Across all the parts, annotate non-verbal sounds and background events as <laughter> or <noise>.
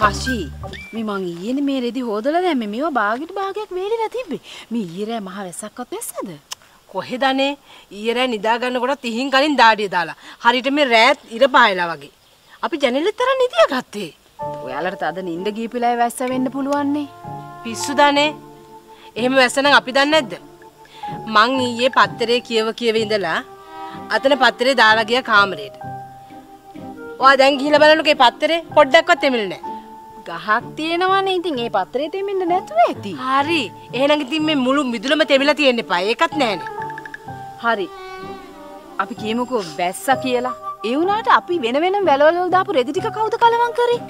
හෂි මේ මං ඊයේනේ මේ රෙදි හොදලා දැම්මේ. මේවා බාගෙට භාගයක් වේලිලා තිබ්බේ. මේ ඊයේ රෑ මහ වැස්සක්වත් නැස්සද? කොහෙදනේ? ඊයේ රෑ නිදා ගන්නකොට තිහින් කලින් දාඩිය දාලා. හරියට මේ රෑත් ඉර පායලා වගේ. අපි ජනෙලෙත් තරම් නිදිය ගත්තේ. ඔයාලට අද නිින්ද ගියපිලා වැස්ස වෙන්න පුළුවන්නේ. පිස්සු දනේ එහෙම වැස්ස නම් අපි දන්නේ නැද්ද? මං ඊයේ පත්තරේ කියව කියව ඉඳලා අතන පත්තරේ දාලා ගියා කාමරේට ඔයා දැන් ගිහිල්ලා බලන්නකෝ මේ පත්තරේ පොඩ්ඩක්වත් තෙමිල් නැහැ. ගහක් තියෙනවනේ ඉතින් ඒ පත්‍රේ තෙමෙන්න නැතුව ඇති. හරි. එහෙනම් ඉතින් මේ මුළු මිදුලම තෙමිලා තියෙන්න එපා. ඒකත් නැහනේ. හරි. අපි කියමුකෝ වැස්ස කියලා. ඒ වුණාට අපි වෙන වෙනම වැලවල දාපු රෙදි ටික කවුද කලවම් කරේ?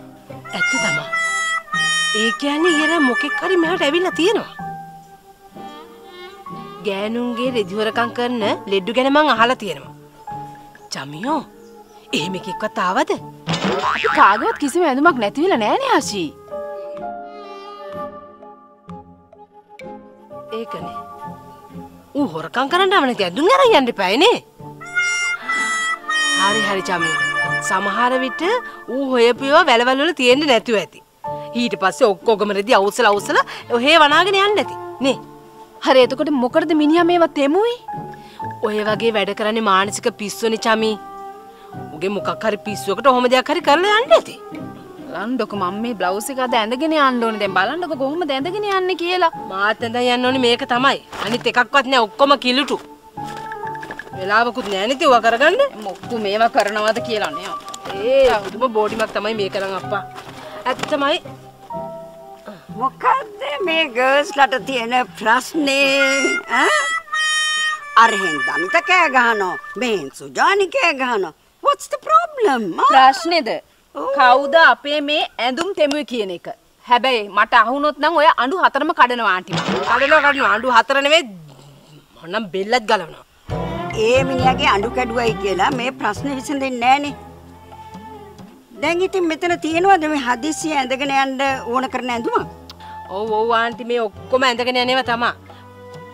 ඇත්ත තමා ඒ කියන්නේ ඊයර මොකෙක් හරි මෙහාට ඇවිල්ලා තියෙනවා. ගෑනුන්ගේ රෙදිවරකම් කරන ලෙඩ්ඩු ගැන මං අහලා තියෙනවා. චමියෝ එහෙම එකෙක්වත් ආවද අපි කාගවත් කිසිම ඇඳුමක් නැති වෙලා නෑනේ හෂි. ඒකනේ. ඌ හොරකම් කරන්න ආව නැති ඇඳුම් අරන් යන්න එපානේ හරි හරි චමියෝ සමහර විට ඌ හොයපුවා වැලවල් වල තියෙන්නේ නැතුව ඇති. ඊට පස්සේ ඔක්කොගම රෙදි අවුස්සලා අවුස්සලා ඔහේ වනාගෙන යන්න ඇති. නේ. හරි එතකොට මොකටද මිනිහා මේවා තෙමුයි ඔය වගේ වැඩ කරන්නේ මානසික පිස්සුනේ චමි. උගේ මොකක් හරි පිස්සුවකට ඔහොම දෙයක් හරි කරලා යන්න ඇති. බලන්නකො මම මේ බ්ලවුස් එක අද ඇඳගෙන යන්න ඕනේ දැන් බලන්නකො කොහොමද ඇඳගෙන යන්නේ කියලා මාත් ඇඳන් යන්න ඕනේ මේක තමයි. අනිත් එකක්වත් නෑ ඔක්කොම කිලුටු. වෙලාවකුත් නෑ නේ තියුවා කරගන්න. මොක්කු මේවා කරනවද කියලා නේ ඒ පුදුම බෝඩිමක් තමයි මේක නම් අප්පා. ඇත්තමයි මොකක්ද මේ ගර්ස්ලට තියෙන ප්‍රශ්නේ ඈ? අරහෙන් දමිත කෑ ගහනවා මෙහෙන් සුජානි කෑ ගහනවා what's the problem ආ? ප්‍රශ්නේද කවුද අපේ මේ ඇඳුම් තෙමුයි කියන එක හැබැයි මට අහුනොත් නම් ඔය අඬු හතරම කඩනවා ආන්ටි කඩනවා කඩනවා අඬු හතර නෙවෙයි මොනම් බෙල්ලත් ගලවනවා. ඒ මිනිහාගේ අඬු කැඩුවයි කියලා මේ ප්‍රශ්නේ විසඳෙන්නේ නැහනේ දැන් ඉතින් මෙතන තියෙනවද මේ හදිස්සිය ඇඳගෙන යන්න ඕන කරන ඇඳුමක් ඔව් ඔව් ආන්ටි මේ ඔක්කොම ඇඳගෙන යන්නේවා තමා.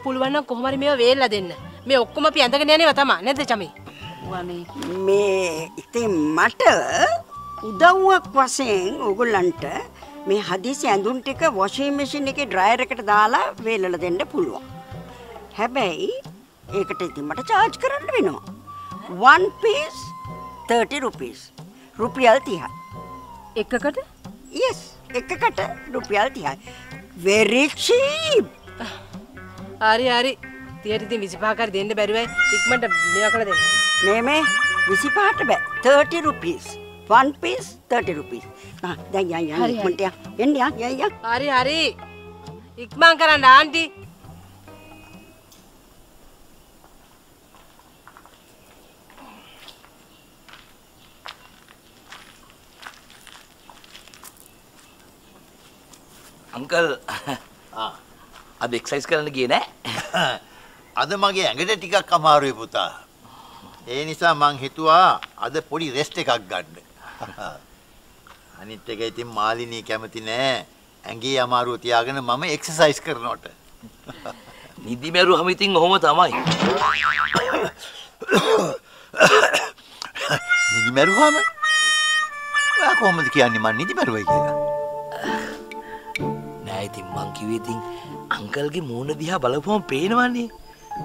පුළුවන් නම් කොහොම හරි මේවා වේල්ලා දෙන්න. මේ ඔක්කොම අපි ඇඳගෙන යන්නේවා තමා නේද චමි? වනේ මේ ඉතින් මට උදව්වක් වශයෙන් ඕගොල්ලන්ට මේ හදිසි ඇඳුම් ටික වොෂින් මැෂින් එකේ ඩ්‍රයර් එකට දාලා වේලලා දෙන්න පුළුවන්. හැබැයි ඒකට ඉතින් මට චාර්ජ් කරන්න වෙනවා. one piece 30 rupees. රුපියල් 30යි. එකකට yes එකකට රුපියල් 30යි. very cheap. හරි හරි. තියට ඉතින් 25 හරි දෙන්න බැරිවයි ඉක්මනට මේවා කරලා දෙන්න. මේ මේ 25ට බෑ 30 rupees. one piece 30 rupees. ආ දැන් යන් යන්. ඉක්මනට යන්. එන්න යන් යන් යන්. හරි හරි. ඉක්මන් කරන්න ආන්ටි. අංකල් අද එක්සයිස් කරන්න ගියේ නෑ <laughs> අද මගේ ඇඟට ටිකක් අමාරුයි පුතා. ඒ නිසා මං හිතුවා අද පොඩි රෙස්ට් එකක් ගන්න. <laughs> අනිත් එක ඉතින් මාලිනී කැමති නෑ. ඇඟේ අමාරුව තියාගෙන මම එක්සර්සයිස් කරනවට. <laughs> නිදි මැරුවම ඉතින් ඔහොම තමයි <coughs> නිදි මැරුවාම ඔයා කොහොමද කියන්නේ මං නිදි මැරුවයි කියලා? නෑ ඉතින් මං කිව්වේ ඉතින් අංකල්ගේ මූණ දිහා බලපුවම පේනවනේ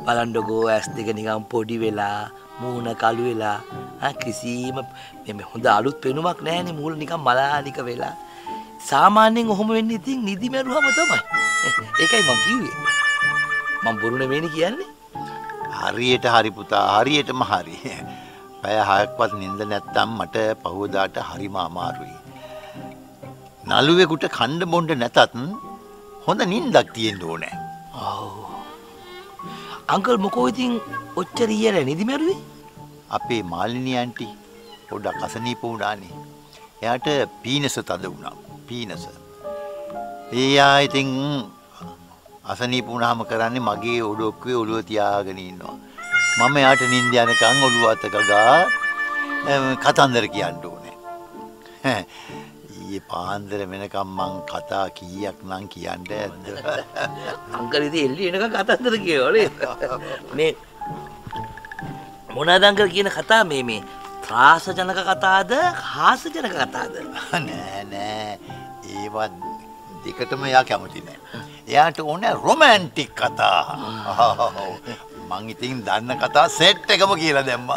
බලන්නකෝ ඇස් දෙක නිකන් පොඩි වෙලා මූණ කළු වෙලා කිසිම මේ හොඳ අලුත් පෙනුමක් නෑනේ මූණ නිකන් මලානික වෙලා සාමාන්‍යයෙන් ඔහොම වෙන්නේ ඉතින් නිදි මැරුවම තමයි ඒකයි මං කිව්වේ මං බොරු නෙවෙයිනේ කියන්නේ හරියට හරි පුතා හරියටම හරි. පැය හයක්වත් නිින්ද නැත්තම් මට පහුවදාට හරිම අමාරුයි. නළුවෙකුට කණ්ඩ බොන්ඩ නැතත් හොඳ නින්දක් තියෙන්න ඕනෑ. අංකල් මොකෝ ඉතින් ඔච්චර ඊයර නිදි මැරුවේ අපේ මාලිනියන්ටි පොඩ්ඩක් අසනීප වුණානේ. එයාට පීනස තද වුණා. පීනස. ඒයා ඉතින් අසනීප වුණාම කරන්නේ මගේ ඔඩොක්කුවේ ඔළුව තියාගෙන ඉන්නවා. මම එයාට නිින්ද යනකම් ඔළුව අත ගගා එම්, කතන්දර කියන්න ඕනේ. ඊයේ පාන්දර වෙනකම් මං කතා කීයක් නම් කියන්න ඇද්ද? අංකල් ඉතින් එල්ලි එනකන් කතන්දර කියවලේ මේ මොනවාද අංකල් කියන කතා මේ මේ ත්‍රාස ජනක කතාද හාස ජනක කතාද. නෑ නෑ ඒවත් දෙකටම එයා කැමති නෑ. එයාට ඕන රොමෑන්ටික් කතා. මං ඉතින් දන්න කතා සෙට් එකම කියලා දැම්ම.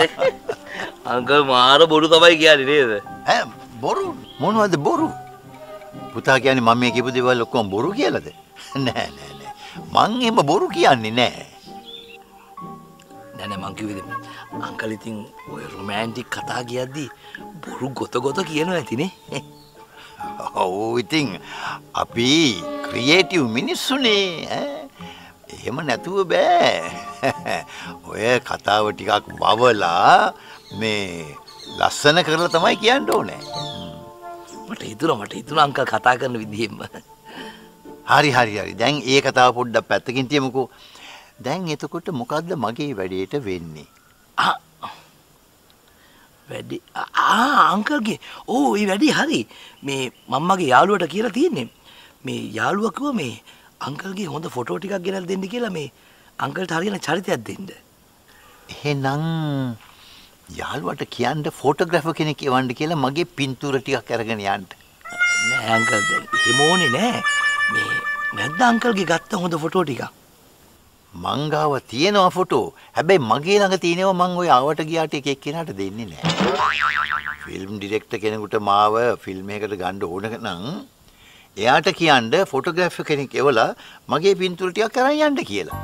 අංකල් මාර බොඩු තමයි කියන්නේ නේද. ඈ බොරු මොනවද බොරු? පුතා කියන්නේ මම මේ කියපු දේවල් ඔක්කොම බොරු කියලාද? නෑ නෑ නෑ. මං එහෙම බොරු කියන්නේ නෑ. නැන මංකිවිද අංකල් ඉතින් ඔය රොමෑන්ටික් කතා කියද්දී බොරු ගොත ගොත කියනවා ඇතිනේ. ඔව් ඉතින් අපි ක්‍රියේටිව් මිනිස්සුනේ. එහෙම නැතුව බෑ. ඔය කතාව ටිකක් වවලා මේ ලස්සන කරලා තමයි කියන්න ඕනේ. මට හිතුන මට හිතුන අංකල් කතා කරන විදිහෙම. හරි හරි හරි. දැන් ඒ කතාව පොඩ්ඩක් පැත්තකින් තියමුකෝ. දැන් එතකොට මොකද්ද මගේ වැඩේට වෙන්නේ? ආ, වැඩි ආ අංකල්ගේ ඕ ඒ වැඩි හරි මේ මම්මගේ යාළුවට කියලා තියෙන්නේ මේ යාළුවා කිව්වා මේ අංකල්ගේ හොඳ ෆොටෝ ටිකක් ගෙනල්ලා දෙන්න කියලා මේ අංකල්ට හරියන චරිතයක් දෙන්න. එහෙනම් යාළුවට කියන්න ෆෝටෝග්‍රැෆර් කෙනෙක් එවන්න කියලා මගේ පින්තූර ටිකක් අරගෙන යන්න. නෑ අංකල් දැන් එහෙම ඕනේ නෑ. මේ නැද්ද අංකල්ගේ ගත්ත හොඳ ෆොටෝ ටිකක්. මං ගාව තියෙනවා ෆොටෝ. හැබැයි මගේ ළඟ තියෙනවා මං ওই ආවට ගියාට එක එක්කෙනාට දෙන්නේ නැහැ. ෆිල්ම් ඩිරෙක්ටර් කෙනෙකුට මාව ෆිල්ම් එකකට ගන්න ඕන නම් එයාට කියන්න ෆොටෝග්‍රැෆර් කෙනෙක් එවලා මගේ පින්තූර ටිකක් අරන් යන්න කියලා.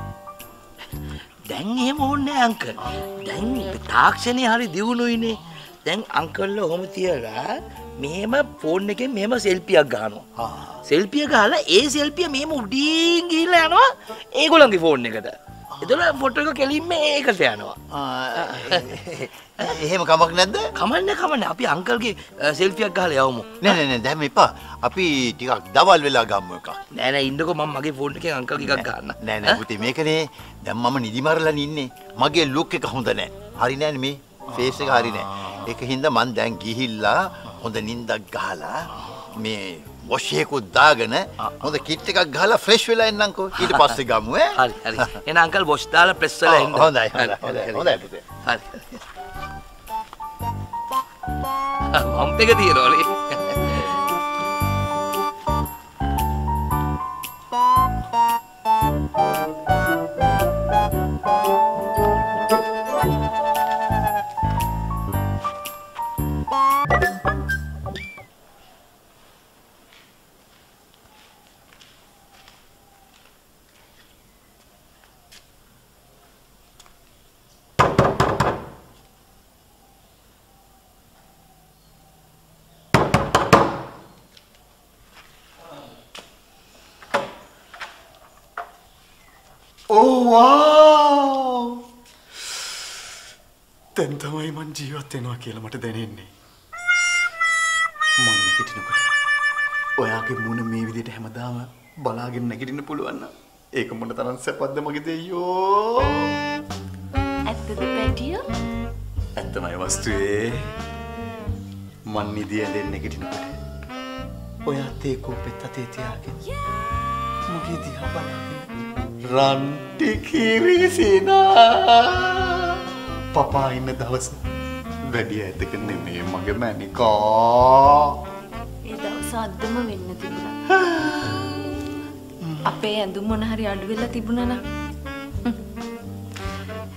දැන් එහෙම ඕනේ නෑ අංකල්. දැන් තාක්ෂණය හරි දියුණුයිනේ. දැන් අංකල්ල ඔහොම තියලා මෙහෙම ෆෝන් එකෙන් මෙහෙම සෙල්ෆියක් ගන්නවා. සෙල්ෆිය ගහලා ඒ සෙල්ෆිය මෙහෙම උඩින් ගිහිල්ලා යනවා ඒගොල්ලන්ගේ ෆෝන් එකට. එතකොට ෆොටෝ එක කෙලින්ම ඒකට යනවා. <laughs> එහෙම කමක් නැද්ද? කමන්නේ කමන්නේ අපි අංකල්ගේ සෙල්ෆියක් ගහලා යවමු. නෑ නෑ නෑ දැන් එපා. අපි ටිකක් දවල් වෙලා ගමු එකක්. නෑ නෑ ඉන්නකෝ මම මගේ ෆෝන් එකෙන් අංකල්ගේ එකක් ගන්න. නෑ නෑ පුතේ මේකනේ දැන් මම නිදි මරලා ඉන්නේ. මගේ ලුක් එක හොඳ නෑ. හරි නෑනේ මේ ෆේස් එක හරි නෑ. ඒක හින්දා මං දැන් ගිහිල්ලා හොඳ නිින්දක් ගහලා මේ වොෂේකුත් දාගෙන හොඳ කිට් එකක් ගහලා ෆ්‍රෙෂ් වෙලා එන්නම්කෝ. ඊට පස්සේ ගමු ඈ. හරි හරි. එහෙනම් අංකල් වොෂ් දාලා ප්‍රෙස් වල එන්න. හොඳයි හොඳයි හොඳයි හොඳයි පුතේ. හරි. වම්ප එක තියනවලේ. ඕවා තැන් තමයි මං ජීවත් වෙනවා කියලා මට දැනෙන්නේ. මං නැගිටිනකොට ඔයාගේ මුණ මේ විදිහට හැමදාම බලාගෙන නැගිටින්න පුළුවන් නම් ඒක මොන තරම් සැපද මගේ දෙයියෝ? ඇත්තද පැටියෝ? ඇත්තමයි වස්තුවේ. මන් නිදි ඇඳෙන් නැගිටිනකොට ඔයා තේ කෝපෙත් අතේ තියාගෙන මගේ දිහා බලාගෙන රන්ටි කිරිසිනා පපා ඉන්න දවස වැඩි ඇතක නෙමේ මගේ මැනිකා ඒ දවස අද්දම වෙන්න තිබුණා. අපේ ඇඳුම් මොන හරි අඩු වෙලා තිබුණා නම්.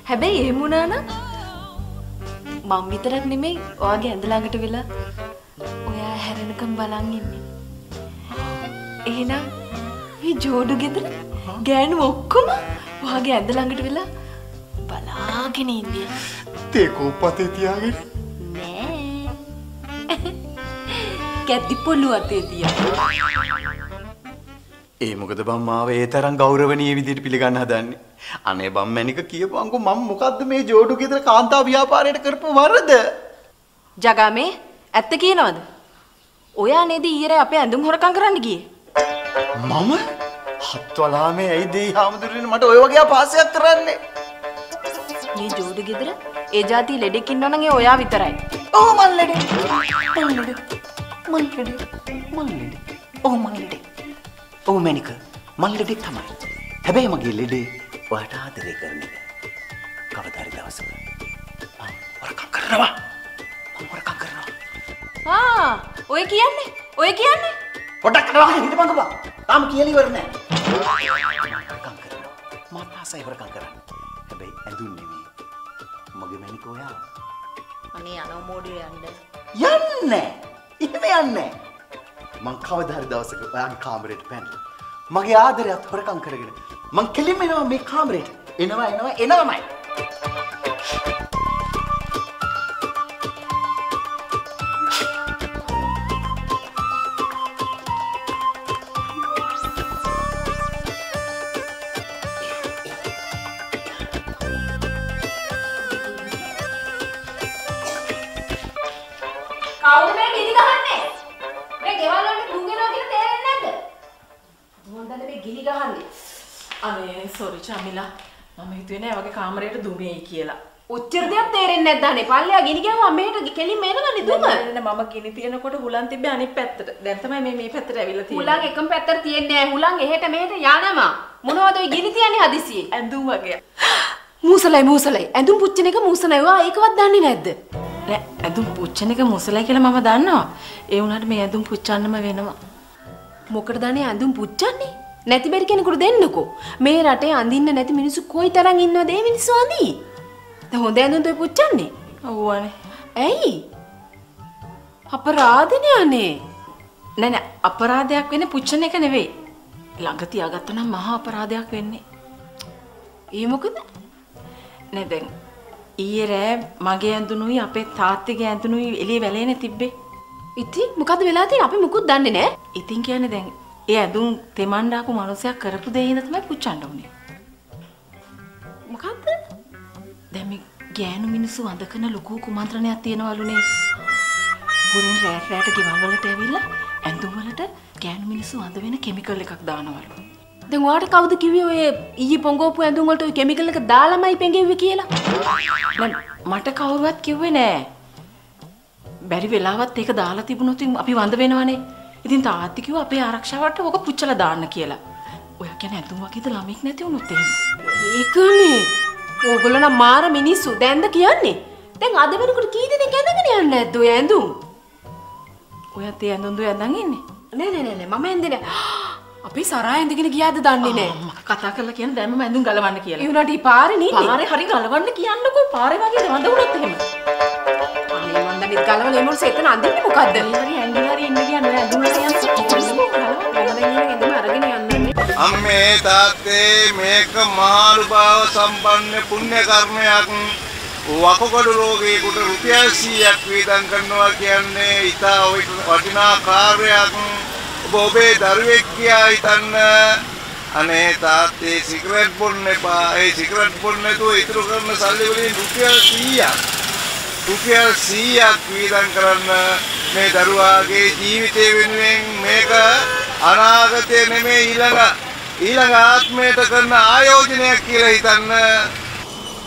හැබැයි එහෙම වුණා නම් මම විතරක් නෙමෙයි ඔයාගේ ඇඳ ළඟට වෙලා ඔයා හැරෙනකම් බලන් ඉන්නේ. එහෙනම් මේ ජෝඩු ගෙදර ගෑනු ඔක්කොම ඔයාගේ ඇඳ ළඟට වෙලා බලාගෙන ඉන්නේ. තේ කෝපතේ තියාගෙන නෑ. <laughs> කැති පොළු අතේ තියලා. ඒ මොකද බං මාව ඒ තරම් ගෞරවනීය විදිහට පිළිගන්න හදන්නේ අනේ බම් මැනික කියපුවන්කෝ මම මොකද්ද මේ ජෝඩු ගෙදර කාන්තා ව්‍යාපාරයට කරපු වරද ජගා මේ ඇත්ත කියනවද? ඔයා නේද ඊයේ අපේ ඇඳුම් හොරකම් කරන්න ගියේ? මම හත්වලාමේ ඇයි දෙයි හාමුදුරනේ මට ඔය වගේ අපහාසයක් කරන්නේ මේ ජෝඩු ගෙදර ඒ જાති ලෙඩෙක් ඉන්නවා නම් ඒ ඔයා විතරයි. ඔව් මල් ලෙඩේ. මල් ලෙඩේ. මල් ලෙඩේ. මල් ලෙඩේ. ඔව් මල් ලෙඩේ. ඔව් මැනික මල් ලෙඩේ තමයි. හැබැයි මගේ ලෙඩේ ඔයාට ආදරය කරන එක. කවදාරි දවසක? මම වරකම් කරනවා. ආ ඔය කියන්නේ? ඔය කියන්නේ? පොඩක් කරවගෙන හිටපන්ක. තාම කියලා ඉවර නෑ. හොරකම් කරනවා. මට ආසයි හොරකම් කරන්න. හැබැයි ඇඳුම් නෙමෙයි. මගේ මැනික ඔයා. අනේ අනෝ මෝඩිය යන්න යන්නේ. එහෙම යන්නේ. මං කවදා හරි දවසක ඔයාගේ කාමරේට පැනලා මගේ ආදරයත් හොරකම් කරගෙන මං කෙලින්ම එනවා මේ කාමරේට. එනවා එනවා එනවාමයි. ගිනි ගහන්නේ අනේ සොරි චමිලා මම හිතුවේ නෑ වගේ කාමරයට දුමේයි කියලා. ඔච්චර දෙයක් තේරෙන්නේ නැද්ද අනේ පල්ලෙයා ගිනි ගහුවා මෙහෙට කෙලින්ම එනවනේ දුම නෑ, නෑ, නෑ, මම ගිනි තියනකොට හුලන් තිබ්බේ අනිත් පැත්තට. දැන් තමයි මේ මේ පැත්තට ඇවිල්ලා තියෙන්නේ. හුලං එකම පැත්තට තියන්නේ නැහැ හුලං එහෙට මෙහෙට යනවා මොනවද ඔය ගිනි තියන්නේ හදිසියේ ඇඳුම් වගේ. මූසලයි මූසලයි ඇඳුම් පුච්චන එක ඔයා ඒකවත් දන්නේ නැද්ද නෑ ඇඳුම් පුච්චන එක මුසලයි කියලා මම දන්නවා. ඒ වුණාට මේ ඇඳුම් පුච්චන්නම වෙනවා. මොකටද අනේ ඇඳුම් පුච්චන්නේ නැති බැරි කෙනෙකුට දෙන්නකෝ මේ රටේ අඳින්න නැති මිනිස්සු කොයි තරම් ඉන්නවද ඒ මිනිස්සු අඳී දැන් හොඳ ඇඳුම් තොයි පුච්චන්නේ ඔව්වනේ. ඇයි අපරාධනේ අනේ නෑ නෑ අපරාධයක් වෙන්නේ පුච්චන එක නෙවෙයි. ළඟ තියාගත්තා නම් මහා අපරාධයක් වෙන්නේ. ඒ මොකද නෑ දැන් ඊයේ රෑ මගේ ඇඳුනුයි අපේ තාත්තගේ ඇඳුනුයි එළිය වැලේනේ තිබ්බේ. ඉතින් මොකද වෙලා තියෙන්නේ අපි මුකුත් දන්නේ නැහැ ඉතින් කියන්නේ දැන් ඒ ඇඳුම් තෙමණ්ඩාපු මනුස්සයක් කරපු දේ හින්දා තමයි පුච්චන්න උනේ. මොකද්ද දැන් මේ ගෑනු මිනිස්සු වඳ කරන ලොකු කුමන්ත්‍රණයක් තියෙනවලුනේ. ගුරින් රෑට රෑට ගෙවල් වලට ඇවිල්ලා ඇඳුම් වලට ගෑනු මිනිස්සු වඳ වෙන කිමිකල් එකක් දානවලු. දැන් ඔයාට කවුද කිව්වේ ඔය ඊයේ පොංගෝපු ඇඳුම් වලට ඔය කිමිකල් එක දාලාමයි පෙඟෙව්වේ කියලා මට කවුරුවත් කිව්වේ නෑ. බැරි වෙලාවත් ඒක දාලා තිබුණොත් අපි වඳ වෙනවනේ. ඉතින් තාත්ති කිව්වා අපේ ආරක්ෂාවට ඕක පුච්චලා දාන්න කියලා. ඔයා කියන්නේ ඇඳුම් වගේද ළමෙක් නැති වුණොත් එහෙම. ඒකනේ ඕගොල්ලෝ නම් මාර මිනිස්සු දැන්ද කියන්නේ දැන් අද වෙනකොට කී දෙනෙක් ඇඳගෙන යන්නේ නැද්ද ඔය ඇඳුම් ඔයත් ඒ ඇඳුම් දුව ඇඳන් ඉන්නේ. නෑ නෑ නෑ මම ඇඳෙන්නේ නෑ. අපි සරා ඇඳගෙන ගියාද දන්නේ නෑ මම කතා කරලා කියන දැන්ම ඇඳුම් ගලවන්න ඒ කියලා. වුණාට ඊ පාරේ නේ. පාරේ හරි ගලවන්න කියන්නකෝ පාරේ වගේ වඳ වුණොත් එහෙම. අනේ මන් දැන් ගලවල එමුන්ස එතන අඳින්නේ මොකද්ද? ඒ හරි ඇඳි හරි එන්න කියන්නේ ඇඳුම් වල යන්න. මම දැන් ඊළඟ ඇඳුම අරගෙන යන්නේ අම්මේ තාත්තේ මේක මහානුභාව සම්පන්න පුණ්‍ය කර්මයක්. වකුගඩු රෝගියෙකුට රුපියල් 100ක් වේදන් කරනවා කියන්නේ ඉතා වටිනා කාර්යයක් ඔබ ඔබේ දරුවෙක් කියා හිතන්න. අනේ තාත්තේ සිගරට් බොන්න එපා. ඒ සිගරට් බොන්න නැතුව ඉතුරු කරන සල්ලි වලින් රුපියල් 100ක් රුපියල් 100ක් වීදම් කරන්න මේ දරුවාගේ ජීවිතය වෙනුවෙන් මේක අනාගතය නෙමේ ඊළඟ ඊළඟ ආත්මයට කරන ආයෝජනයක් කියලා හිතන්න.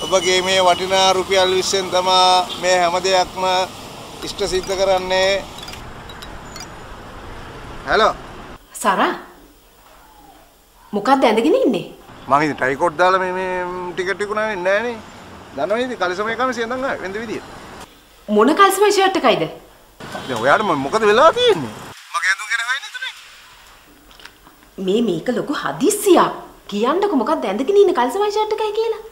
ඔබගේ මේ වටිනා රුපියල් 20න් තමා මේ හැම දෙයක්ම ඉෂ්ට සිද්ධ කරන්නේ. හැලෝ සරා. මොකක්ද ඇඳගෙන ඉන්නේ? මම ඉතින් ටයිකෝඩ් දාලා මේ මේ ටිකට් එක නාන්නේ නෑනේ දන්නවනේ ඉතින් කලිසම එකම සියඳන් ආ වෙන්ද විදිය මොන කල්සම ෂර්ට් එකයිද දැන් ඔයාට මොකද වෙලා තියෙන්නේ මගේ ඇඳුම් ගැන හොයන්නේ නැතුනේ මේ මේක ලොකු හදිස්සියක් කියන්නකො මොකක්ද ඇඳගෙන ඉන්නේ කල්සම ෂර්ට් එකයි කියලා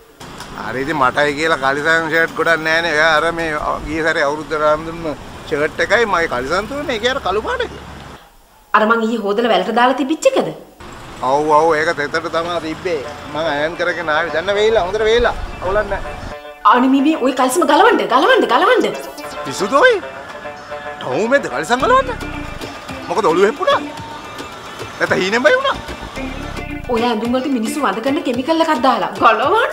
හරි ඉතින් මටයි කියලා කලිසම් ෂර්ට් ගොඩක් නෑනේ. එයා අර මේ ගිය සැරේ අවුරුද්දට අරන් දුන්න ෂර්ට් එකයි මගේ කලිසම් තුනේ ඒක අර කළු පාට එක. අර මං ඊයේ හොදලා වැලට දාලා තිබිච්ච එකද ඔව් ඔව් ඒක තෙතට තමයි තිබ්බේ. මම අයන් කරගෙන ආවේ. දැන් වෙයිලා හොඳට වෙයිලා. අවුලක් නෑ. අනේ මේ මේ ওই කල්සම ගලවන්න ගලවන්න ගලවන්න පිසුද ඔය? ටවුමෙද කලිසම් ගලවන්න? මොකද ඔළුව හෙප්පුණා? නැත්නම් හීනෙන් බයි වුණා? ඔය ඇඳුම් වලට මිනිස්සු වඳ කරන කිමිකල් එකක් දාලා ගලවන්න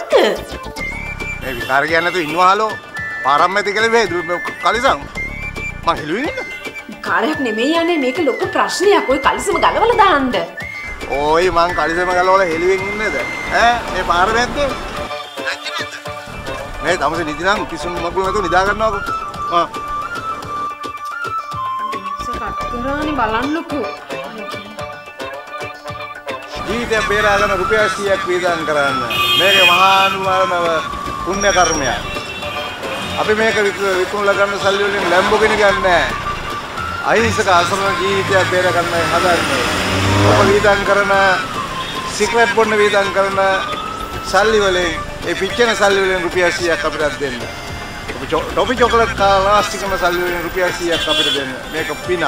මේ විකාර කියන්නේ නැතුව ඉන්නවහලෝ. පාරම් ඇති කියලා වේ කලිසම්. මං හෙළුවෙන් ඉන්න. කාලයක් නෙමෙයි යන්නේ මේක ලොකු ප්‍රශ්නයක් ඔය කල්සම ගලවලා දාන්න ඕයි මං කලිසම ගලවලා හෙළුවෙන් ඉන්නද? ඈ මේ පාර මැද්දේ. මේ තමස නිදිනම් කිසිම මගුල නැතුව නිදා ගන්නවකෝ. ආ කට් කරානේ බලන්නකෝ ජීවිතය බේරාගෙන රුපියල් 100ක් වේදන් කරන්න. මේක මහානුවරණව පුණ්‍ය කර්මයක්. අපි මේක විකුණලා ගන්න සල්ලි වලින් ලැම්බෝගිනි ගන්නෑ. අහිංසක අසරණ ජීවිතයක් බේර ගන්නයි හදන්නේ. ඔබ වීදම් කරන සිගරට් බොන්න වීදම් කරන සල්ලි වලින් ඒ පිච්චෙන සල්ලි වලින් රුපියල් 100ක් අපිට දෙන්න. ටොපි චොකලට් කාලා කරන සල්ලි වලින් රුපියල් 100ක් අපිට දෙන්න. මේක පිනක්.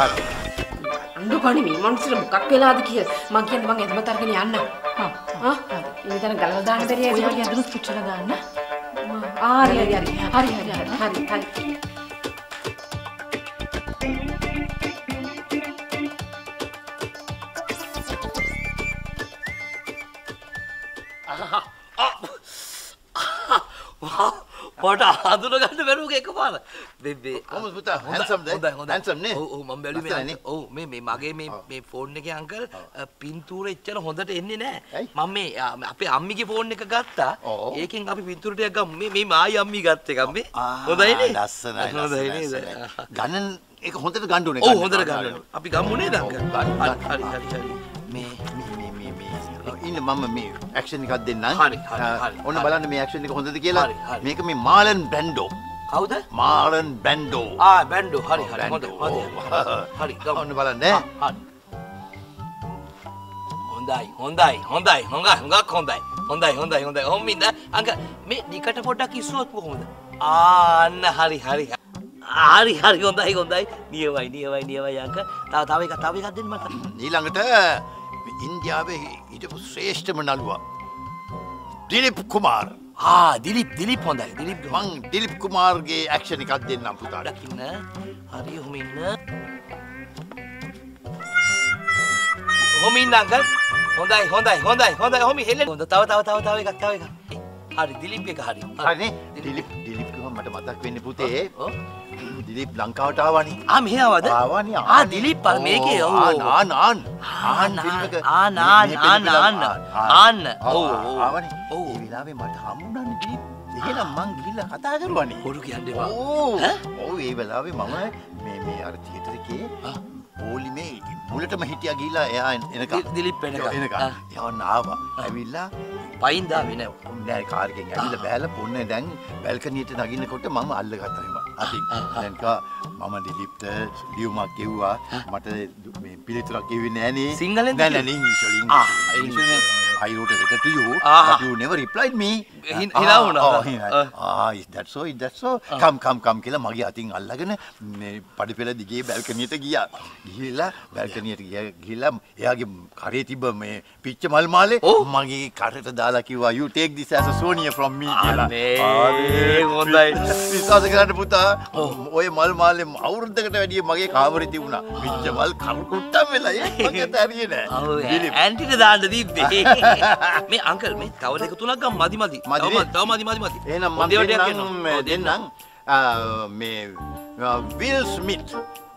අඬු කණි මේ මනුස්සර මොකක් වෙලාද කිය මං කියන්නේ මං එදම තරගෙන යන්න හා හා ඉතින් ගලව දාන්න බැරිය ඔය ඒක වගේ අඳුරු පුච්චලා දාන්න හරි හරි හරි හරි හරි හරි හරි මට අඳුන ගන්න බැරුව එක පාර බෙබේ කොහොමද පුතා? handsome ද? handsome නේ? ඔව් මම බැලුවේ මේ? ඔව් මේ මේ මගේ මේ මේ ෆෝන් එකේ අංකල් පින්තූර එච්චර හොඳට එන්නේ නැහැ? මම මේ අපේ අම්මිගේ ෆෝන් එක ගත්තා. ඒකෙන් අපි පින්තූර ටිකක් ගමු මේ මේ මායි අම්මි ගත්ත එකක් මේ හොඳයිනේ ලස්සනයි හොඳයි නේද. ගණන් එක හොඳට ගන්න ඕනේ. ඔව් හොඳට ගන්න, ගන්න අපි ගමු නේද අංකල් හරි. හරි හරි මේ ඉන්න මම මේ ඇක්ෂන් එකක් හරි, ඔන්න. බලන්න මේ ඇක්ෂන් එක හොඳද කියලා. මේක මේ මාලන් බ්‍රැන්ඩෝ. කවුද? මාලන් බ්‍රැන්ඩෝ. ආ බැන්ඩෝ. හරි හරි. බැන්ඩෝ. හරි <laughs> ඔන්න බලන්න. හොඳයි හොඳයි හොඳයි. හොඟ හොඟක් හොඳයි. හොඳයි හොඳයි හොඳයි. හොම්මින්ද අංක මේ දිකට පොඩ්ඩක් ඉස්සුවොත් කොහොමද? ආන්න හරි හරි. හරි හරි. හොඳයි හොඳයි. නියමයි නියමයි නියමයි අංක. තව තව එකක් තව එකක් දෙන්න මට. ඊළඟට ඉන්දියාවේ හිටපු ශ්‍රේෂ්ඨම නළුවා. දිලිප් කුමාර්. ආ දිලිප් දිලිප් හොඳයි. දිලිප් මං දිලිප් කුමාර්ගේ ඇක්ෂන් එකක් දෙන්නම් පුතාට. දකින්න. හරි හොමින්න හොමින්න අංකල්. හොඳයි හොඳයි හොඳයි හොඳයි. හොමි හෙල්ල හොඳ තව තව තව තව එකක් තව එකක්. හරි දිලිප් එක හරි. හරිනේ දිලිප් දිලිප් කිව්වම මට මතක් වෙන්නේ පුතේ. ඔව්. දිලිප් ලංකාවට ආවනේ. ආ මෙහෙ ආවද? ආවනේ ආ දිලිප් අර මේකේ? ඔව්. ආන් ආන් ආන්. ආන් ෆිල්ම් එක. ආන්, මේ- ආන්, මේ ආන්, ආන්. ඔව්, ඔව්. ආවනේ. ඔව්. ඒ වෙලාවේ මට හම්බුණානේ දිලිප්. එහෙනම් මං ගිහිල්ලා කතා කරුවානේ. බොරු කියන්න එපා. ඕ ඔව් ඒ වෙලාවේ මම මේ මේ අර තියටර් එකේ ආ. පොලිමේ මුලටම හිටියා ගිහිල්ලා එයා එනකම්. දිලිප් එනකම්. එනකම්. එයා ආවා. ඇවිල්ලා පයින්දා වෙන නෑ කාර්ගෙන් ඇවිල්ලා බෑලා පොන්න දැන් බැල්කනියට නගින්නකොට මම අල්ලගත්තා එහෙම. අතින්. දැන් කා මම දිලිප්ට ලියුමක් කිව්වා. මට මේ පිළිතුරක් කිව්වේ නෑනේ. සිංහලෙන්ද නෑ? නෑ ඉංග්‍රීසි වලින් ආ, ඉංග්‍රීසි I wrote a letter to you aha. but you never replied me හින- හිනා වුණා. ආ, හිනා. ආ is that so is that so come come come කියලා මගේ අතින් අල්ලගෙන මේ පඩිපෙළ දිගේ බැල්කනියට ගියා ගිහිල්ලා බැල්කනියට ගිහිල්ලා එයාගේ කරේ තිබ්බ මේ පිච්ච මල් මාලේ ඔව්. මගේ කරට දාලා කිව්වා you take this as a souvenir from me කියලා. අනේ, හොඳයි. විශ්වාස කරන්න පුතා ඔය මල් මාලේ අවුරුද්දකට වැඩිය මගේ කාමරේ තිබුණා. පිච්ච මල් කරු කුට්ටම් වෙලා ඒ මගේ තරියේ නෑ. දිලිප්. ඇන්ටිට දාන්න දීප්පේ මේ අංකල් මේ තව දෙක තුනක් ගම් මදි මදි. මදි තව? මදි, මදි මදි එහෙනම් මම දෙන්නම් ඔව්, දෙන්නම්. මේ විල් ස්මිත්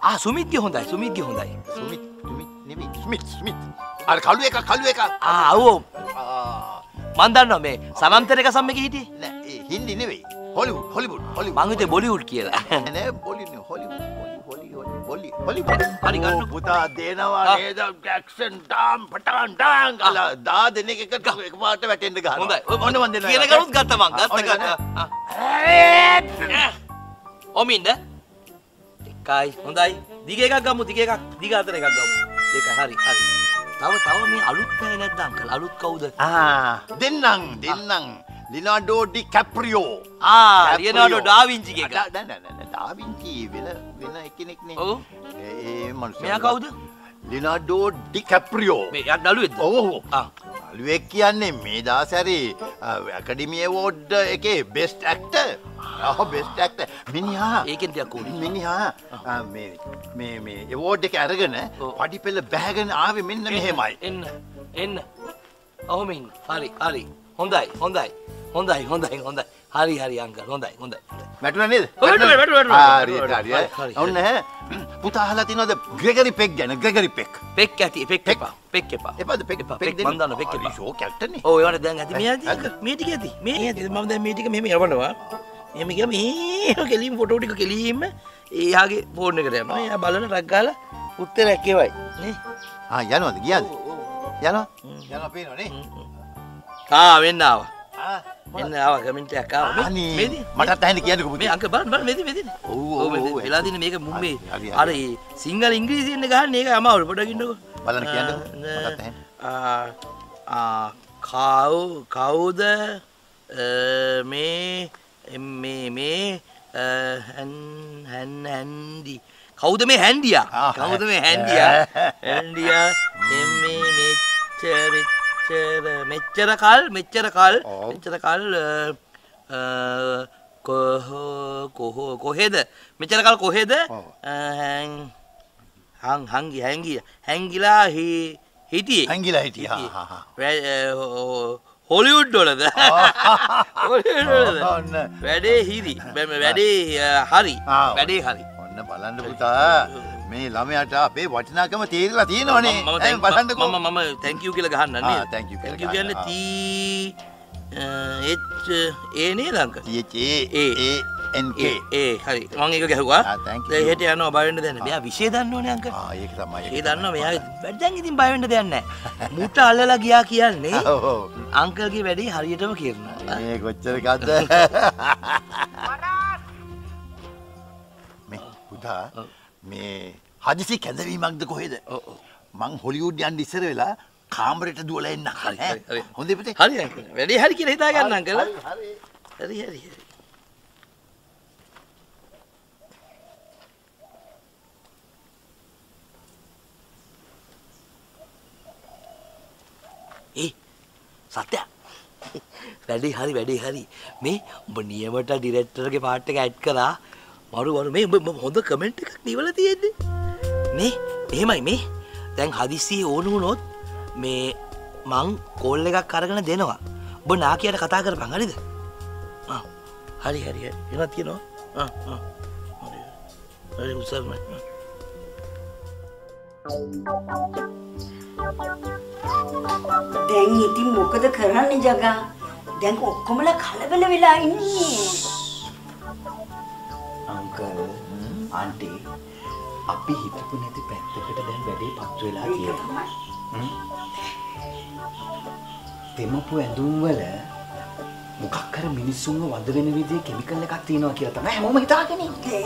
ආ සුමිත්ගේ හොඳයි සුමිත්ගේ හොඳයි. ස්මිත් ස්මිත් නෙමෙයි ස්මිත් ස්මිත් අර කළු එක කළු එක ආ ආ, මන් දන්නවා මේ සමන්තර එක සම්මක හිටියේ? නෑ ඒ හින්දි නෙවෙයි. හොලිවුඩ් හොලිවුඩ් හොලිවුඩ් මං හිතුවේ බොලිවුඩ් කියලා. නෑ බොලි නේ හොලිවුඩ් හොලි හොලිවුඩ් හරි ගන්න. පුතා දෙනවා. නේද? ජැක්සන් ඩාම් පටාන් ඩාන් ගලා දා දෙනෙක් එක එකපාරට වැටෙන්න ගහනවා. හොඳයි. ඔන්න මන් දෙන්නම් කියන කරුත් ගත්ත මං ගත්ත ගන්න. ගත්ත ඔමින්ද? එකයි හොඳයි. දිග එකක් ගමු දිග එකක්. දිග අතර එකක් ගමු. දෙක හරි හරි. තව තව මේ අලුත් පැය නැද්ද අංකල්? අලුත් කවුද? ආ. දෙන්නම් දෙන්නම් ලිනාඩෝ ඩි කැප්‍රියෝ. ලියනාඩෝ නෑ ඩාවින්චි වෙන වෙන එකෙනෙක්නේ. ඒ මනුස්සයා මෙයා කවුද? Leonardo DiCaprio. මේ ඔව් ආ. අලුවෙක් කියන්නේ මේ දාසරි ඇකඩිමිය වෝඩ් එකේ බෙස්ට් ඇක්ටර් ඔව් බෙස්ට් ඇක්ටර් මිනිහා. ඒකෙන් උඩින් මිනිහා මේ එවෝඩ් එක අරගෙන ඔව්. පඩිපෙළ බෑගෙන ආවේ මෙන්න මෙහෙමයි. එන්න එන්න. ඔහොම ඉන්න. හරි හරි හොඳයි හොඳයි. හොඳයි හොඳයි හොඳයි. හරි හරි අංකල්. හොඳයි හොඳයි. වැටුණා නේද? වැටුණා, වැටුණා, වැටුණා. හරි හරි හරි, හරි. ඔන්න පුතා අහලා තියෙනවද ග්‍රෙගරි පෙක් ගැන ග්‍රෙගරි පෙක්. පෙක් ඇති පෙක් පෙක්. එපා පෙක් එපා. එපාද? පෙක් එපා පෙක් මන් දන්නවා පෙක් එපා. ෂෝ කැක්ටර්නේ ඔව් ඒවට දැන් ඇති. මේ ඇති? මේ ටික ඇති? මේ ඇති. මම දැන් මේ ටික මෙහෙම යවනවා. මෙහෙම ගියා මේ කෙලින් ෆොටෝ ටික කෙලින්ම එයාගේ ෆෝන් එකට යනවා. එයා බලන රක් ගාලා උත්තරයක් එවයි. නේ ආ යනවද? ගියාද? යනවා? යනවා පේනවනේ ආ වෙන්න ආවා ආ එන්න ආව කමෙන්ට් එකක් ආවා. මේ- මේදි මටත් ඇහෙන්න කියන්නකෝ මේ පුතේ. අංක බලන්න බලන්න මෙදි මෙදි. ඔව්, ඔව්, වෙලා තියෙන මේක මුම්බේ. අර ඒ සිංහල ඉංග්‍රීසියෙන් ගහන්නේ ඒක අමාරු පොඩ්ඩක් ඉන්නකෝ. බලන්න කියන්නකෝ. මටත් ඇහෙන්න. ආ කව් කවුද මේ මේ මේ hän හැන්ඩි කවුද මේ හැන්ඩියා කවුද මේ හැන්ඩියා <laughs> හැන්ඩියා එමේ මෙච්චර මෙච්චර කල් මෙච්චර කල්. මෙච්චර කල් කොහෝ කොහෝ කොහෙද? මෙච්චර කල් කොහෙද? හං හංගි හැංගි හැංගිලා හිටියේ. හැංගිලා හිටියා. හොලිවුඩ්? ඔන්න. වැඩේ හිරි. වැඩේ හරි. වැඩේ හරි. ඔන්න බලන්න පුතා මේ ළමයාට අපේ වටිනාකම තේරලා තියෙනවනේ. මම බලන්නකෝ. මම මම thank you කියලා ගහන්න ආ, නේද thank you කියලා thank you කියන්නේ. T H A නේද අංක T H A. A N K. ඒ හරි මම ඒක ගැහුවා ආ. දැන් හෙට යනවා බය වෙන්න දෙන්න මෙයා විශේෂ දන්නවනේ අංක ආ ඒක තමයි. ඒ දන්නවා මෙයා දැන් ඉතින් බය වෙන්න දෙයක් නැහැ මුට අල්ලලා ගියා කියන්නේ <laughs> ඔව්. අංකල්ගේ වැඩේ හරියටම කරනවා මේ කොච්චර එකක්ද? <laughs> මේ පුතා. මේ හදිසි කැඳවීමක්ද කොහෙද? මං හොලිවුඩ් යන්න ඉස්සර වෙලා කාමරයට දුවලා එන්න. හරි. හොඳේ පුතේ. හරි වැඩේ හරි කියලා හිතා ගන්න අංකල් හරි, හරි. හරි ඒ සත්‍ය <laughs> වැඩේ හරි වැඩේ හරි මේ උඹ නියමට ඩිරෙක්ටර්ගේ පාට් එක ඇඩ් කරා මරු මරු. මේ උඹ උඹ හොඳ කමෙන්ට් එකක් දීවලා තියෙන්නේ. මේ එහෙමයි මේ. දැන් හදිස්සියේ ඕන වුණොත් මේ මං කෝල් එකක් අරගෙන දෙනවා. උඹ නාකියට කතා කරපන් හරිද? ආ, හරි හරි හරි. එනවා තියෙනවා. ආ, ආ. හරි හරි. උසරණ දැන් ඉතින් මොකද කරන්නේ ජගා? දැන් ඔක්කොමලා කලබල වෙලා ඉන්නේ. අංකල් ආන්ටි අපි හිතපු නැති පැත්තකට දැන් වැඩේ පත් වෙලා තියෙනවා. තෙමපු ඇඳුම් වල මොකක් කර මිනිස්සුන්ව වද වෙන විදිහේ කිමිකල් එකක් තියෙනවා කියලා තමයි හැමෝම හිතාගෙන ඉන්නේ.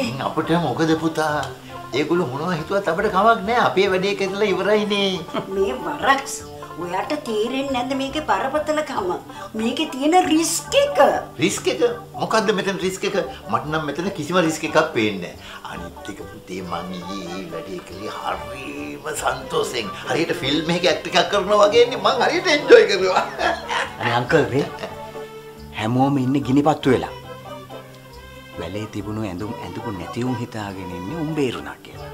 ඉතින් අපිට මොකද පුතා? ඒගොල්ලෝ මොනවා හිතුවත් අපිට කමක් නැහැ. අපේ වැඩේ කරලා ඉවරයිනේ. මේ වරක්ස් ඔයාට තේරෙන්නේ නැද්ද මේකේ බරපතලකම? මේකේ තියෙන රිස්ක් එක. රිස්ක් එක මොකද්ද මෙතන රිස්ක් එක මට නම් මෙතන කිසිම රිස්ක් එකක් පේන්නේ නැහැ අනිත් එක පුතේ මං ඊයේ වැඩේ කළේ හරිම සන්තෝෂෙන් හරියට ෆිල්ම් එකක ඇක්ට් එකක් කරනවා වගේනේ මං හරියට එන්ජොයි කරුවා අනේ අංකල් වේ හැමෝම ඉන්නේ ගිනිපත්තු වෙලා. වැලේ තිබුණු ඇඳුම් ඇඳපු නැති උන් හිතාගෙන ඉන්නේ උන් බේරුණා කියලා.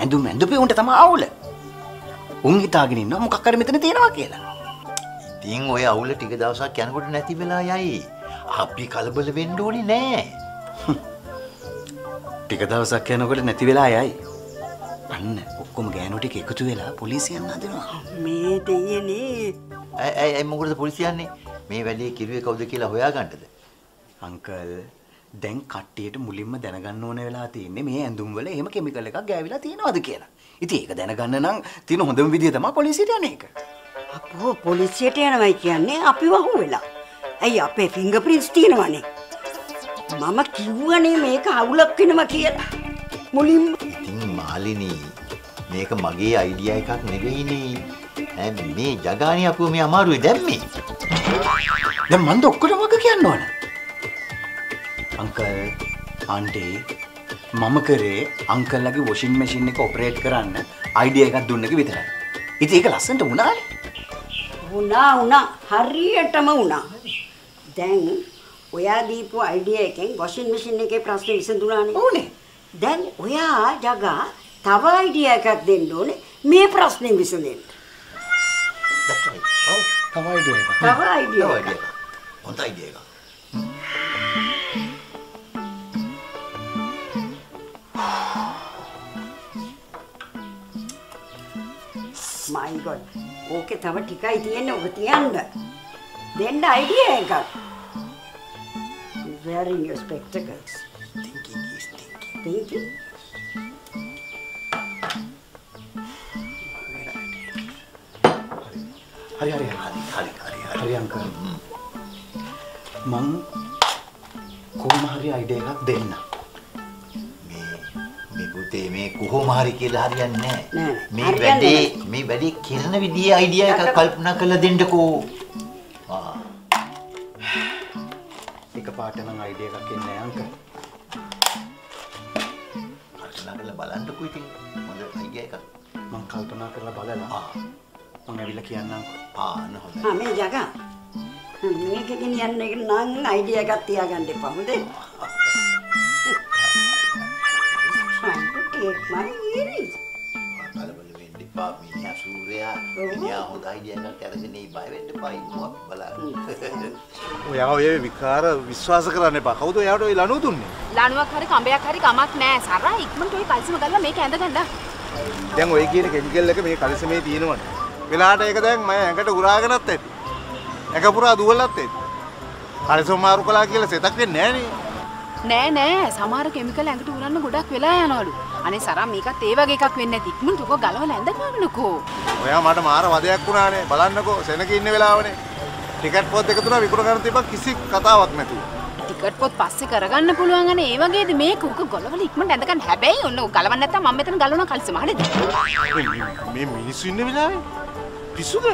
ඇඳුම් ඇඳපේ උන්ට තමයි අවුල. උන් හිතාගෙන ඉන්නවා මොකක් හරි මෙතන තියෙනවා කියලා. ඉතින් ඔය අවුල ටික දවසක් යනකොට නැති වෙලා යයි අපි කලබල වෙන්න ඕනේ නෑ ටික දවසක් යනකොට නැති වෙලා යයි. අන්න ඔක්කොම ගෑනු ටික එකතු වෙලා පොලිසියෙන් හදනවා. මේ දෙයියනේ. ඇයි ඇයි ඇයි මොකටද පොලිසියන්නේ මේ වැඩේ කිරුවේ කවුද කියලා හොයාගන්නද අංකල් දැන් කට්ටියට මුලින්ම දැනගන්න ඕන වෙලා තියෙන්නේ මේ ඇඳුම් වල එහෙම කිමිකල් එකක් ගෑවිලා තියෙනවද කියලා. ඉතින් ඒක දැනගන්න නම් තියෙන හොඳම විදිය තමයි පොලිසියට යන එක. අපෝ පොලිසියට යනවයි කියන්නේ අපි වහු වෙලා. ඇයි අපේ ෆිංගර් ප්‍රින්ට්ස් තියෙනවනේ. මම කිව්වනේ මේක අවුලක් වෙනවා කියලා. මුලින්ම ඉතින් මාලිනී මේක මගේ අයිඩියා එකක් නෙවෙයිනේ ඈ මේ ජගානි අපුව මේ අමාරුවේ දැම්මේ දැන් මන්ද ඔක්කොටම වග කියන්න ඕන. අංකල් ආන්ටි මම කරේ අංකල්ලගේ වොෂින් මැෂින් එක ඔපරේට් කරන්න අයිඩියා එකක් දුන්න එක විතරයි. ඉතින් ඒක ලස්සනට වුණානේ. වුණා වුණා හරියටම වුණා. දැන් ඔයා දීපු අයිඩියා එකෙන් වොෂින් මැෂින් එකේ ප්‍රශ්නේ විසඳුණානේ. ඕනේ. දැන් ඔයා ජගා තව අයිඩියා එකක් දෙන්න ඕනේ මේ ප්‍රශ්නේ විසඳෙන්න. Right. ඔව් තව අයිඩියා එකක්. තව අයිඩියා එකක්. හොඳ අයිඩියා එකක් god. ඕකේ තව ටිකයි තියෙන්නේ ඔක තියන්න. දෙන්න අයිඩියා එකක්. Wearing your spectacles. thinking is thinking Thinking. හරි හරි හරි. හරි හරි හරි අංකල්. මං කොහොම හරි අයිඩියා එකක් දෙන්න. මේ පුතේ මේ කොහොම හරි කියලා හරියන්නේ නැහැ. මේ වැඩේ මේ වැඩේ කරන විදිහේ අයිඩියා එකක් කල්පනා කරලා දෙන්නකෝ. ආ එකපාරට නම් අයිඩියා එකක් එන්නේ නැහැ අංකල්. කල්පනා කරලා බලන්නකෝ ඉතින්. හොඳ අයිඩියා එකක්. මං කල්පනා කරලා බලලා ආ මං ඇවිල්ලා කියන්නම්. ආ නහොඳයි. ආ මේ ජගා මේක ගෙනියන්න එක නම් අයිඩියා එකක් තියාගන්න එපා හොඳේ ඒක මයි කලබල වෙන්න එපා මිනිහා සූර්යයා මිනිහා හොඳ අයිඩියා එකක් අරගෙන ඉයි බය වෙන්න එපා අපි බලන්න. ඔයා ඔය විකාර විශ්වාස කරන්න එපා. කවුද එයාට ඔය ලනුව දුන්නේ? ලණුවක් හරි කඹයක් හරි කමක් නෑ සරා ඉක්මනට ওই කල්සම ගල්ලා මේක ඇඳගන්න දැන් ඔය කියන කෙමිකල් එක මේ කලිසමේ තියෙනවනේ. වෙලාවට ඒක දැන් මම ඇඟට උරාගෙනත් ඇති. ඇඟ පුරා දුවලත් ඇති. කලිසම මාරු කළා කියලා සෙතක් වෙන්නේ නැහැ නෑ නෑ සමහර කෙමිකල් ඇඟට උරන්න ගොඩක් වෙලා යනවලු අනේ සරා මේකත් ඒ වගේ එකක් වෙන්නේ නැති ඉක්මනට ඔක ගලවලා ඇඳගන්නකෝ ඔයා මට මාර වදයක් වුණානේ. බලන්නකෝ සෙනක ඉන්න වෙලාවනේ. ටිකට් පොත් දෙක තුන විකුණ ගන්න තිබ්බා කිසි කතාවක් නැතුව. ටිකට් පොත් පස්සේ කරගන්න පුළුවන් අනේ ඒ වගේද මේක උක ගලවලා ඉක්මනට ඇඳගන්න හැබැයි ඔන්න ඔක ගලවන්න නැත්තම් මම මෙතන ගලවන කල්සම හරිද මේ- මිනිස්සු ඉන්න වෙලාවේ පිස්සුද?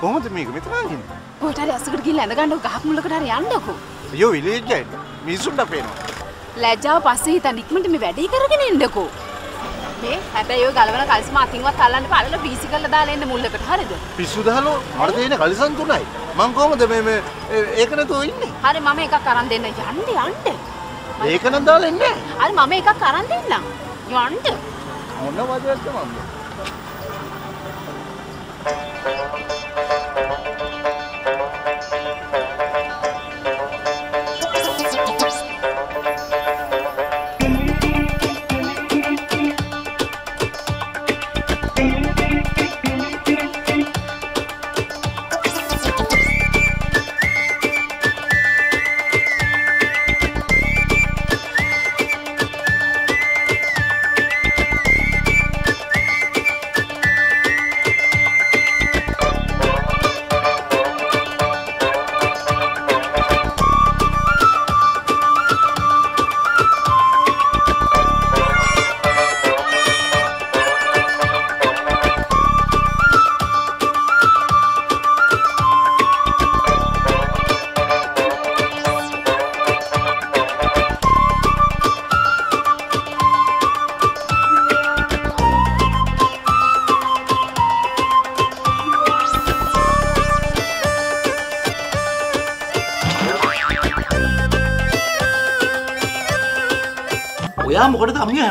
කොහොමද මේක මෙතන ආගින්නේ? කොහට හරි අස්සකට ගිහලා ඇඳගන්න ගහක් මුලකට හරි යන්නකෝ අයියෝ විලේජ් එකේ මිනිස්සුන්ට පේනවා. ලැජ්ජාව පස්සේ හිතන් ඉක්මනට මේ වැඩේ කරගෙන එන්නකෝ මේ හැබැයි ඔය ගලවන කල්සම අතින්වත් අල්ලන්න පාලලා බීසි කරලා දාලා එන්න මුල්ලකට හරිද පිස්සු දහලෝ මට තියෙන කලිසම් තුනයි. මං කොහොමද මේ මේ ඒක නැතුව ඉන්නේ? හරි මම එකක් අරන් දෙන්න යන්න යන්න ඒක නම් දාලා ඉන්නේ. හරි මම එකක් අරන් දෙන්නම් යන්න මොන වදයක්ද මම? ඔයා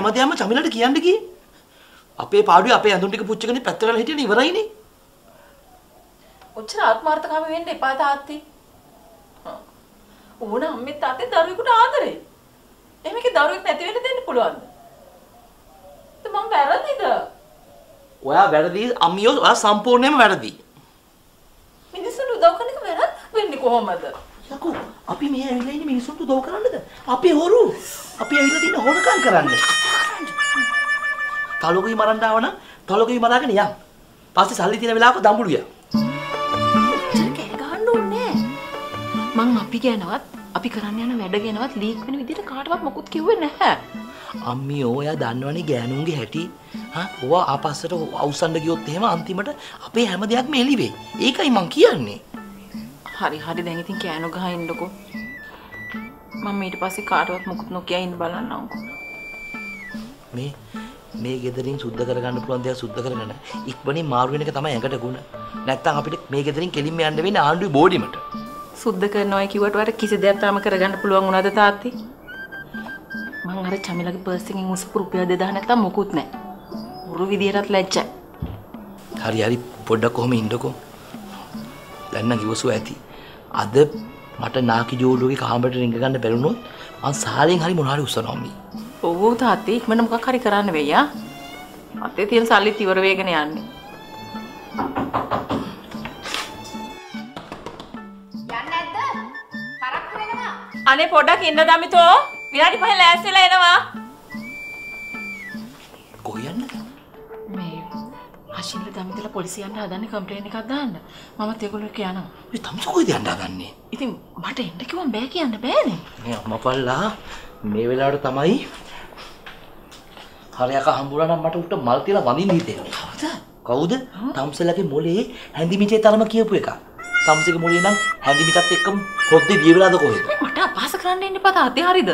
හැමදේම චමිලට කියන්න ගියේ? අපේ පාඩුවේ අපේ ඇඳුම් ටික පුච්චගෙන පැත්ත කරලා හිටියනේ ඉවරයිනේ. ඔච්චර ආත්මාර්ථකාමී වෙන්න එපා තාත්තී. ඕන අම්මේ තාත්තේ දරුවෙකුට ආදරේ. එහෙම එකේ දරුවෙක් නැති වෙන්න දෙන්න පුළුවන්ද? මම වැරදිද? ඔයා වැරදි අම්මියෝ ඔයා සම්පූර්ණයෙන්ම වැරදි. මිනිස්සුන්ට උදව් කරන එක වැරද්දක් වෙන්නේ කොහොමද? යකෝ අපි මේ ඇවිල්ලා ඉන්නේ මිනිස්සුන්ට උදව් කරන්නද? අපි හොරු. අපි ඇවිල්ලා තියෙන හොරකම් කරන්න. තලොකුයි මරන්න ආව නම් තලොකුයි මරාගෙන යන්. පස්සේ සල්ලි තියෙන වෙලාවක දඹුලිය. කෑ ගහන්න ඕනේ මං අපි ගැනවත් අපි කරන්න යන වැඩ ගැනවත් ලීක් වෙන විදිහට කාටවත් මොකුත් කිව්වේ නැහැ. අම්මියෝ ඔයා දන්නවනේ ගෑනුන්ගේ හැටි. හා ඔවා ආපස්සට අවුස්සන්න ගියොත් එහෙම අන්තිමට අපේ හැම දෙයක්ම එළි වෙයි. ඒකයි මං කියන්නේ. හරි හරි දැන් ඉතින් කෑනු ගහ ඉන්නකෝ. මම ඊට පස්සේ කාටවත් මොකුත් නොකිය ඉන්න බලන්නම්කෝ. මේ මේ ගෙදරින් සුද්ධ කරගන්න පුළුවන් දේවල් සුද්ධ කරගන්න ඉක්මනින් මාරු වෙන එක තමයි ඇඟට ගුණ. නැත්තම් අපිට මේ ගෙදරින් කෙලින්ම යන්න වෙන්නේ ආණ්ඩුවේ බෝඩිමට. සුද්ධ කරනවා කිව්වට වර කිසි දෙයක් තාම කරගන්න පුළුවන් වුණාද තාත්ති? මං අර චමිලගේ පර්ස් එකෙන් උස්පු රුපියල් 2000 නැත්තම් මොකුත් නැහැ. උරු විදියටත් ලැජ්ජයි. හරි හරි පොඩ්ඩක් කොහොම ඉන්නකෝ. දැන් නම් ඉවසුව ඇති. අද මට නාකි ජෝඩුවගේ කාමරේට රිංග ගන්න බැරුණොත් මං සාලෙන් හරි මොනවා හරි උස්සනවා අම්මී. ඔව් තාත්ති ඉක්මනට මොකක් හරි කරන්න වෙයි ආ. අතේ තියෙන සල්ලිත් ඉවර වෙගෙන යන්නේ. අනේ පොඩ්ඩක් ඉන්න දමිතෝ විනාඩි පහ ලෑස්තිලා එනවා. කොහේ යන්නද? මේ හෂින්ල දමිතල පොලිසියන්ට හදන්න කම්පලේන් එකක් දාන්න මමත් ඒගොල්ලෝ කියනවා මේ තමස කොයිද යන්න හදන්නේ? ඉතින් මට එන්න කිව්වම බෑ කියන්න බෑනේ මේ අම්මපල්ලා මේ වෙලාවට තමයි හරයක හම්බුනා නම් මට උට මල් තියලා වඳින්න හිතෙනවා. කවුද කවුද? තම්සලගේ මොලේ හැඳිමිටේ තරම කියපු එක. තම්සගේ මොලේ නම් හැඳිමිටත් එක්කම හොද්දේ දිය වෙලාද කොහෙද? මට අපහාස කරන්න එන්න එපා තාත්තේ හරිද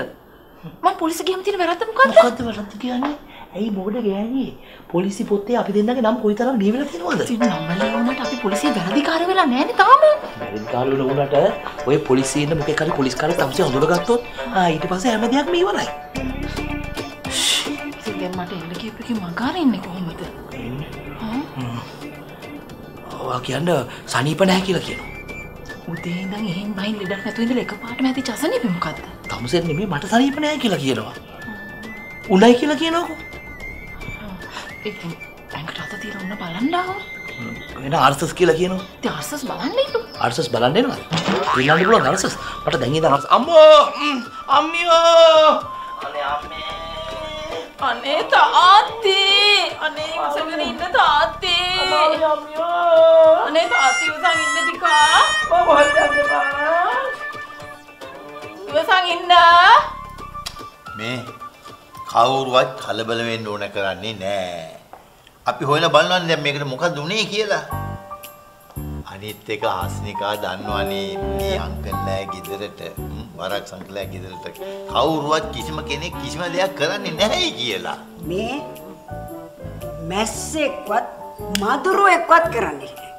මම පොලිසිය ගියම තියෙන වැරද්ද මොකද්ද මොකද්ද වැරද්ද කියන්නේ? ඇයි මොකද ගෑණියේ? පොලිසි පොතේ අපි දෙන්නගේ නම් කොයිතරම් ලිය වෙලා තියෙනවද? නම්මලා වුණාට අපි පොලිසිය වැරදිකාර වෙලා නැහැනේ තාම බැරිකාරවල වුණාට ඔය පොලිසියේ ඉන්න මොකෙක් හරි පොලිස් කාරයෙක් තම්සේ හඳුනගත්තොත් ආ ඊට පස්සේ හැම දෙයක්ම ඉවරයි. දැන් මට එන්න කියපු එකේ මගාර ඉන්නේ කොහොමද ඔයා කියන්න සනීප නැහැ කියලා කියනවා. උදේ ඉඳන් එහෙන් බයින් ලෙඩක් නැතුව ඉඳලා එකපාරටම ඇති චසනීපේ මොකද්ද තමුසෙන් නෙමෙයි මට සනීප නැහැ කියලා කියනවා. උණයි කියලා කියනකො. ඉතින් ඇඟට අත තියලා උන්න බලන්න ආව වෙන අර්සස් කියලා කියනවා. ඉතින් අර්සස් බලන්න ඉන්නු අර්සස් බලන්න එනවද? ඊළඟ පුළුවන් අර්සස්. මට දැන් ඉඳන් අර්සස් අම්මෝ ම්, අම්මියෝ. අනේ අම්මේ. අනේ තාත්තේ අනේ ඉවසගෙන ඉන්න තාත්තේ. අනේ තාත්තේ ඉවසන් ඉන්න ටිකක් මම හොයන්න බෑ. ඉවසන් ඉන්න මේ කවුරුවත් කලබල වෙන්න ඕන කරන්නේ නෑ. අපි හොයලා බලනවා දැන් මේකට මොකක්ද උනේ කියලා. අනිත් එක ආස්නිකා දන්නවනේ මේ අංකල්ලා ගෙදරට වරක් සංකල්ලා ගෙදරට කවුරුවත් කිසිම කෙනෙක් කිසිම දෙයක් කරන්නේ නැහැ කියලා. මේ මැස්සෙක්වත් මදුරුවෙක්වත් කරන්නේ නැහැ.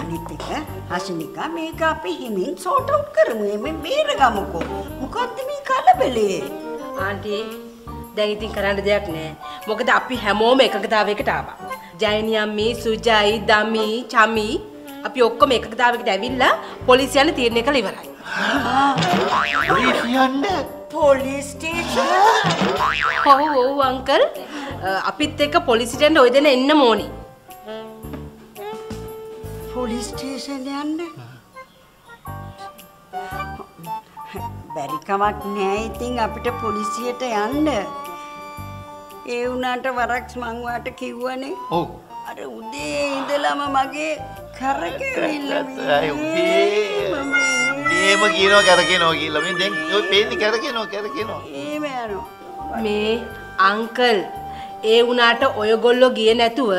අනිත් එක හෂිනිකා මේක අපි හිමින් සෝට් අවුට් කරමු. මේ බේරගමුකෝ. මොකද්ද මේ කලබලේ? ආන්ටි දැන් ඉතින් කරන්න දෙයක් නෑ. මොකද අපි හැමෝම එකගතාවයකට ආවා. ජයනි අම්මි, සුජයි, දමි, චමි අපි ඔක්කොම එකගතාවයකට ඇවිල්ලා පොලිසියන්න තීරණය කළ ඉවරයි. පොලිසියන්ට පොලිස් ස්ටේෂන් ඔව් ඔව් අංකල්. අපිත් එක්ක පොලිසියට ඔය දෙන එන්න ඕනි. පොලිස් ස්ටේෂන් යන්න. බැරි කමක් නෑ ඉතින් අපිට පොලිසියට යන්න. ඒ වුණාට වරක්ස් මං වාට කිව්වනේ. ඔව්. අර උදේ ඉඳලම මගේ මේම කියනවා කරකිනවා කියලා. මේ දැන් ඔය පේන්නේ කරකිනවා කරකිනවා. ඒම යනවා. මේ අංකල් ඒ වුණාට ඔයගොල්ලෝ ගියේ නැතුව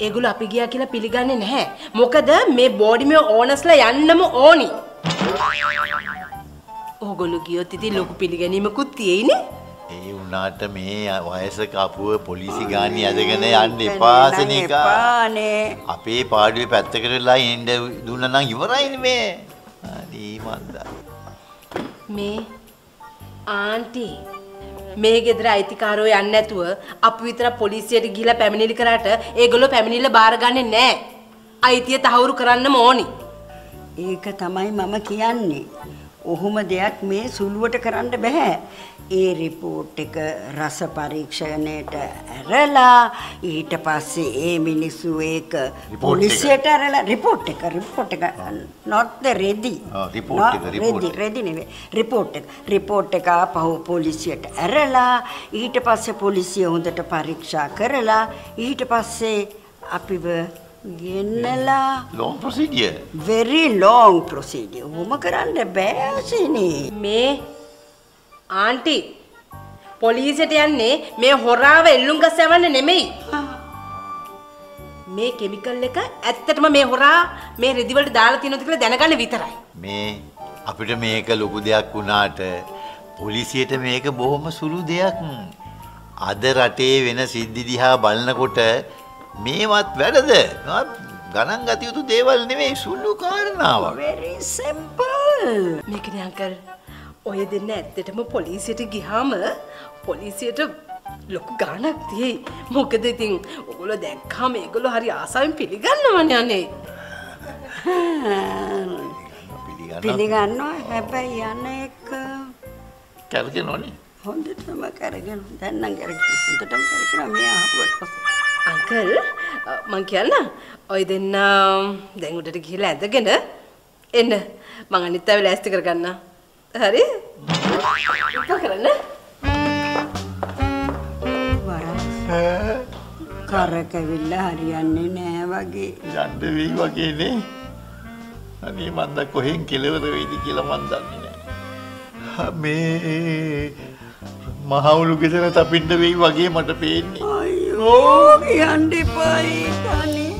ඒගොල්ලෝ අපි ගියා කියලා පිළිගන්නේ නැහැ. මොකද මේ බෝඩිමේ ඕනස්ලා යන්නම ඕනි. ඕගොල්ලෝ ගියොත් ඉතින් ලොකු පිළිගැනීමකුත් තියෙයිනේ. ඒ වුණාට මේ වයසක අපුව පොලිසි ගානි ඇදගෙන යන්න එපා සනිකා. එපානේ. අපේ පාඩුවේ පැත්තකට වෙලා ඉන්න දුන්න නම් ඉවරයිනේ මේ. අනේ මන්දා. මේ ආන්ටි මේ ගෙදර අයිතිකාරෝ යන්නේ නැතුව අපි විතර පොලිසියට ගිහිල්ලා පැමිණිලි කරාට ඒගොල්ලෝ පැමිණිල්ල බාරගන්නේ නැහැ. අයිතිය තහවුරු කරන්නම ඕනි. ඒක තමයි මම කියන්නේ. ඔහොම දෙයක් මේ සුළුවට කරන්න බෑ. ඒ රිපෝට් එක රස පරීක්ෂණයට ඇරලා ඊට පස්සේ ඒ මිනිස්සු ඒක එක. පොලිසියට ඇරලා රිපෝට් එක රිපෝට් එක not the ready ආ, report එක, ready, එක. ready නෙවෙයි රිපෝට් එක රිපෝට් එක ආපහු පොලිසියට ඇරලා ඊට පස්සේ පොලිසිය හොඳට පරීක්ෂා කරලා ඊට පස්සේ අපිව ගෙන්නලා long procedure. very long procedure. ඔහොම කරන්න බෑ අසිනේ. මේ ආන්ටි පොලිසියට යන්නේ මේ හොරාව එල්ලුම් ගස් යවන්න නෙමෙයි. මේ කෙමිකල් එක ඇත්තටම මේ හොරා මේ රෙදි වලට දාලා තියෙනවද කියලා දැනගන්න විතරයි. මේ අපිට මේක ලොකු දෙයක් වුණාට පොලිසියට මේක බොහොම සුළු දෙයක්. අද රටේ වෙන සිද්ධි දිහා බලනකොට මේවත් වැඩද? ගණන් ගත යුතු දේවල් නෙවෙයි සුළු කාරණාවක්. very simple. මේකනේ අංකල් ඔය දෙන්න ඇත්තටම පොලිසියට ගියාම පොලිසියට ලොකු ගාණක් තියෙයි. මොකද ඉතින් ඔයගොල්ලෝ දැක්කම ඒගොල්ලෝ හරි ආසාවෙන් පිළිගන්නවනේ අනේ. පිළිගන්න පිළිගන්නවා හැබැයි යන එක කැරකෙනවනේ. හොඳටම කරගෙන දැන් නම් කරගෙන හොඳටම කරගෙන මේ ආපුවට අංකල් මං කියන්න ඔය දෙන්න දැන් උඩට ගිහිල්ලා ඇඳගෙන එන්න මං අනිත් අය ලෑස්ති කරගන්න. හරි? කරන්න. වරක් කරකවිල්ල හරියන්නේ නෑ වගේ. යන්න වෙයි වගේනේ අනේ මන්ද කොහෙන් කෙලවර වෙයිද කියලා මන් දන්නේ නෑ මේ මහවුලු ගෙදර තපින්න වෙයි වගේ මට පේන්නේ අයියෝ කියන්න එපායි තනේ.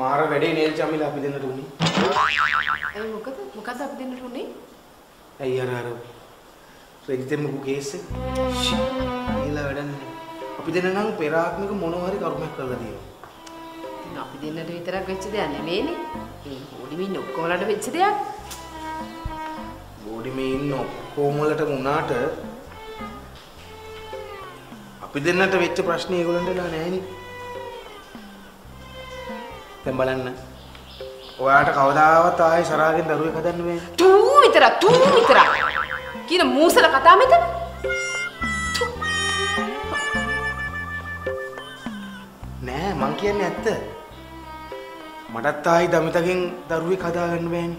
මාර වැඩේ නේල් චමිල අපි දෙන්නට උනේ. ඒ මොකද මොකද අපි දෙන්නට උනේ? ඇයි අර අර රෙජිතෙන් මුකු කේස් එක. ඊළා වැඩන්නේ. අපි දෙන්න නම් පෙර ආත්මික මොනවා හරි කර්මයක් කරලා තියෙනවා. ඉතින් අපි දෙන්නට විතරක් වෙච්ච දෙයක් නෙවෙයිනේ. ඒ පොඩිමින් ඔක්කොමලට වෙච්ච දෙයක්. බෝඩි මේ ඉන්න ඔක්කොම වලට වුණාට අපි දෙන්නට වෙච්ච ප්‍රශ්නේ ඒගොල්ලන්ට ලා නෑනේ. දැන් බලන්න. ඔයාට කවදාවත් ආයේ සරාගෙන් දරුවෙක් හදන්න බෑනේ. ටූ විතරක් ටූ විතරක්. කියන මූසල කතා මෙතන. නෑ මං කියන්නේ ඇත්ත. මටත් ආයි දමිතගෙන් දරුවෙක් හදාගන්න බෑනේ.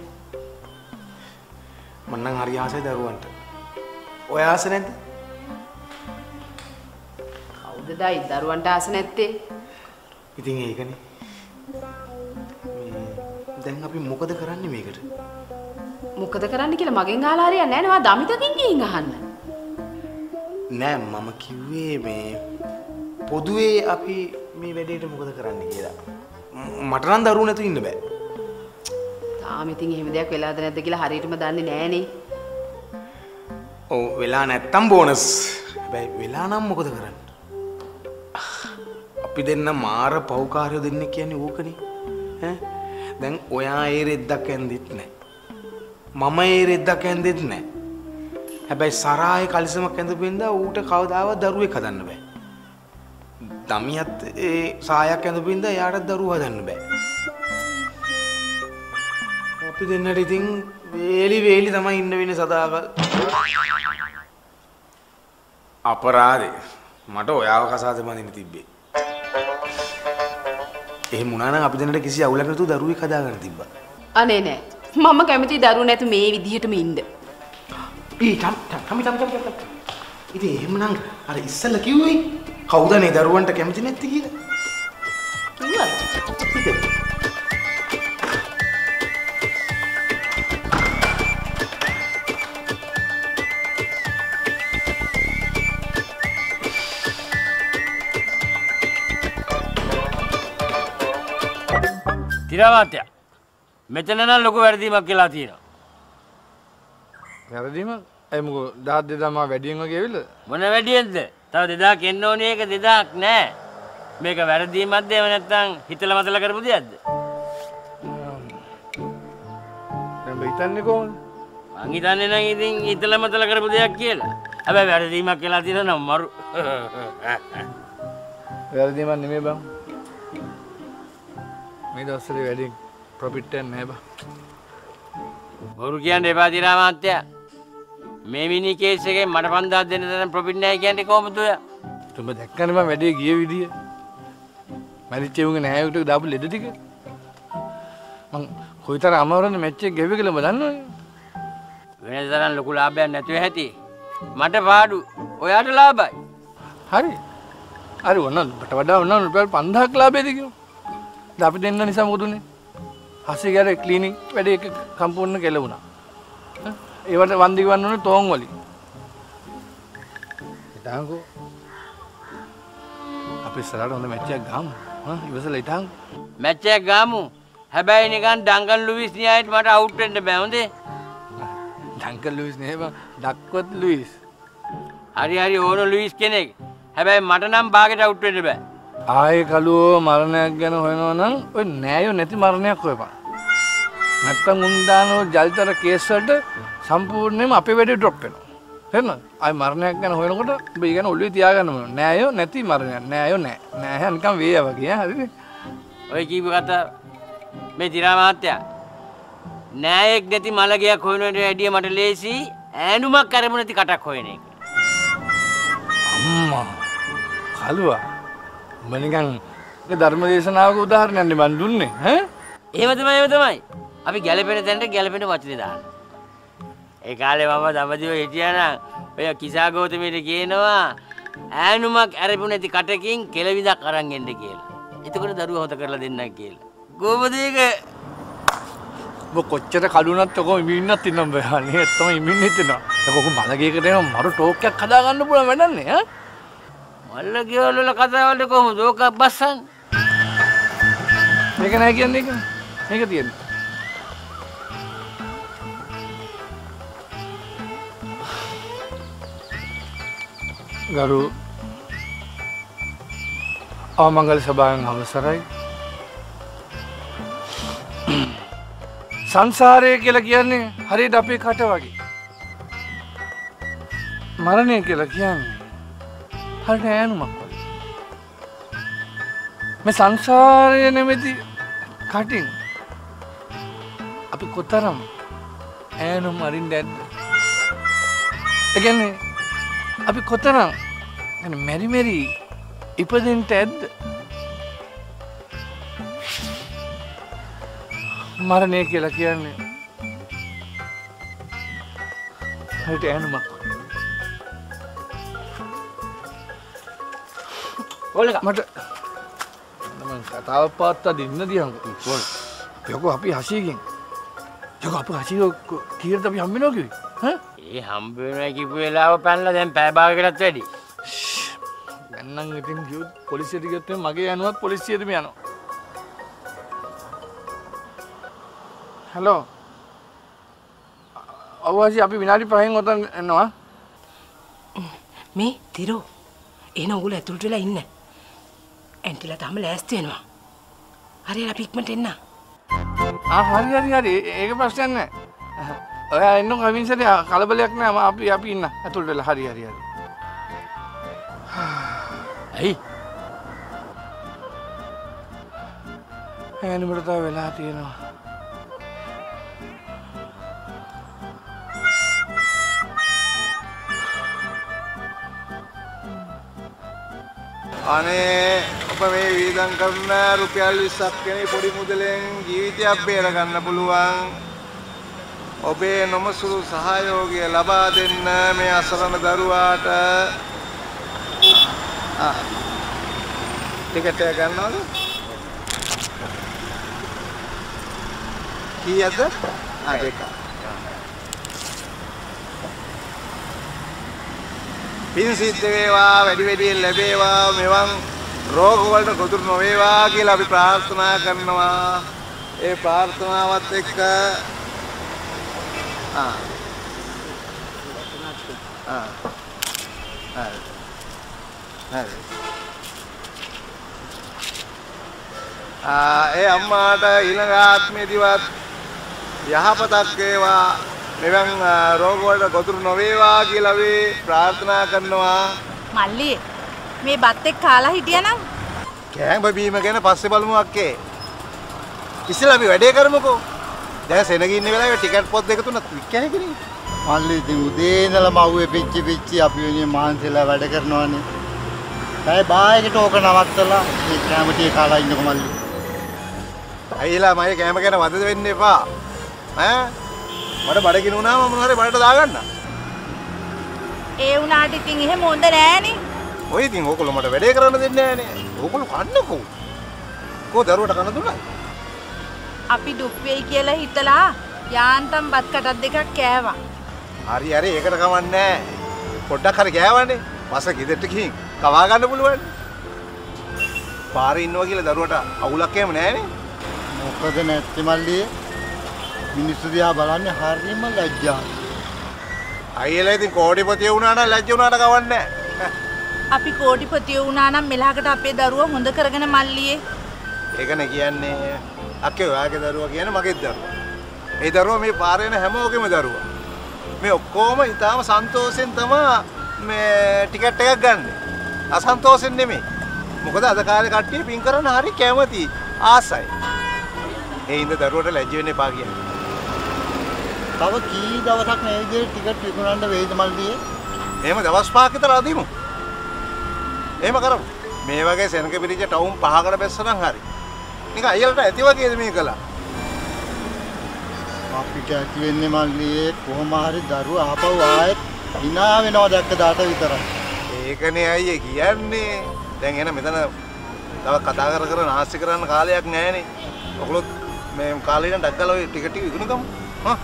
මං නම් හරි ආසයි දරුවන්ට. ඔය ආස නැද්ද? කවුද දයි දරුවන්ට ආස නැත්තේ? ඉතින් ඒකනේ. දැන් අපි මොකද කරන්නේ මේකට? මොකද කරන්න කියලා මගෙන් අහලා හරියන්නේ නැහැ නේ. වා දමිතකින් ගිහින් අහන්න. නෑ මම කිව්වේ මේ පොදුවේ අපි මේ වැඩේට මොකද කරන්න කියලා. මට නම් දරුවෝ නැතුව ඉන්න බෑ. තාම ඉතින් එහෙම දෙයක් වෙලාද නැද්ද කියලා හරියටම දන්නේ නැහනේ. ඔව් වෙලා නැත්තම් බෝනස්. හැබැයි වෙලා නම් මොකද කරන්න? අපි දෙන්න මාර පව්කාරයෝ දෙන්න කියන්නේ ඕකනේ. ඈ දැන් ඔයා ඒ රෙද්දක් ඇන්දෙත් නැහැ. මම ඒ රෙද්දක් ඇන්දෙත් නැහැ. හැබැයි සරායේ කලිසමක් ඇඳපෙන්දා ඌට කවදාවත් දරුවෙක් හදන්න බෑ. දමියත් ඒ සායක් ඇඳපින්දා එයාටත් දරුවෝ හදන්න බෑ. අපි දෙන්නට ඉතින් වේලි වේලි තමයි ඉන්න වෙන්නේ සදාකල්. අපරාධේ. මට ඔයාව කසාද බඳින්න තිබ්බේ. එහෙම වුණා නම් අපි දෙන්නට කිසි අවුලක් නැතුව දරුවෙක් හදාගන්න තිබ්බා. අනේ නෑ. මම කැමති දරුවෝ නැතු මේ විදිහටම ඉන්න. ඊ තම් තම් තම් තම් තම්. ඉතින් එහෙමනම් අර ඉස්සෙල්ලා කිව්වේ කවුද නේ දරුවන්ට කැමති නැත්තේ කියලා? කිව්වද? තිරාමාත්‍ය මෙතන නම් ලොකු වැරදීමක් කියලා තියෙනවා. වැරදිම ඇමක දාත් දෙදමා වැඩියෙන් වගේ විල්ල මොන වැඩියෙන්ද? තව දෙදාක් එන්න ඕනේ එක දෙදාක් නෑ. මේක වැරදීමක්ද එහෙම නැත්නම් හිතල මතල කරපු දෙයක්ද? හිතන්නේ කොහොමද මං හිතන්නේ නම් ඉතින් හිතල මතල කරපු දෙයක් කියලා. හැබැයි වැරදීමක් කියලා තියෙනවා නම් මරු. වැරදිමත් නෙමේ බං මේ දස්සල වැඩින් ප්‍රොපිට්ටන් නෑ බා බොරු කියන්න එපා තිරාමාත්‍ය. මේ මිනි කේස් එකේ මට 5000 දෙන්න තරම් ප්‍රොෆිට් නැහැ කියන්නේ කොහොමද ඔය? තුඹ දැක්කන බං වැඩේ ගිය විදිය මැරිච්චෙවුගේ නෑයුට දාපු ලෙඩ ටික මං කොයිතර අමාරුවෙන්ද මැච් එක ගෙව්වේ කියලා බලන්නවනේ වෙන තරම් ලොකු ලාභයක් නැතුව ඇති. මට පාඩු. ඔයාට ලාභයි. හරි හරි ඔන්න බට වඩා ඔන්න රුපියල් 5000ක් ලාභයද කිව්වා දැන් අපි දෙන්න නිසා මොකද උනේ හසි ගැර ක්ලීනික් වැඩේ එක සම්පූර්ණ කෙලවුණා? ඒවට වන්දි ගවන්න ඕනේ තෝන් වලින් හිටාංකෝ අපි ඉස්සරහට හොඳ මැච් එකක් ගහමු ඈ ඉවසලා හිටාංකෝ මැච් එක ගාමු. හැබැයි නිකන් ඩංගන් ලුයිස් න්යායට මට අවුට් වෙන්න බෑ හොඳේ. ඩංකල් ලුයිස් නේ බං ඩක්වත් ලුයිස් හරි හරි ඕන ලුයිස් කෙනෙක්. හැබැයි මට නම් බාගෙට අවුට් වෙන්න බෑ. ආයේ කළුවෝ මරණයක් ගැන හොයනවා නම් ඔය නෑයෝ නැති මරණයක් හොයපන්. නැත්තම් උන් දානෝ ජල්තර කේස් වලට සම්පූර්ණයෙන්ම අපේ වැඩේ ඩ්‍රොප් වෙනවා. හරිනවද? ආයේ මරණයක් ගැන හොයනකොට ඔබ ඊගෙන ඔළුවේ තියාගන්න ඕන. නෑයෝ නැති මරණයක්. නෑයෝ නෑ. නෑ නිකන් වේය වගේ හරිද? ඔය කීප කතා මේ තිරා මහත්තයා නෑයෙක් නැති මළගයක් හොයනට වැඩිය මට ලේසි ඈනුමක් අරමුණ නැති කටක් හොයන එක. අම්මා කලුවා උඹ නිකන් ධර්ම දේශනාවක උදාහරණයක් මන් දුන්නේ ඈ එහෙම තමයි එහෙම තමයි. අපි ගැලපෙන තැනට ගැලපෙන වචනේ දාන්න. ඒ කාලේ මම දඹදිව හිටියා නම් ඔය කිසා ගෞතමීට කියනවා ඈනුමක් අරපු නැති කටකින් කෙලවිදක් අරන් එන්න කියලා. එතකොට දරුවා හොත කරලා දෙන්නම් කියලා. කොහොමද ඒක? ඔබ කොච්චර කඩුනත් ඔක ඉමින්නත් ඉන්නම් බෑනේ ඇත්තම ඉමින්න හිතෙනවා ඒක ඔක මලගේකට එන මරු ටෝක් එකක් හදා ගන්න පුළුවන් වැඩන්නේ ඈ මල්ල කියවල වල කතා වලට කොහොමද? ඕක බස්සන්නේ? මේක නෑ කියන්නේ ඒක? මේක තියෙන්නේ. ගරු අවමංගල සභාවෙන් අවසරයි. සංසාරය කියලා කියන්නේ හරියට අපේ කට වගේ. මරණය කියලා කියන්නේ හරිට ෑනුමක් වගේ මේ සංසාරය නෙමැති කටින් අපි කොතරම් ෑනුම් අරින්ට ඇද්ද එකන්නේ අපි කොතරම් මැරිමැරි ඉපදෙන්ට ඇද්ද මරණය කියලා කියන්නේ හරිට ෑනුමක් ඕලක මට මම කතාව පාත්තා දෙන්න දියන් පොල් යොක අපි හසීකින් යොක අප හසික කීරට අපි හම්බිනෝකිවි ඒ හම්බ වෙනවා කිව්ව වෙලාව පැනලා දැන් පැය භාගයකටත් වැඩි. ගන්නන් ඉතින් කිව් පොලිසියට ගත්තේ මගේ යනුවත් පොලිසියටම යනවා. හැලෝ අවවාසි අපි විනාඩි පහෙන් ඔතන් එන්නවා මේ තිරෝ. එන ඔගුල ඇතුළට වෙලා ඉන්න. ඇන්ටිලා තාම ලෑස්ති වෙනවා. හරි අපි ඉක්මනට එන්න. ආ හරි හරි හරි. ඒක ප්‍රශ්නයක් නැහැ ඔයා එන්න කවින්සට කලබලයක් නෑ. මම අපි අපි ඉන්න. ඇතුළට වෙලා. හරි හරි හරි. ඇයි? ඈනුමට තව වෙලා තියෙනවා අනේ ඔබ මේ වීදම් කරන රුපියල් 20ක් කෙනෙක් පොඩි මුදලෙන් ජීවිතයක් බේර ගන්න පුළුවන්. ඔබේ නොමසුරු සහයෝගය ලබා දෙන්න මේ අසරණ දරුවාට ආ ටිකට් එක ගන්නවද? කීයද? ආ දෙකක්. පින් සිද්ධ වේවා වැඩි වැඩියෙන් ලැබේවා මෙවන් රෝග වලට ගොදුරු නොවේවා කියලා අපි ප්‍රාර්ථනා කරනවා. ඒ ප්‍රාර්ථනාවත් එක්ක ආ. ආ. හරි. හරි. ආ ඒ අම්මාට ඊළඟ ආත්මෙදිවත් යහපතක් වේවා. මෙවන් රෝග වලට ගොදුරු නොවේවා කියලා අපි ප්‍රාර්ථනා කරනවා. මල්ලි මේ බත් එක්ක කාලා හිටියනම් කෑම බීම ගැන පස්සේ බලමු අක්කේ. ඉස්සෙල්ලා අපි වැඩේ කරමුකෝ. දැන් සෙනග ඉන්න වෙලාවේ ටිකට් පොත් දෙක තුනක් වික්කෑ කිනේ. මල්ලි ඉතින් උදේ ඉඳලා මව්වේ පිච්චි පිච්චි අපි වෙනේ මාන්සෙලා වැඩ කරනවානේ. පැය භාගයකට ඕක නවත්තලා මේ කැම ටික කාලා ඉන්නකො මල්ලි. අයිලා මගේ කෑම ගැන වද වෙන්න එපා. ඈ මට බඩගිනි වුණාම මොන හරි බඩට දාගන්න. ඒ වුණාට ඉතින් එහෙම හොඳ නෑනේ. ඔය ඉතින් ඕගොල්ලෝ මට වැඩේ කරන්න දෙන්නේ නෑනේ. ඕගොල්ලෝ කන්නකෝ. කෝ දරුවට කන දුන්නා. අපි දුක් වෙයි කියලා හිතලා යාන්තම් බත් කටක් දෙකක් කෑවා. හරි හරි ඒකට කමන්නේ නෑ. පොඩ්ඩක් හරි ගෑවන්නේ. පස්ස ගෙදරට ගිහින් කවා ගන්න පුළුවන්. පාරේ ඉන්නවා කියලා දරුවට අවුලක් එහෙම නෑනේ. මොකද නැත්තේ මල්ලි මිනිස්සු දිහා බලන්නේ හරියම ලැජ්ජායි. අයියලා ඉතින් කෝටිපතිය වුණා නම් ලැජ්ජ වුණාට කවන්නේ. අපි කෝටිපතිය වුණා නම් මෙලහකට අපේ දරුවා හොඳ කරගෙන මල්ලියේ. ඒකනේ කියන්නේ අක්කේ ඔයාගේ දරුවා කියන්නේ මගේ දරුවා. ඒ දරුවා මේ පාරේ යන හැමෝගෙම දරුවා. මේ ඔක්කොම ඊටාම සන්තෝෂෙන් තමයි මේ ටිකට් එකක් ගන්න. අසන්තෝෂෙන් නෙමෙයි. මොකද අද කාලේ කට්ටිය පින් කරන්න හරි කැමති ආසයි. ඒ ඉඳ දරුවට ලැජ්ජ වෙන්න එපා කියන්නේ. තව කී දවසක් මේ විදිහට ටිකට් විකුණන්න වෙයිද මල්ලියේ? එහෙම දවස් පහක් විතර අදීමු. එහෙම කරමු. මේ වගේ සෙනඟ පිරිච්ච ටවුන් පහකට බැස්සනම් හරි. නිකන් අයියලට ඇති වගේද මේ කළා. අපිට ඇති වෙන්නේ මල්ලියේ කොහොම හරි දරුවා ආපහු ආයෙත් hina වෙනවා දැක්ක දාට විතරයි. ඒකනේ අයියේ කියන්නේ. දැන් එන මෙතන තව කතා කර කර නාස්ති කරන්න කාලයක් නැහැනේ. ඔගොල්ලෝ මේ කාලේ ඉඳන් ඩග්ගල ඔය ටික ටික විකුණු ගමු. හා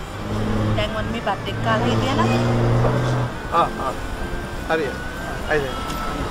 දැන් ඔන්න මේ බත් එක්ක කාලා හිටියනම් ආ ආ. හරි. අයිද.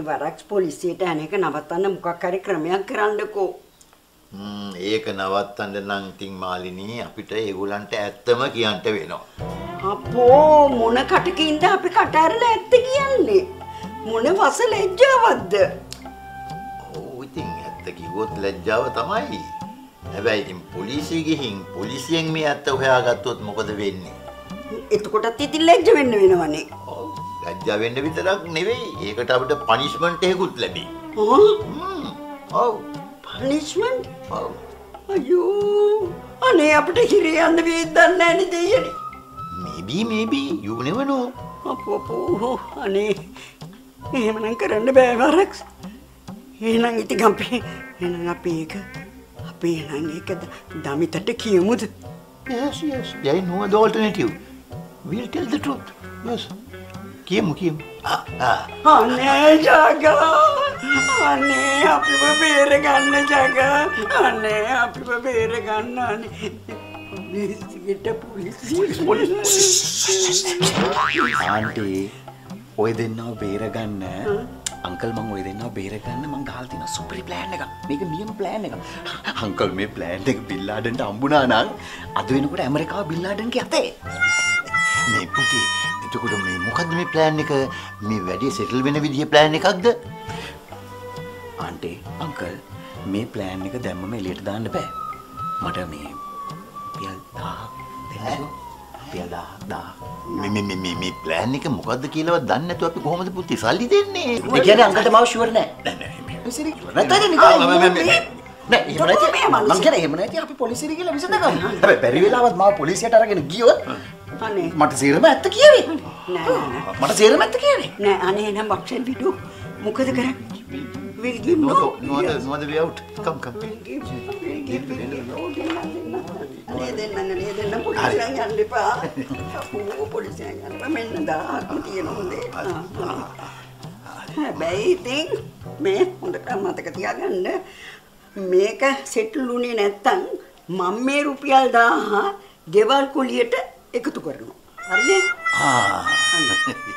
අනේ වරක්ස් පොලිසියට යන එක නවත්තන්න මොකක් හරි ක්‍රමයක් කරන්නකෝ. හ්ම් ඒක නවත්තන්න නම් ඉතින් මාලිනී අපිට ඒගොල්ලන්ට ඇත්තම කියන්න වෙනවා. අපෝ මොන කටකින්ද අපි කට ඇරලා ඇත්ත කියන්නේ. මොන වස ලැජ්ජාවක්ද? ඔව් ඉතින් ඇත්ත කිව්වොත් ලැජ්ජාව තමයි. හැබැයි ඉතින් පොලිසිය ගිහින් පොලිසියෙන් මේ ඇත්ත හොයාගත්තොත් මොකද වෙන්නේ? එතකොටත් ඉතින් ලැජ්ජ වෙන්න වෙනවනේ. ලැජ්ජා වෙන්න විතරක් නෙවෙයි ඒකට අපිට පනිෂ්මන්ට් එකකුත් ලැබෙයි. ඔව්. පනිෂ්මන්ට්? ඔව්. අයියෝ. අනේ අපිට හිරේ යන්න වේද දන්නේ නැහැ නේද දෙයියනේ. maybe maybe you never know. අපෝ අපෝ අනේ එහෙමනම් කරන්න බෑ වරක්ස්. එහෙනම් ඉතින් අපි එහෙනම් අපි ඒක අපි එහෙනම් ඒක දමිතට කියමුද? Yes yes. There is no other alternative. We'll tell the truth. Yes. කියමු කියමු. අනේ ජගා අනේ අපිව බේර ගන්න ජගා අනේ අපිව බේර ගන්න අනේ පොලිසියට ආන්ටි ඔය දෙන්නව බේරගන්න අංකල් මං ඔය දෙන්නව බේරගන්න මං ගහලා තියෙන සුපරි ප්ලෑන් එකක්. මේක නියම ප්ලෑන් එකක්. අංකල් මේ ප්ලෑන් එක බිල් ලාඩන්ට හම්බුණා නම් අද වෙනකොට ඇමරිකාව බිල් ලාඩන්ගේ අතේ. මේ පුතේ එතකොට මේ මොකද්ද මේ ප්ලෑන් එක මේ වැඩේ සෙටල් වෙන විදිහ ප්ලෑන් එකක්ද? ආන්ටි අංකල් මේ ප්ලෑන් එක දැම්මම එළියට දාන්න බෑ. මට මේ රුපියල් 1000 දෙන්නකෝ. රුපියල් 1000 මේ මේ මේ මේ ප්ලෑන් එක මොකද්ද කියලාවත් දන්නේ නැතුව අපි කොහොමද පුතේ සල්ලි දෙන්නේ? ඒ කියන්නේ අංකල්ට මාව ෂුවර් නෑ. නෑ නෑ නැත්නම් නිකන් නෑ එහෙම නැති මං කියන්නේ එහෙම නැති අපි පොලිසියට ගිහලා විසඳගමු. හැබැයි බැරි වෙලාවත් මාව පොලිසියට අරගෙන ගියොත් අනේ මට සේරම ඇත්ත කියවේ. නෑ නෑ මට සේරම ඇත්ත කියවේ. නෑ අනේ එනම් බක්ෂල් විඩු මොකද කරන්නේ? We'll give No, no. no other, no other way out. Come, come. We'll give, we'll give, we'll give. ඕ දෙන්න දෙන්න. අනේ දෙන්න නේ දෙන්න පොලිසියෙන් යන්න එපා. අපෝ පොලිසියෙන් යන්න. මෙන්න දාහක් තියෙන හොඳේ. හැබැයි ඉතින් මේ හොඳට මතක තියාගන්න මේක සෙටල් උනේ නැත්තම් මම මේ රුපියල් 1000 ගෙවල් කුලියට එකතු කරනවා. හරිනේ? ආ.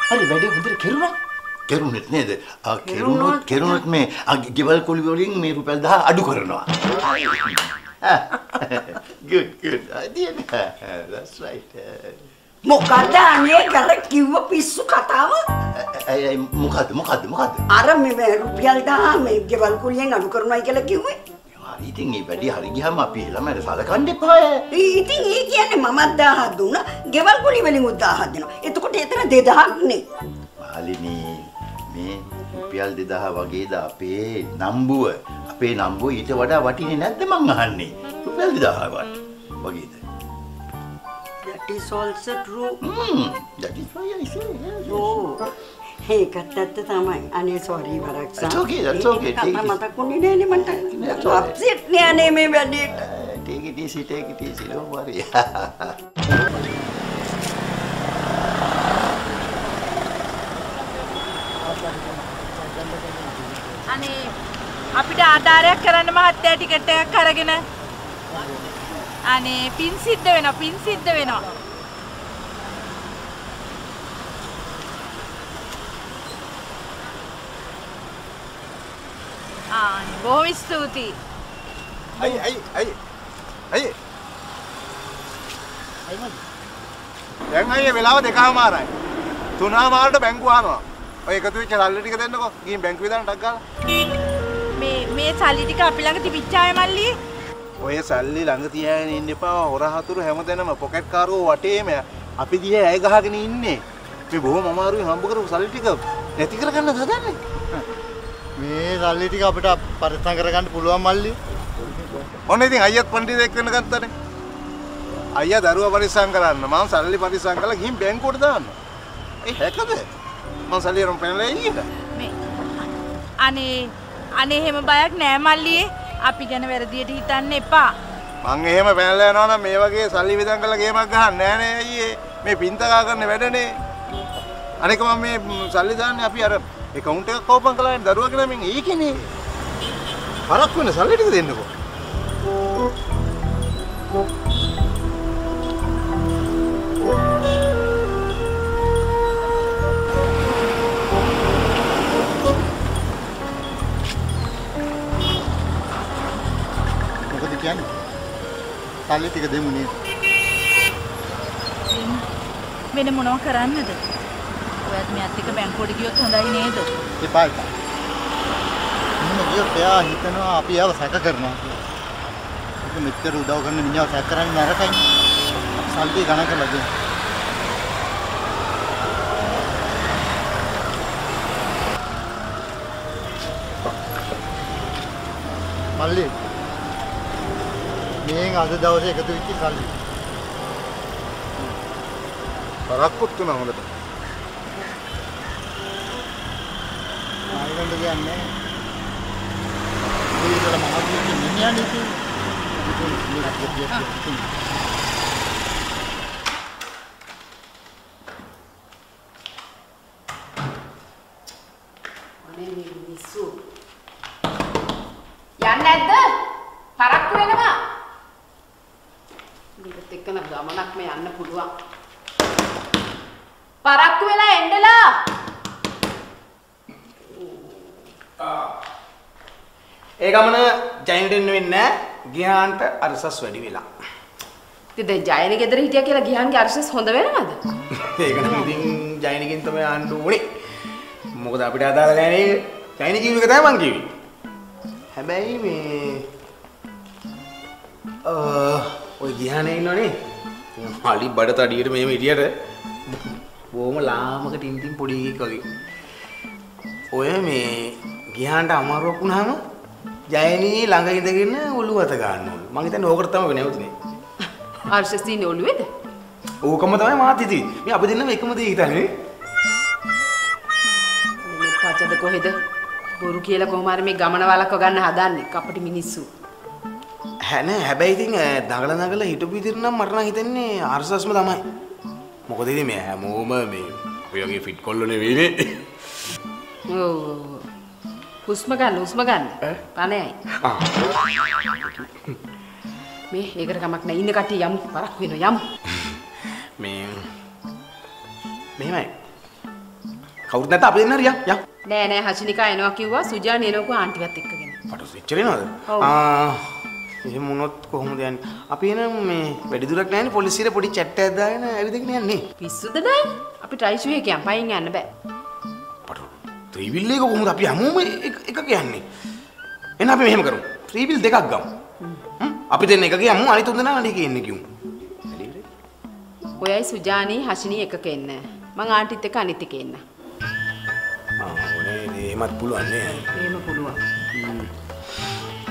හරි වැඩේ හොඳට කෙරුණා. කෙරුණෙත් නේද? ආ කෙරුණොත් කෙරුණොත් මේ ගෙවල් කුලි වලින් මේ රුපියල් 10 අඩු කරනවා. <laughs> good good. idea. That's right. මොකද අනේ කර කිව්ව පිස්සු කතාව? මොකද්ද මොකද්ද මොකද්ද? අර මේ රුපියල් 1000 මේ ගෙවල් කුලියෙන් අඩු කරනවායි කියලා කිව්වේ. හරි ඉතින් මේ වැඩි හරි ගියාම අපි ළමයට සලකන්න එපාය. ඉතින් ඒ කියන්නේ මමත් 1000ක් දුන්නා ගෙවල් කුලි වලින් උත් 1000ක් දෙනවා. එතකොට එතන 2000ක් නේ. මාලිනී මේ රුපියල් 2000 වගේද අපේ නම්බුව අපේ නම්බුව ඊට වඩා වටින්නේ නැද්ද මං අහන්නේ රුපියල් 2000 වට වගේද That is also true. Hmm, that is why I say yes. ඕ ඒකත් ඇත්ත තමයි. අනේ සෝරි it. මතකුනේ නෑනේ මට. අප්සෙට් නේ අනේ මේ වැඩේට. Take it easy, take it easy, don't worry. අනේ අපිට ආධාරයක් කරන්න මහත්තයා ටිකට් එකක් අරගෙන අනේ පින් සිද්ධ වෙනවා පින් සිද්ධ වෙනවා බොහොම ස්තුතියි. අයි අයි අයි. අයි. දැන් අයියේ වෙලාව දෙකමාරයි තුනමාරට බැංකුව අහනවා ඔය එකතු වෙච්ච සල්ලි ටික දෙන්නකෝ. ගිහින් බැංකුවේ දාන්න ටක් ගාලා. මේ මේ සල්ලි ටික අපි ළඟ තිබිච්ච අය මල්ලි? ඔය සල්ලි ළඟ තියාගෙන ඉන්න එපා. හොර හතුරු හැමතැනම පොකට් කාරෝ වටේම අපි දිහා ඇය ගහගෙන ඉන්නේ. මේ බොහොම අමාරුවෙන් හම්බ කරපු සල්ලි ටික නැති කරගන්න හදන්නේ මේ සල්ලි ටික අපිට පරිස්සම් කරගන්න පුළුවන් මල්ලි. ඔන්න ඉතින් අයියත් පණ්ඩිතෙක් වෙන්න ගත්තනේ. අයියා දරුවා පරිස්සම් කරන්න. මම සල්ලි පරිස්සම් කරලා ගිහින් බැංකුවට දාන්න. ඒ හැකද? මම සල්ලි අරන් පැනලා එයිද මේ අනේ අනේ එහෙම බයක් නෑ මල්ලියේ. අපි ගැන වැරදියට හිතන්න එපා. මං එහෙම පැනලා යනවා නම් මේ වගේ සල්ලි විදන් කරලා ගේමක් ගහන්න නෑනේ අයියේ. මේ පින්තකා කරන වැඩනේ. අනික මම මේ සල්ලි දාන්නේ අපි අර account එකක් ඕපන් කළානේ දරුවගේ නමින් ඒකනේ පරක් වෙන සල්ලි ටික දෙන්නකෝ මොකද කියන්නේ? සල්ලි ටික දෙමු නේද? වෙන මොනව කරන්නද ඔයත් මෙයත් එක්ක බැංකුවට ගියොත් හොඳයි නේද එපා එපා. එහෙම ගියොත් එයා හිතනවා අපි එයාව සැක කරනවා කියලා. ඒක මෙච්චර උදව් කරන මිනිහව සැක කරන්නේ නරකයි. අපි සල්ලි ගණන් කරලා දෙමු. මල්ලි මේන් අද දවසේ එකතු වෙච්ච සල්ලි. පරක්කුත් තුන හොඳට යන්නේ නැද්ද? පරක්කු වෙනවා. මේකත් එක්ක නම් ගමනක් මේ යන්න පුළුවන්. පරක්කු වෙලා එන්නලා. ඒ ගමන ජයින්ට එන්න වෙන්නේ නැහැ. ගියාන්ට අරසස් වැඩි වෙලා. ඉතින් දැන් ජයනේ ගෙදර හිටියා කියලා ගියන්ගේ අර්ශස් හොඳ වෙනවද? ඒක නම් ඉතින් ජයිනකින් තමයි ආන්න ඕනේ. මොකද අපිට අදාළ නැහැ නේද? ජයින කිව්ව එක තමයි මං කිව්වේ. හැබැයි මේ අ ඔය ගියානේ ඉන්නවනේ. හලි බඩ තඩියට මෙහෙම හිටියට බොහොම ලාමක ටින් ටින් පොඩි එකෙක් වගේ. ඔය මේ ගියාන්ට අමාරුවක් වුණාම ජයනී ළඟ ඉඳගෙන ඔළුව අත ගන්න ඕනේ. මං හිතන්නේ ඕකට තමයි නැවතුනේ. අර්ශස් තියෙන්නේ ඔළුවේද? ඕකම තමයි මාත් හිතුවේ. මේ අපි දෙන්නම එකම දේ හිතන්නේ. මේ පචද කොහෙද? බොරු කියලා කොහොම හරි මේ ගමන වලක්ව ගන්න හදන්නේ කපටි මිනිස්සු. හැ නෑ හැබැයි ඉතින් දඟල දඟල හිටපු විදිහට නම් මට නම් හිතෙන්නේ අර්සස්ම තමයි. මොකද ඉතින් මේ හැමෝම මේ ඔය වගේ ෆිට් කොල්ලෝ නෙවෙයිනේ. ඔව්. හුස්ම ගන්න හුස්ම ගන්න. පණයයි. ආ. මේ ඒකට කමක් නැහැ. ඉන්න කට්ටිය යමු. පරක් වෙනවා යමු. මේ මෙහෙමයි. කවුරුත් නැත්නම් අපි දෙන්න හරි යම්. නෑ නෑ හසිනිකා එනවා කිව්වා සුජාන එනකෝ ආන්ටිවත් එක්කගෙන. පටු නේද? ඔව්. ආ එහෙම වුණොත් කොහොමද යන්නේ? අපි එනම් මේ වැඩි දුරක් නැහැනේ පොලිසියට පොඩි චැට් එකක් දාගෙන ඇවිදගෙන යන්නේ. පිස්සුද නෑ? අපි ට්‍රයිෂුවේ කියන් පයින් යන්න බෑ. ත්‍රිවිල් එක කොහොමද අපි හැමෝම එක එක කියන්නේ? එහෙනම් අපි මෙහෙම කරමු. ත්‍රිවිල් දෙකක් ගමු. අපි දෙන්න එකක යමු අනිත් තුන් දෙනා අනික ඉන්නේ කිව්මු. ඔයයි සුජානි හසිනි එකක එන්න. මං ආන්ටිත් එක්ක අනිත් එකේ එන්න. ආ ඕනේ එහෙමත් පුළුවන් නේ. එහෙම පුළුවන්.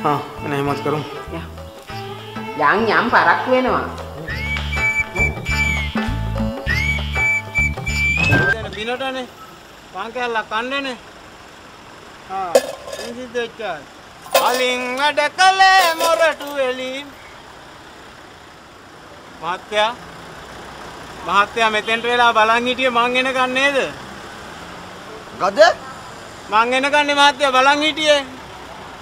ආ එන එහෙමත් කරමු. යම් යම් පරක් වෙනවා. පිනටනේ පන් කැල්ලක් කන්නනේ. ආ ඉංග්‍රීසි දෙච්චා. කලින් වැඩ කළේ මොරටු එලි. මහත්තයා මහත්තයා මෙතෙන්ට වෙලා බලන් හිටියේ මං එනකන් නේද? ගද මං එනකන්නේ මහත්තයා බලන් හිටියේ.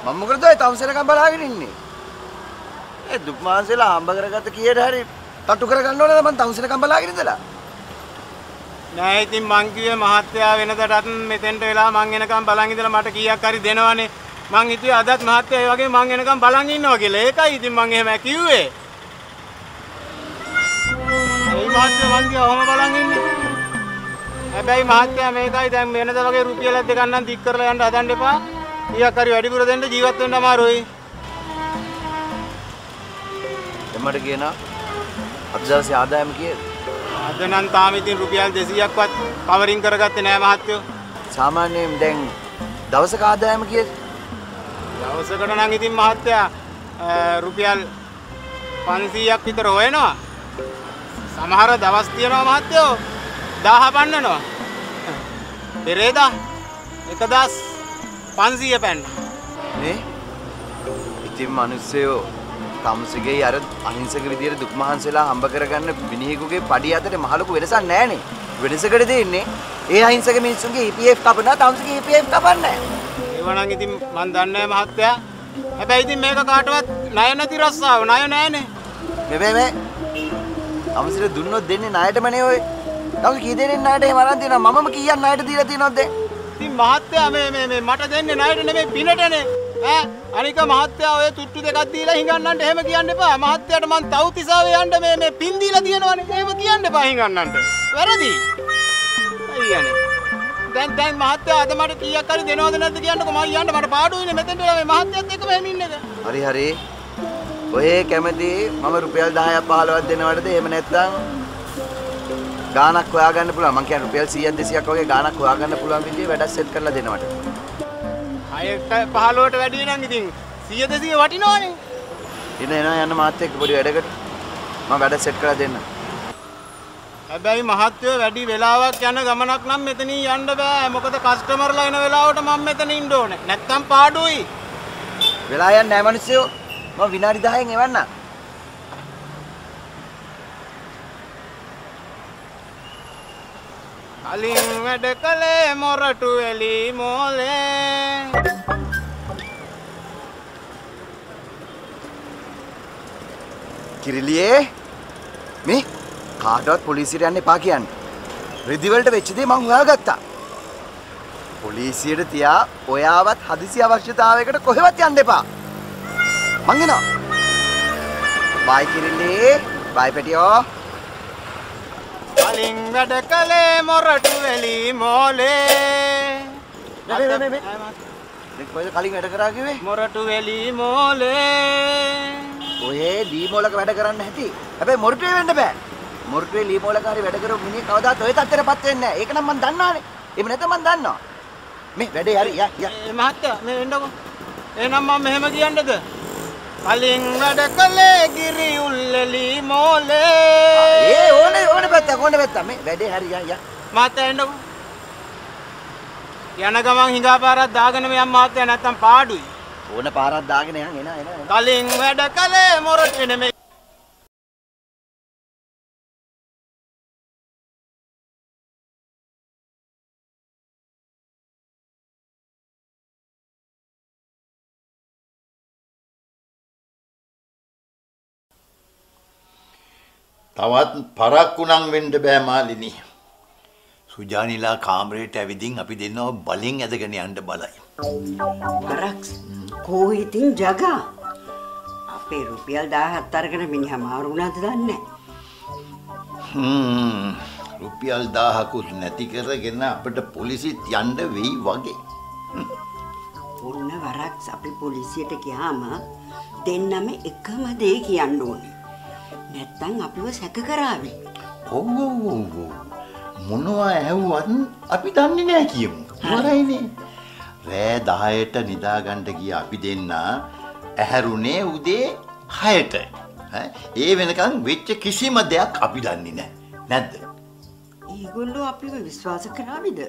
මම මොකද ඔය තවුසෙනකම් බලාගෙන ඉන්නේ ඒ දුක් මාංශලා හම්බ කරගත්ත කීයට හරි තට්ටු කරගන්න ඕනද මං තවුසෙනකම් බලාගෙන ඉඳලා නෑ ඉතින් මං කිව්වේ මහත්තයා වෙනදටත් මෙතෙන්ට වෙලා මං එනකම් බලන් ඉඳලා මට කීයක් හරි දෙනවනේ. මං හිතුවේ අදත් මහත්තයා ඒ වගේ මං එනකම් බලන් ඉන්නවා කියලා. ඒකයි ඉතින් මං එහෙම කිව්වේ. ඒ මහත්තයා මං කිව්වා ඔහම බලන් ඉන්නේ. හැබැයි මහත්තයා මේකයි දැන් වෙනද වගේ රුපියල් දෙකක් නම් දික් කරලා යන්න හදන්න එපා. කීයක් හරි වැඩිපුර දෙන්න ජීවත් වෙන්න අමාරුයි. එමට කියනවා අද දවසේ ආදායම කීයද අද නම් තාම ඉතින් රුපියල් 200ක්වත් කවරින් කරගත්තේ නෑ මහත්තයෝ. සාමාන්‍යයෙන් දැන් දවසක ආදායම කීයද දවසකට නම් ඉතින් මහත්තයා රුපියල් 500ක් විතර හොයනවා. සමහර දවස් තියනවා මහත්තයෝ 1000 පන්නනවා. පෙරේදා 1500 පැන්න. නේ ඉතින් මිනිස්සයෝ තමුසගේ අර අහිංසක විදියට දුක් මහන්සලා හම්බ කරගන්න මිනිහෙකුගේ පඩි අතර මහලොකු වෙනසක් නැහනේ වෙනසකට දෙන්නේ ඒ අහිංසක මිනිස්සුන්ගේ EPF කපනවා තමුසගේ EPF කපන්නේ ඒව නම් ඉතින් මන් දන්නේ නැහැ මහත්තයා. හැබැයි ඉතින් මේක කාටවත් ණය නැති රස්සාව ණය නෑනේ. මේ මේ තමුසට දුන්නොත් දෙන්නේ ණයටමනේ ඔය තවුස කී දෙනෙක් ණයට එහෙම අරන් තියෙනවා මමම කීයක් ණයට දීලා තියෙනවද දැන් ඉතින් මහත්තයා මේ මේ මට දෙන්නේ ණයට නෙමෙයි පිනටනේ. ඈ අනික මහත්තයා ඔය තුට්ටු දෙකක් දීලා හිඟන්නන්ට එහෙම කියන්න එපා. මහත්තයාට මං තව්තිසාවේ යන්න මේ මේ පින් දීලා තියෙනවනේ. එහෙම කියන්න එපා හිඟන්නන්ට. වැරදි. අයියනේ. දැන් දැන් මහත්තයා අද මට කීයක් හරි දෙනවද නැද්ද කියන්නකෝ මම යන්න මට පාඩුයිනේ මෙතෙන්ට වෙලා මේ මහත්තයත් එක්කම එහෙම ඉන්නද? හරි හරි ඔය කැමති මම රුපියල් 10ක් 15ක් දෙනවටද එහෙම නැත්නම් ගාණක් හොයාගන්න පුළුවන් මං කියන්නේ රුපියල් 100ක් 200ක් වගේ ගාණක් හොයාගන්න පුළුවන් විදිහේ වැඩක් සෙට් කරලා දෙනවට හයට 15ට වැඩි නම් ඉතින් 100 200 වටිනවනේ. ඉන්න එනවා යන්න මාත් එක්ක පොඩි වැඩකට මම වැඩ සෙට් කරලා දෙන්න හැබැයි මහත්වය වැඩි වෙලාවක් යන ගමනක් නම් මෙතනින් යන්න බෑ. මොකද කස්ටමර්ලා එන වෙලාවට මම මෙතන ඉන්න ඕනේ. නැත්තම් පාඩුයි. වෙලා යන්නේ නැහැ මිනිස්සුયો මම විනාඩි 10න් එවන්නම් කලින් වැඩ කළේ මොරටු එලි මෝලේ. කිරිලියේ මේ කාටවත් පොලිසියට යන්න එපා කියන්නේ. රෙදි වලට වෙච්ච දේ මං හොයාගත්තා. පොලිසියට තියා ඔයාවත් හදිසි අවශ්‍යතාවයකට කොහෙවත් යන්න එපා. මං එනවා. බයි කිරිලි. බයි පැටියෝ. කලින් වැඩ කළේ මොරටු එලි මෝලේ. කලින් වැඩ කරා කිව්වේ? මොරටු එලි මෝලේ. ඔය ලීමෝලක වැඩ කරන්න ඇති. හැබැයි මොරටුවේ වෙන්න බෑ. මොරටුවේ ලීමෝලකාරී වැඩ කරපු මිනිහ කවදාත් ඔය තත්ත්වයටපත් වෙන්නේ නැහැ. ඒක නම් මම දන්නවානේ. එහෙම නැත්නම් මම දන්නවා. මේ වැඩේ හරි යා යා. මහත්තයා මේ එන්නකො. එහෙනම් මම මෙහෙම කියන්නද? කලින් වැඩ කළේ ගිරි උල්ලලි මෝලේ. ඒ පැත්ත ඕනේ පැත්ත. මේ වැඩේ හරි යා යා. මහත්තයා එන්නකො. යන ගමන් හිඟා පාරක් දාගෙන මෙයන් මහත්තයා නැත්තම් පාඩුයි. ඕන පාරක් දාගෙන යන් එන එන. කලින් වැඩ කළේ මොරට නෙමෙයි. තවත් පරක්කු නම් වෙන්න බෑ මාලිනී. සුජානිලා කාමරේට ඇවිදින් අපි දෙන්නව බලෙන් ඇදගෙන යන්න බලයි. වරක්ස් කෝ ඉතින් ජගා අපේ රුපියල් 17 අරගෙන මිනිහා මාරු වුණාද දන්නේ හ්ම් රුපියල් 1000කුත් නැති කරගෙන අපිට පොලිසිත් යන්න වෙයි වගේ. ඔන්න වරක්ස් අපි පොලිසියට ගියාම දෙන්නම එකම දේ කියන්න ඕනේ. නැත්තම් අපිව සැක කරાવી. ඔව් ඔව් ඔව්. මොනවා ඇහුවත් අපි දන්නේ නැහැ කියමු. හරිනේ. රෑ 10ට නිදාගන්න ගිය අපි දෙන්න ඇහැරුනේ උදේ 6ට. ඈ ඒ වෙනකන් වෙච්ච කිසිම දෙයක් අපි දන්නේ නැහැ. නැද්ද? ඒගොල්ලෝ අපිව විශ්වාස කරාවිද?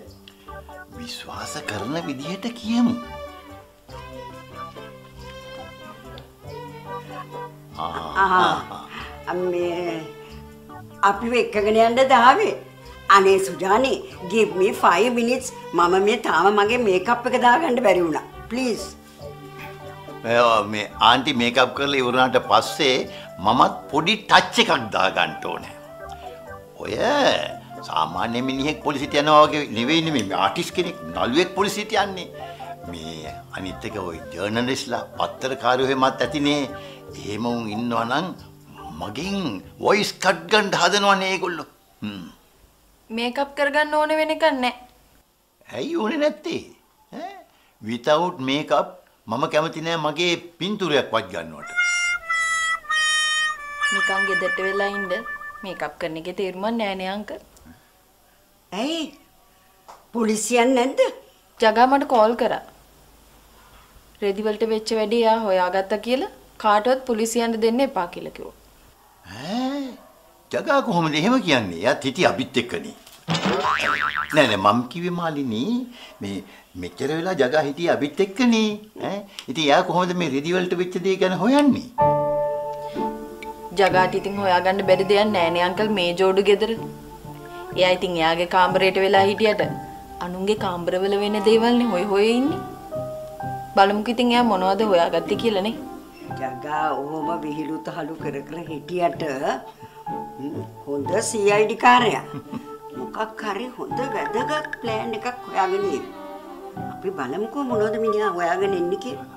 විශ්වාස කරන විදිහට කියමු. ආ මේ අපිව එක්කගෙන යන්න දාවේ. අනේ සුජානි give me 5 minutes මම මේ තාම මගේ මේකප් එක දාගන්න බැරි වුණා. please. ඔය මේ ආන්ටි මේකප් කරලා ඉවරනාට පස්සේ මමත් පොඩි ටච් එකක් දාගන්න ඕනේ. ඔය සාමාන්‍ය මිනිහෙක් පොලිසියට යනවා වගේ නෙවෙයි මේ ආටිස්ට් කෙනෙක් නළුවෙක් පොලිසියට යන්නේ. මේ අනිත් එක ওই ජර්නලිස්ට්ලා පත්තරකාරයෝ එහෙමත් ඇතිනේ. එහෙම උන් ඉන්නවා නම් මගෙන් වොයිස් කට් ගන්න හදනවනේ ඒගොල්ලෝ. හ්ම්. මේකප් කරගන්න ඕන වෙන එකක් නැහැ. ඇයි ඕනේ නැත්තේ? ඈ without makeup මම කැමති නෑ මගේ පින්තූරයක් වත් ගන්නවට. නිකන් ගෙදරට වෙලා ඉන්න මේකප් කරන එකේ තේරුමක් නැහැ නේ අංකල්. ඇයි? පොලිසියෙන් නැද්ද? ජගා මට කෝල් කරා. රෙදි වලට වෙච්ච වැඩේ එයා හොයාගත්තා කියලා කාටවත් පොලිසියන්ට දෙන්න එපා කියලා කිව්වා. ඈ ජගා කොහොමද එහෙම කියන්නේ? එයාත් හිටිය අපිත් එක්කනේ. නෑ නෑ මම කිව්වේ මාලිනී මේ මෙච්චර වෙලා ජගා හිටියේ අපිත් එක්කනේ. ඈ ඉතින් එයා කොහොමද මේ රෙදි වලට වෙච්ච දේ ගැන හොයන්නේ? ජගාට ඉතින් හොයාගන්න බැරි දෙයක් නැහැ නේ අංකල් මේ ජෝඩු ගෙදර. එයා ඉතින් එයාගේ කාමරයට වෙලා හිටියට අනුන්ගේ කාමරවල වෙන දේවල්නේ හොය හොය ඉන්නේ. බලමුකෝ ඉතින් එයා මොනවද හොයාගත්තේ කියලා නේ. ජගා ඔහොම විහිළු තහළු කර කර හිටියට හොඳ CID කාරයා. මොකක් හරි හොඳ වැදගත් ප්ලෑන් එකක් හොයාගෙන එයි. අපි බලමුකෝ මොනවද මිනිහා හොයාගෙන එන්නේ කියලා.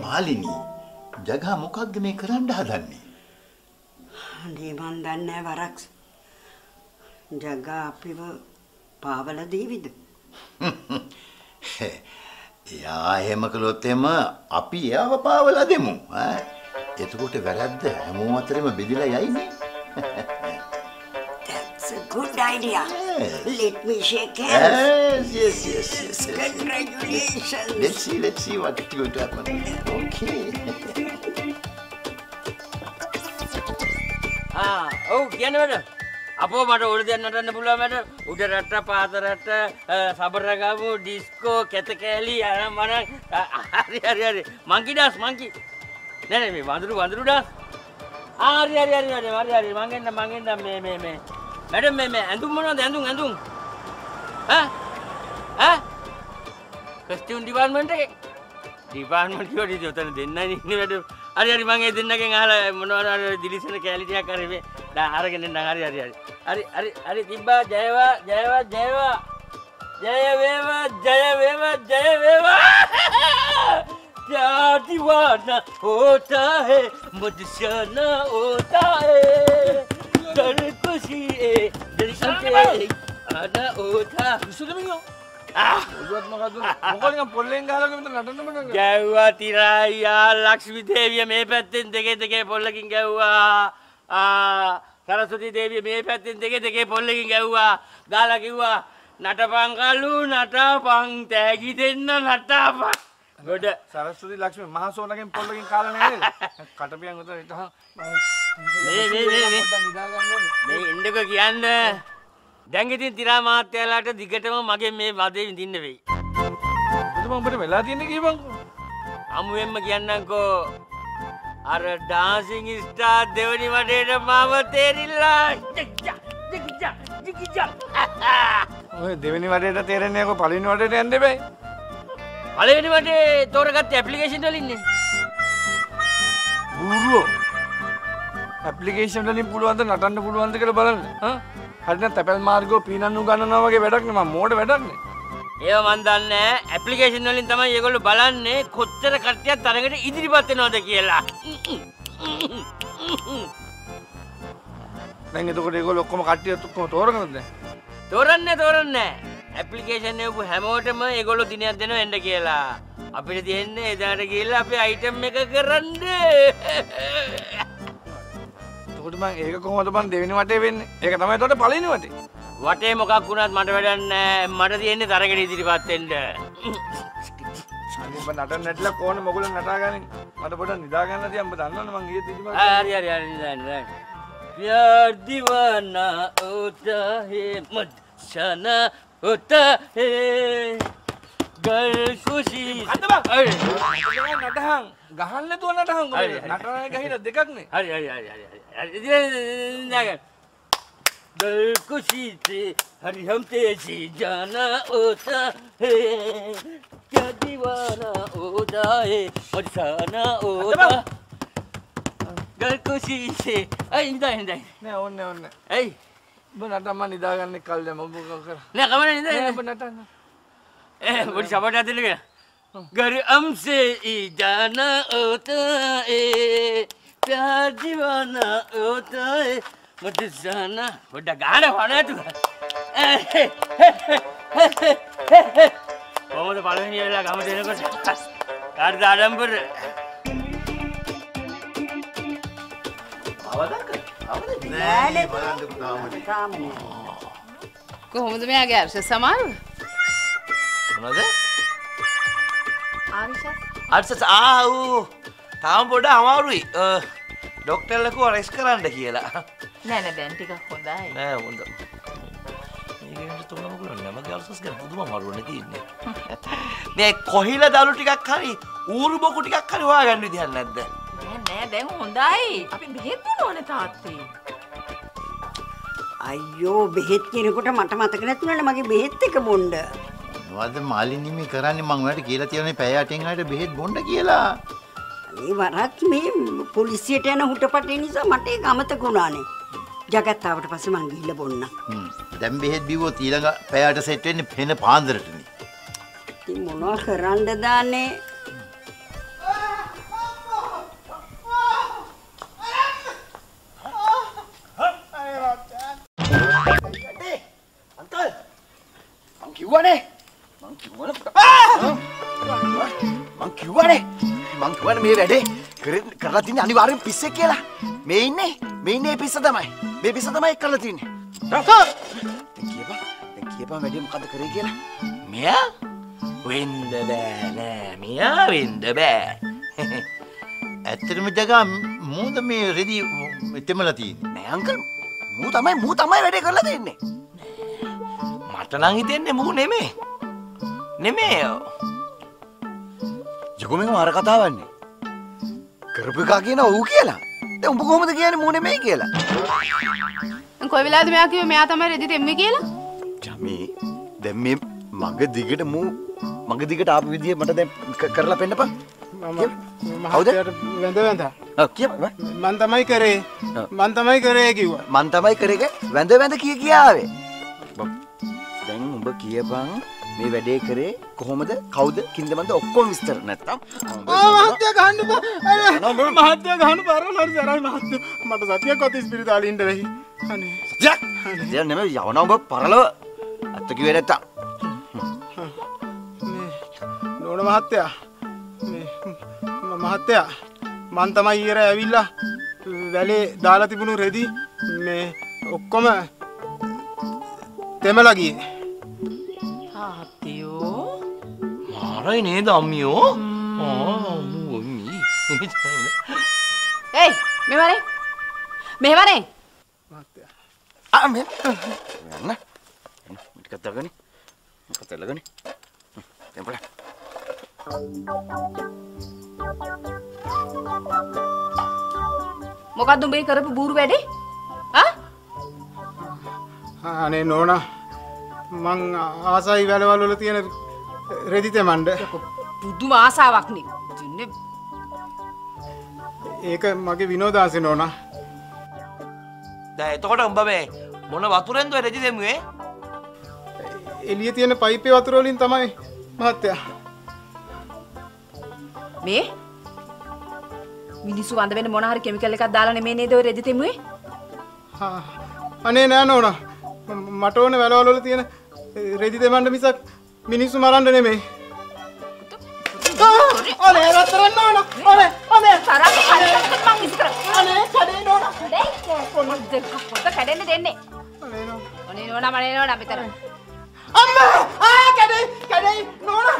මාලිනී ජගා මොකක්ද මේ කරන්න හදන්නේ? අනේ මන් දන්නේ නැහැ වරක්. ජගා අපිව පාවලා දීවිද? එයා එහෙම කළොත් එම අපි එයාව පාවලා දෙමු. ඈ එතකොට වැරද්ද හැමෝම අතරෙම බෙදිලා යයිනේ. That's a good idea. Let me shake hands. Yes, yes, yes, yes. yes. Congratulations. Let's see, let's see what is going to happen. Okay. ආ ඔව් කියන්න වැඩ අපෝ මට ඔල දෙයක් නටන්න පුළුවන් මට උඩ රට පාත රට සබරගමු ඩිස්කෝ කැත කෑලි අනම් මන හරි හරි හරි. මංකි ඩාස් මංකි. නෑ නෑ මේ වඳුරු වඳුරු ඩාස්. ආ හරි හරි හරි හරි හරි හරි. මං එන්න මං එන්න මේ මේ මේ. මැඩම් මේ මේ ඇඳුම් මොනවද? ඇඳුම් ඇඳුම්. ඈ? ඈ? කස්ටියුම් ඩිපාර්ට්මන්ට් එකේ? ඩිපාර්ට්මන්ට් කිව්වට ඉතින් ඔතන දෙන්නයි ඉන්නේ මැඩම්. හරි හරි මං ඒ දෙන්නගෙන් අහලා මොනවද හරි දිලිසෙන කෑලි ටිකක් හරි මේ දා අරගෙන එන්න හරි හරි හරි හරි හරි හරි තිබ්බා ජයවා ජයවා ජයවා ජය වේවා ජය වේවා ජය වේවා जादीवाना होता है मुझशाना होता है डर खुशी है दिल के आना होता විසුදමියෝ ඔජුවත් මොකද ගැව්වා තිරායියා ලක්ෂ්මි දේවිය මේ පැත්තෙන් දෙකේ දෙකේ පොල්ලකින් ගැව්වා. සරස්වති දේවිය මේ පැත්තෙන් දෙකේ දෙකේ පොල්ලකින් ගැව්වා. ගාලා කිව්වා නටපන් කලු නටපන් තෑගි දෙන්න නටපන් ගොඩ. සරස්වති ලක්ෂ්මී මහසෝනගෙන් පොල්ලකින් කාලා නේද? කටපියන් ඉතහා මේ මේ මේ මේ මේ ඉන්නක කියන්න දැන් ඉතින් තිරා මාත්‍යලාට දිගටම මගේ මේ වදේ විඳින්න වෙයි. එතම උඹට වෙලා තියෙන්නේ කීපන්කෝ අමුවෙන්ම කියන්නම්කෝ අර ඩාන්සිං ස්ටාර් දෙවනි වටේට මාව තේරිල්ලා. ඔය දෙවෙනි වටේට තේරෙන්නේ කො පළවෙනි වටේට යන්න බෑ පළවෙනි වටේ තෝරගත්ත ඇප්ලිකේෂන් වලින්නේ බූරුවෝ ඇප්ලිකේෂන් වලින් පුළුවන්ද නටන්න පුළුවන්ද කියලා බලන්න. හා හරිනම් තැපැල් මාර්ගෝ පීනන්නු ගන්නනවා වගේ වැඩක් නේ මම මෝඩ වැඩක් නේ. ඒව මන් දන්නේ ඇප්ලිකේෂන් වලින් තමයි ඒගොල්ලෝ බලන්නේ කොච්චර කට්ටියක් තරඟට ඉදිරිපත් වෙනවද කියලා. දැන් එතකොට ඒගොල්ලෝ ඔක්කොම කට්ටියත් ඔක්කොම තෝරගන්නද තෝරන්නේ තෝරන්නේ ඇප්ලිකේෂන් එවපු හැමෝටම ඒගොල්ලෝ දිනයක් දෙනවා එන්න කියලා. අපිට තියෙන්නේ එදාට ගිහිල්ලා අපේ අයිටම් එක කරන්න එතකොට මං ඒක කොහොමද මං දෙවෙනි වටේ වෙන්නේ? ඒක තමයි එතකොට පළවෙනි වටේ. වටේ මොකක් වුණත් මට වැඩක් නැහැ. මට තියෙන්නේ තරගෙට ඉදිරිපත් වෙන්න. අනේ මම නටන්න නැట్లా කොහොන මොගොල්ලෝ නටාගන්නේ. මට පොඩක් නිදා ගන්න තියන් ඔබ දන්නවනේ මං ඊයේ තිබ්බා. හරි හරි හරි නිදාන්න නෑ. प्यार दीवाना होता है मत शना होता है ගල් කුෂී අදබා නටහන් ගහන්න නැතුව නටහන් නටන ගහින දෙකක්නේ හරි හරි හරි හරි खुशी से हरिहम तेज़ी जाना होता है क्या दीवाना हो जाए और साना होता गल खुशी से ऐ इंदा इंदा नहीं ओने ओने ऐ बनाता मन इदागा निकाल दे मबू का कर ने कमन इंदा ने बनाता ना ए बड़ी शाबाश आती लगे घर हम से ई जाना होता है ජීවන උතයි මුදසන ගොඩ ගාන වනතු කොහොමද පළවෙනි වෙලා ගම දෙනකොට කාර්ද ආඩම්බර කොහොමද මෙයාගේ අර්ශ සමාව මොනද ආර්ශ අර්ශ ආ වූ තාම පොඩ අමාරුයි ඩොක්ටල්ලකු රෙස් කරන්න කියලා නෑ නෑ දැන් ටිකක් හොඳයි. නෑ හොඳ ඒකට තුනමකුල නැම ගල්සස් ගැන පුදුම මරුවන තියන්නේ <laughs> මේ කොහිල දළු ටිකක් හරි ඌරු බොකු ටිකක් හරි හොයාගන්න විදිහක් නැද්ද නෑ නෑ දැන් හොඳයි. අපි බෙහෙත් බොනවනේ තාත්තේ. අයියෝ බෙහෙත් කියනකොට මට මතක නැතුනට මගේ බෙහෙත් එක බොන්ඩ. මොකද මාලිනී මේ කරන්නේ මං ඔයාලට කියලා තියෙනනේ පැය 8න් ආයට බෙහෙත් බොන්න කියලා. ඒ වරක් මේ පොලිසියට යන හුටපටේ නිසා මට ඒක අමතක වුණානේ. ජගත් ආවට පස්සේ මං ගිහිල්ලා බොන්න. දැන් බෙහෙත් බිව්වොත් ඊළඟ පැයට සෙට් වෙන්නේ පෙන පාන්දරටනේ. ඉතින් මොනවා කරන්නද දාන්නේ? අංකල් මං කිව්වනේ මං කිව්වනේ මං කිව්වනේ. මං කිව්වනේ මේ වැඩේ කර- කරලා තින්නේ අනිවාර්යෙන් පිස්සෙක් කියලා. මේ ඉන්නේ මේ ඉන්නේ පිස්ස තමයි. මේ පිස්ස තමයි කරලා තින්නේ. දැන් කියපන් දැන් කියපන් වැඩේ මොකද්ද කරේ කියලා. මෙයා වෙන්ඩ බෑ නෑ මෙයා වෙන්ඩ බෑ. ඇත්තටම ජගා මූද මේ රෙදි එතෙමලා තියෙන්නේ. නෑ අංකල්. මූ තමයි මූ තමයි වැඩේ කරලා තින්නේ. මට නම් හිතෙන්නේ මූ නෙමේ. නෙමේ ජොකමින් අර කතාවන්නේ? කරපු එකා කියන ඌ කියලා. දැන් උඹ කොහොමද කියන්නේ මූ නෙමෙයි කියලා? කොයි වෙලාවද මෙයා කිව්වේ? මෙයා තමයි රෙදි දෙම්මේ කියලා? ජමී දැන් මේ මග දිගට මූ මග දිගට ආපු විදිය මට දැන් කරලා පෙන්නපන් මහත්තයාට වැඳ වැඳ. ඔව් කියපන් මන් තමයි කරේ. මන් තමයි කරේ කිව්වා. මන් තමයි කරේක වැඳ වැඳ කිය කියාවේ. දැන් උඹ කියපන් මේ වැඩේ කරේ කොහොමද? කවුද? කින්දමන්ද ඔක්කොම විස්තර නැත්තම්. මහත්තයා ගහන්න බා. මහත්තයා ගහන්න බරවල සරයි මහත්තයා. මට සතියක් ඔත ස්පිරිතාලේ ඉන්න වෙයි. අනේ. ජක් දැන් නෙමෙයි යවන උඹ පරලව. අත්ත කිව්වේ නැත්තම්. නෝන මහත්තයා. මේ ම- මහත්තයා මන් තමයි ඊර ඇවිල්ලා වැලේ දාලා තිබුණු රෙදි මේ ඔක්කොම තෙමලා ගියේ තාත්තයෝ මාරයි නේද අම්මියෝ ඒයි මෙවරේ මෙවරේ ආ මේ යන්න ටිකක් දාගනි ටිකක් දාගනි දැන් බලන්න මොකක්ද උඹේ කරපු බూరు වැඩේ? ආ? අනේ නෝනා මං ආසයි වැලවල් වල තියෙන රෙදි තෙමන්ඩ. පුදුම ආසාවක් නේ. ඉතින් ඒක මගේ විනෝදාසි නෝනා දැන් එතකොට උඹ මේ මොන වතුරෙන්ද ඔය රෙදි දෙමුවේ එළිය තියෙන පයිපේ වතුර වලින් තමයි මහත්තයා. මේ? මිනිස්සු වඳ වෙන මොන හරි කෙමිකල් එකක් දාලා නෙමෙයි නේද ඔය රෙදි තෙමුවේ? අනේ නෑ නෝනා. මට ඕන වැලවල් වල තියෙන රෙදි තෙමන්ඩ මිසක් මිනිස්සු මරන්න නෙමෙයි. අනේ රත්තරන් නෝනා අනේ අනේ. තරහ කඩේකට මං ඉස්සර අනේ කඩේ නෝනා කඩේ කොහොමද? කඩෙන්න දෙන්නේ. අනේ නෝනා අනේ නෝනා මනේ නෝනා මෙතන අම්මා! ආ කැඩේ! කැඩේ! නෝනා!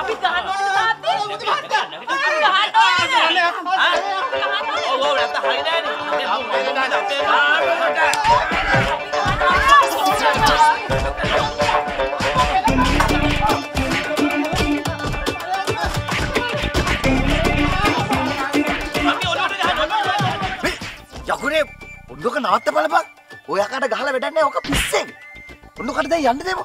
අපි ගහන්න ඕනේ තාත්තේ. මුතු ගහන්න. අපි ගහන්න ඕනේ. ඔව් ඔව් නැත්නම් හරියන්නේ නැහැ. අපේ දාන්න අපේ දාන්න. යකුරේ ඔන්නක නවත්ත බලපන්. ඔය අකට ගහලා වැඩක් නැහැ. ඔක පිස්සෙක්. උන්නු කට දැන් යන්න දෙමු.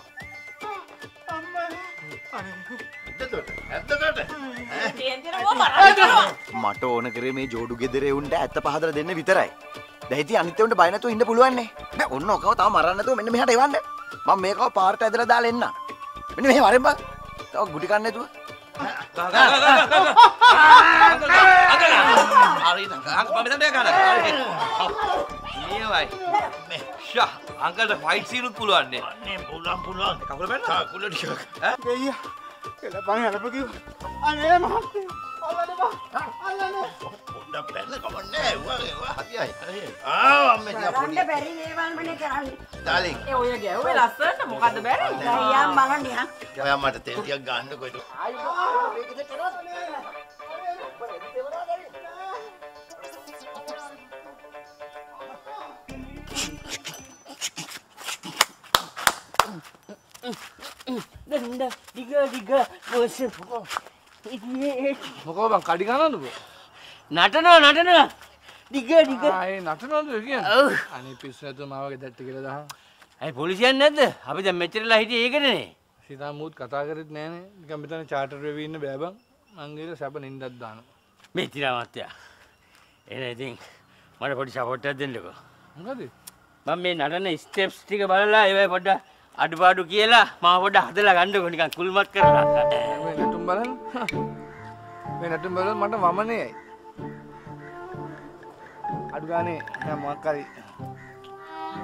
මට ඕන කරේ මේ ජෝඩු ගෙදරේ උන්ට ඇත්ත පහදලා දෙන්න විතරයි. ඉතින් අනිත් උන්ට බය නැතුව ඉන්න පුළුවන් නේ. බෑ ඔන්න ඔකව තාම මරන්න නැතුව මෙන්න මෙහාට එවන්න. මම මේකව පාරට ඇදලා දාලා එන්න. මෙන්න මෙහෙ වරෙන් බං. තව ගුටි කන්න නැතුව. අංකල්ට ෆයිට් සීනුත් පුළුවන්නේ පුළුවන් පුළුවන් කකුල පැන්න කුල්ල ටික දෙයියා කෙලපන් හැලප කිව්වා. අනේ මහත්තයා. අල්ලන්න බා. අල්ලන්න. පොඩ්ඩක් පැන්න කමන්නේ වා හරියයි ආ අම්මේ තියා පොඩි කරන්න බැරි ඒවල් මනේ කරන්නේ. ඩාලින්. ඒ ඔය ගැව්වේ ලස්සනට මොකද්ද බැරි? අයියා බලන්න යා. ඔයා මට තෙල් ටිකක් ගන්නකො. ඒක දන්න ඩිග ඩිග පෝස මොකෝ බං කඩි ගන්නද නටනවා නටනවා. ඩිග ඩිග ආයේ නටනවද කිය ඔව්. අනේ පිස්සු ඇතුව මාවගේ දැට්ට කියලා දහම් ඇයි පොලිසියන් නැද්ද? අපි දැන් මෙච්චරලා හිටියේ ඒකනේ. සිතා මුත් කතා කරෙත් නෑනේ. නිකන් මෙතන චාටර් වෙවි ඉන්න බෑ බං. මං ගිහලා සැප නින්දක් දානවා. මේ තිරාමත්තයා එන ඉතින් මට පොඩි සපෝට් එකක් දෙන්නකෝ. මොකද මම මේ නටන ස්ටෙප්ස් ටික බලලා ඒවයි පොඩ්ඩක් අඩුපාඩු කියලා මම පොඩ්ඩක් හදලා ගන්නකො නිකන් කුල්මත් කරලා. මේ නැටුම් බලන්න මේ නැටුම් බලලා මට වමනේයි අඩු ගානේ දැන් මොකක් හරි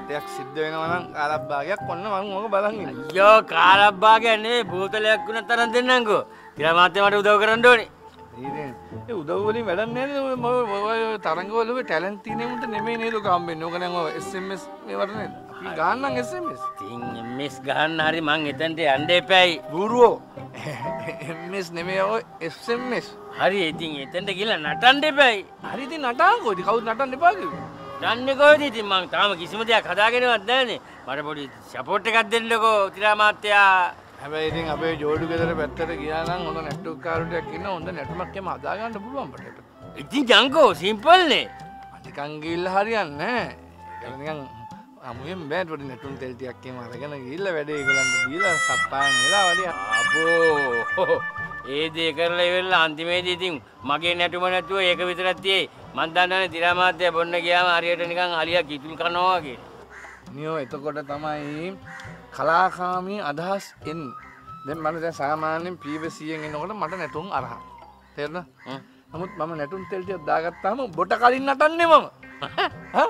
දෙයක් සිද්ධ වෙනවා නම් කාලක් භාගයක් ඔන්න මම ඕක බලන් ඉන්නවා අයියෝ කාලබ්බාගේ නෙවෙයි බෝතලයක් වුණත් තරම් දෙන්නම්කෝ. තිරාමත්තයා මට උදව් කරන්න ඕනේ. ඉතින් ඒ උදව් වලින් වැඩක් නැහැ නේද මම ඔය තරංගවල හම්බෙන්නේ. ඕක නම් SMS මේවට නේද? අපි ගහන්නම් SMS. ඉතින් MS ගහන්න හරි මං එතනට යන්න එපැයි ගුරුවෝ. MS නෙමෙයි ඔය SMS. හරි ඉතින් එතනට ගිහලා නටන්න එපැයි හරි ඉතින් නටාංකෝ. ඉතින් කවුද නටන්න එපා කිව්වේ? දන්නේ කොහෙද ඉතින් මං තාම කිසිම දෙයක් හදාගෙනවත් නැහනේ මට පොඩි සපෝට් එකක් දෙන්නකෝ තිරාමාත්‍යා හැබැයි ඉතින් අපේ ජෝඩු ගෙදර පැත්තට ගියා නම් හොඳ නැට්ටුකාරුටියක් ඉන්න හොඳ නැටුමක් එම හදා ගන්න පුළුවන් බට. ඉතින් ජංකෝ සිම්පල්නේ. නිකන් ගිහිල්ලා හරියන්නේ නැහැ. නිකන් අමුයෙන් බෑ පොඩි නැටුම් තෙල් ටිකක් එම අරගෙන ගිහිල්ලා වැඩේ ඒගොල්ලන්ට දීලා සප්පායන් වෙලා වලිය. අපෝ ඒ දේ කරලා ඉවරලා අන්තිමේදී ඉතින් මගේ නැටුම නැතුව ඒක විතරක් තියෙයි මන් දන්නනේ දිරාමාත්‍ය බොන්න ගියාම හරියට නිකන් අලියා කිතුල් කනවා වගේ නියෝ එතකොට තමයි කලාකාමී අදහස් එන්න. දැන් මම දැන් සාමාන්‍යයෙන් පීවසියෙන් එනකොට මට නැටුම් අරහ. තේරුණා? නමුත් මම නැටුම් තෙල් ටිකක් දාගත්තාම බොට කලින් නටන්නේ මම. <laughs> හා?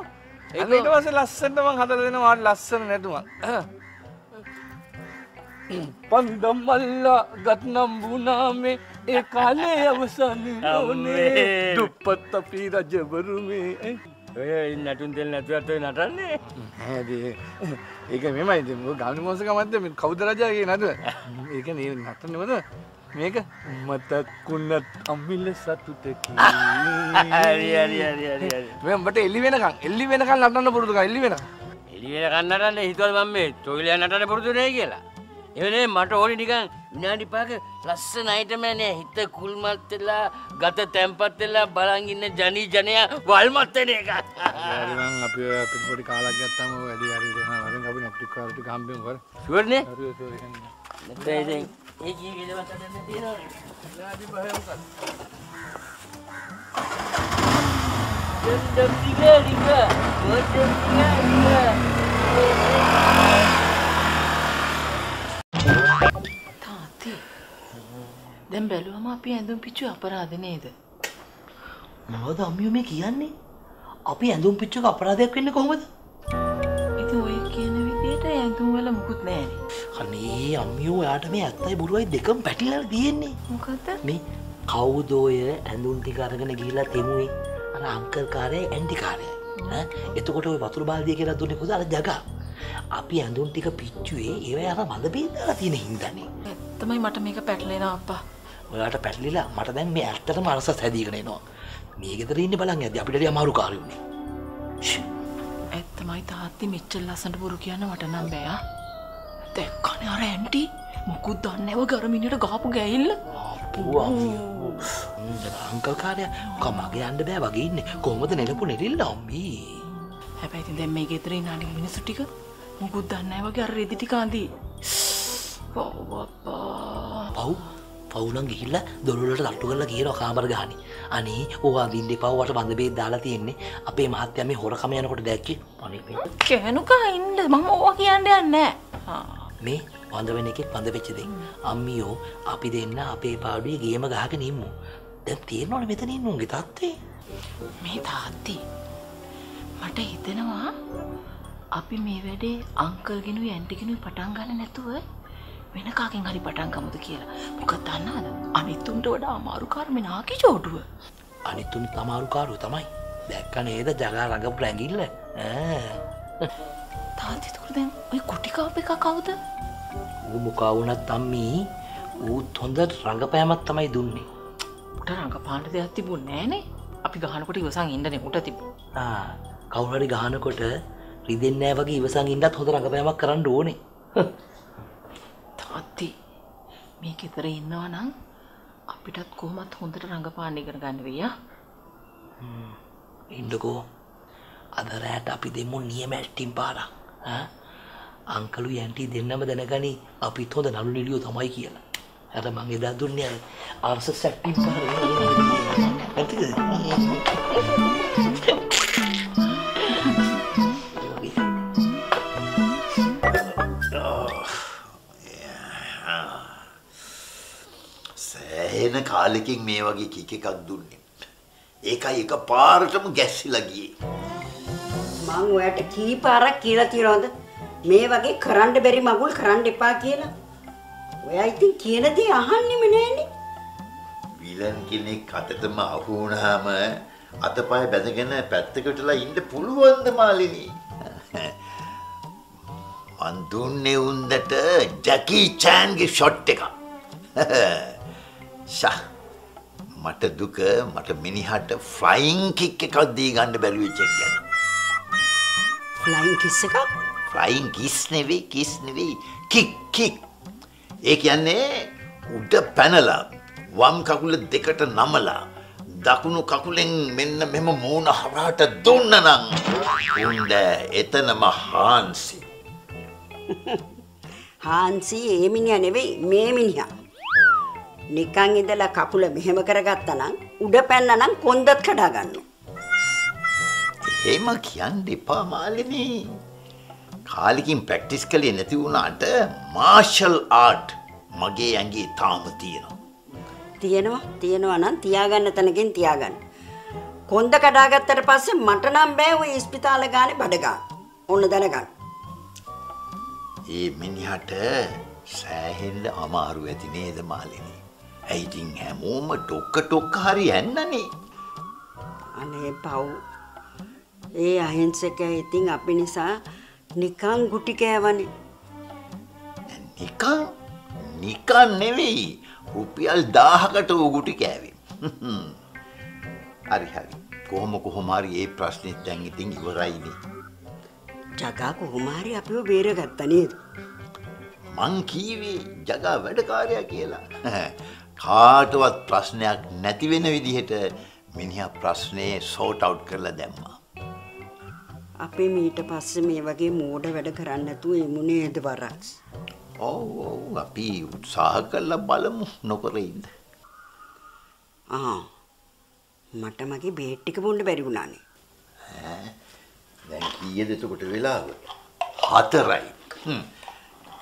ඒක ඊට පස්සේ ලස්සනට මං හදලා දෙනවා ලස්සන නැටුමක්. පන්දම් මල්ලා ගත්නම් බුනාමේ ඒ කාලේ අවසන් ඕනේ දුප්පත් අපි රජවරුමේ. ඔය නැටුම් තෙල් නැතුවත් ඔය නටන්නේ? හැදේ ඒක මෙමයි ඉතින් ඔය ගාමිණී මොහොසකමත්ද මේ කවුද රජාගේ නඩුව? ඒක නේ නටන්නේවද මේක මතකුණත් අම්මිල සතුටකි. හරි හරි හරි හරි හරි. මේ උඹට එල්ලි වෙනකන් එල්ලි වෙනකන් නටන්න පුරුදු කර එල්ලි වෙනකන් එළියට කන්නටන්න හිතුවද මම මේ තොইলය නටන්න පුරුදු නෑ කියලා එවනේ මට ඕනි නිකන් විනාඩි පහක ලස්සන අයිටම නෑ හිත කුල්මත් වෙලා ගත තැම්පත් වෙලා බලන් ඉන්න ජනී ජනයා වල්මත් වෙන එක. හරි මං අපි අපිට පොඩි කාලක් ගත්තාම වැඩි හරි දෙනවා වරෙන් අපි නැට්ටික් කාලා ටික හම්බෙමු. කර ෂුවර් නේ හරි හරි හරි. නැත්නම් ඉතින් ඒ කී විදවත් හදන්න තියෙනවනේ විනාඩි පහේ මොකක්ද? Dum tiga tiga, dum tiga tiga. තාත්තේ දැන් බැලුවම අපි ඇඳුම් පිච්චු අපරාධ නේද? මොකද අම්මියෝ මේ කියන්නේ? අපි ඇඳුම් පිච්චක අපරාධයක් වෙන්නේ කොහොමද? ඉතින් ඔය කියන විදිහට ඇඳුම් වල මුකුත් නැහැනේ. අනේ අම්මියෝ ඔයාට මේ ඇත්තයි බොරුවයි දෙකම පැටිලා තියෙන්නේ. මොකද? මේ කවුද ඔය ඇඳුම් ටික අරගෙන ගිහිල්ලා තෙමුවේ අර අංකල් කාර්යයි ඇන්ටි කාර්යයි. ඈ එතකොට ඔය වතුර බාල්දිය කියලා දුන්නේ කොහොමද අර ජගා. අපි ඇඳුම් ටික පිච්චුවේ ඒවයි අර මද බීදලා තියෙන හින්දානේ. තමයි මට මේක පැටලෙනවා අප්පා. ඔයාට පැටලිලා මට දැන් මේ ඇත්තටම අරසස් හැදීගෙන එනවා. මේ ගෙදර ඉන්නේ බලන් යද්දි අපිට අමාරු කාර්යුනේ. ඇත්තමයි තාත්ති මෙච්චර ලස්සනට බොරු කියන්න මට නම් බෑ. දැක්කනේ අර ඇන්ටි මොකුත් දන්නේ නැව ගරමිනට ගාපු ගැහිල්ල. අංකල් කාරය කමගේ යන්න බෑ වගේ ඉන්නේ කොහොමද නෙලපු නෙරිල්ල අම්මී හැබැයි ඉතින් දැන් මේ ගෙදර ඉන්න අනික මිනිස්සු ටික මුකුත් දන්නේ වගේ අර රෙදි ටික අඳි. පව් අප්පා. පව් පවුලන් ගිහිල්ල දොළුලට තට්ටු කරලා කියනවා කාමර ගහනි. අනේ ඕවා අඳින්න එපා වට බඳ බේත් දාලා තියෙන්නේ. අපේ මහත්තයා මේ හොරකම යනකොට දැක්කේ. අනේ මේ කෑනුකා ඉන්න මම ඕවා කියන්න යන්නේ. මේ වඳ වෙන එකෙක් වඳ වෙච්ච දෙයක්. අම්මියෝ අපි දෙන්න අපේ පාඩුවේ ගේම ගහගෙන ඉමු. දැන් තියෙනවනේ මෙතන ඉන්න උන්ගේ තාත්තේ. මේ තාත්ති මට හිතෙනවා අපි මේ වැඩේ අංකල්ගෙනුයි ඇන්ටිගෙනුයි පටන් ගන්න නැතුව වෙන කාගෙන් හරි පටන් ගමුද කියලා. මොකද දන්නවද? අනිත් උන්ට වඩා අමාරු කර්මේ නාකි ජෝඩුව. අනිත් උන් තමාරු කාරුව තමයි. දැක්ක නේද ජගා රඟපු රැඟිල්ල? තාත්ති තුර දැන් ඔය කුටි කාප් එක කවුද? ඌ මොකා වුණත් අම්මී ඌත් හොඳ රඟපෑමක් තමයි දුන්නේ. උට රඟපාන්න දෙයක් තිබුණේ නැහනේ. අපි ගහනකොට ඉවසන් ඉන්නනේ උට තිබුණා. ආ කවුරු හරි ගහනකොට රිදෙන්නේ නැහැ වගේ ඉවසන් ඉන්නත් හොඳ රඟපෑමක් කරන්න ඕනේ. <laughs> තාත්ති මේ ගෙදර ඉන්නවා නම් අපිටත් කොහොමත් හොඳට රඟපාන්න ඉගෙන ගන්න වෙයි ආ. ඉන්නකෝ අද රෑට අපි දෙමු නියම ඇට්ටිම් පාරක් ඈ අංකලු යන්ටි දෙන්නම දැනගනි අපිත් හොඳ නළු නිලියෝ තමයි කියලා. අර මං එදා දුන්නේ අර අර්ස සැට්ටිම් පාර <laughs> සෑහෙන කාලෙකින් මේ වගේ කික් එකක් දුන්නේ. ඒකයි එක පාරටම ගැස්සිලා ගියේ. මං ඔයාට කී පාරක් කියලා තියනවද මේ වගේ කරන්න බැරි මගුල් කරන්න එපා කියලා. ඔයා ඉතින් කියන දේ අහන්නෙම නෑනේ. විලන් කෙනෙක් අතටම අහු වුණාම අතපය බැඳගෙන පැත්තකටලා ඉන්න පුළුවන්ද මාලිනී? මන් දුන්නේ උන්දට ජැකි චෑන්ගේ ෂොට් එක. <laughs> ෂා මට දුක මට මිනිහට ෆ්ලයින් කික් එකක් දී ගන්න බැරි වෙච්ච එක ගැන. ෆ්ලයින් කිස් එකක්? ෆ්ලයින් කිස් නෙවෙයි කිස් නෙවෙයි කික් කික්. ඒ කියන්නේ උඩ පැනලා වම් කකුල දෙකට නමලා දකුණු කකුලෙන් මෙන්න මෙම මූණ හරහට දුන්න නම් උන්ද එතනම හාන්සි. <laughs> හාන්සි ඒ මිනිහා නෙවෙයි මේ මිනිහා. නිකන් ඉඳලා කකුල මෙහෙම කරගත්තා නම් උඩ පැන්න නම් කොන්දත් කඩා ගන්නවා. එහෙම කියන්න එපා මාලිනී. කාලෙකින් ප්‍රැක්ටිස් කළේ නැති වුණාට මාෂල් ආර්ට් මගේ ඇඟේ තාම තියෙනවා. තියෙනවා තියෙනවා නම් තියාගන්න තැනකින් තියාගන්න. කොන්ද කඩාගත්තට පස්සේ මට නම් බෑ ওই ඉස්පිතාල ගානේ බඩ ගන්න. ඕන දැනගන්න. ඒ මිනිහට සෑහෙන්න අමාරු ඇති නේද මාලිනී. ඇයි ඉතින් හැමෝම ඩොක්ක ටොක්ක හරි යන්නනේ. අනේ පව්. ඒ අහිංසකයා ඉතින් අපි නිසා නිකන් ගුටි කෑවනේ. නිකන් නිකන් නෙවෙයි. රුපියල් 1000කට උගුටි කෑවේ. හරි හරි. කොහොම කොහොම හරි ඒ ප්‍රශ්නෙත් දැන් ඉතින් ඉවරයිනේ. ජගා කොහොම හරි අපිව බේරගත්තා නේද? මං කීවේ ජගා වැඩකාරයා කියලා. කාටවත් ප්‍රශ්නයක් නැති වෙන විදිහට මිනිහා ප්‍රශ්නේ සෝට් අවුට් කරලා දැම්මා. අපි මීට පස්සේ මේ වගේ මෝඩ වැඩ කරන්න නැතුව එමු නේද වරස්? ඔව් ඔව් අපි උත්සාහ කරලා බලමු නොකර ඉන්න. ආ මට මගේ බේට් ටික බොන්න බැරි වුණානේ. ඈ දැන් කීයද එතකොට වෙලාව? හතරයි. හ්ම්.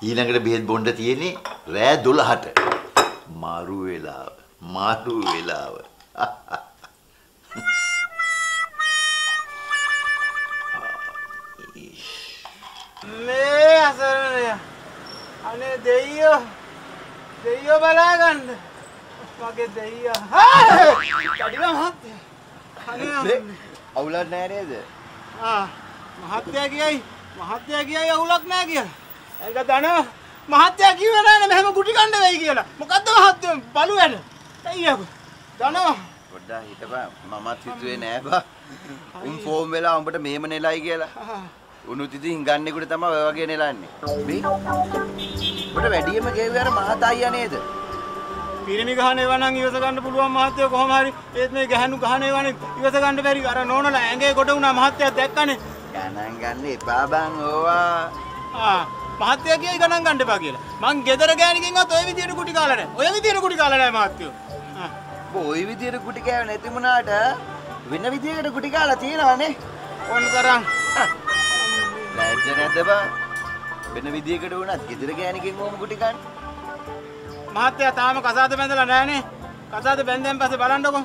ඊළඟට බෙහෙත් බොන්න තියෙන්නේ රෑ 12ට. මාරු වෙලාව. මාරු වෙලාව. මේ අසරණය. අනේ දෙයියෝ දෙයියෝ බලාගන්න. මගේ දෙයියෝ. කඩිලා මහත්තයා. අවුලක් නෑ නේද? ආ මහත්තයා කියයි මහත්තයා කියයි අවුලක් නෑ කියලා. ඒක දන මහත්තයා කිව්වේ නෑනේ මෙහෙම ගුටි කන්න වෙයි කියලා. මොකද්ද මහත්තයා බලු වැඩ? දෙයියෝ දනවා. පොඩ්ඩක් හිටපන්. මමත් හිතුවේ නෑ බා. උන් ෆෝම් වෙලා උඹට මෙහෙම නෙලයි කියලා. උනුත් ඉතින් ගන්නෙකුට තමයි ඔය වගේ නෙලන්නේ. මේ? උඹට වැඩියම ගෙව්වේ අර මහතා අයියා නේද? පිරිමි ගහන ඒවා නම් ඉවස ගන්න පුළුවන් මහත්තයෝ කොහොම හරි. ඒත් මේ ගැහණු ගහන ඒවා නේ ඉවස ගන්න බැරි. අර නෝනලා ඇඟේ කොට වුණා මහත්තයා දැක්කනේ. ගණන් ගන්න එපා බං ඕවා. ආ මහත්තයා කියයි ගණන් ගන්න එපා කියලා. මං ගෙදර ගෑණිකින්වත් ඔය විදියට කුටි කාලා නැහැ. ඔය විදියට කුටි කාලා නැහැ මහත්තයෝ. ඔය විදියට කුටි කෑව නැති වුණාට වෙන විදියකට කුටි කාලා තියෙනවනේ. ඕන තරම්. ලැජ්ජ නැද්ද බං? වෙන විදියකට වුණත් ගෙදර ගෑණිකින් ඕම කුටි කන්න. මහත්තයා තාම කසාද බැඳලා නැහනේ. කසාද බැඳෙන් පස්සේ බලන්නකෝ.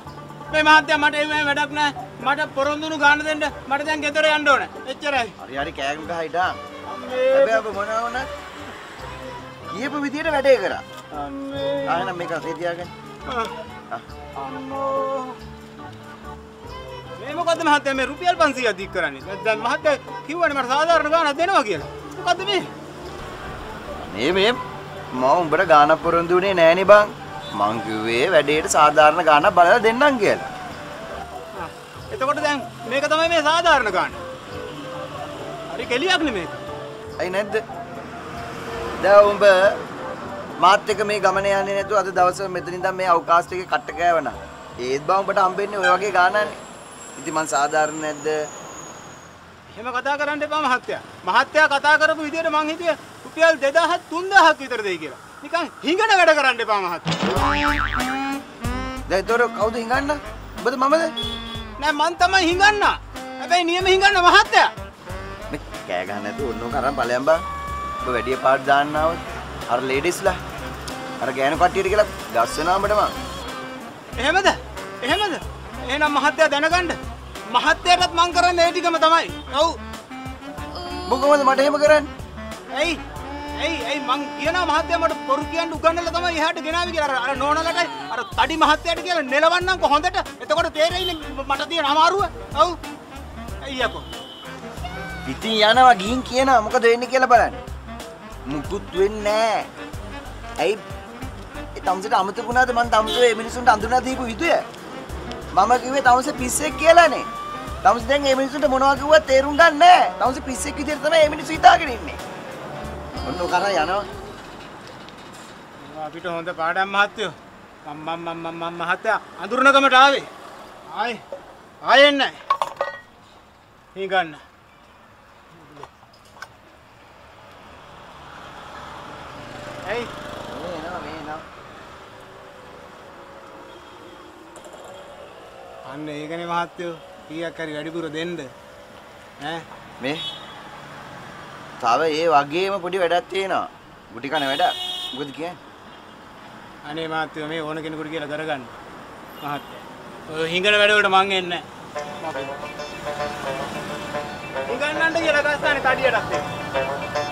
මේ මහත්තයා මට ඒ වැඩක් නැහැ. මට පොරොන්දුණු ගන්න දෙන්න. මට දැන් ගෙදර යන්න ඕනේ. එච්චරයි. හරි හරි කෑගම් ගහ හිටා. හැබැයි ඔබ මොනවා වුණත් කියපු විදියට වැඩේ කරා. ආයෙනම් මේක අතේ තියාගන්න. මේ මොකද්ද මහත්තයා මේ රුපියල් 500ක් දික් කරන්නේ? දැන් මහත්තයා කිව්වනේ මට සාධාරණ ගාණක් දෙනවා කියලා. මොකද්ද මේ? මේ මේ මම උඹට ගානක් පොරොන්දු වුණේ නෑනේ බං. මං කිව්වේ වැඩේට සාධාරණ ගානක් බලලා දෙන්නම් කියලා. එතකොට දැන් මේක තමයි මේ සාධාරණ ගාණ. හරි කෙලියක් නෙමේක. ඇයි නැද්ද? දැන් උඹ මාත් එක්ක මේ ගමන යන්නේ නැතුව අද දවසේ මෙතන ඉඳන් මේ අවකාශ ටිකේ කට්ට කෑවනා. ඒත් බං උඹට හම්බෙන්නේ ඔය වගේ ගානන්නේ. ඉතින් මං සාධාරණ නැද්ද? එහෙම කතා කරන්න එපා මහත්තයා. මහත්තයා කතා කරපු විදියට මං හිතුවේ රුපියල් 2000 3000ක් විතර දෙයි කියලා. නිකන් හිඟන වැඩ කරන්න එපා මහත්තයා. දැන් ඒතර කවුද හිඟන්න? ඔබද මමද? නෑ මං තමයි හිඟන්න. හැබැයි නියම හිඟන්න මහත්තයා. කෑ ගහන්න නැතුව ඔන්නෝ කරන් ඵලයන් බං. ඔබ වැඩි පාට දාන්න આવොත් අර ලේඩිස්ලා අර ගෑනු කට්ටියට කියලා ගස් වෙනවා උඹට මං. එහෙමද? එහෙමද? එහෙනම් මහත්තයා දැනගන්න. මහත්තයාටත් මං කරන්නේ ඒ ටිකම තමයි. ඔව්. මොකමද මට එහෙම කරන්නේ? ඇයි? ඇයි ඇයි මං කියනවා මහත්තයා මට පොරු කියන්න උගන්නලා තමයි එහාට ගෙනාවි කියලා අර නෝනලටයි අර තඩි මහත්තයාට කියලා නෙලවන්නම්කො හොඳට. එතකොට තේරෙයිනේ මට තියෙන අමාරුව. ඔව්. අයියකෝ. ඉතින් යනවා ගිහින් කියනවා මොකද වෙන්නේ කියලා බලන්න. මුකුත් වෙන්නේ නැහැ. ඇයි ඒ තමුසට අමතක වුණාද මං තමුසේ මේ මිනිසුන්ට අඳුනා දීපු විදිය? මම කිව්වේ තමුසේ පිස්සෙක් කියලානේ. තමුස දැන් මේ මිනිසුන්ට මොනවා කිව්වත් තේරුම් ගන්න නැහැ. තමුසේ පිස්සෙක් විදියට තමයි මේ මිනිස්සු හිතාගෙන ඉන්නේ. ඔන්න කරා යනවා. අපිට හොඳ පාඩම් මහත්තයෝ. මම මම මම මම මහත්තයා අඳුරනකමට ආවේ. ආයේ ආයෙත් නැහැ. හිඟන්න. ඇයි? මේ එනවා මේ එනවා. අන්න ඒකනේ මහත්තයෝ. කීයක් හරි වැඩිපුර දෙන්න. ඈ මේ තව ඒ වගේම පොඩි වැඩක් තියෙනවා. ගුටි කන වැඩක්. මොකද කියන්නේ? අනේ මහත්තයෝ මේ ඕන කෙනෙකුට කියලා කරගන්න. මහත්තයා. ඔය හිඟන වැඩවලට මං එන්නේ නැහැ. හිඟන්නන්ට කියලා ගස්තානේ තඩියටත් එන්න.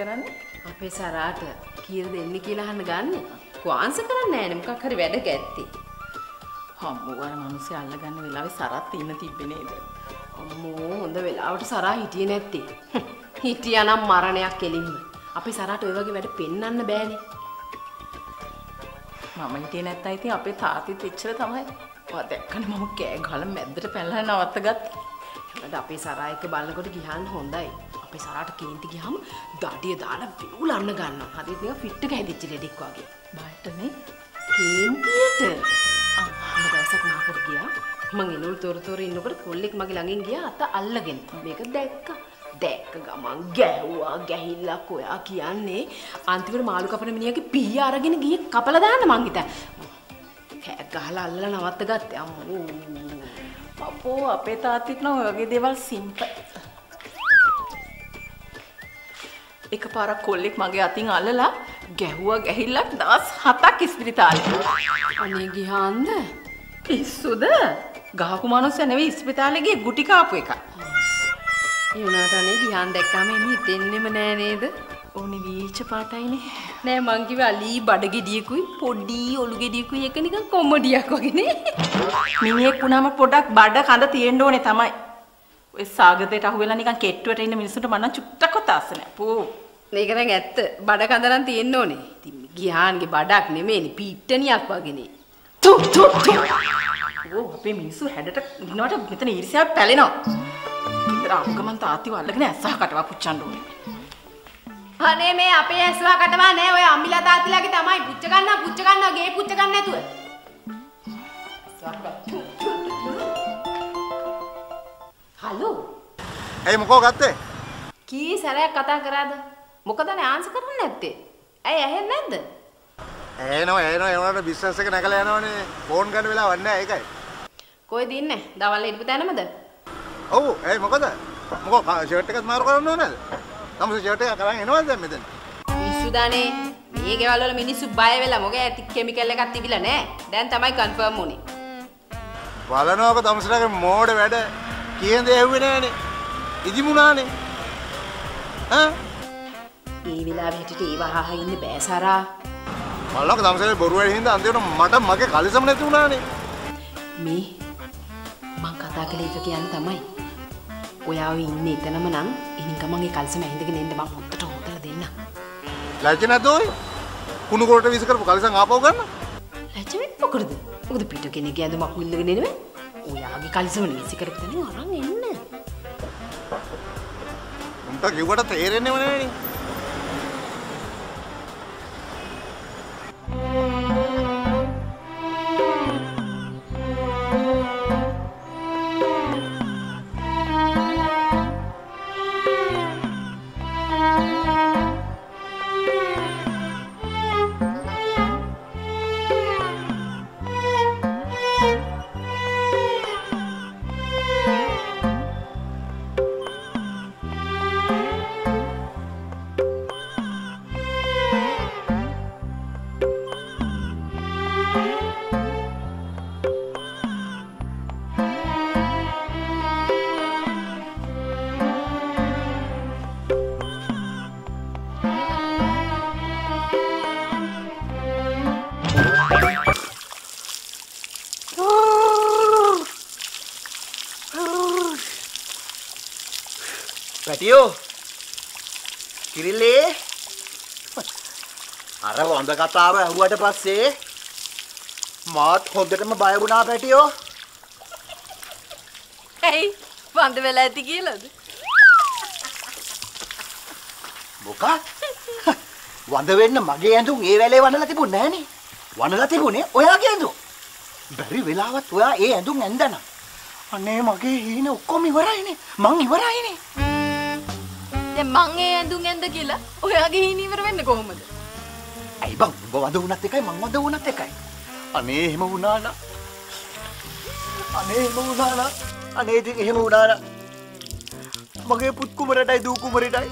කරන්න try කරන්නේ. අපේ සරාට කීයද එන්නේ කියලා අහන්න ගන්න. කොආන්ස කරන්නේ නැහැ නේ මොකක් හරි වැඩ ගැත්තේ. හම්බුව අර මිනිස්සු අල්ලගන්න වෙලාවේ සරත් ඉන්න තිබ්බේ නේද? අම්මෝ හොඳ වෙලාවට සරා හිටියේ නැත්තේ. <laughs> හිටියානම් මරණයක් කෙලින්ම. අපේ සරාට ওই වගේ වැඩ පෙන්වන්න බෑනේ. මම හිටියේ නැත්තම් ඉතින් අපේ තාත්තිත් එච්චර තමයි. ඔයා දැක්කනේ මම කෑ ගහලා මැද්දට පැනලා නවත්ත ගත්තේ. හැබැයි අපේ සරා එක්ක බලනකොට ගිහන්න හොඳයි. අපේ සරාට කේන්ති ගියාම දඩිය දාලා විවුලන්න ගන්නවා. හදිත් නිකන් ෆිට් එක හැදිච්ච ලෙඩෙක් වගේ. බයටනේ කේන්තියට අම්ම දවසක් මාකට ගියා. මං එනෝල් තොරතොර ඉන්නකොට කොල්ලෙක් මගේ ළඟින් ගියා අත අල්ලගෙන. මේක දැක්කා. දැක්ක ගමන් ගැහුවා ගැහිල්ලක් ඔයා කියන්නේ අන්තිමට මාළු කපන මිනිහගේ පීය අරගෙන ගියේ කපලා දාන්න මං හිතා. කෑ ගහලා අල්ලලා නවත්ත ගත්තේ අම්මෝ. අපෝ අපේ තාත්තිත් නම් ඔය වගේ දේවල් සිම්පල්. එකපාරක් කොල්ලෙක් මගේ අතින් අල්ලලා ගැහුවා ගැහිල්ලක් දවස් 7ක් ඉස්පිරිතාලේ. අනේ ගියාන්ද? පිස්සුද? ගහපු මනුස්සය නෙවෙයි ඉස්පිරිතාලේ ගියේ ගුටි කාපු එක. ඒ වුණාට අනේ ගියාන් දැක්කම එමි හිතෙන්නෙම නෑ නේද? ඕනේ වීච පාටයිනේ. නෑ මං කිව්වේ අලී බඩ ගෙඩියකුයි පොඩි ඔලු ගෙඩියකුයි එක නිකන් කොමඩියක් වගේනේ. මිනිහෙක් වුණාම පොඩක් බඩ කඳ තියෙන්න ඕනේ තමයි. ඔය සාගතයට අහුවෙලා නිකන් කෙට්ටුවට ඉන්න මිනිස්සුන්ට මම නම් චුට්ටක්වත් ආස නැහැ. පෝ. මේක නම් ඇත්ත. බඩ කඳ නම් තියෙන්න ඕනේ. ඉතින් ගියාන්ගේ බඩක් නෙමේනි පිට්ටනියක් වගේනේ. තු තු තු. ඕ අපේ මිනිස්සු හැඩට ඉන්නවට මෙතන ඊර්ෂ්‍යාව පැලෙනවා. ඉතර අංගමන් තාත්තිව අල්ලගෙන ඇස්සහ කටවා පුච්චන්න ඕනේ. අනේ මේ අපේ ඇස්වා කටවා නෑ ඔය අම්මිලා තාත්තිලාගේ තමයි පුච්ච ගන්නවා පුච්ච ගන්නවා ගේ පුච්ච ගන්න නැතුව. හලෝ ඇයි මොකෝ ගත්තේ? කී සැරයක් කතා කරාද? මොකදනේ ආන්සර් කරන්නේ නැත්තේ? ඇයි ඇහෙන්නේ නැද්ද? ඇහෙනවා ඇහෙනවා ඒ වුණාට බිස්නස් එක නැගලා යනවනේ. ෆෝන් ගන්න වෙලාවක් නැහැ ඒකයි. කොයිද ඉන්නේ? දවල් හිටපු තැනමද? ඔව් ඇයි මොකද? මොකෝ ෂර්ට් එකත් මාරු කරන්න ඕනද? තමුසේ ෂර්ට් එක කරන් එනවද දැන් මෙතන? මිනිස්සු දානේ මේ ගෙවල් වල මිනිස්සු බය වෙලා මොකද ඇති කෙමිකල් එකක් තිබිලා නෑ. දැන් තමයි කන්ෆර්ම් වුනේ. බලනවාක තමුසේලාගේ මෝඩ වැඩ කියන දේ ඇහුවේ නෑනේ. ඉදිමුණානේ. ඈ? ඒ වෙලාවෙ හිටිට ඒව අහහ ඉන්න බෑ සරා. මල්ලක තමුසේලා බොරු වැඩ හින්දා අන්තිමට මට මගේ කලිසම නැති වුණානේ. මේ මං කතා කළේ එක කියන්න තමයි. ඔයාව ඉන්නේ එතනම නම් ගමන්ගේ කල්සම ඇහිඳගෙන එන්න මං හොත්තට හොතලා දෙන්න. ලැජ්ජ නැද්දෝයි? කුණු කොරට විස කරපු කලිසම් ආපහු ගන්න. ලැජ්ජ වෙන්න මොකටද? මොකද පිට කෙනෙක් ඇඳුමක් උල්ලගෙන එනවේ? ඔයාගේ කලිසම නීසි කරපු තැනින් අරන් එන්න. උන්ට කිව්වට තේරෙන්නේම නෑනේ. වඳ කතාව ඇහුවට පස්සේ මාත් හොඳටම බය වුණා පැටියෝ. ඇයි? වන්ද වෙලා ඇති කියලාද? මොකක්? <laughs> වඳ වෙන්න මගේ ඇඳුම් ඒ වෙලේ වනලා තිබුණ නෑනේ වනලා තිබුණේ ඔයාගේ ඇඳුම්. බැරි වෙලාවත් ඔයා ඒ ඇඳුම් ඇඳන අනේ මගේ හීන ඔක්කොම ඉවරයිනේ මං ඉවරයිනේ දැන් මං ඒ ඇඳුම් ඇඳ කියලා ඔයාගේ හීන ඉවර වෙන්න කොහොමද? ඇයි බං උඹ වඳ වුණත් එකයි මං වඳ වුණත් එකයි. අනේ එහෙම වුණා නම් අනේ එහෙම වුණා නම් අනේ ඉතින් එහෙම වුණා නම් මගේ පුත් කුමරටයි දූ කුමරටයි.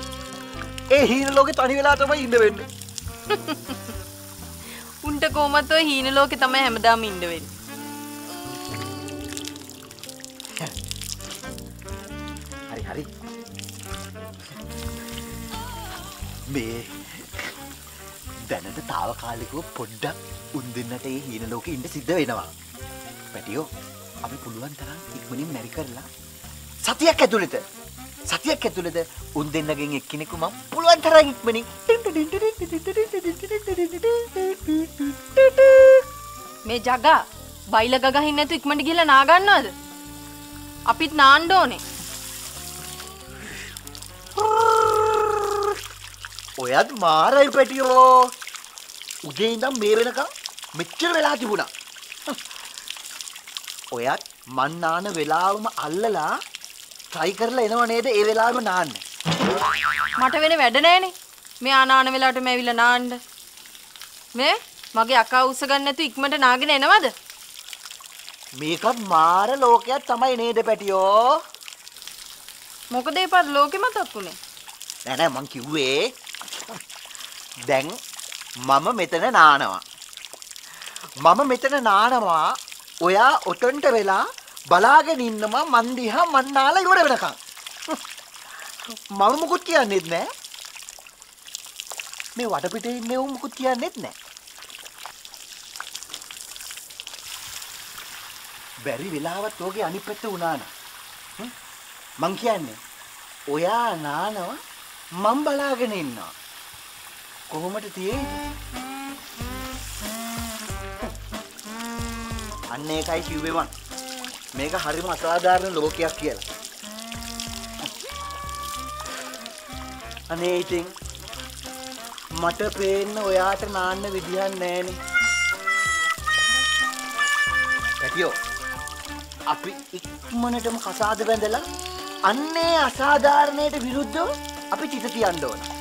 ඒ හීන ලෝකේ තනි වෙලා තමයි ඉන්න වෙන්නේ. <laughs> උන්ට කොහොමත් ඔය හීන ලෝකේ තමයි හැමදාම ඉන්න වෙන්නේ. හරි හරි. මේ දැනට తాවකාලිකව පොඩ්ඩක් උන් දෙන්නට ඒ හීන ලෝකෙ ඉන්න සිද්ධ වෙනවා පැටියෝ අපි පුළුවන් තරම් ඉක්මනින් මැරි කරලා සතියක් ඇතුළත සතියක් ඇතුළත උන් දෙන්නගෙන් එක්කෙනෙකු මම පුළුවන් තරම් ඉක්මනින් මේ ජගා බයිල ගගහින් නැතු ඉක්මනට ගිහලා නා ගන්නවද? අපිත් නාන්න ඕනේ. ඔයත් මාරයි පැටියෝ උදේ ඉඳන් මේ වෙනකම් මෙච්චර වෙලා තිබුණා ඔයත් මන් නාන වෙලාවම අල්ලලා try කරලා එනව නේද ඒ වෙලාවෙම නාන්න මට වෙන වැඩ නැහනේ. මේ ආනාන වෙලාවට මේ ඇවිල්ලා නාන්න. මේ මගේ අකා උස්ස ගන්න නැතු ඉක්මනට නාගෙන එනවද? මේකත් මාර ලෝකයක් තමයි නේද පැටියෝ මොකද ඒ පාර ලෝකෙ මතක් උනේ? නෑ නෑ මං කිව්වේ දැන් මම මෙතන නානවා. මම මෙතන නානවා ඔයා ඔතන්ට වෙලා බලාගෙන ඉන්නවා මන් දිහා මන් නාලා ඉවර වෙනකන්. මම මුකුත් කියන්නෙත් නෑ. මේ වටපිටේ ඉන්නේ උන් මුකුත් කියන්නෙත් නෑ. බැරි වෙලාවත් ඕගේ අනිත් පැත්ත වුණාන මං කියන්නේ ඔයා නානවා මං බලාගෙන ඉන්නවා. කොහොමට තියෙන්නේ? අන්න ඒකයි කිව්වේ මං. මේක හරිම අසාධාරණ ලෝකයක් කියලා. අනේ ඉතින් මට පේන්න ඔයාට නාන්න විදිහක් නැහැනේ. පැටියෝ අපි ඉක්මනටම කසාද බැඳලා අන්නේ අසාධාරණයට විරුද්ධව අපි චිත තියන්න ඕන.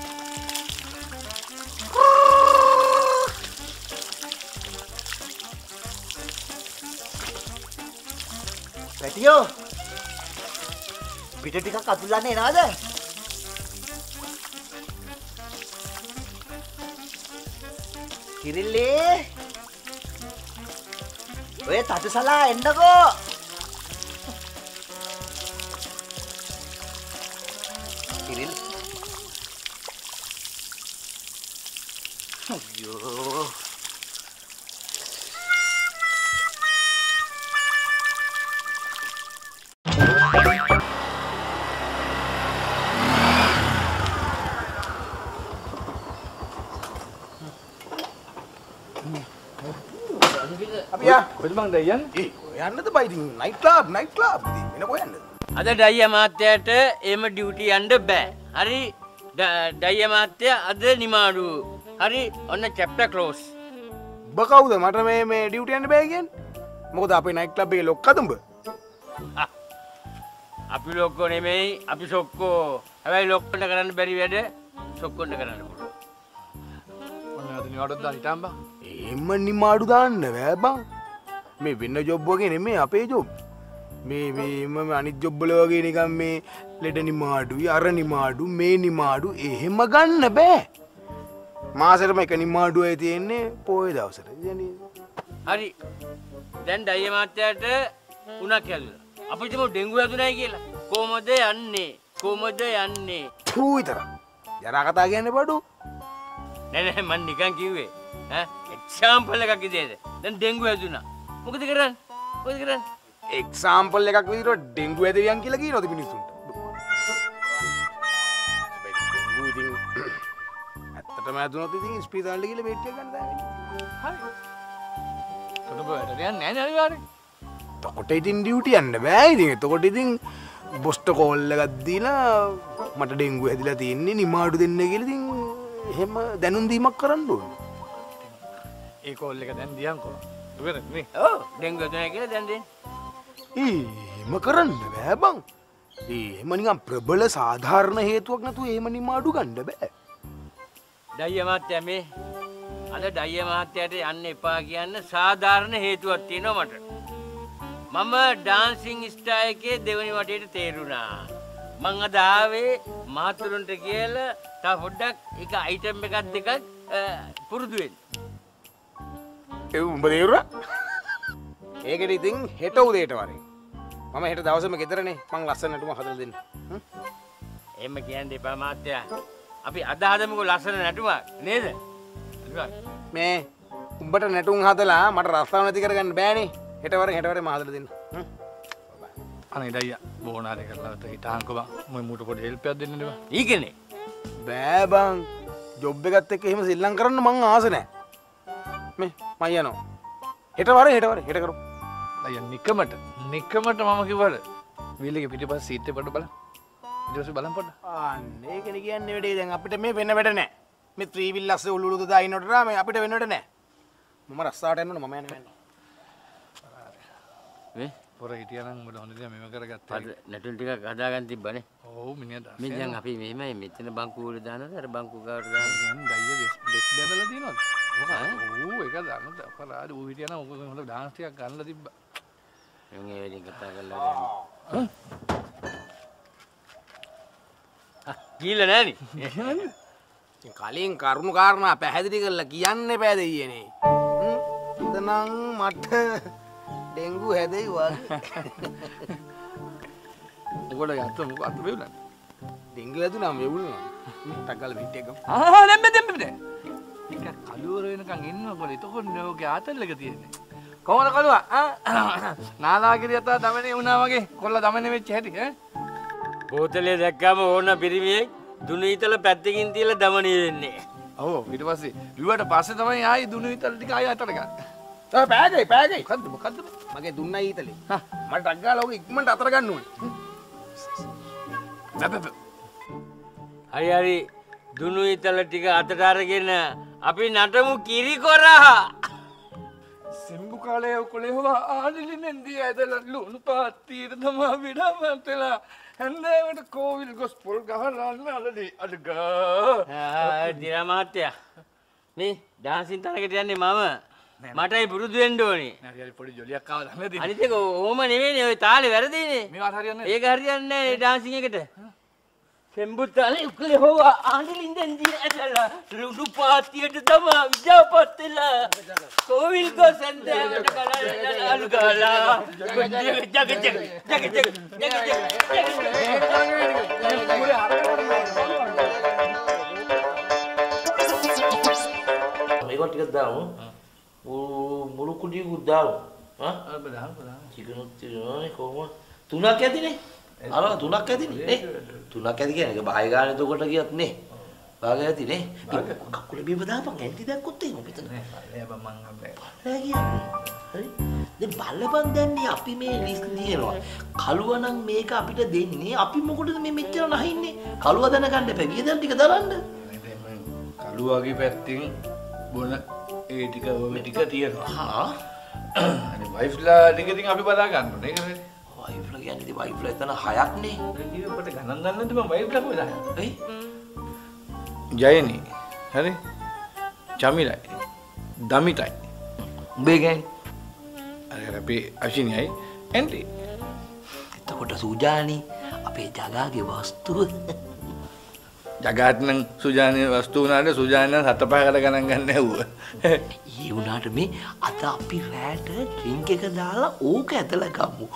පැටියෝ. පිට ටිකක් අතුල්ලන්න එනවාද? කිරිල්ලේ. ඔය තටසලා එන්නකෝ. බං දැන් ඒ යන්නද බයි ඉතින් නයිට් ක්ලබ් නයිට් ක්ලබ් ඉතින් වෙන කොහෙන්ද අද ඩයිය මාත්‍යයට එම ඩියුටි යන්ඩ බෑ. හරි ඩයිය මාත්‍ය අද නිමාඩු. හරි ඔන්න චැප්ට කලෝස්. ඔබ කවුද මට මේ මේ ඩියුටියන්න බෑගෙන් මොකද අපේ නයිට් ලබ්බේ ලොක්කතුඹ අපි ලොක්කෝ නෙමෙයි අපි සොක්කෝ හැබැයි ලොක්කට කරන්න බැරි වැඩ සොක්කොන්ට කරන්න පුළුවන්. ඔන්න අද නිවාඩුවක් දාලා හිටන් බං. එම නිමාඩු දාන්න බෑබං මේ වෙන්න ජොබ්බෝගෙන මේ අපේ ජොබ් මේම අනිත් ජොබ්බල වගේ නිකම් මේ ලෙඩ නිමාඩුයි අර නිමාඩු මේ නිමාඩු එහෙම ගන්න බෑ. මාසරම එක නිමාඩුව ඇ තියෙන්නේ? පෝය දවසට. හරි. දැන් ඩයිය මාත්‍යයට උනක් ඇල්ල. අපිටම ඩෙංගු ඇතුනයි කියලා. කෝමද යන්නේ? කෝමද යන්නේ. විතර ජරා කතා කියන්න බඩු. නැනෑ මන් නිකන් කිව්වේ. එක්ෂාම්පල්ල එකක් ඉදේද දැන් ඩෙංගු ඇතුනා මොකද කරන්න? කොද කරන්න? එක්සාම්පල් එකක් විදිර ඩෙංගු ඇදරියන් කියලකි නොති මිනිසුන්ට ඇත්තට මැතුනොත් ඉතින් ස්පිතාල්ල කියල බෙට්ටිය ගන්න ඔතන වැඩට යන්නේ නැහැ අනිවාර්යෙන්. තකොට ඉතින් ඩියුටි යන්න බෑ. ඉතින් එතකොට ඉතින් බොස්ට කෝල්ල ගත්දීලා මට ඩෙංගු ඇදිලා තියන්නේ නිමාඩු දෙන්න කියලතින් එහෙම දැනුම් දීමක් කරන්න ඕන. ඒ කෝල් එක දැන් දියන්කෝ. ඕ ඩෙංගු ඇතුනයි කියලා දැන් දෙන්න. ඒම කරන්න බෑබං ඒම නිකම් ප්‍රබල සාධාරණ හේතුවක් නැතු ඒම නිමාඩු ගණ්ඩ බෑ ඩයිය මාත්‍ය මේ අද ඩයිය මහත්තයට යන්න එපා කියන්න සාධාරණ හේතුවක් තියෙනවා මට. මම ඩාන්සිං ස්ටායකේ දෙවනි වටේට තේරුණා. මං අද ආවේ මහතුරුන්ට කියලා තා පොඩ්ඩක් එක අයිටම් එකක් දෙකක් අ, පුරුදු වෙන්න. එ උඹ දේරුර ඒකට ඉතින් හෙට උදේට වරේ මම හෙට දවසම ගෙතරනේ මං ලස්සනටම හදල දෙන්න එහෙම කියන්න එපා මාත්‍යා. අපි අද හදමුකෝ ලස්සන නැටුමක් නේද? මේ උඹට නැටුම් හදලා මට රස්සාව නැති කරගන්න බෑනේ හෙටවර හෙටවර මාදල දෙන්න අනේ ඩයියා බෝනාරය කරලා හිටහන්කෝ බං. මම මූට පොඩි හෙල්ප් එකක් දෙන්න බං. ඊකනේ. බෑබං ජොබ් එකත් එක්ක එහෙම සිල්ලම් කරන්න මං ආස නෑ මේ මං යනවා හෙටවර හෙටවර හෙට කරු අයියා නිකමට නිකමට මම කිව්වට වීලගේ පිටිපස්ස සීට් එක පොඩ්ඩ බලන්න. ඊට පස්සේ බලන්න පොඩ්ඩ. අන්න ඒකනේ කියන්නේ වැඩේ දැන් අපිට මේ වෙන වැඩ නෑ මේ ත්‍රීවිල් අස්සේ උළුළු දායිනට රා මේ අපිට වෙන වැඩ නෑ මම රස්සාවට යන්න ඕන මම යන්නේ වේ පොර හිටියනම් උඹට හොඳ දේ මෙව කරගත්තා. අද නැටුම් ටිකක් හදාගන්න තිබ්බනේ. ඔව් මිනිහා. මේ දැන් අපි මෙහෙමයි මෙතන බංකු වල දානවද අර බංකු ගාවට දානවද? ඩයිය බෙස් බෙස් බැදලා තියෙනවද? ඔව් ඒක දාන්න අපරාධ ඌ හිටියනම් ඔක හොඳ ඩාන්ස් ටිකක් ගන්නලා තිබ්බා. මම ඒ වැඩි කතා කරලා යන්නේ. ගිහිල්ලා නෑනේ. ඉතින් කලින් කරුණු කාරණා පැහැදිලි කරලා කියන්න එපා දෙයියනේ එතනම් මට ඩෙංගු හැදෙයි වගේ ඔකට යත්ත මොක අත වෙවුලන්නේ. ඩෙංගු හැදුනා මෙවුලනවා ටක්ගල පිට් එක ආ දැන් මෙතෙන් මෙතෙන්. එක කලුවර වෙනකන් ඉන්නකොට එතකොට ඔයගේ ආතල් එක තියෙන්නේ. කොහමද කලුවා? ආ නාලාගිරිය අත දමනේ වුණා වගේ කොල්ල දමනේ වෙච්ච හැටි ඈ. බෝතලේ දැක්කම ඕන පිරිමියෙක් දුනු ඊතල පැත්තකින් තියලා දමණිය වෙන්නේ. ඔව් ඊට පස්සේ ලිව්වට පස්සේ තමයි ආයි දුනු විතර ටික ආයි අතට ගන්න. පෑගයි පෑගයි කද මොකක්ද මගේ දුන්න ඊතලේ මට ටක්ගාලෝක ඉක්මට අතර ගන්න ඕනේ හරි හරි දුනු ඉතල ටික අතට අරගෙන අපි නටමු කිරිකොරා සිම්බු කාලය කොළෙහවා ආඩිලි නැන්දී ඇදල ලුණු පාත්තීර තමා විඩාමන්තලා හැන්දෑවට කෝවිල් ගොස් පොල් ගහරන්න අලදී අඩගා. දිරමාත්‍යයා මේ ඩාන්සින් තනකට යන්නේ මම. මටයි පුරුදු වෙන්න ඕනේ. පොඩි ජොලියක් කාව දන්නද අනිත් එක ඕම නෙවෙයිනේ ඔය තාලේ වැරදිනේ මේවා හරියන්නේ ඒක හරියන්නේ නැහැ සෙම්බුත්තාලේ උකලේ හොව ආන්දලින්දෙන් දින ඇදලා ලුඩු පාතියට තමා විජාපත් වෙලා. කෝවිල් ගොසෙන්දෑවට කලලා අලු ගාලා. ජග ජග ජග ජග ජග මේක ටිකක් දාමු මුළු කුඩියකුත් දාමු චිකනුත් තියනවානේ කොහොම තුනක් ඇතිනේ අර තුනක් ඇතිනේ නේ. තුනක් ඇති කියන්නේ ඒක බාහිර ගාන එතකොට කියත් නේ. භාගය ඇතිනේ කකුල බිම දාපන්. ඇන්ටි දැක්කොත් එහෙම මෙතන නෑ බං මං හම්බේ නෑ කියන්නේ හරි. දැන් බලපන් දැන්නේ අපි මේ ලිස්ට් ලියනවා කළුව නම් මේක අපිට දෙන්නේ. අපි මොකටද මේ මෙච්චර නැහින්නේ? කළුව දැනගන්න එපා වියදම් ටික දරන්න. කළුවගේ පැත්තිෙන් බොන ඒ ටික ඔම ටික තියෙනවා. අනි වයිෆ්ලා ටිකතින් අපි බලා ගන්න ඒකර වයිෆ්ලා කියන්නේ ඉතින් වයිෆ්ලා එතන හයක්නේ ඔබට ගණන් ගන්නද මම වයිෆ්ලා කොහෙද එයි. ජයනී. හරි? චමිලයි. දමිටයි උඹේ ගෑන් අර අපේ අශිනියයි ඇන්ටි. එතකොට සූජානි අපේ ජගාගේ වස්තුව ජගාත්නම් සුජානය වස්තුූනාට සුජානය සත පහකට ගණන් ගන්න ඇව්ව <laughs> ඒ වුණාට මේ අද අපි රෑට ඩ්‍රින්ක් එක දාලා ඕක ඇතල ගම්මු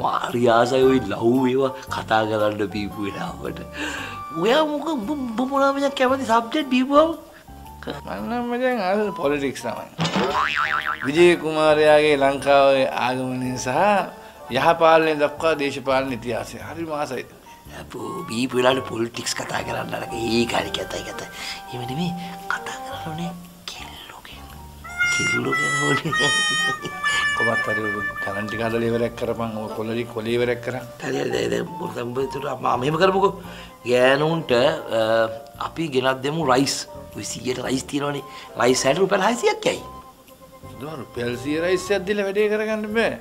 මාරියාසයි ඔයි ලව් ඒවා කතා කරන්න බීපු වෙලාවට. ඔයා මොක උඹ මොනවා මචං කැමති සබ්ජෙක්ට් බීපුවම? මන්නම් මචං අර පොලිටික්ස් තමයි. විජය කුමාරයාගේ ලංකාවේ ආගමනය සහ යහපාලනය දක්වා දේශපාලන ඉතිහාසය. හරි මාසයි බීපු වෙලාට පොලිටික්ස් කතා කරන්න අරක ඒ කාරි කතයි කත එම නෙමේ කතා කරන්නේ කෙල්ලෝගෙන් කෙල්ලෝ ගැන ඕනේ කොමත් හරි ගණන් ටික හදලා ඉවරයක් කරපන් ඔය කොල්ලලි කොලේ ඉවරයක් කරන්. හරි හරි දැන් උඹතුට මම මෙහෙම කරමුකෝ. ගෑනුන්ට අපි ගෙනත් දෙමු රයිස් ඔය 100ට රයිස් තියෙනවනේ. රයිස් 60 රුපියල් 600ක් යයි. දුර රුපියල් 100 රයිස්යක් දීලා වැඩේ කරගන්න බෑ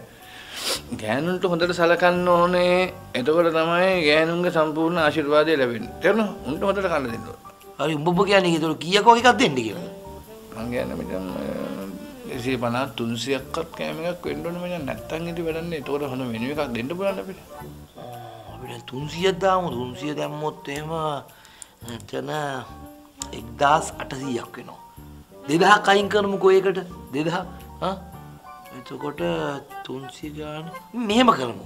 ගෑනුන්ට හොඳට සලකන්න ඕනේ. එතකොට තමයි ගෑනුන්ගේ සම්පූර්ණ ආශිර්වාදය ලැබෙන්නේ. තේරුණා? උන්ට හොඳට කන්න දෙන්න හරි උඹ උඹ කියන්නේ ඒතකොට කීයක් වගේ එකක් දෙන්න කියලා? මං කියන්නේ මෙතන එසේ පනා තුන්සියක්කත් කෑම එකක් වෙන්න ඕනේ මචං නැත්තම් ඉතින් වැඩන්නේ. එතකොට හොඳ මෙනු එකක් දෙන්න පුළුවන් අපිට? අපිට 300ක් දාමු. 300 දැම්මොත් එහෙම එතන 1800ක් වෙනවා. 2000ක් අයින් කරමුකෝ ඒකට. 2000 හා එතකොට 300 ගාන මෙහෙම කරමු.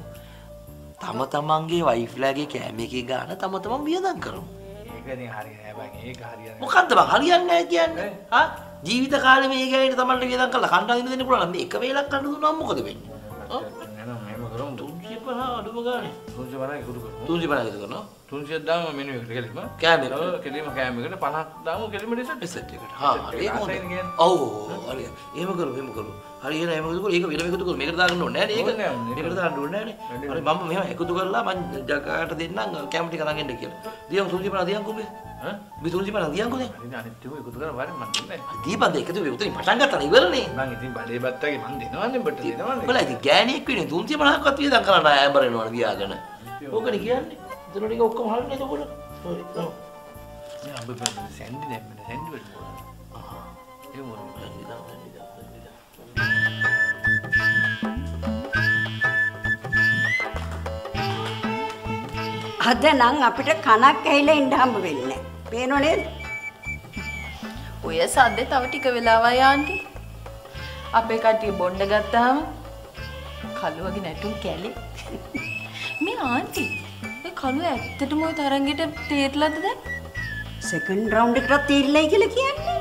තම තමන්ගේ වයිෆ්ලාගේ කෑම එකේ ගාන තම තමන් වියදම් කරමු. ඒක ඉතින් හරි නෑ බං. ඒක හරියන්නේ මොකද්ද බං? හරියන්නේ නැහැ කියන්නේ. හා? ජීවිත කාලේ මේ ගෑනිට තමන්ට වියදම් කරලා කන්න අදින්න දෙන්න පුළුවන්. නම් මේ එක වේලක් කන්න දුන්නාම මොකද වෙන්නේ? නෑ නෑ මෙහෙම කරමු 350 අඩුම ගානේ. 350 එකතු කරමු. 350 එකතු කරනවා 300ක් දාමු මෙනු එකට කෙලිම. කෑම කෙලිම කෑම එකට. 50ක් දාමු කෙලිම ඒක හොඳයි. ඔව් හරි. එහෙම කරමු එහෙම කරමු හරි කරමු ඒක කරමු මේකට දාගන්න ඒක. නෑ, ඕනේ. මේකට දාන්න ඕනේ නෑනේ. හරි මම මෙහෙම එකතු කරලා මං ජගාට දෙන්නම් කැම ටික අරන් එන්න කියලා. දියන් සුන්දි පණ දියන් කොබේ ඈ? මේ සුන්දි පණ දියන් කොනේ ඉතින් අනිත් ටික එකතු මන් දෙන්නේ උතරින් පටන් ගත්තා නේ ඉවරනේ. මං ඉතින් බඩේ බත්තගේ මං දෙනවන්නේ ඔබට දෙනවන්නේ උඹලා ඉතින් ගෑණියෙක් වෙන්නේ 350ක්වත් වියදම් කරන්න ආයම්බර වෙනවනේ තියාගෙන ඕකනේ. කියන්නේ එතන ටික ඔක්කොම හරිනේ එතකොට හරි ඔව් නෑ ඔබ බෑ සැන්ඩි දැම්මද සැන්ඩි වලට ඒ මොකද අද නම් අපිට කනක් ඇහිලා ඉන්න හම්බ වෙන්නේ නැහැ. පේනව නේද? ඔය සද්දේ තව ටික වෙලාවයි ආන්ටි. අපේ කට්ටිය බොණ්ඩ ගත්තාම කළුවගේ නැටුම් කැලේ. මේ ආන්ටි ඒ කළුව ඇත්තටම ওই තරංගෙට තේරලාද දැන්? සෙකන්ඩ් රවුන්ඩ් එකටත් තීරලයි කියලා කියන්නේ.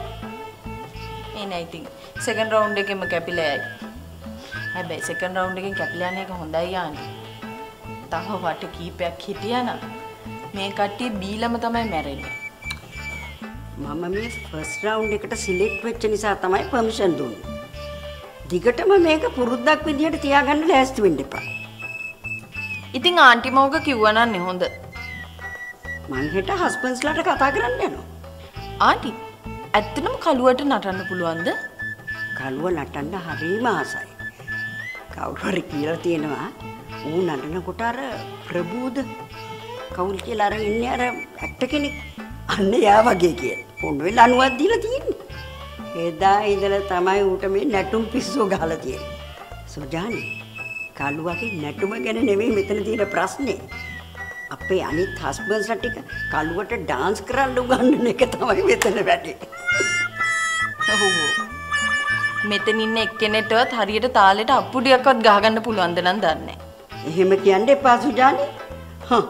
ඒ නෑ ඉතින් සෙකන්ඩ් රවුන්ඩ් එකෙම කැපිලා යයි. හැබැයි සෙකන්ඩ් රවුන්ඩ් එකෙන් කැපිලා යන එක හොඳයි ආන්ටි. තව වට කීපයක් හිටියා නම් මේ කට්ටිය බීලම තමයි මැරෙන්නේ. මම මේ ෆස්ට් රවුන්ඩ් එකට සිලෙක්ට් වෙච්ච නිසා තමයි පර්මිෂන් දුන්නේ. දිගටම මේක පුරුද්දක් විදිහට තියාගන්න ලෑස්ති වෙන්න එපා. ඉතින් ආන්ටි මෝග කිව්වනන්නේ හොඳ. මං හෙට හස්බන්ඩ්ස්ලාට කතා කරන්න යනවා. ආන්ටි ඇත්තටම කළුවට නටන්න පුළුවන්ද? කළුව නටන්න හරිම ආසයි. කවුරු හරි කියලා තියෙනවා ඌ නටනකොට අර ප්‍රබෝධ කවුල් කියලා අර ඉන්නේ අර ඇක්ටර් කෙනෙක් අන්න යා වගේ කියලා. වෙලා අනුවක් දීලා තියෙන්නේ. එදා ඉඳලා තමයි ඌට මේ නැටුම් පිස්සෝ ගහලා තියෙන්නේ. සුජානි කළුවගේ නැටුම ගැන නෙමෙයි මෙතන තියෙන ප්‍රශ්නේ. අපේ අනිත් හස්බන්ඩ්ස්ලා ටික කළුවට ඩාන්ස් කරන්න උගන්වන එක තමයි මෙතන වැඩේ. ඔව්. මෙතන ඉන්න එක්කෙනෙක්ටවත් හරියට තාලෙට අප්පුඩියක්වත් ගහගන්න පුළුවන්ද නම් දන්නේ එහෙම කියන්න එපා සුජානි. හා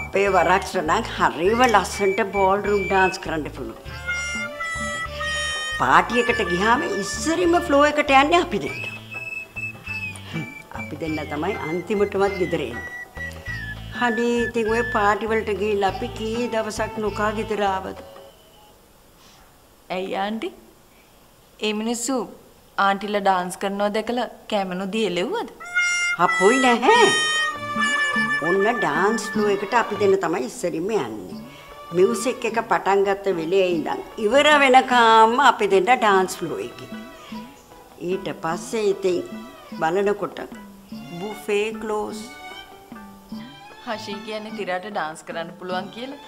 අපේ වරක්ෂ නම් හරිම ලස්සනට බෝල් රූම් ඩාන්ස් කරන්න පුළුවන්. පාටි එකට ගියාම ඉස්සරින්ම ෆ්ලෝ එකට යන්නේ අපි දෙන්න. අපි දෙන්න තමයි අන්තිමටවත් ගෙදර එන්නේ. හඩේ ඉතින් ඔය පාටි වලට ගිහිල්ලා අපි කී දවසක් නොකා ගෙදර ආවද? ඇයි ආන්ටි? ඒ මිනිස්සු ආන්ටිලා ඩාන්ස් කරනවා දැකලා කැමනොදී එලෙව්වද? අපොයි නැහැ. ඔන්න ඩාන්ස් ෆ්ලෝ එකට අපි දෙන්න තමයි ඉස්සරින්ම යන්නේ. මියුසික් එක පටන් ගත්ත වෙලේ ඉඳන් ඉවර වෙනකම්ම අපි දෙන්න ඩාන්ස් ෆ්ලෝ එකේ. ඊට පස්සේ ඉතින් බලනකොට බුෆේ ක්ලෝස් හෂී කියන්නේ තිරට ඩාන්ස් කරන්න පුළුවන් කියලා.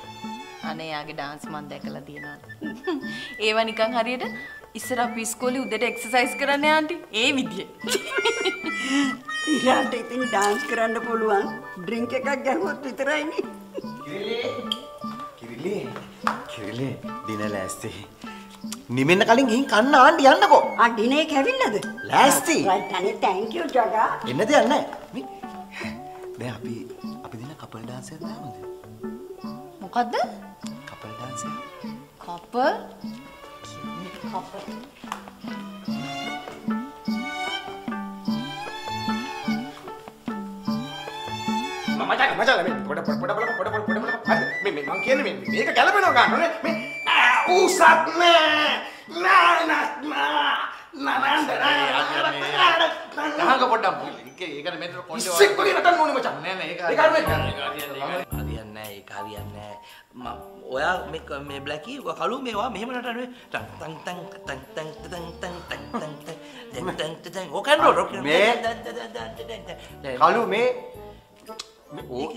අනේ යාගේ ඩාන්ස් මන් දැකලා තියෙනවා. <laughs> ඒවා නිකන් හරියට ඉස්සර අපි ඉස්කෝලේ උදේට එක්සර්සයිස් කරන්න ආන්ටි ඒ විදිය. <laughs> ඊළාට ඉතින් ඩාන්ස් කරන්න පුළුවන් ඩ්‍රින්ක් එකක් ගැහුවොත් විතරයිනේ. කිරිලේ කිරිලේ දින ලෑස්ති. නිමෙන්න කලින් ගිහින් කන්න ආන්න යන්නකෝ. ආ ඩිනේ කැවිල්ලද? ලෑස්ති. රයිට් අනේ තෑන්ක් යූ ජගා. එන්න දෙයක් නැහැ. මේ දැන් අපි අපි දින කපල් ඩාන්ස් එකක් දාමුද? මොකද්ද? කපල් ඩාන්ස් එක. කපල් මචං මචං මේ පොඩ පොඩ පොඩ පොඩ පොඩ පොඩ මේ මේ මං කියන්නේ මේ මේක ගැලපෙනවා ගන්නනේ මේ ඌසත් නෑ නානත් නා නනන්ද ගහක පොඩ්ඩක් ඒක ඒකට මෙතන කොණ්ඩේ ඉස්සෙක් වගේ නටන්න ඕනේ මචං නෑ නෑ ඒක ඒක හරියන්නේ නැහැ ඒක හරියන්නේ නැහැ ඔයා මේ මේ බ්ලැකි කළු මේවා මෙහෙම නටන්නේ ටන් ටන් ටන් ටන් ටන් ටන් ටන් ටන් ටන් ටන් ටන් ටන් ඔකන්න රොක් මේ කලු මේ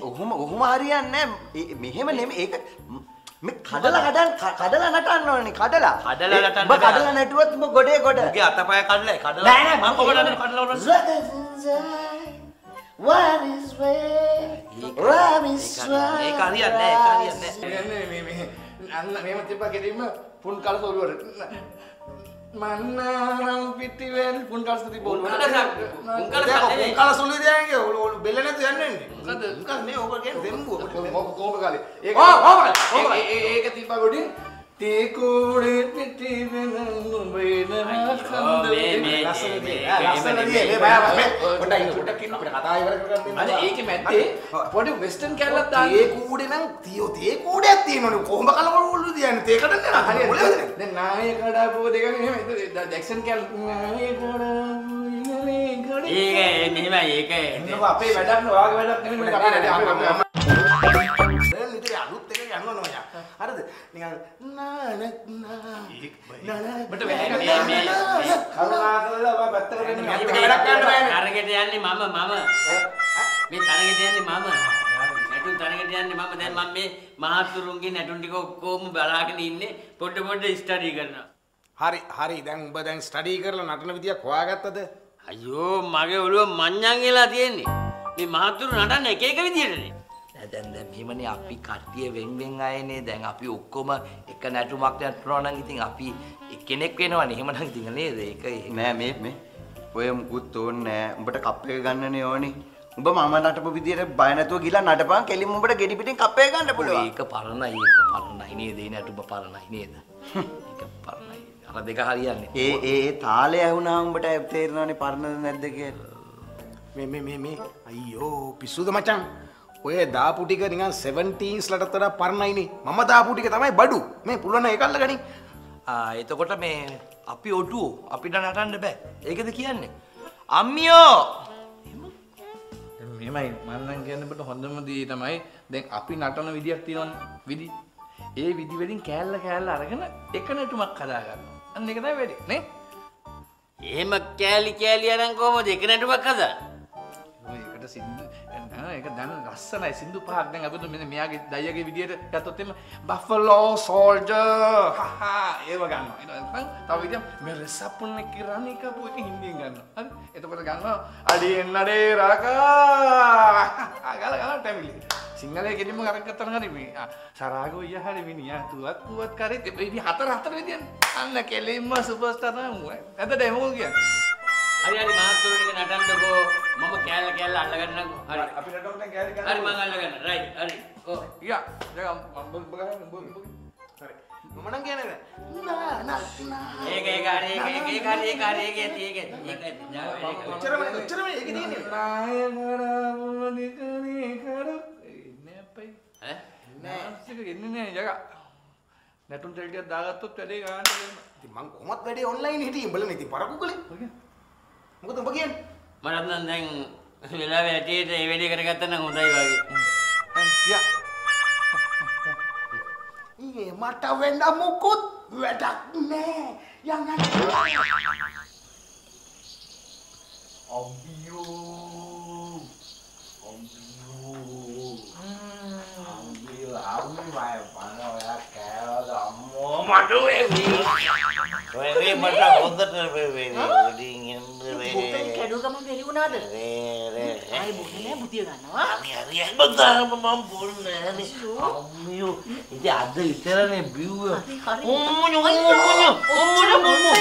ඔහොම ඔහොම හරියන්නේ නැහැ. මෙහෙම නෙමෙයි ඒක මේ කඩලා කඩන් කඩලා නටන්න ඕනේ කඩලා. කඩලා නටන්න ඔබ කඩලා නැටුවොත් ඔබ ගොඩේ ගොඩ. උගේ අතපය කඩලා කඩලා නෑ නෑ මම ඔබ නටන කඩලා උරන What is way? Love is way. ඒක හරියන්නේ නැහැ ඒක හරියන්නේ මේ මේ මේ අන්න මේව තිබ්බා කෙලින්ම පුන් කලස ඔළුවට மன்னாரம் பிட்டிவேல் உங்கால ஸ்துதி போல் உங்கால சொல்லுதியாங்க ඔලු බෙල්ල නැතු යන්නේ මොකද මොකද මේ ඔබ කියන්නේ දෙම්බු ඔබ ඕක කාලේ? ඒක ඕක ඒක තිබ්බා ගොඩින් පොඩ වෙස්ටන් කැල්ලත් ඒ කූඩන තියෝ ඒ කූඩ ඇත්තිීමන කොහම කල ොල්ලු දයන ඒකට නාය කඩා පෝ දෙක දැක්ෂන් කැල් ඒ මෙම ඒක අපේ වැඩක් වාග වැඩක් මචං හරිද? නිකන් බට මේ මේ කරුණාකරලා ඔබ පැත්තකට වෙන්න මේ මැත්තක වැඩක් ගන්න බෑනේ. තරගෙට යන්නේ මම මම. මේ තරගෙට යන්නේ මම. නැටුම් තරගෙට යන්නේ මම. දැන් මම මේ මහත්තුරුන්ගේ නැටුම් ටික ඔක්කොම බලාගෙන ඉන්නේ පොඩ පොඩ ස්ටඩි කරනවා. හරි හරි. දැන් උඹ දැන් ස්ටඩි කරලා නටන විදියක් හොයාගත්තද? අයියෝ මගේ ඔළුව මඤ්ඤං වෙලා තියෙන්නේ. මේ මහත්තුරු නටන්න එක එක විදියටනේ දැන් දැන් මෙහෙමනේ අපි කට්ටිය වෙන් වෙන් අයනේ. දැන් අපි ඔක්කොම එක නැටුමක් නටනවා නම් ඉතින් අපි එක්කෙනෙක් වෙනවනේ. එහෙම නම් ඉතින් නේද? ඒක නෑ මේ මේ ඔය මුකුත් ඕනේ නෑ. උඹට කප් එක ගන්නනේ ඕනේ. උඹ මම නටපු විදියට බය නැතුව ගිහලා නටපන්. කෙලින්ම උඹට ගෙඩි පිටින් කප් එක ගන්න පුළුවන්. ඒක පරණයි ඒක පරණයි නේද? ඒ නැටුම පරණයි නේද? ඒක පරණයි. අර දෙක හරියන්නේ. ඒ ඒ ඒ තාලය ඇහුණා උඹට තේරෙනවනේ පරණද නැද්ද කියලා. මේ මේ මේ මේ. අයියෝ පිස්සුද මචං ඔය දාපු ටික නිකන් 17ස් ලටත් වඩා පරණයිනේ. මම දාපු ටික තමයි බඩු. මේ පුළුවන් නම් ඒක අල්ලගනි. ආ එතකොට මේ අපි ඔටුවෝ. අපිට නටන්න බෑ. ඒකද කියන්නේ? අම්මියෝ! මෙමයි මන්නන් කියන්නට හොඳම දී තමයි දැන් අපි නටන විදියක් තියෙනවන. විදි. ඒ විදිවලින් කෑල්ල කෑල්ල අරගෙන එක නැටුමක් කදාගන්න අන්න එක තමයි වැඩි නේ? එහෙම කෑලි කෑලි අරන් කොහමද? එක නැටුමක් හදා ඒකට සින්දු ඒක දැන ලස්සනයි. සින්දු පහක් දැන් අපිට මෙන්න මෙයාගේ දයගේ විදියට ගත්තොත් එම බෆලෝ සෝල්ජර් හහා ඒව ගන්නවා. ඊට පස්සේ තව විදියක් මේ රෙසප්පුන් එක රණි කපු එක හින්දියෙන් ගන්නවා. හරි? එතකොට ගන්නවා අඩියෙන් නඩේ රකා ගාලා ගාලා ටැමිලි සිංහලයේ කෙලින්ම කරක් ගත්තා හරි මේ ආ, සරාගෝ ඊය හරි මිනිහා තුවත් පුවත් කරේ. ඉතින් හතර හතර විදියන්. අන්න කෙලින්ම සුපර්ස්ටාර් තමයි ඇත්තට එමෝ කියන්නේ. හරි හරි මාත්තුරු ටික නටන්නකෝ මම කෑල්ල කෑල්ල අල්ලගන්නකෝ හරි. අපි නටමු දැන් කෑලි හරි මං අල්ලගන්න. රයිට් හරි. ඔව් යා දැන් මම බගා හරි. මම නම් කියන්නේ ඒක ඒක හරි ඒක ඒක ඒක හරි ඒක හරි ඒක ඇති ඒක ඇති. ඒක ඇති. ඒක ඔච්චරම ඔච්චරම ඒක තියෙන්නේ. ඈ? එන්නේ නෑ ජග නැටුම් ටෙල්ටියක් දාගත්තොත් වැඩේ ගානට දෙන්න ඉතින් මං කොහොමත් වැඩේ ඔන්ලයින් හිටියේ. උඹලා ඉතින් පරක්කු කළේ මොකද උඹ කියන්නේ? මටත් නම් දැන් වෙලාවේ ඇටියට ඒ වැඩේ කරගත්තා නම් හොඳයි වගේ. යා. ඊයේ මට වෙන්න මොකුත් වැඩක් නෑ යන්න. අම්බියෝ. අම්බියෝ. අම්බියෝ. අම්මයි පන ඔයා කෑවද අම්මෝ මට වෙවි වෙවි මට හොඳට වෙවි එන්න කැඩුව ගමන් බැරි වුණාද? වේ ආයි බොන්නේ නෑ බුදිය ගන්නවා. හරි හරි හැමදාම මම බොන්නේ නෑනේ අම්මියෝ ඉතින් අද විතරනේ බිව්ව ඔම්මෝ ඔම්මෝ ඔම්මෝ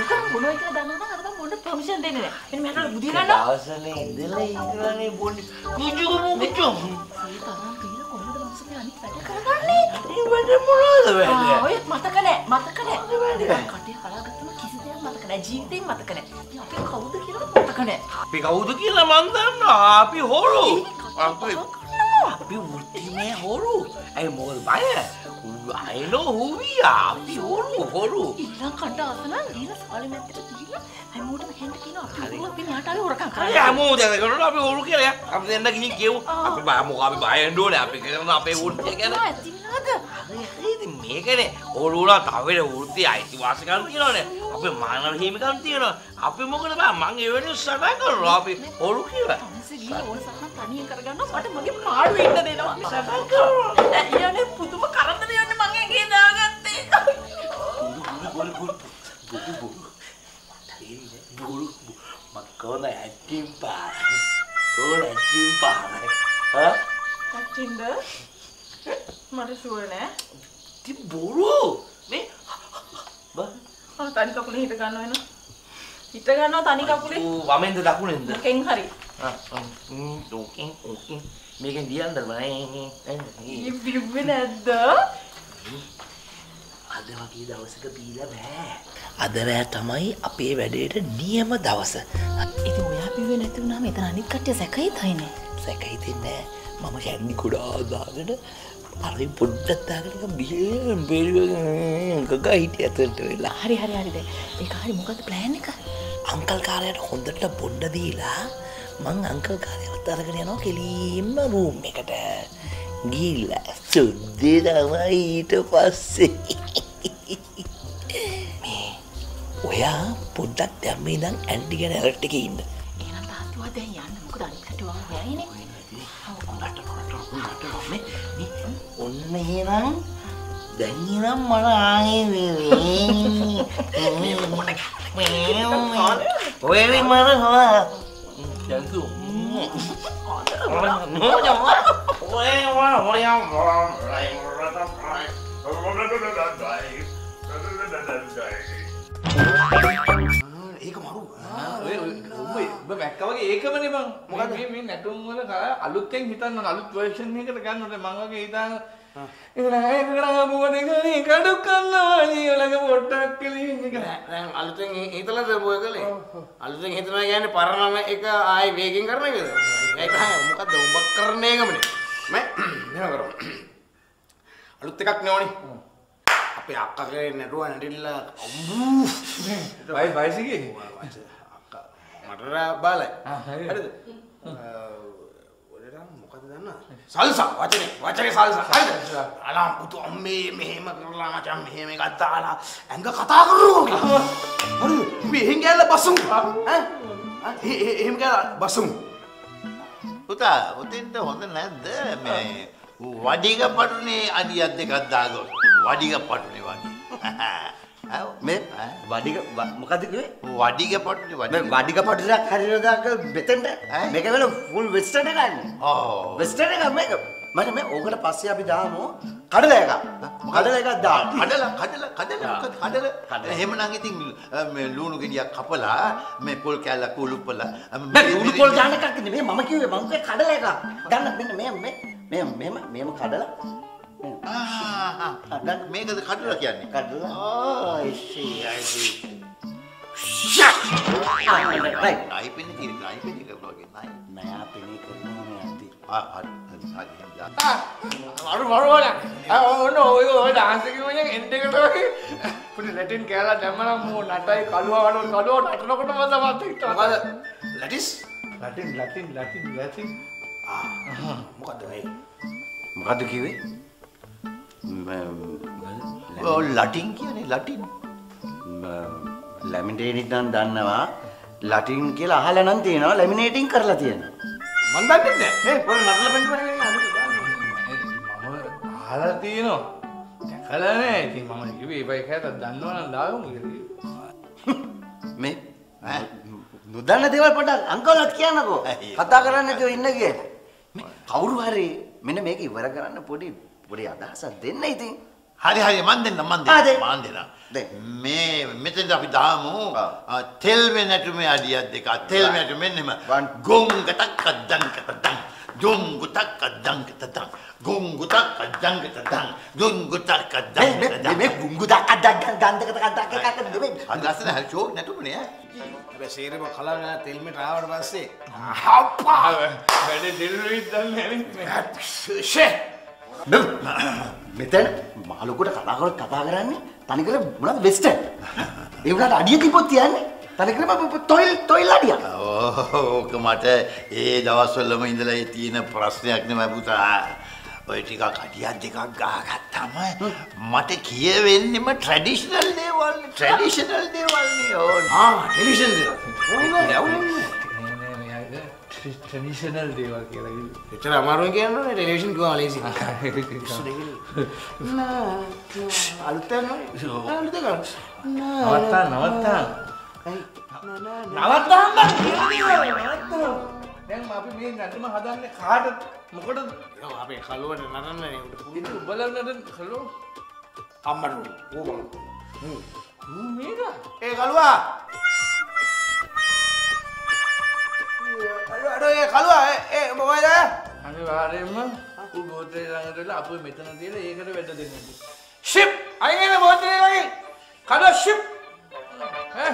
උකන් මොනවා කියලා දන්නා නම් අර මොන්න පර්මිෂන් දෙන්නේ නෑ. මෙන්න මට බුදිය ගන්නවා. දවසනේ ඉඳලා ඉඳලානේ බොන්නේ කුජු කුජු ඒ තරම් පීලා කොහොමද මනුස්සයා අනිත් වැඩ කරගන්නේ? ඒ වැඩ මොනවද වැඩ? ආ, ඔය මතක නෑ මතක නෑ. කටේ කලාගත්තම මතක නෑ. ජීවිතේම මතක නෑ. ඉතින් අපි කවුද කියලා මතක නෑ. අපි කවුද කියලා මන් දන්නවා අපි හොරු අපි අපි වෘත්තිමය හොරු. ඇයි මොකද බය? we are අපි හොරු හොරු. ඊළඟ කණ්ඩ අසනන් දීලා සාලෙමැත්තට දීලා හැමෝටම හෙන්න කියනවා. අපි අපි මෙයාට ආවේ හොරකම් කරන්නේ. හැමෝම දැනගන්න අපි හොරු කියලා. අපි දෙන්න ගිහින් කියමු. අපි බය මොකක් අපි බය වෙන්න ඕනේ. අපි කරන අපේ වෘත්තිය ගැන. ඇති වෙනවද? හරි හරි. ඉතින් මේකනේ හොරු වුණා තව වෙන වෘත්ති අයිතිවාසිකම් තියෙනවානේ අපේ මානව හිමිකම් තියෙනවා. අපි මොකද බෑ? මං එවැනි සටන් කරනවා. අපි හොරු කියලා. තනියෙන් කරගන්නවා. මට මගේ පාඩුවේ ඉන්න දෙනවා. සටහන් කරනවා. ඊයනේ පුදුම කරදරයක් යන්නේ මං ඇඟේ දාගත්තේ. බොරු බොරු බොරු බොරු බොරු මක්කෝන ඇටිම් පාර කෝන ඇටිම් පාර හා කච්චින්ද? මට සුවර් නෑ. ති බොරු මේ ආ තනි කකුලේ හිට ගන්න වෙන. හිට ගන්නවා තනි කකුලේ. වමෙන්ද දකුණෙන්ද මොකෙන් හරි. ඕකෙන් ඕකෙන් මේකෙන් දියන්ද ඊ බිව්වේ නැද්ද? අද වගේ දවසක බීලා බෑ. අද රෑ තමයි අපේ වැඩේට නියම දවස. ඉතින් ඔයා බිව්වේ නැති වුණාම එතන අනිත් කට්ටිය සැකයි තයිනේ. සැකහිතෙන්නේ මම කැන්ඩි කුඩා දාගෙන අරි පොඩ්ඩත් දාගෙන බිහෙන් බෙරිගග හිටිය ඇතුළට වෙලා. හරි හරි හරි. දැන් ඒක හරි මොකද්ද ප්ලෑන් එක? අංකල් කාරයට හොඳට බොඩ්ඩ දීලා මං අංකල් කාරයවත් අරගෙන යනවා කෙලීම්ම රූම් එකට. ගිල්ල සුද්දේ තමයි ඊට පස්සේ. මේ ඔයා පොඩ්ඩක් දැම්ම ඉදන් ඇන්ඩි ගැන ඇරට් එක ඉන්න. එහෙනම් තාත්තා දැන් යන්න. මොකද අනිත් කට්ටිය වහම යයිනේ. ඔන්න එහෙනම් දැන් නම් මට ආයේ ඔය මර හොවා <laughs> යන්තු ඒක මරු. ඔබ මැක්ක වගේ ඒකමනේ බං මොකද? මේ මේ නැටුම් වල අලුතෙන් හිතන්න අලුත් version එකකට ගන්නකොට මං වගේ හිතාන <laughs> කරේ කඩු කන්නවා ජීවලක පොට්ටක් දැන් අලුතෙන් හිතලාද බොය කළේ අලුතෙන් හිතනවා කියන්නේ පරණම එක ආයි වේගෙන් කරන එකද ඒක මොකද්ද උඹ කරන එකමනේ මම මෙහෙම කරමු අලුත් එකක් නෙවනේ අපේ අක්කගේ නැටුව නැටිල්ලා බයි බයිසිගේ මට බාලයි හරිද ඔලට මොකද දන්න සල්සා වචන වචන සල්සා. හරිද? අලා පුතු අම්මේ මෙහෙම කරලා මචන් මෙහෙම එකක් දාලා ඇඟ කතා කරනවා හරිද මේ එහෙන් ගෑල්ල බසමු ඈ? එහෙම ගෑල්ල බසමු පුතා ඔතෙන්ට හොඳ නැද්ද? මේ වඩිග පටුනේ අඩියක් දෙකක් දාගොත්. වඩිග පටුනේ වගේ. <laughs> මේ වඩිග මොකද කිව්වේ? වඩිග පටුනේ මේ වඩිග පටුලක් හරියට දාක මෙතෙන්ට. මේක වෙන ෆුල් වෙස්ටර්න් එකක් ඔව් වෙස්ටර්න් එකක් මේක. මට මේ ඕකට පස්සේ අපි දාමු කඩල එකක්. කඩල එකක් දාන්න. කඩල කඩල කඩල මොකද කඩල. එහෙමනම් ඉතින් මේ ලුණු ගෙඩියක් කපලා මේ පොල් කැල්ල කුළුප්පලා නෑ උඩු පොල් දාන්න එකක් නෙමෙයි. මම කිව්වේ මම කඩල එකක්. ගන්න මෙන්න මේ මේ මේ මෙහෙම කඩලා දැන් මේකද කඩලා කියන්නේ? කඩලා. ආ I see I see නයි පින්නේ තියෙන නයි පින්නේ කරනවා වගේ. නයි නෑ පිනේ කරනවා මේ අන්ති ආ හරි. හරි හරි අරු මරුවල ඔන්න ඔය ඔය ඩාන්ස් එකේ මචං එන්ඩ් එකට වගේ. පුඩි ලැටින් කෑලා දැම්මනම් මෝ නටයි කළුවා වඩ කළුවා නටනකොට මම තමයි හිතුවා. මොකද? ලැටිස් ලැටින් ලැටින් ලැටින් ලැටින් ආ මොකද මේ මොකද්ද කිව්වේ ලටින් කියන්නේ ලටින්. ලැමිනේටින් නම් දන්නවා. ලටින් කියලා අහලා නම් තියෙනවා ලැමිනේටින් කරලා තියෙනවා. මන් දන්නේ නැහැ. ඒ පොර නටලා මම අහලා තියෙනවා. දැකලා නෑ ඉතින් මම කිව්වේ ඒ බයි කෑතත් දන්නවනම් දාගමු කියලා මේ නොදන්න දේවල් පොඩ්ඩක් අංකල්ලත් කියන්නකෝ. කතා කරන්න නැතුව ඉන්න කියලා. මේ කවුරු හරි මෙන්න මේක ඉවර කරන්න පොඩි පොඩි අදහසක් දෙන්න ඉතින්. හරි හරි මන් දෙන්න මන් දෙන්න. මන් දෙන්න. මේ මෙතෙන්ද අපි දාමු. තෙල් වෙනටුමේ අඩියක් දෙක. තෙල් වෙනටු මෙන්නෙම. ගොංගටක් දං ගොංගුටක් අද්දංකත දං ජොංගුටක් අද්දංකත දං මේ ගුංගුටක් අද්දක් ගන්දකට අද්දක් එකක් නෙමෙයි. අද ලස්සන හරි ෂෝ නැටුමනේ ඈ. හැබැයි සේරම කලන තෙල්මට ආවට පස්සේ අප්පා වැඩේ දෙල්ලුයි දන්නේ නැහැ මෙතන මාළුකට කතා කරොත් කතා කරන්නේ තනිකර මොනවද වෙස්ටර්න් ඒ වුණාට අඩිය තිබ්බොත් තියන්නේ තනිකරම තොයිල් තොයිල් අඩිය ඕක මට ඒ දවස්වලම ඉඳලා ඒ තියෙන ප්‍රශ්නයක් නෙමෙයි පුතා ඔය ටිකක් අඩියක් දෙකක් ගහගත්තාම මට කියවෙන්නෙම ට්‍රැඩිෂනල් දේවල් ට්‍රැඩිෂනල් දේවල් නේ ඕන. ආ ටෙලිවිෂන් දේවල් ට්‍රඩිෂනල් දේවල් කියලා එච්චර අමාරුවෙන් කියන්නේ ටෙලිවිෂන් කිව්වම ලේසි. අලුත් යනවා අලුත් එකක් නවත්තා නවත්තා නවත්තාම දැන් අපි මේ නටම හදන්නේ කාටද? මොකටද? අපේ කලුවට නටන්නේ ඉතින් උඹලා නටන කලෝ අම්මට ඌබම මේක? ඒ කලුවා අඩෝ ඒ කලුවා ඒ මොකද අනිවාර්යෙන්ම ඌ ගෝත්‍රේ ළඟට වෙලා අපු මෙතන තියලා ඒකට වැඩ දෙන්න. ෂිප්! අයිගෙන බෝතලේ වගේ කලුවා ෂිප්! ඈ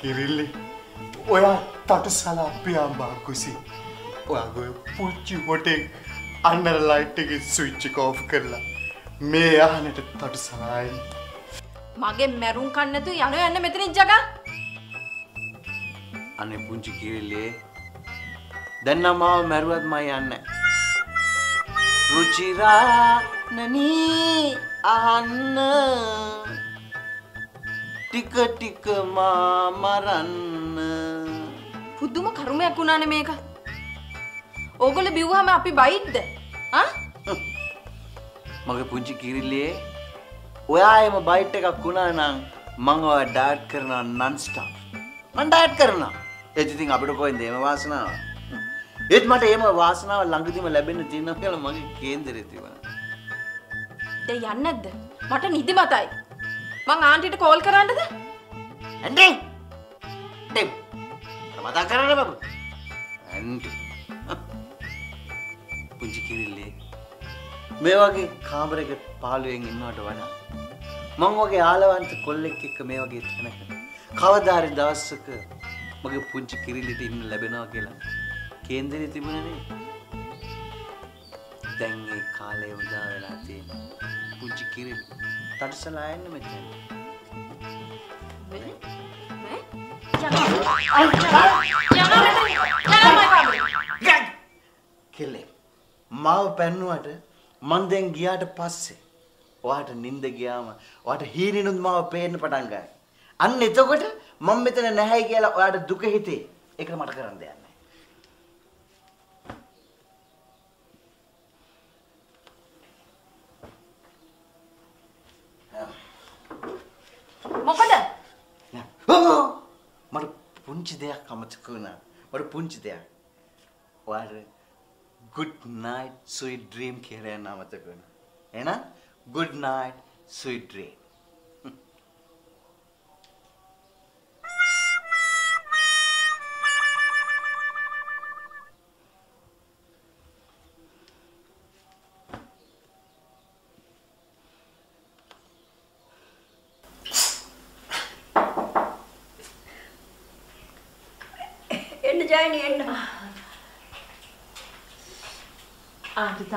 කිරිල්ලි ඔයා තටු සලා පියාම්බා කුසි. ඔයාගේ පුංචි හොටෙන් අන්නර ලයිට් එක ස්විච් එක ඔෆ් කරලා මේ යහනට තටු සනායි. මගේ මැරුම් කන්නතු යනු යන්න මෙතනින් ජගා. අනේ පුංචි කිරිල්ලේ. දැන් නම් මාව මැරුවත් මම යන්නේ රුචිරා නනී අහන්න ටික ටික මා මරන්න. පුදුම කරුමයක් වුණානේ මේක. ඕගොල්ලෝ බිව්වහම අපි බයිද්ද? ආ? මගේ පුංචි කිරිල්ලේ ඔයා එම බයිට් එකක් වුණා නම් මං ඔයා ඩාට් කරනවා නන් ස්ටොප් මං ඩාට් කරනවා. ඒත් ඉතින් අපිට කොහෙන්ද එහෙම වාසනාව? ඒත් මට එහෙම වාසනාව ළඟදිම ලැබෙන්න තියෙනවා කියලා මගේ කේන්දරේ තිබුණා. දැන් යන්නේ නැද්ද මට නිදිමතයි මං ආන්ටිට කෝල් කරන්නද? ඇන්ටි. ටිප් මතක් කරන්න බබ. ඇන්ටි. පුංචි කිරිල්ලේ. මේ වගේ කාමරයක පාළුවෙන් ඉන්නවට වඩා මං වගේ ආලවන්ත කොල්ලෙක් එක්ක මේ වගේ තැනක කවදාරි දවස්සක මගේ පුංචි කිරිල්ලිට ඉන්න ලැබෙනවා කියලා කේන්දරේ තිබුණනේ. දැන් ඒ කාලේ උදා වෙලා තියෙන පුංචි කිරිල්ලි. තටසලා එන්න මෙතන කෙල්ලේ මාව පැන්නුවට මං දැන් ගියාට පස්සේ ඔයාට නිින්ද ගියාම ඔයාට හීනෙනුත් මාව පේන්න පටන් ගන්නවා. අන්න එතකොට මම මෙතන නැහැයි කියලා ඔයාට දුක හිතේ. ඒක මට කරන්න දෙයක් නැහැ. මොකද ඕ! මට පුංචි දෙයක් අමතක වුණා. මට පුංචි දෙයක්. ඔයාට good night sweet dream කියලා යන්න අමතක වුණා. එහෙනම් good night sweet dream.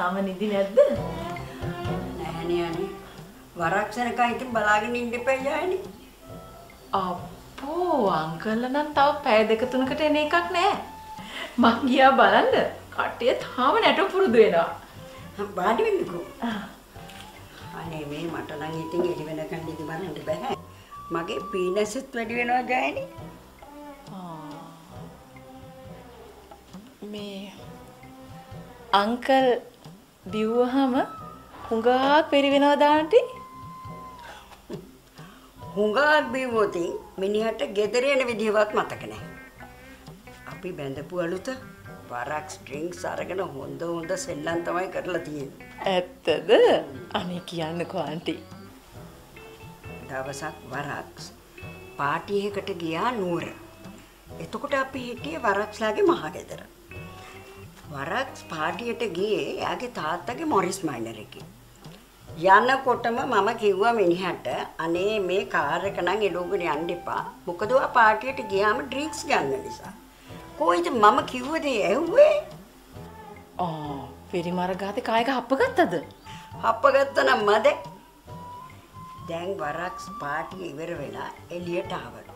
තාම නිදි නැද්ද නෑනේ අනේ. වරක්ෂණකයි ඉතින් බලාගෙන ඉන්න එපා ජයනි. අපෝ අංකල්ල නම් තව පැය දෙක තුනකට එන එකක් නෑ මං ගියා බලන්න කට්ටිය තාම නැටු පුරුදු වෙනවා වාඩි වෙන්නකෝ. අනේ මේ මට නම් ඉතින් එළි වෙනකන් ඉඳි බලන්න බෑ. මගේ පීනසෙත් වැඩි වෙනවා ජයනි. මේ අංකල් බිව්වහම හුඟක් පෙරිවෙනවද ආන්ටි හුඟක් බිව්වොතින් මිනිහට ගෙදර එන විදිහවත් මතක නැහැ. අපි බැඳපු අලුත වරක්ස් ඩ්‍රින්ක්ස් අරගෙන හොඳ හොඳ සෙල්ලම් තමයි කරලා තියෙන්නේ. ඇත්තද අනේ කියන්නකෝ ආන්ටි දවසක් වරක්ස් පාටියකට ගියා නුවර. එතකොට අපි හිටියේ වරක්ස්ලාගේ මහගෙදර. වරක්ස් පාටියට ගියේ එයාගේ තාත්තගේ මොරිස් මයිනර් එකේ. යනකොටම මම කිව්වා මිනිහට අනේ මේ කාර් එක නම් එළවගෙන යන්න එපා. මොකද ඔයා පාටියට ගියාම ඩ්‍රින්ක්ස් ගන්න නිසා. කොයිද මම කිව්ව දේ ඇහුවේ? ආ පෙරිමර ගාතේ කායක හප්පගත්තද හප්පගත්ත නම් මද. දැන් වරක්ස් පාටිය ඉවර වෙලා එළියට ආවලු.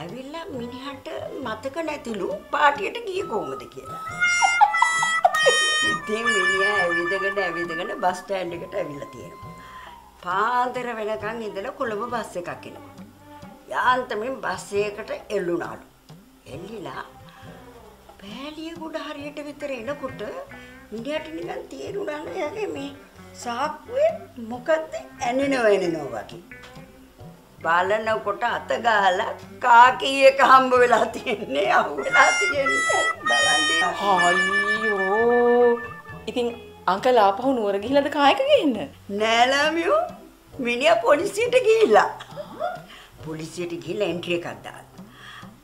ඇවිල්ලා මිනිහට මතක නැතිලු පාටියට ගියේ කොහොමද කියලා. ඉතින් මිනිහා ඇවිදගෙන ඇවිදගෙන බස් ස්ටෑන්ඩ් එකට ඇවිල්ලා තියෙනවා. පාන්දර වෙනකන් ඉඳලා කොළඹ බස් එකක් එනවා. යාන්තමින් බස් එකකට එල්ලුණාලු. එල්ලිලා පෑලිය ගොඩ හරියට විතර එනකොට මිනිහට නිකන් තේරුණා නෑ මේ සාක්කුවේ මොකද්ද ඇනෙනව ඇනෙනව වගේ. බලනකොට අත ගහලා කාකී එක හම්බ වෙලා තියන්නේ අහුවෙලා තියන්නේ. බලන්න. අයියෝ. ඉතින් අංකල් ආපහු නුවර ගිහිල්ලාද කායක ගේන්න? නෑ ළමයෝ මිනිහා පොලිසියට ගිහිල්ලා. පොලිසියට ගිහිල්ලා එන්ට්‍රි එකක් දාලා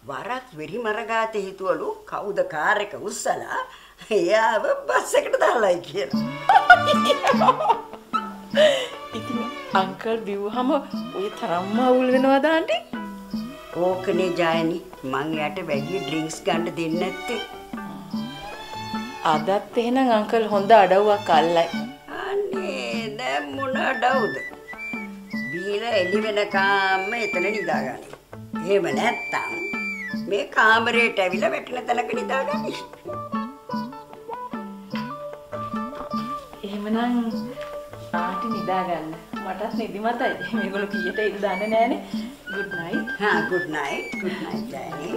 වරක් වෙරි මරගාතේ හිතුවලු කවුද කාර් එක උස්සලා එයාව බස් එකට දාලායි කියලා ඉතින් අංකල් බිව්වහම ඔය තරම්ම අවුල් වෙනවද ආන්ටි ඕකනේ ජයනි මං එයාට වැඩි ඩ්‍රින්ක්ස් ගන්න දෙන්නේ නැත්තේ අදත් එහෙනම් අංකල් හොඳ අඩව්වක් අල්ලයි. අනේ දැන් මොන අඩවුද? බීලා එළි වෙනකම්ම එතන නිදාගනි. එහෙම නැත්තම් මේ කාමරේට ඇවිල්ලා වැටෙන තැනක නිදාගනි. එහෙමනම් ආටි නිදාගන්න. මටත් නිදිමතයි. මේගොල්ලෝ කීයට ඉඳ දන්නේ නැහනේ. good night. හා good night. good night Danny.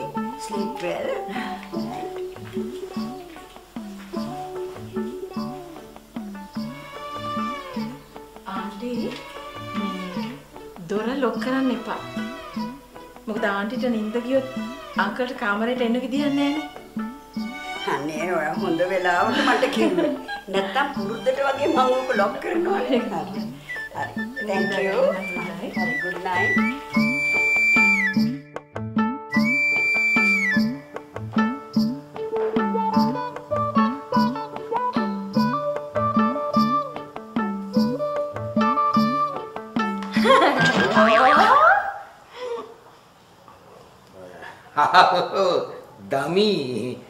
Sleep well. Aunty මේ දොර ලොක් කරන්න එපා. මොකද ආන්ටිට නිින්ද ගියොත් අංකල්ට කාමරේට එන්න විදියක් නැහනේ. අනේ ඔය හොඳ වෙලාවට මට කිව්වේ. නැත්තම් පුරුද්දට වගේ මම ඕක ලොක් කරනවා. හරි. හරි. Thank you. හරි good night. <laughs> දමී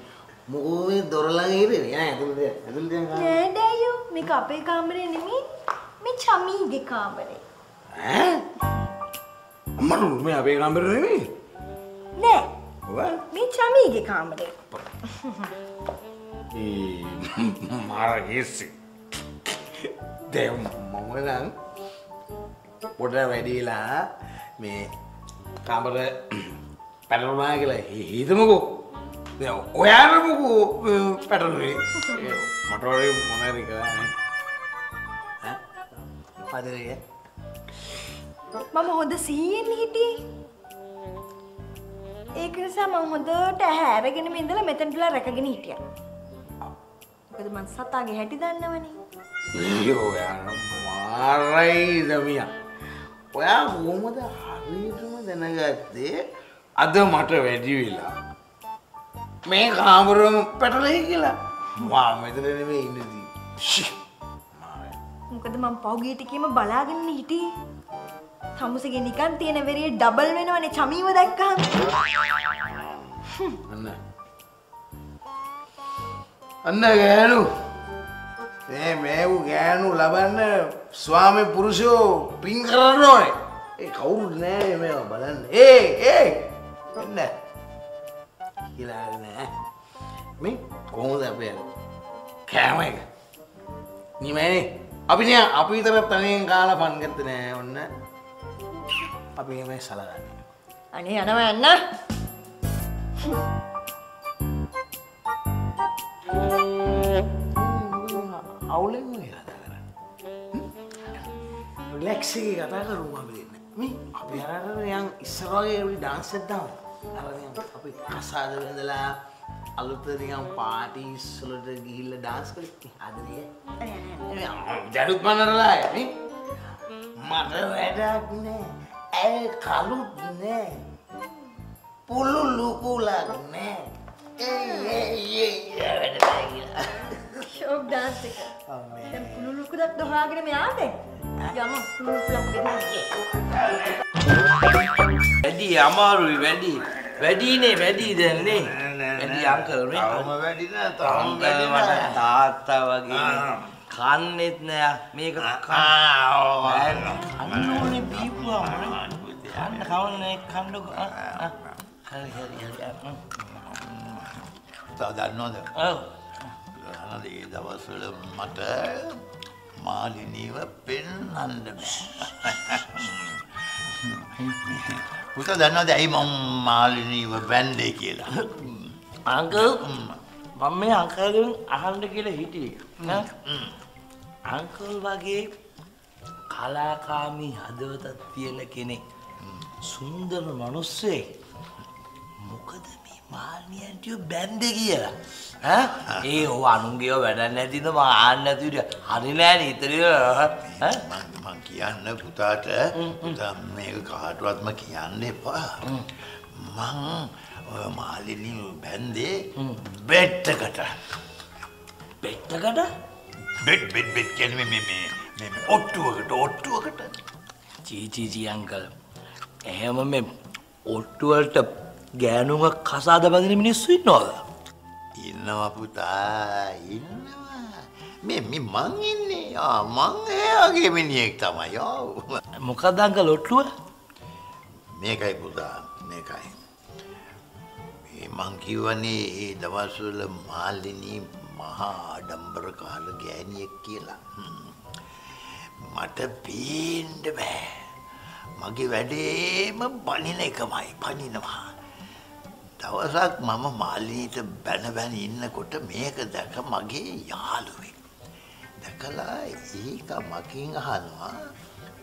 මොකෝ මේ දොර ළඟ ඉරේ ඈ ඇතුළට ඇතුළට යන්න නෑ ඩෑයෝ මේක අපේ කාමරේ නෙමෙයි මේ චමීගේ කාමරේ. ඈ? අම්මට මේ අපේ කාමරේ නෙමෙයි? නෑ. ඔය මේ චමීගේ කාමරේ. <laughs> ඒ මාර ගේසි දැන් මම නම් පොඩ වැඩිලා මේ කාමර <clears throat> පැටලුණා කියලා හිතමුකෝ දැන් ඔයාලමකෝ පැටලුනේ මට වගේ මොනරි කරන්නේ ඈ පදරේ මම හොඳ සිහියෙන් හිටියේ. ඒක නිසා මම හොඳට ඇහැ අරගෙන ඉඳලා මෙතනටලා රැකගෙන හිටියා. මොකද මං සතාගේ හැටි දන්නවනේ. යාන මාරයි දමියා ඔයා කොහොමද හරියටම දැනගත්තේ අද මට වැඩි වෙලා මේ කාමරම පැටලයි කියලා. මා මෙතන නෙමෙයි ඉන්නදී මොකද මං පෞගිය ටිකේම බලාගෙන හිටියේ. තමුසේගේ නිකන් තියෙන වෙරිය ඩබල් වෙනවනේ චමීව දැක්කහම. අන්න. අන්න ගෑනු. මේ මේවු ගෑනු ලබන්න ස්වාමි පුරුෂෝ පින් කරන්න ඕනේ. ඒ කවුරුත් නෑ මේවා බලන්න. ඒ ඒ එන්න. කියලා නෑ මේ කොහොමද අපේ කෑම එක. නිමනේ අපි නෑ අපි විතර තනියෙන් කාලා පන් ගත්ත නෑ ඔන්න. අපි මේ සලගන්න අනේ යනවා යන්න. අවුලෙන් කතා කරන්න. රිලැක්ස් එකේ කතා කරමු අපි දෙන්න මේ අපි අරගෙන යන් ඉස්සර වගේ ඩාන්ස් එකක් දාමු. අරගෙන අපි කසාද වැඳලා අලුත නිකන් පාටිස් වලට ගිහිල්ලා ඩාන්ස් කරේ ආදරිය ජනුත් මනරලා නේ. මට වැඩක් නෑ. ඇය කලුත් නෑ. පුළු ලුකුලක් නෑ. ෂෝක් ඩාන්ස් එක. දැන් කුළුලුකුදක් දොහාගෙන මෙයාට. යමු කුළුලුකුලක් දෙන්න. වැඩි අමාරුයි වැඩි වැඩිනේ වැඩි දැන්නේ වැඩි අංකල් නේ. තාම වැඩි නෑ, තාම වැඩි නෑ. තාත්තා වගේ කන්නෙත් නෑ. මේක කන්නෝනේ බීපුවා කන්න කවන්නේ කන්නකො. හරි හරි හරි. තා දන්නවද? ඔව්. අනද ඒ දවස්වල මට මාලිනීව පෙන්වන්න බෑ <laughs> පුතා දන්නවද? ඇයි මම මාලිනීව බැන්දේ කියලා? අංකල් මම මේ අංකල්ගෙන් අහන්න කියලා හිටියේ. අංකල් වගේ කලාකාමී හදවතක් තියෙන කෙනෙක්. සුන්දර මිනිස්සෙක්. මොකද මේ මාල්නියන්ටිය බැන්ද කියලා. ඈ? ඒ ඔව් අනුන්ගේව වැඩක් නැතිද? මම ආන්න නැතිද හරි නෑනේ ඉතින්. ඈ? මං කියන්න පුතාට පුතා මේක කාටවත්ම කියන්න එපා. මං ඔය මාලිනී බැන්දේ බෙට්ටකට. බෙට්ටකට? බෙට් බෙට් බෙට් කියන්නේ මේ මේ මේ ඔට්ටුවකට ඔට්ටුවකට. චී චී චී අංකල්. එහෙම මේ ඔට්ටු ගෑනුම කසාද බඳින මිනිස්සු ඉන්නවද? ඉන්නවා පුතා ඉන්නවා. මේ මේ මං ඉන්නේ. ආ මං එයාගේ මිනිහෙක් තමයි. ඔව් මොකක්ද අංකල් ඔට්ටුව? මේකයි පුතා මේකයි. මේ මං කිව්වනේ ඒ දවස්වල මාලිනී මහා ආඩම්බරකාර ගෑණියෙක් කියලා. මට පේන්න බෑ. මගේ වැඩේම බනින එකමයි බනිනවා දවසක් මම මාලිනීට බැන බැන ඉන්නකොට මේක දැක මගේ යාළුවෙක්. දැකලා ඒක මකින් අහනවා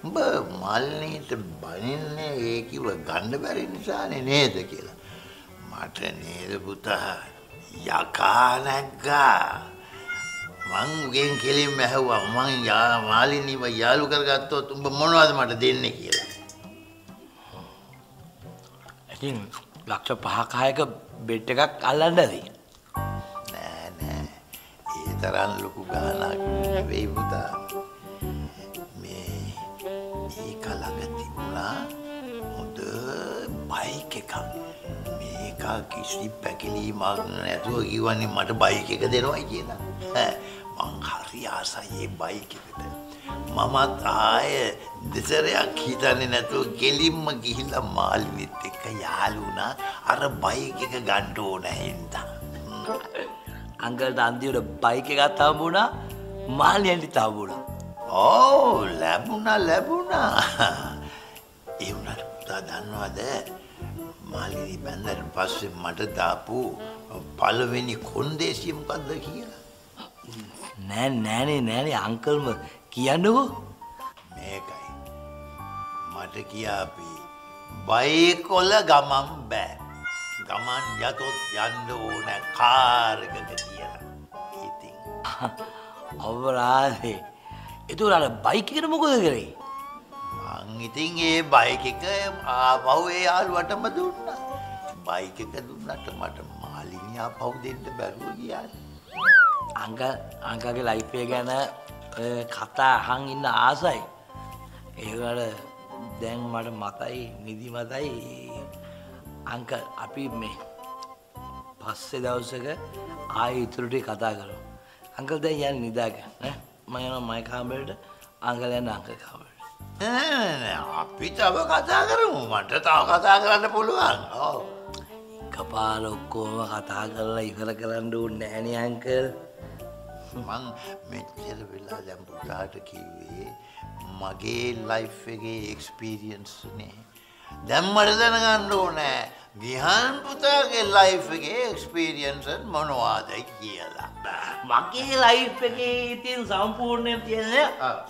උඹ මාලිනීට බනින්නේ ඒ කිව්ව ගන්න බැරි නිසානේ නේද? කියලා. මට නේද පුතා යකා නැග්ගා. මං උගෙන් කෙලින්ම ඇහුවා මං යා මාලිනීව යාළු කරගත්තොත් උඹ මොනවද මට දෙන්නේ? කියලා. ඉතින් ලක්ෂ පහක හයක බෙට් එකක් අල්ලන්න ඇති නෑ නෑ. ඒ තරම් ලොකු ගානක් නෙවෙයි පුතා. මේ ඒක ළඟ තිබුණා හොඳ බයික් එකක්. මේක කිසි පැකිලීමක් නැතුව කිව්වනේ මට බයික් එක දෙනවයි කියලා. ඈ, මං හරි ආසයි ඒ බයික් එකට. මමත් ආය දෙසරයක් හිතන්නේ නැතුව ගෙලින්ම ගිහිල්ලා මාලිනිත් එක්ක යාළු වුණා. අර බයික් එක ගන්න ඕන හින්දා. අංකල්ට අන්තිමට බයික් එකත් හම්බුණා. මාලියන්ටි හම්බුණා. ඕ ලැබුණා ලැබුණා. ඒ වුණාට පුතා දන්නවද? මාලිනී බැන්දට පස්සේ මට දාපු පළවෙනි කොන්දේසිය මොකද්ද කියලා? නෑ නෑනේ නෑනේ. අංකල්ම කියන්නකෝ මේකයි. මට කියාපි බයිකොල ගමන් බෑ. ගමන් යතොත් යන්න ඕන කාරකක කියලා. ඉතින්. අවරාදේ. එතුර අර බයික් එකට මොකද කරේ? මං ඉතින් ඒ බයික එක ආපහු ඒ යාළුවටම දුන්නා. බයික එක දුන්නට මට මාලිනී ආපහු දෙන්න බැරුව ගියා. අංක අංකගේ ලයිෆය ගැන ඔය කතා අහන් ඉන්න ආසයි. ඒකට දැන් මට මතයි නිදි මතයි. අංක අපි මේ පස්සේ දවසක ආය ඉතුරටි කතා කරු අංකල් දැන් යන්න නිදාග මම යනවා මයි කාමරේට. අංකල් යන්න අංක කාමරේට. නෑ නෑ අපි තව කතා කරමු. මට තව කතා කරන්න පුළුවන්. ඔව්. කපාල ඔක්කොම කතා කරලා ඉවර කරන්න ඕනේ නෑනේ අංකල් මං මෙච්චර වෙලා දැන් පුතාට කිව්වේ මගේ ලයිෆ් එකේ එක්ස්පීරියන්ස් නේ. දැන් මට දැනගන්න ඕනේ ගිහන් පුතාගේ ලයිෆ් එකේ එක්ස්පීරියන්ස් මොනවද කියලා. මගේ ලයිෆ් එකේ ඉතින් සම්පූර්ණයෙන් තියෙන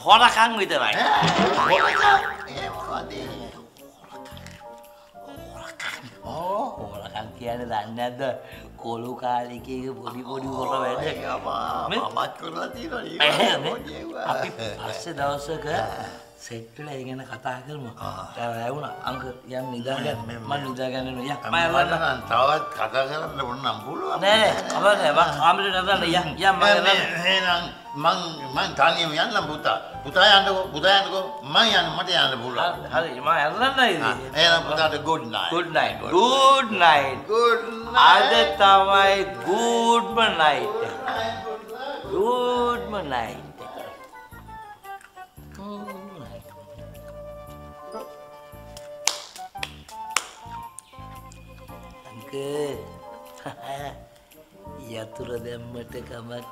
හොරකම් විතරයි. හොරකම් කියන්නේ දන්නේ නැද්ද? කොළු කාලිකයක පොඩි පොඩි හොර වැඩ. මමත් කරලා අපි පස්සේ දවසක සෙට් වෙලා ඒ ගැන කතා කරමු ඇවුණා අංක යන්න නිදාගන්න මම නිදාගන්න යන්න යා යන්න තවත් කතා කරන්න ඕනම් පුළුවන්. නෑ නෑ. කවදාවත් මම කාමරේට යන්න යන්න යන්න මම යන්න එහෙනම් මං මං තනියම යන්නම් පුතා. පුතා යන්නකෝ පුතා යන්නකෝ. මං යන්න මට යන්න පුළුවන්. හරි මම යන්නයි එහෙනම් පුතාට good night. Good night. Good night. Good අද තමයි goodම night. Goodම night අංකල් යතුර දැම්මට කමක්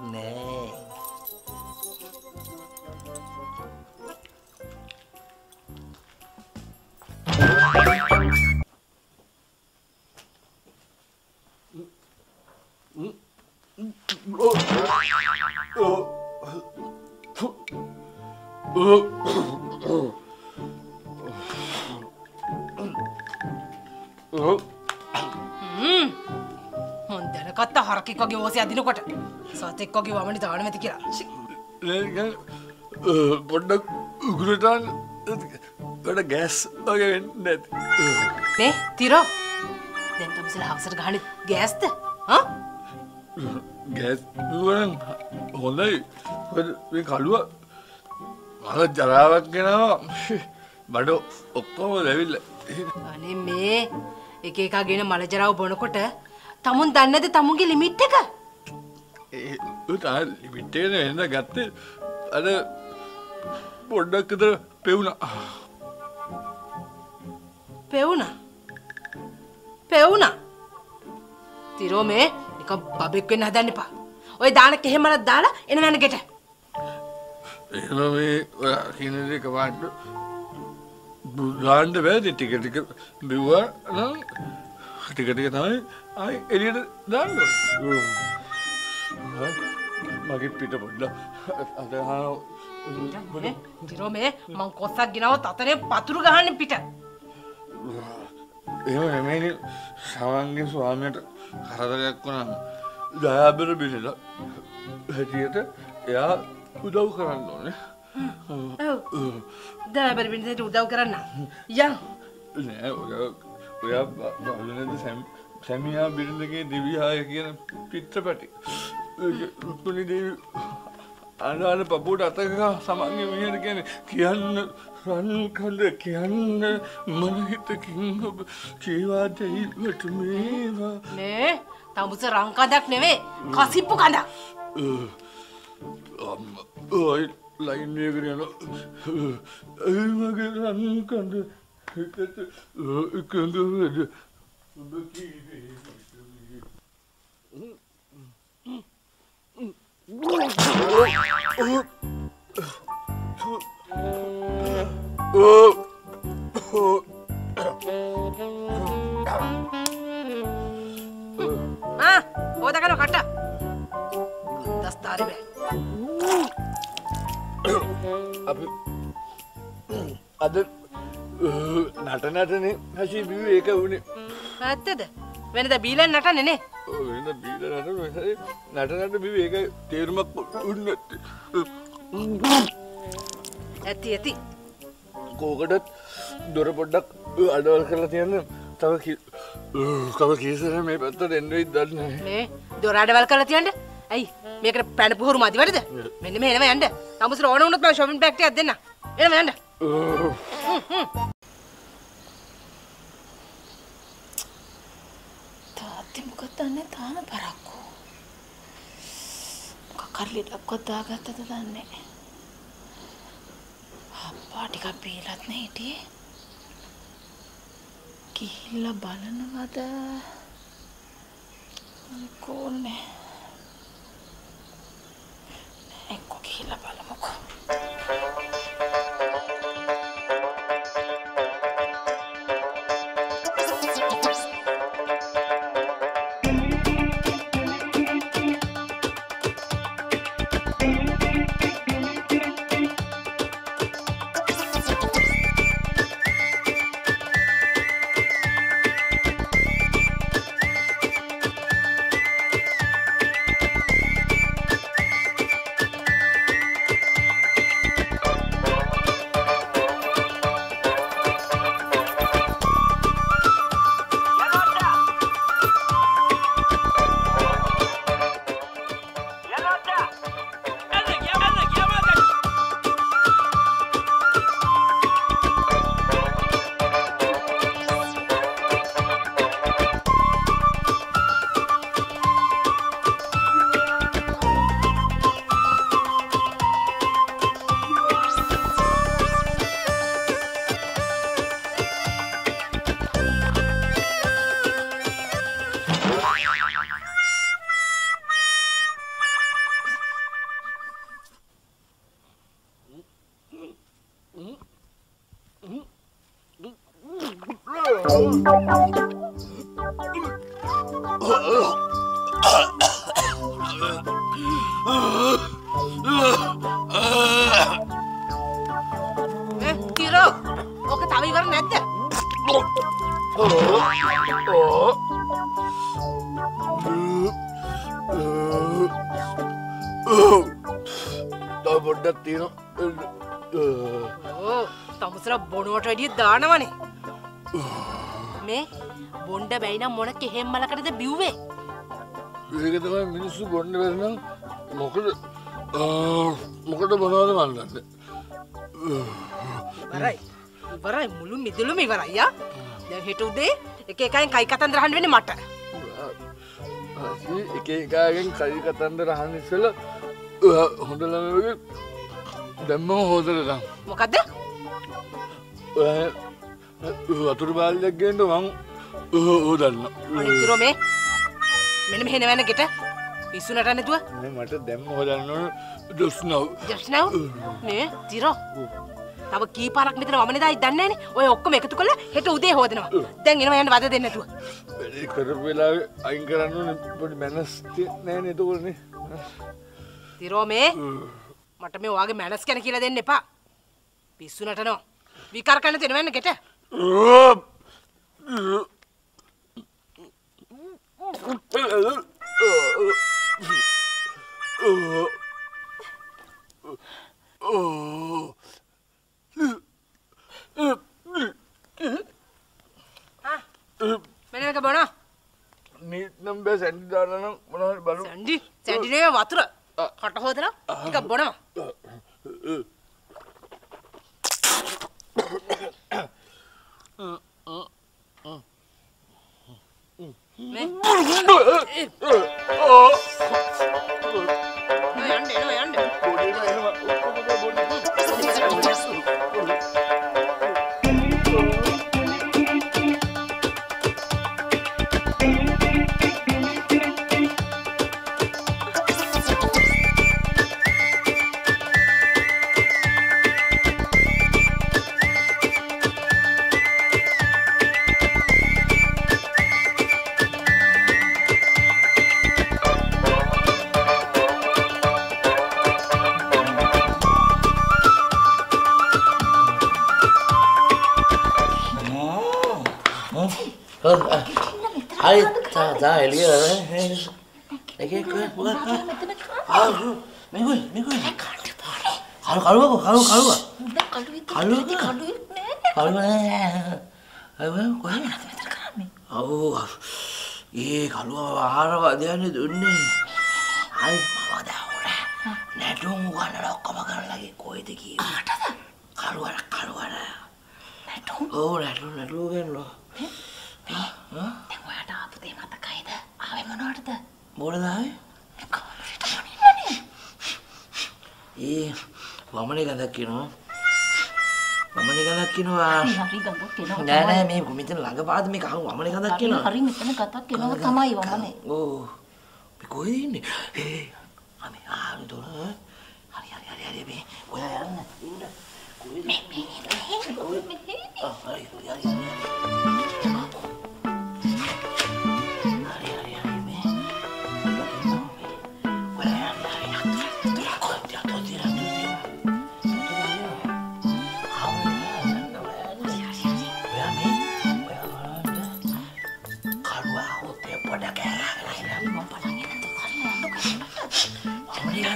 නෑ මොන් දැනකත්ත හරකෙක් වගේ ඕසය අදිනකොට සතෙක් වගේ වමනි තාන ඇති කියලා. පොඩ්ඩක් උගුරටන් ට ගෑස් වගේ වෙන්න ඇති මේ තිරෝ. දැන් තමසල හවසට ගහන ගෑස්ත ගෑස් වන හොඳයි. මේ කළුව මල ජරාවක් ගෙනවා. බඩ ඔක්කොම දැවිල්ල. අනේ මේ එක එකා ගෙන මලජරාව බොනකොට තමුන් දන්නද තමුන්ගේ ලිමිට් එක විටේන එන්න ගත්තේ අද පොඩ්ඩක් විතර පෙවුණා. පෙවුණා. පෙවුණා. තිරෝ මේ නිකන් බබෙක් වෙන්න හදන්න එපා. ඔය දාන කෙහෙමලක් දාලා එන වෙන ගෙට. එහෙම මේ ඔයා කියන දේ කවාට දාන්න බෑද ටික ටික බිව්වා නම් ටික ටික තමයි ආයි එළියට දාන්න. මගේ පිට පොඩ්ඩක් අද තිරෝ මේ මං කොස්සක් ගෙනවත් අතනේ පතුරු ගහන්න පිට. එහෙම නෙමෙයිනේ සමන්ගේ ස්වාමියාට කරදරයක් වුණාම දයාබර බිනලා හැටියට එයා උදව් කරන්න ඕනේ. ඔව්. දෑබර බින්දට උදව් කරන්න. යන්. නෑ ඔයා ඔයා බලනද සැම් සැමියා බිරිඳගේ දෙවියාය කියන පිත්‍රපටි. රුක්මනි දේවි අනාන පපුට අතක සමන්ගේ මෙහෙට කියන කියන්න රන් කඳ කියන්න මනහිතකින් ඔබ කේවා දැයිවට මේවා මේ තමුස රංකදක් නෙවේ කසිප්පු කඳක්. ඔයි ලයින්යකර යන ඇමගේ රන් කඳ එකට එකඳ වැඩ අපි අද නටනටනේ හසි බිව ඒක වුණේ ඇත්තද? වෙනද බීලන් නටන්නේ නේ. වෙන බීල නට නටනට බිව ඒක තේරුමක් උන්න ඇති ඇති. කෝකටත් දොර පොඩ්ඩක් අඩවල් කරලා තියන්න. තව තව කීසර මේ පැත්තට එන්ඩයි දන්න මේ දොරාඩවල් කරලා තියන්ට ඇයි මේකට පැන පුහුරු මදි වරද මෙන්න මේ එනවා යන්න තමුසර ඕන වුණොත් මම ෂොපින් බෑග් එකක් දෙන්න එනවා යන්න තාත්ති මොකද දන්නේ තාම පරක්කු මොකක් හරි ලෙඩක්වත් දාගත්තද දන්නේ අප්පා ටිකක් බීලත් නේ හිටියේ ගිහිල්ලා බලනවද කෝල්නේ එක්ක ගිහිල්ලා බලමුකෝ තිරෝ පොඩ්ඩක් තියෙන තමුසර බොනුවට වැඩිය දානවනේ මේ බොන්්ඩ බැයිනම් මොන කෙහෙම් මලකටද බිව්වේ ඒක තමයි මිනිස්සු බොන්න වෙරනම් මොකද මොකට බොනවාද මන්නන්න ඉවරයි ඉවරයි මුළු මිදුළුම ඉවරයියා දැන් හෙට උදේ එක එකයින් කයි කතන්දර අහන්න වෙන්නේ මට. එක එකාගෙන් කයි කතන්දර අහන්න ඉස්සෙල්ලා හොඳ ළමයෙකුගේ දැම්මම හොදලටම් මොකද්ද? වතුර බාල්යක් ගේන්න මං හොදන්න අනිතිරෝ මේ මෙන්න මෙහෙ නවන්න ගෙට පිස්සු නටන්න නැතුව මට දැම්ම හොදන්න ඕන දොස්නව්. ජස්නව් මේ තිරෝ තව කී පාරක් මෙතන වමනේ දායි දන්නේ නැනේ ඔය ඔක්කොම එකතු කරලා හෙට උදේ හොදනවා. දැන් එනවා යන්න වද දෙන්න නැතුව වැඩි කරපු වෙලාවේ අයින් කරන්න ඕනේ. පොඩි මැනස් නෑනේ එතකොටනේ තිරෝ මේ මට මේ ඔයාගේ මැනස් ගැන කියලා දෙන්න එපා. පිස්සු නටනවා විකාර කරන්න දෙනවන්න ගෙට. මෙන්න එක බොනවා නීත් නම් බෑ සැන්ඩි දාන්න නම් මොනවද බලමු සැන්ඩි සැන්ඩි නෙවෙයි වතුර කට හොදලා ටිකක් බොනවා මේ යන්න එනවා යන්න හරි තා එළිය එක එක මොකක්ද මෙගුල් මෙගුල් කළු කළුවක කළු කළුව කළුව කළුව අය කොහෙද ඔව් ඒ කළුව ආහාර වදයන්නේ දුන්නේ හරි මම දාවුර නැටුම් උගන්නලා ඔක්කොම කරලා ගියේ කොහෙද කියේ ආටද කළුවර කළුවර නැටුම් ඔව් නැටුම් නැටුම් ගන්නලා දැන් ඔයාට ආපු දේ මතකයිද? ආවේ මොනවටද? මොකටද ආවේ ඒ වමනේ ගඳක් කියනවා වමනේ ගඳක් කියනවා හරි ගඳක් එනවා. නෑ නෑ මේ මෙතන ළඟ පාද මේක අහු වමනේ ගඳක් කියනවා හරි මෙතන ගතක් එනවා තමයි වමනේ. ඕ මේ කොහෙද ඉන්නේ? ඒ අමේ ආනේ දොර. හරි හරි හරි හරි මේ ඔයා යන්න. ඉන්න. කොහෙද? මේ මේ ආ හරි හරි හරි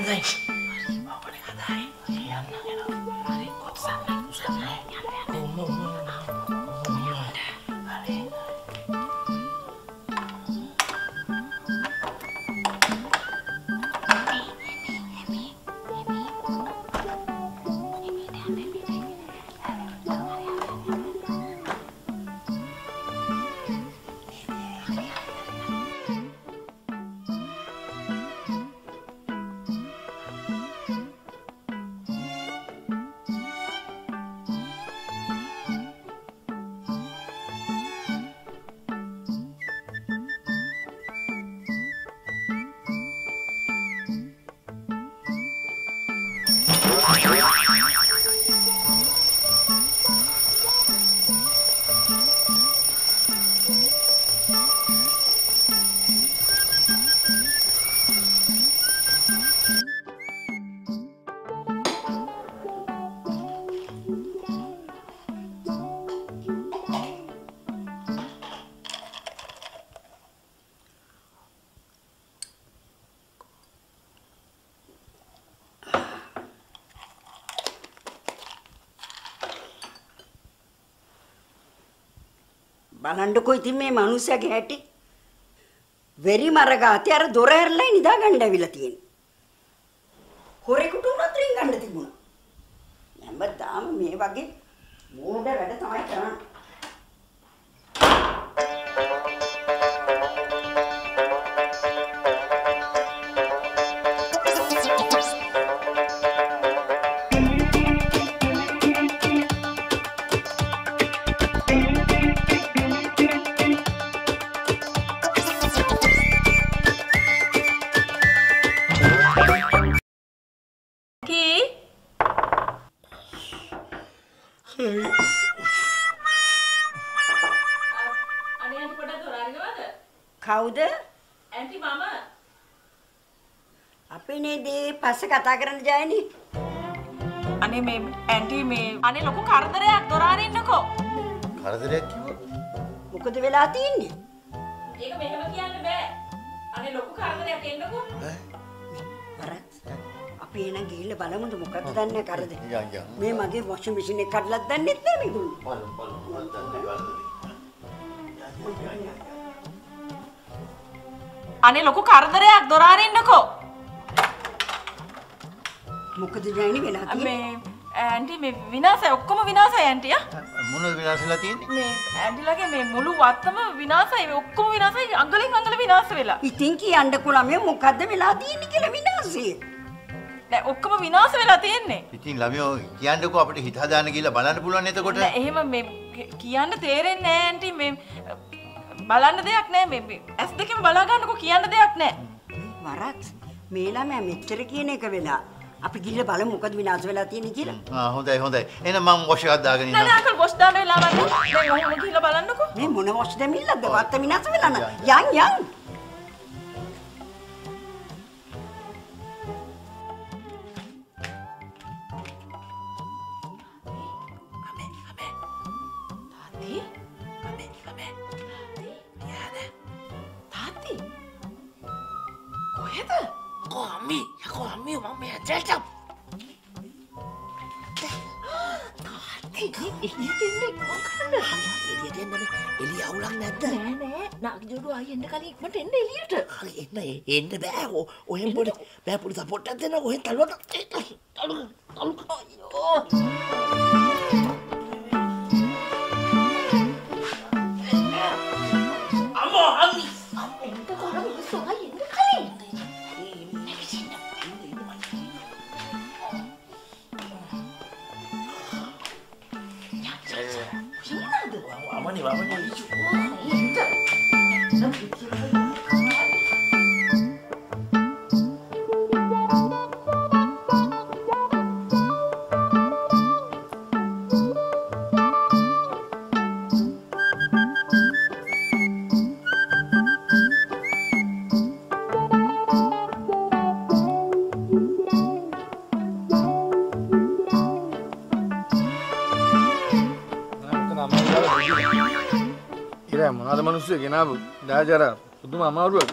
හරි බලන්නකෝ ඉතින් මේ මිනිස්සගේ හැටි. වෙරි මරගාතේ අර දොර ඇරලා නිදා ගන්න ඇවිල්ලා තියෙන්නේ. හොරෙකුට උනත් රින් ගන්න තිබුණා. හැමදාම මේ වගේ මෝඩ වැඩ තමයි කරන්නේ. කවුද? ඇන්ටි මම. අපේ නේ දේ පස්සේ කතා කරන්න ජයනි. අනේ මේ ඇන්ටි මේ අනේ ලොකු කරදරයක් දොර අරින්නකෝ. කරදරයක් කිව්වොත් මොකද වෙලා තියෙන්නේ? ඒක මෙහෙම කියන්න බෑ. අනේ ලොකු කරදරයක් එන්නකෝ. වරත් අපි එන ගිහිල්ලා බලමුද මොකක්ද දන්නේ කරද? යන් යන්. මේ මගේ වොෂින් මැෂින් එක කඩලත් දන්නෙත් නෑ මේගොල්ලෝ. බලමු බලමු මන් දන්නේ කරදරේ. අනේ ලොකු කරදරයක් දොර අරින්නකෝ. මොකද ජයනි වෙලා තියෙන්නේ? මේ ඇන්ටි මේ විනාශයි ඔක්කොම විනාශයි ඇන්ටි ආ. මොනවද විනාශලා තියෙන්නේ? මේ ඇන්ටිලගේ මේ මුළු වත්තම විනාශයි මේ ඔක්කොම විනාශයි අඟලින් අඟල විනාශ වෙලා. ඉතින් කියන්න කුළමේ මොකද්ද වෙලා තියෙන්නේ කියලා විනාශය. නෑ ඔක්කොම විනාශ වෙලා තියෙන්නේ. ඉතින් ළමයෝ කියන්නකෝ අපිට හිත හදාන්න ගිහලා බලන්න පුළුවන් එතකොට. නෑ එහෙම මේ කිය- කියන්න තේරෙන්නේ නෑ ඇන්ටි මේ බලන්න දෙයක් නෑ මේ ඇස් දෙකෙන් බලා ගන්නකො කියන්න දෙයක් නෑ. වරත් මේ ළමයා මෙච්චර කියන එක වෙලා අපි ගිහිල්ලා බලමු මොකද විනාශ වෙලා තියෙන්නේ කියලා. ආ හොඳයි හොඳයි. එහෙනම් මම වොෂ් එකක් දාගෙන නෑ ඉන්නම්. නෑ අකල් වොෂ් දාන්න වෙලාවක් නෑ. දැන් ඔහොම ගිහලා බලන්නකො. මේ මොන වොෂ් දෙමිල්ලද වත්ත විනාශ වෙලා නෑ. යන් යන්. අම්මි යකෝ අම්මි මම ඇතට එළියට එන්න මොකද? එළියට එන්න එළිය අවුලක් නැද්ද නෑ නෑ නාගජෝඩු ආයි එන්න කලින් ඉක්මනට එන්න එළියට. හරි එන්න එන්න බෑ ඔ- ඔහෙන් පොඩි බෑ පොඩි සපෝට් එකක් දෙන්න ඔහෙන් තලුවට තලු තලු අයියෝ 问你玩不玩你 මොනද මනුස්සය ගෙනාව. දාජර පුදුම අමාරුවක්.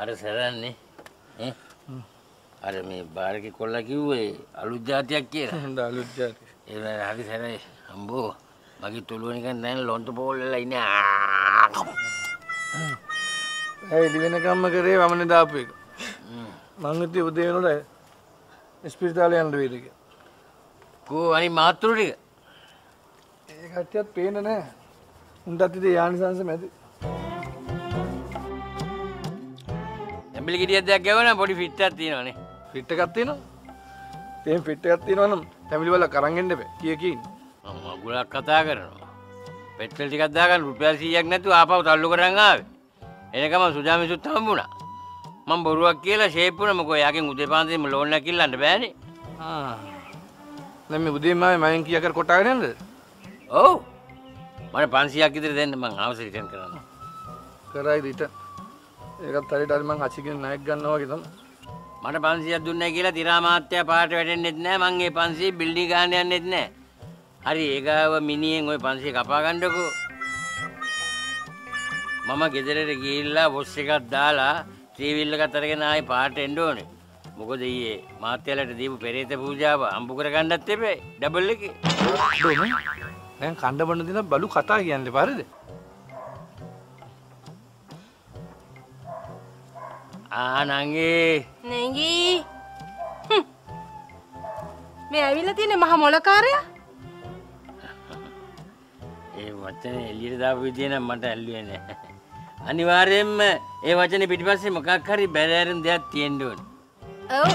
අර සැරන්නේ ඈ? අර මේ බාරක කොල්ල කිව්වේ අලුත් ජාතියක් කියලා. හොඳ අලුත් ජාති ඒ හරි සැරයි අම්බෝ මගේ තුළුවනිකන් දැන් ලොන්ට පෝල් වෙලා ඉන්නේ. ඇයි එලි වෙනකම්ම කරේ වමන දාපු එක? මං හිතුවේ උදේ වෙනකොට ඉස්පිරිතාලේ යන්න වේද කියලා. කෝ අනි මාත්‍රු ටික? ඒ කට්ටියත් පේන්නේ නැහැ උන්ටත් ඉතින් යානිසංශ මැදි. ඇම්බිලි ගෙඩියක් දෙයක් ගැවුවා නම් පොඩි ෆිට් එකක් තියෙනවනේ ෆිට් එකක් තියෙනවා. තේම් ෆිට් එකක් තියෙනවා නම් ෆැමිලි වල කරන් එන්න බෑ. කිය කී මම මගුලක් කතා කරනවා. පෙට්‍රල් ටිකක් දාගන්න රුපියල් 100ක් නැතුව ආපහු තල්ලු කරන් ආවේ. එනකම සුජාමිසුත් හම්බුණා. මම බොරුවක් කියලා ෂේප් වුණා මොකෝ යාගෙන් උදේ පාන්දරේම ලෝන් එකක් ඉල්ලන්න බෑනේ. ආ. දැන් මේ උදේම ආවේ මයෙන් කීයක් කර කොටාගෙන යන්නද? ඔව් මට 500ක් විතර දෙන්න මං ආවස රිටර්න් කරන්න. කරයි රිට ඒකත් හරියට හරි මං හසිගෙන ණයක් ගන්නවා වගේ තමයි. මට 500ක් දුන්නයි කියලා තිරා මාත්‍යා පාට වැටෙන්නෙත් නෑ. මං ඒ 500 බිල්ඩින් ගන්න යන්නෙත් නෑ. හරි ඒගාව මිනිහෙන් ওই 500 කපා ගන්නකෝ. මම ගෙදරට ගිහිල්ලා බොස් එකක් දාලා ත්‍රීවිල් එකත් අරගෙන ආයේ පාට එන්න ඕනේ. මොකද ඊයේ මාත්‍යාලට දීපු පෙරේත පූජාව අම්බු කර ගන්නත් එපේ ඩබල් එකේ දැන් කණ්ඩ බන්න දින බලු කතා කියන්න පාරද? ආනංගේ. නැගී. මේ ඇවිල්ලා තියෙන මහ මොලකාරයා <laughs> ඒ වචන එලියට දාපු විදිය නම් මට ඇල්ලුවේ නෑ. අනිවාර්යෙන්ම ඒ වචනේ පිටිපස්සේ මොකක් හරි බැලෑරුම් දෙයක් තියෙන්න ඕනේ. ඔව්.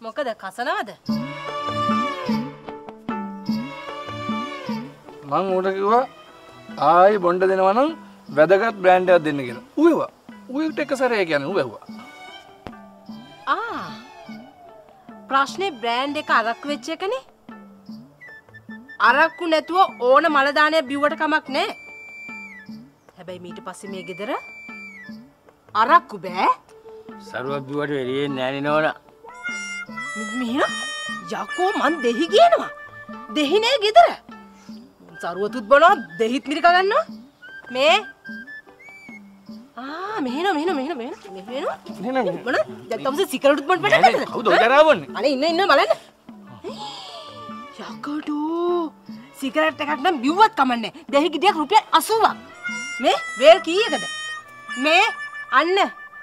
මොකද කසනවද මං ඌට කිව්වා ආයි බොන්ඩ දෙනවා නම් වැදගත් බ්‍රෑන්ඩ් එකක් දෙන්න කියලා. ඌ එව්වා. ඌට එක සැරේ කියන්නේ ඌ එව්වා. ආ ප්‍රශ්නේ බ්‍රෑන්ඩ් එක අරක්කු වෙච්ච එකනේ. අරක්කු නැතුව ඕන මල දානයක් බිව්වට කමක් නැහැ. හැබැයි මීට පස්සේ මේ ගෙදර අරක්කු බෑ. සරුවක් බිවට එළියෙන් නෑනේ නෝනා. මෙහෙම යකෝ මන් දෙහි කියනවා. දෙහි නෑ ගෙදර. සරුවතුත් බොනවා දෙහිත් මිරික ගන්නවා. මේ ආ මෙහෙන මෙහෙන මෙහෙන මෙහෙන මෙහෙන මොන දැන් තමස සිකරටුත් නෑ, නෑ, කවුද ඔය දරාවන්නේ? අනේ ඉන්න ඉන්න බලන්න යකඩෝ සිකරට් එකක් නම් බිව්වත් කමන්නේ දෙහි ගෙඩියක් රුපියල් 80ක් මේ වේල් කීයකද මේ අන්න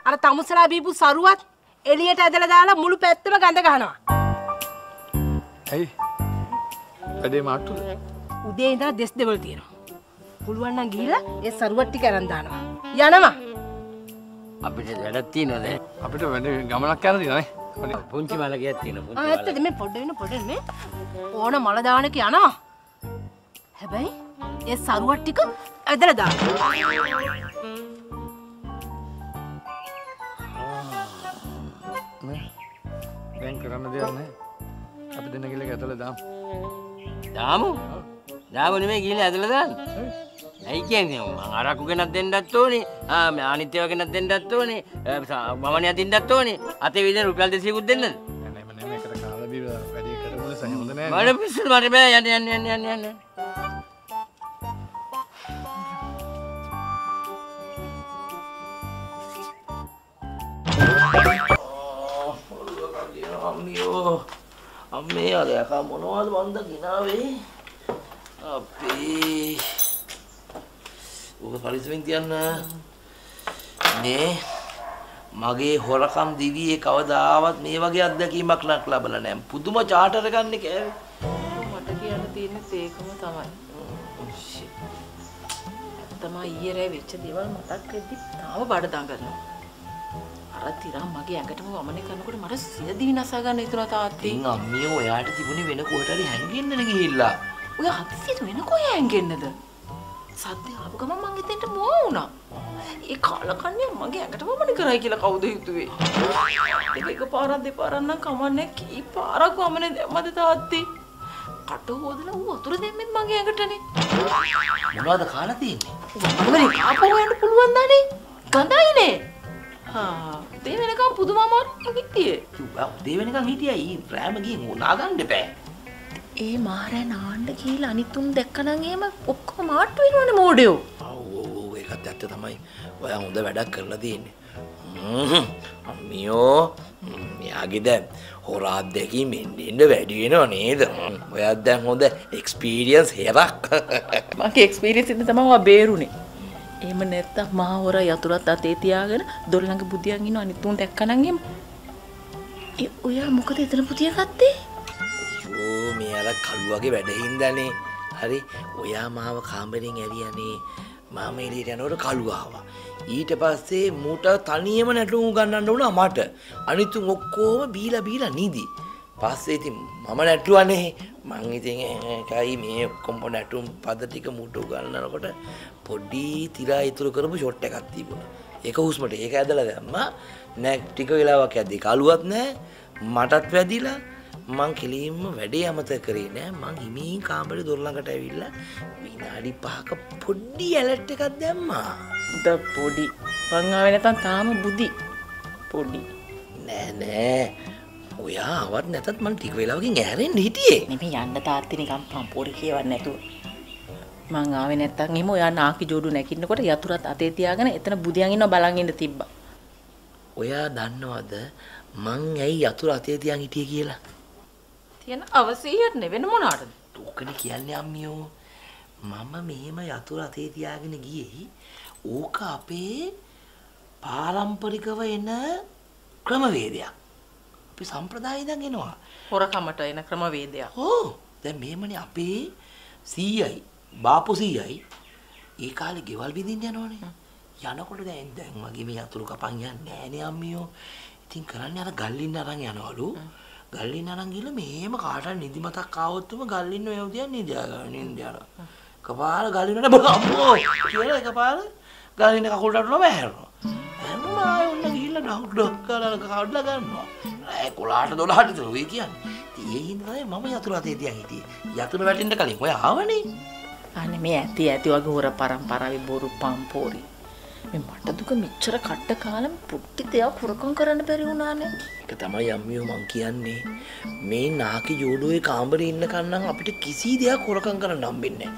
අර තමුසලා බීපු සරුවත් එළියට ඇදලා දාලා මුළු පැත්තම ගඳ ගන්නවා ඇයි වැඩේ මාට්ටුද උදේ ඉඳලා දෙස් දෙවල් තියෙනවා පුළුවන් නම් ගිහිල්ලා ඒ සරුවත් ටික අරන් දානවා යනවා අපිට වැඩක් තියෙනවද? අපිට වැඩ ගමනක් යන්න තියෙනනේ. පුංචි මලකයක් තියෙන පුංචි ආ ඇත්තද මේ පොඩ්ඩ වෙන පොඩ්ඩ මේ ඕන මල දානක යනවා හැබැයි ඒ සරුවත් ටික ඇදලා දානවා දැන් කරන්න දෙයක් නැහැ. අපි දෙන්න කියලා ඇතුළේ දාමු. දාමු. දාමු නෙමෙයි ගිහලා ඇදලා දාන්න. ඇයි කියන්නේ මං අරක්කු ගෙනත් දෙන්නත් ඕනේ. ආ මේ අනිත් ඒවා ගෙනත් දෙන්නත් ඕනේ. මමනිය දින්නත් ඕනේ. අතේ විදිහට රුපියල් 200කුත් දෙන්නද? නෑ නෑ නෑ මේකට කාලා බීලා වැඩේ කරමුද සහ හොඳ නෑ. මට පිස්සු මට බෑ යන්න යන්න යන්න යන්න යන්න. අම්මියෝ අම්මේ අද යකා මොනවද මන්ද ගිනාවේ අපේ ඔබ පරිස්සමෙන් තියන්න මේ මගේ හොරකම් දිවියේ කවදාවත් මේ වගේ අත්දැකීමක් නක් ලබලා නැහැ පුදුම චාටර් ගන්න කෑවේ මට කියන්න තියෙන්නේ ඒකම තමයි. තමයි ඊයේ රෑ වෙච්ච දේවල් මතක් වෙද්දි තාම බඩ දඟලනවා. අර තිරා මගේ ඇඟටම වමනේ කරනකොට මට සියදිවි නසා ගන්න හිතුණා තාත්තේ. අම්මිය ඔයාට තිබුණේ වෙන කොහෙට හරි හැංගෙන්නද ගිහිල්ලා ඔය හදිසියට වෙන කොහේ ඇඟෙන්නද? සද්ද ආපු ගමන් මං එතෙන්ට මොවා වුණා. ඒ කාලකන්ණිය මගේ ඇඟට වමනේ කරයි කියලා කවුද හිතුවේ? ඒක එකපාරක් දෙපාරක් නම් කමන්නේ කී පාරක් වමනේ දැම්මද තාත්තේ? කට හොදලා ඌ වතුර දෙන්නෙත් මගේ ඇඟටනේ. මොනවද කාලා තියෙන්නේ වමනේ ආපහු යන්න පුළුවන් දානේ. ගඳයිනේ. හා ඒ වෙනකම් පුදුමාමාරු හිටියේ. උදේ වෙනකන් හිටියා ඊ රෑම ගිහින් උනාගන්න බෑ ඒ මාරෑ නාන්න කියලා අනිතුන් දැක්කනම් එහෙම ඔක්කොම මාට්ටු වෙනවනේ මෝඩයෝ. ඔව් ඒකත් ඇත්ත තමයි ඔයා හොඳ වැඩක් කරලා තියෙන්නේ අම්මියෝ මෙයාගේ දැන් හොරා අත්දැකීම් එන්න වැඩි වෙනව නේද ඔයාත් දැන් හොඳ එක්ස්පීරියන්ස් හෙරක් මගේ එක්ස්පීරියන්ස් එක තමයි මම බේරුනේ. එහෙම නැත්තම් මහා හොර යතුරත් අතේ තියාගෙන දොර ළඟ බුදියන් ඉන්න අනිතුන් දැක්කනම් එහෙම. ඒ ඔයා මොකද එතන බුදිය ගත්තේ? ඕ මේ අර කළු වගේ වැඩ හින්දානේ හරි ඔයා මාව කාමරෙන් ඇරියනේ. මම එළියට යනකොට කළු ආවා. ඊට පස්සේ මූට තනියම නැටුම් ගන්නන්න වුණා මට. අනිතුන් ඔක්කොම බීලා බීලා නිදි. පස්සේ ඉතින් මම නැටුවනේ. මං ඉතින් එකයි මේ ඔක්කොම නැටුම් පද ටික මූට ගන්නනකොට පොඩි තිරා ඉතුරු කරපු ෂොට් එකක් තිබුණා. ඒක හුස්මට. ඒක ඇදලා දැම්මා. නැක් ටික වෙලාවක් ඇද්දි කළුවත් නැහැ මටත් වැදිලා මං කෙලින්ම වැඩේ අමතක කරේ නෑ මං හිමින් කාමරේ දොර ළඟට ඇවිල්ලා විනාඩි 5ක පොඩි ඇලර්ට් එකක් දැම්මා. ද පොඩි. මං ආවේ නැත්තම් තාම බුදි. පොඩි. නෑ නෑ. ඔයා ආවත් නැතත් මං ටික වෙලාවකින් ඇහැරෙන්න හිටියේ. නෙමෙයි යන්න තාත්ති නිකන් පම්පෝර කියවන්න නැතුව. මං ආවේ නැත්තම් එහෙම ඔයා නාකි ජෝඩු නැකින්නකොට යතුරත් අතේ තියාගෙන එතන බුදියන් ඉන්නව බලන් ඉන්න තිබ්බා. ඔයා දන්නවද මං ඇයි යතුරු අතේ තියන් හිටියේ කියලා? තියෙන අවසීයට නෙවෙන මොනාටද? ඕකනේ කියන්නේ අම්මියෝ. මම මෙහෙම යතුරු අතේ තියාගෙන ගියේ ඕක අපේ පාරම්පරිකව එන ක්‍රමවේදයක්. අපි සම්ප්‍රදාය ඉඳන් එනවා. හොරකමට එන ක්‍රමවේදයක්. ඕ දැන් මෙහෙමනේ අපේ සීයයි බාපු සීයයි ඒ කාලේ ගෙවල් බිඳින්න යනවනේ. යනකොට දැන් දැන් වගේ මේ අතුරු කපන් යන්නේ නෑනේ අම්මියෝ. ඉතින් කරන්නේ අර ගල්ලින්න අරන් යනවලු. ගල්ලින්න අරන් ගිහලා මෙහෙම කාටවත් නිදිමතක් ආවොත්ම ගල්ලින්න වැවුදියන් නිදියා ගන්න නින්ද යනවා. කපාල ගල්ලින්නට බල අම්මෝ කියලා එකපාර ගල්ලින්න කකුලට අරලා බෑරනවා. හැම ආයෙ ඔන්න ගිහිල්ලා ගිහිල්ලා ඩොක් ඩොක් කාලා කඩලා ගන්නවා. ඒ කොලාට 12ට විතර ඔය කියන්නේ. ඉතින් ඒ හින්දා තමයි මම යතුරු අතේ තියන් හිටියේ. යතුරු වැටෙන්න කලින් ඔය ආවනේ. අනේ මේ ඇති ඇති වගේ හොර පරම්පරාවේ බොරු පම්පෝරි. මට දුක මෙච්චර කට්ට කාලෙම පුට්ටි දෙයක් හොරකම් කරන්න බැරි වුණානේ. ඒක තමයි අම්මියෝ මං කියන්නේ. මේ නාකි ජෝඩුවේ කාමරේ ඉන්න කන්නම් අපිට කිසි දෙයක් හොරකම් කරන්න හම්බෙන්නේ.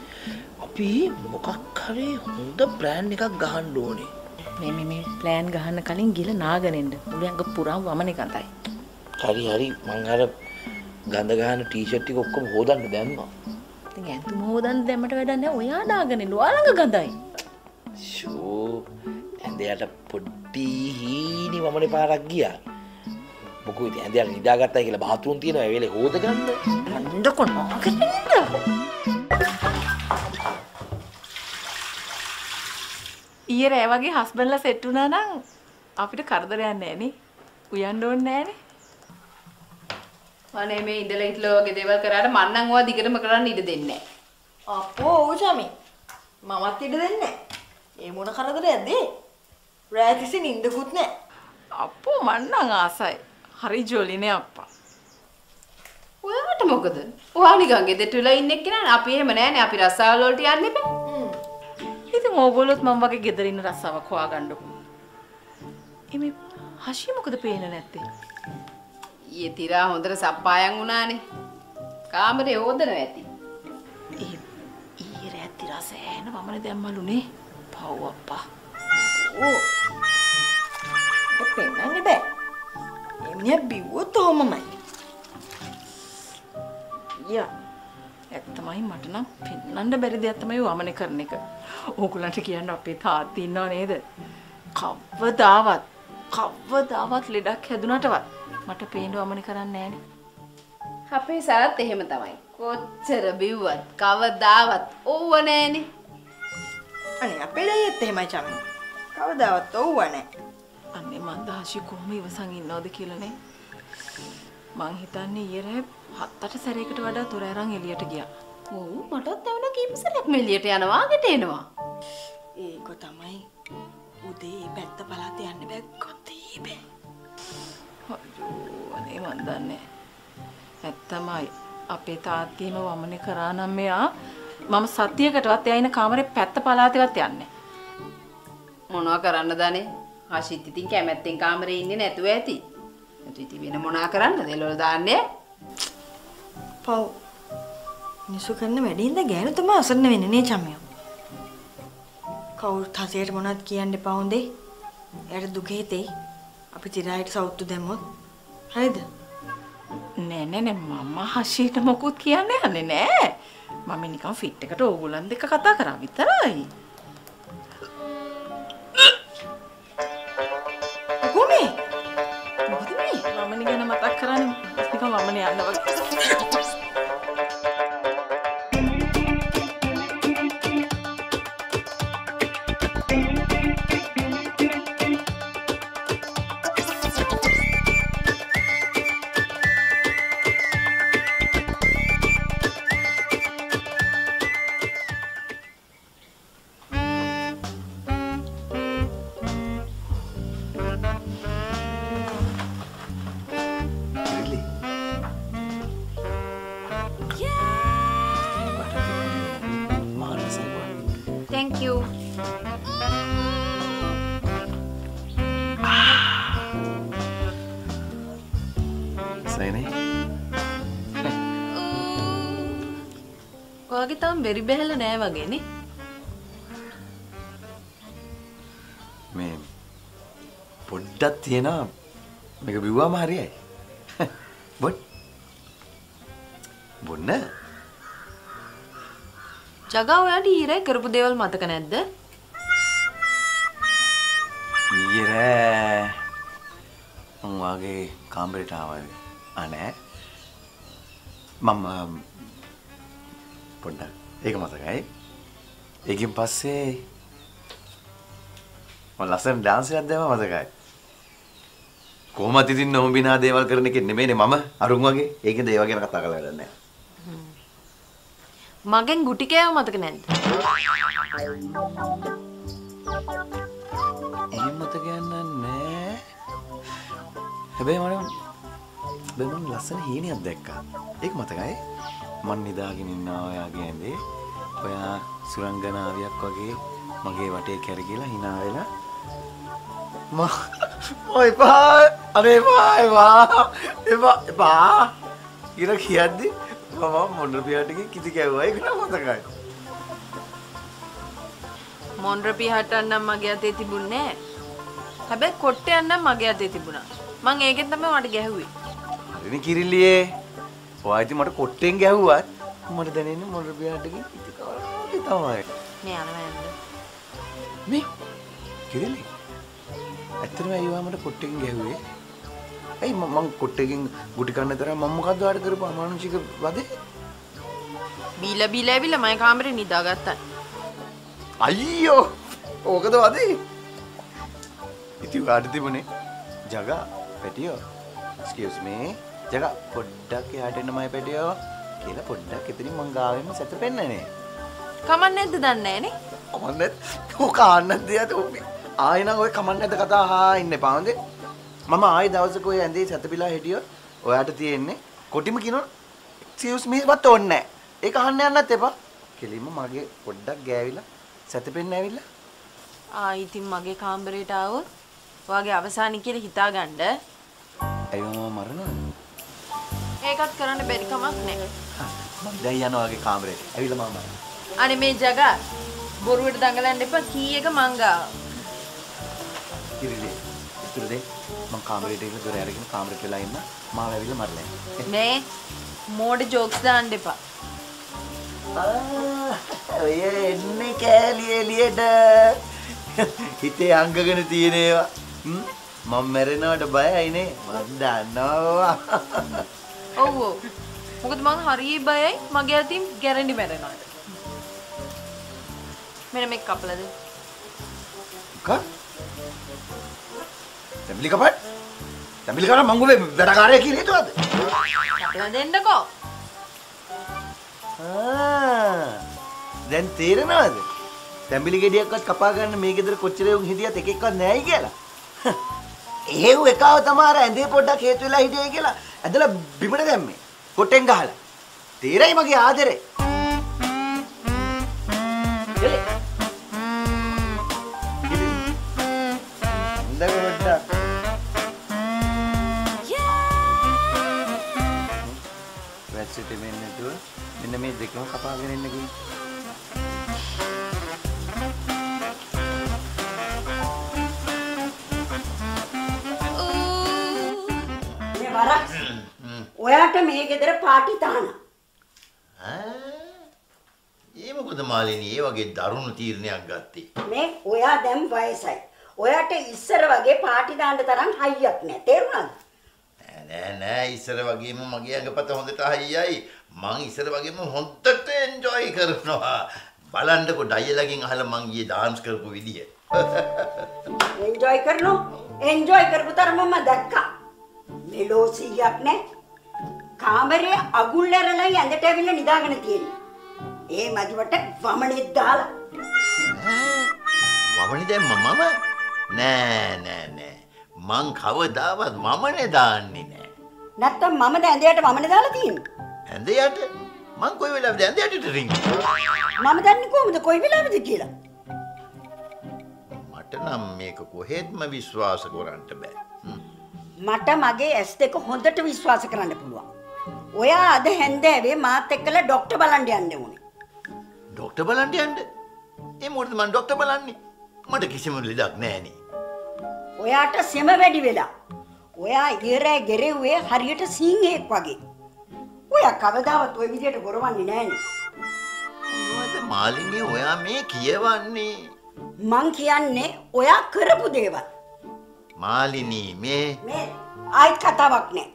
අපි මොකක් හරි හොඳ ප්ලෑන් එකක් ගහන්න ඕනේ. මේ මේ මේ ප්ලෑන් ගහන්න කලින් ගිල නාගෙන එන්න. මුළු ඇඟ පුරාම වමනේ ගඳයි. හරි හරි මං අර ගඳ ගහන ටී-ෂර්ට් ටික ඔක්කොම හොදන්න දැම්මා. ඉතින් ඇඳුම හොදන්න දැම්මට වැඩක් නැහැ. ඔයා නාගෙන එන්න. ඔයා ළඟ ගඳයි. ෂෝ ඇඳයට පොඩ්ඩි හීනි වමනේ පාරක් ගියා. මොකෝ ඉතින් ඇඳයට නිදාගත්තා කියලා බාත්රූම් තියෙනවා ඒ වෙලේ හොද ගන්න. අඬකො නාගෙන එන්න. ඊයේ රෑ වගේ හස්බන්ඩ්ලා සෙට් වුණා නම් අපිට කරදරයක් නැහැ නේ. උයන්න ඕනේ නැහැ නේ. අනේ මේ ඉඳලා හිටලා වගේ දේවල් කරාට මං නම් ඔයා දිගටම කරන්න ඉඩ දෙන්නේ නැහැ. අපෝ ඔව් චමි. මමත් ඉඩ දෙන්නේ නැහැ. ඒ මොන කරදරයක්ද ඒ? රෑ තිස්සේ නිින්දකුත් නැහැ. අප්පෝ මං නම් ආසයි. හරි ජොලිනේ අප්පා. ඔයාට මොකද? ඔයා නිකන් ගෙදරට වෙලා ඉන්න එක්කනේ අපි එහෙම නැහැනේ අපි රස්සාවල් වලට යන්න එපා. ඉතින් ඕගොල්ලොත් මම වගේ ගෙදර ඉන්න රස්සාවක් හොයාගන්නකො. එමේ හෂි මොකද පේන්නේ නැත්තේ? ඊයේ තිරා හොඳට සප්පායන් වුණානේ. කාමරේ හොදනවා ඇති. ඊයේ රෑ තිරා සෑහෙන වමනේ දැම්මලුනේ. පව් අප්පා. ඕ. ඒක පෙන්නන්න බෑ. එන්නේ බිව්වොත් ඔහොමමයි. යා ඇත්තමයි මට නම් පෙන්වන්න බැරි දෙයක් තමයි වමනේ කරන එක. ඕගොල්ලන්ට කියන්න අපේ තාත්ති ඉන්නව නේද? කවදාවත් කවදාවත් ලෙඩක් හැදුනටවත් මට පේන්න වමනේ කරන්නේ නෑනේ. අපේ සරත් එහෙම තමයි. කොච්චර බිව්වත් කවදාවත් ඕව නෑනේ. අනේ අපේ දෙයියත් එහෙමයි චමි. කවදාවත් ඔව්ව නැහැ. අනේ මන් දහෂි කොහොම ඉවසන් ඉන්නවද කියලානේ. මං හිතන්නේ ඊයේ රෑ හත්තට සැරයකට වඩා තොර අරන් එළියට ගියා. ඔව් මටත් එවන කීප සැරයක් මෙලියට යනවා ගෙට එනවා. ඒක තමයි උදේ ඒ පැත්ත පළාත යන්න බෑ ගොතේ බෑ. අයියෝ අනේ මන් දන්නේ. ඇත්තමයි අපේ තාත්තිම වමනේ කරා නම් මෙයා මම සතියකටවත් එයා ඉන්න කාමරේ පැත්ත පළාතේවත් යන්නේ මොනවා කරන්න දනේ? හෂිත් ඉතින් කැමැත්තෙන් කාමරේ ඉන්නේ නැතුව ඇති. ඒත් ඉතින් වෙන මොනා කරන්නද? එළවල දාන්නේ. පව්. මිනිස්සු කරන වැඩින්ද ගෑනු තමයි අසරණ වෙන්නේ නේ චමියෝ. කවුරුත් හසියට මොනවද කියන්න එපා හොඳේ. එයාට දුක හිතේ. අපි තිරායට සවුත්තු දැම්මොත්. හරිද? නෑ නෑ නෑ මම හෂීට මොකුත් කියන්නේ යන්නේ නෑ. මම නිකන් ෆිට් එකට ඕගොල්ලන් දෙක කතා කරා විතරයි. කොමේ? මොකද මේ? මම නිකන් මතක් කරන්නේ නිකන් මමනේ යන්න තාම බෙරි බැහැලා නෑ වගේනේ. මේ පොඩ්ඩක් තියෙනවා. මේක බිව්වාම හරියයි. <laughs> බොන්. බොන්න. ජගා ඔයාට ඊරේ කරපු දේවල් මතක නැද්ද? ඊයේ රෑ මං වාගේ කාමරේට ආවා ආ නෑ. මම පොඩ්ඩක් ඒක මතකයි ඒකෙන් පස්සේ මම ලස්සන ඩාන්ස් එකක් දැම්මා මතකයි කොහොමද ඉතින් නොඹිනා දේවල් කරන එකේ නෙමෙයිනේ මම අරුන් වගේ ඒකෙන්ද ඒව ගැන කතා කරලා වැඩක් නැහැ මගෙන් ගුටි කෑව මතක නැද්ද? එහෙම මතක නෑ හැබැයි මම මම ලස්සන හීනයක් දැක්කා. ඒක මතකයි? මං නිදාගෙන ඉන්නවා ඔයාගේ ඇඳේ. ඔයා සුරංගනාවියක් වගේ මගේ වටේ කැරකිලා hina වෙලා මම ඔය එපා අනේ එපා එපා එපා එපා කියලා කියද්දි මම මොණ්ඩ පියාටකින් කිසි කැවුවා ඒක නම් මතකයි. මොන්ඩ්‍ර පිහට්ටන් නම් මගේ අතේ තිබුණේ. හැබැයි කොට්ටයක් නම් මගේ අතේ තිබුණා. මං ඒකෙන් තමයි මට ගැහුවේ. හරිනේ කිරිල්ලියේ. ඔයා ඉතින් මට කොට්ටෙන් ගැහුවත් මට දැනෙන්නේ මොණ්ඩ පියාටකින් කිසි කවුරුත් තමයි. මේ යනවා. මේ කිරිල්ලි. ඇත්තටම අයියා මට කොට්ටෙන් ගැහුවේ. ඇයි මම කොට්ටකින් ගුටි කන්න තරම් මම මොකද්ද ආඩ කරපු අමානුෂික වදේ? බීලා බීලා ඇවිල්ලා මගේ කාමරේ නිදාගත්තා. අයියෝ ඕකද වදේ ඉති වාට තිබුණේ ජග පැටියෝ ස්කියස් මේ ජග පොඩ්ඩක් එයාට එන්න මයි පැටියෝ කියලා පොඩ්ඩක් එතනින් මං ගාවෙම සැත පෙන්නනේ. කමන්නේ නැද්ද දන්නේ නෑනේ. කමන්නේ ඕක ආන්නත් දෙයට ඕපි ආයෙනම් ඔය කමන්නේ නැද්ද කතා හා ඉන්න පාන්දේ මම ආයෙ දවසක ඔය ඇඳේ සැතපීලා හිටියොත් ඔයාට තියෙන්නේ කොටිම කියනවා ස්කියස් මේවත් ඕනේ නැහැ. ඒක අහන්න යන්නත් එපා. කෙලින්ම මගේ පොඩ්ඩක් ගෑවිලා සැතපෙන්න ඇවිල්ලා. ආ ඉතින් මගේ කාමරේට ආවොත් ඔයාගේ අවසානි කියලා හිතාගන්න. ඇයි මම මරනවද ඒකත් කරන්න බැරි කමක් නෑ. මම දැන් යනවා වගේ කාමරේට. ඇවිල්ලා මම අනේ මේ ජගා බොරුවට දඟලන්න එපා කී එක මංගා. කිරිලි. ඉතුරු දෙයි. මම කාමරේට ගිහලා දොර අරගෙන කාමරේට වෙලා ඉන්න. මාව ඇවිල්ලා මරලා. මේ මෝඩ ජෝක්ස් දාන්න එපා. ඔය එන්නේ කෑලි එළියට. හිතේ අංගගෙන තියෙන ඒවා. මම මැරෙනවට බයයි නේ. මම දන්නවා. ඔව් ඔව්. මොකද මං හරිය බයයි මගේ අතින් ගැරන්ඩි මැරෙනවාට. මෙන්න මේක කපලද? කා? තැඹිලි කපන්න. තැඹිලි කරා මං ඔබේ වැඩකාරය කියලා හිතුවද? කපලා දෙන්නකෝ. ආ. දැන් තේරෙනවද? තැඹිලි ගෙඩියක්වත් කපා ගන්න මේ ගෙදර කොච්චර උන් හිටියත් එක එක්කවත් නැහැයි කියලා. එහෙව් එකව තමයි අර ඇඳේ පොඩ්ඩක් හේතු වෙලා හිටියේ කියලා ඇදලා බිමට දැම්මේ. කොටෙන් ගහලා. තේරෙයි මගේ ආදරේ. එලේ. ඉඳ පොඩ්ඩක්. වැස්සට මෙන්න නැතුව මෙන්න මේ දෙකම කපාගෙන ඉන්න කිව්වේ. වරක් ඔයාට මේ ගෙදර පාටි තාන. ඒ මොකද මාලිනී ඒ වගේ දරුණු තීරණයක් ගත්තේ? මේ ඔයා දැන් වයසයි. ඔයාට ඉස්සර වගේ පාටි දාන්න තරම් හයියක් නැහැ. තේරුණාද? නෑ නෑ ඉස්සර වගේම මගේ ඇඟපත හොඳට හයියයි. මං ඉස්සර වගේම හොඳට එන්ජොයි කරනවා. බලන්නකො ඩයලගෙන් අහලා මං ඊයේ ඩාන්ස් කරපු විදිය. එන්ජොයි කරනෝ. එන්ජොයි කරපු තරම මම දැක්කා. මෙලෝසියක් නැහැ. කාමරේ අගුල් ඇරලා ඇඳට ඇවිල්ලා නිදාගෙන තියෙන්නේ. ඒ මදිවට වමනෙත් දාලා. වමනි දැන් මම නෑ නෑ නෑ. මං කවදාවත් වමනේ දාන්නේ නෑ. නැත්තම් මම දැන් ඇඳයට වමනේ දාලා තියෙන්නේ. ඇඳයට මං කොයි වෙලාවෙද ඇඳයටට රිංගි. මම දන්නේ කොහොමද කොයි වෙලාවෙද කියලා. මට නම් මේක කොහෙත්ම විශ්වාස කරන්න බෑ. මට මගේ ඇස් දෙක හොඳට විශ්වාස කරන්න පුළුවන්. ඔයා අද හැන්දෑවේ මාත් එක්කලා ඩොක්ටර් බලන්න යන්න ඕනේ. ඩොක්ටර් බලන්න යන්න. ඒ මොකටද මං ඩොක්ටර් බලන්නේ? මට කිසිම ලෙඩක් නෑනේ. ඔයාට සෙම වැඩි වෙලා. ඔයා ඉරෑ ගෙරෙව්වේ හරියට සිංහෙක් වගේ. ඔයා කවදාවත් ওই විදියට ගොරවන්නේ නෑනේ. මොකද මාලිනී ඔයා මේ කියවන්නේ? මං කියන්නේ ඔයා කරපු දේවල්. මාලිනී මේ මේ ආයිත් කතාවක් නෑ.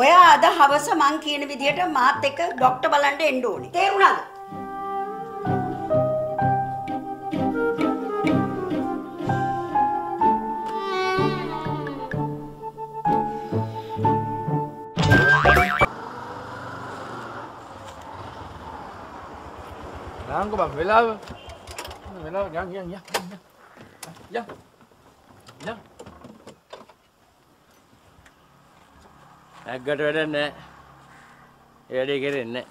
ඔයා අද හවස මං කියන විදියට මාත් එක්ක ඩොක්ටර් බලන්න එන්න ඕනේ. තේරුණාද? නාංග බං වෙලාව වෙලාව යන් යන් යන් යන් යන් ඇග්ගට වැඩ නෑ. වැඩේ කෙරෙන්නේ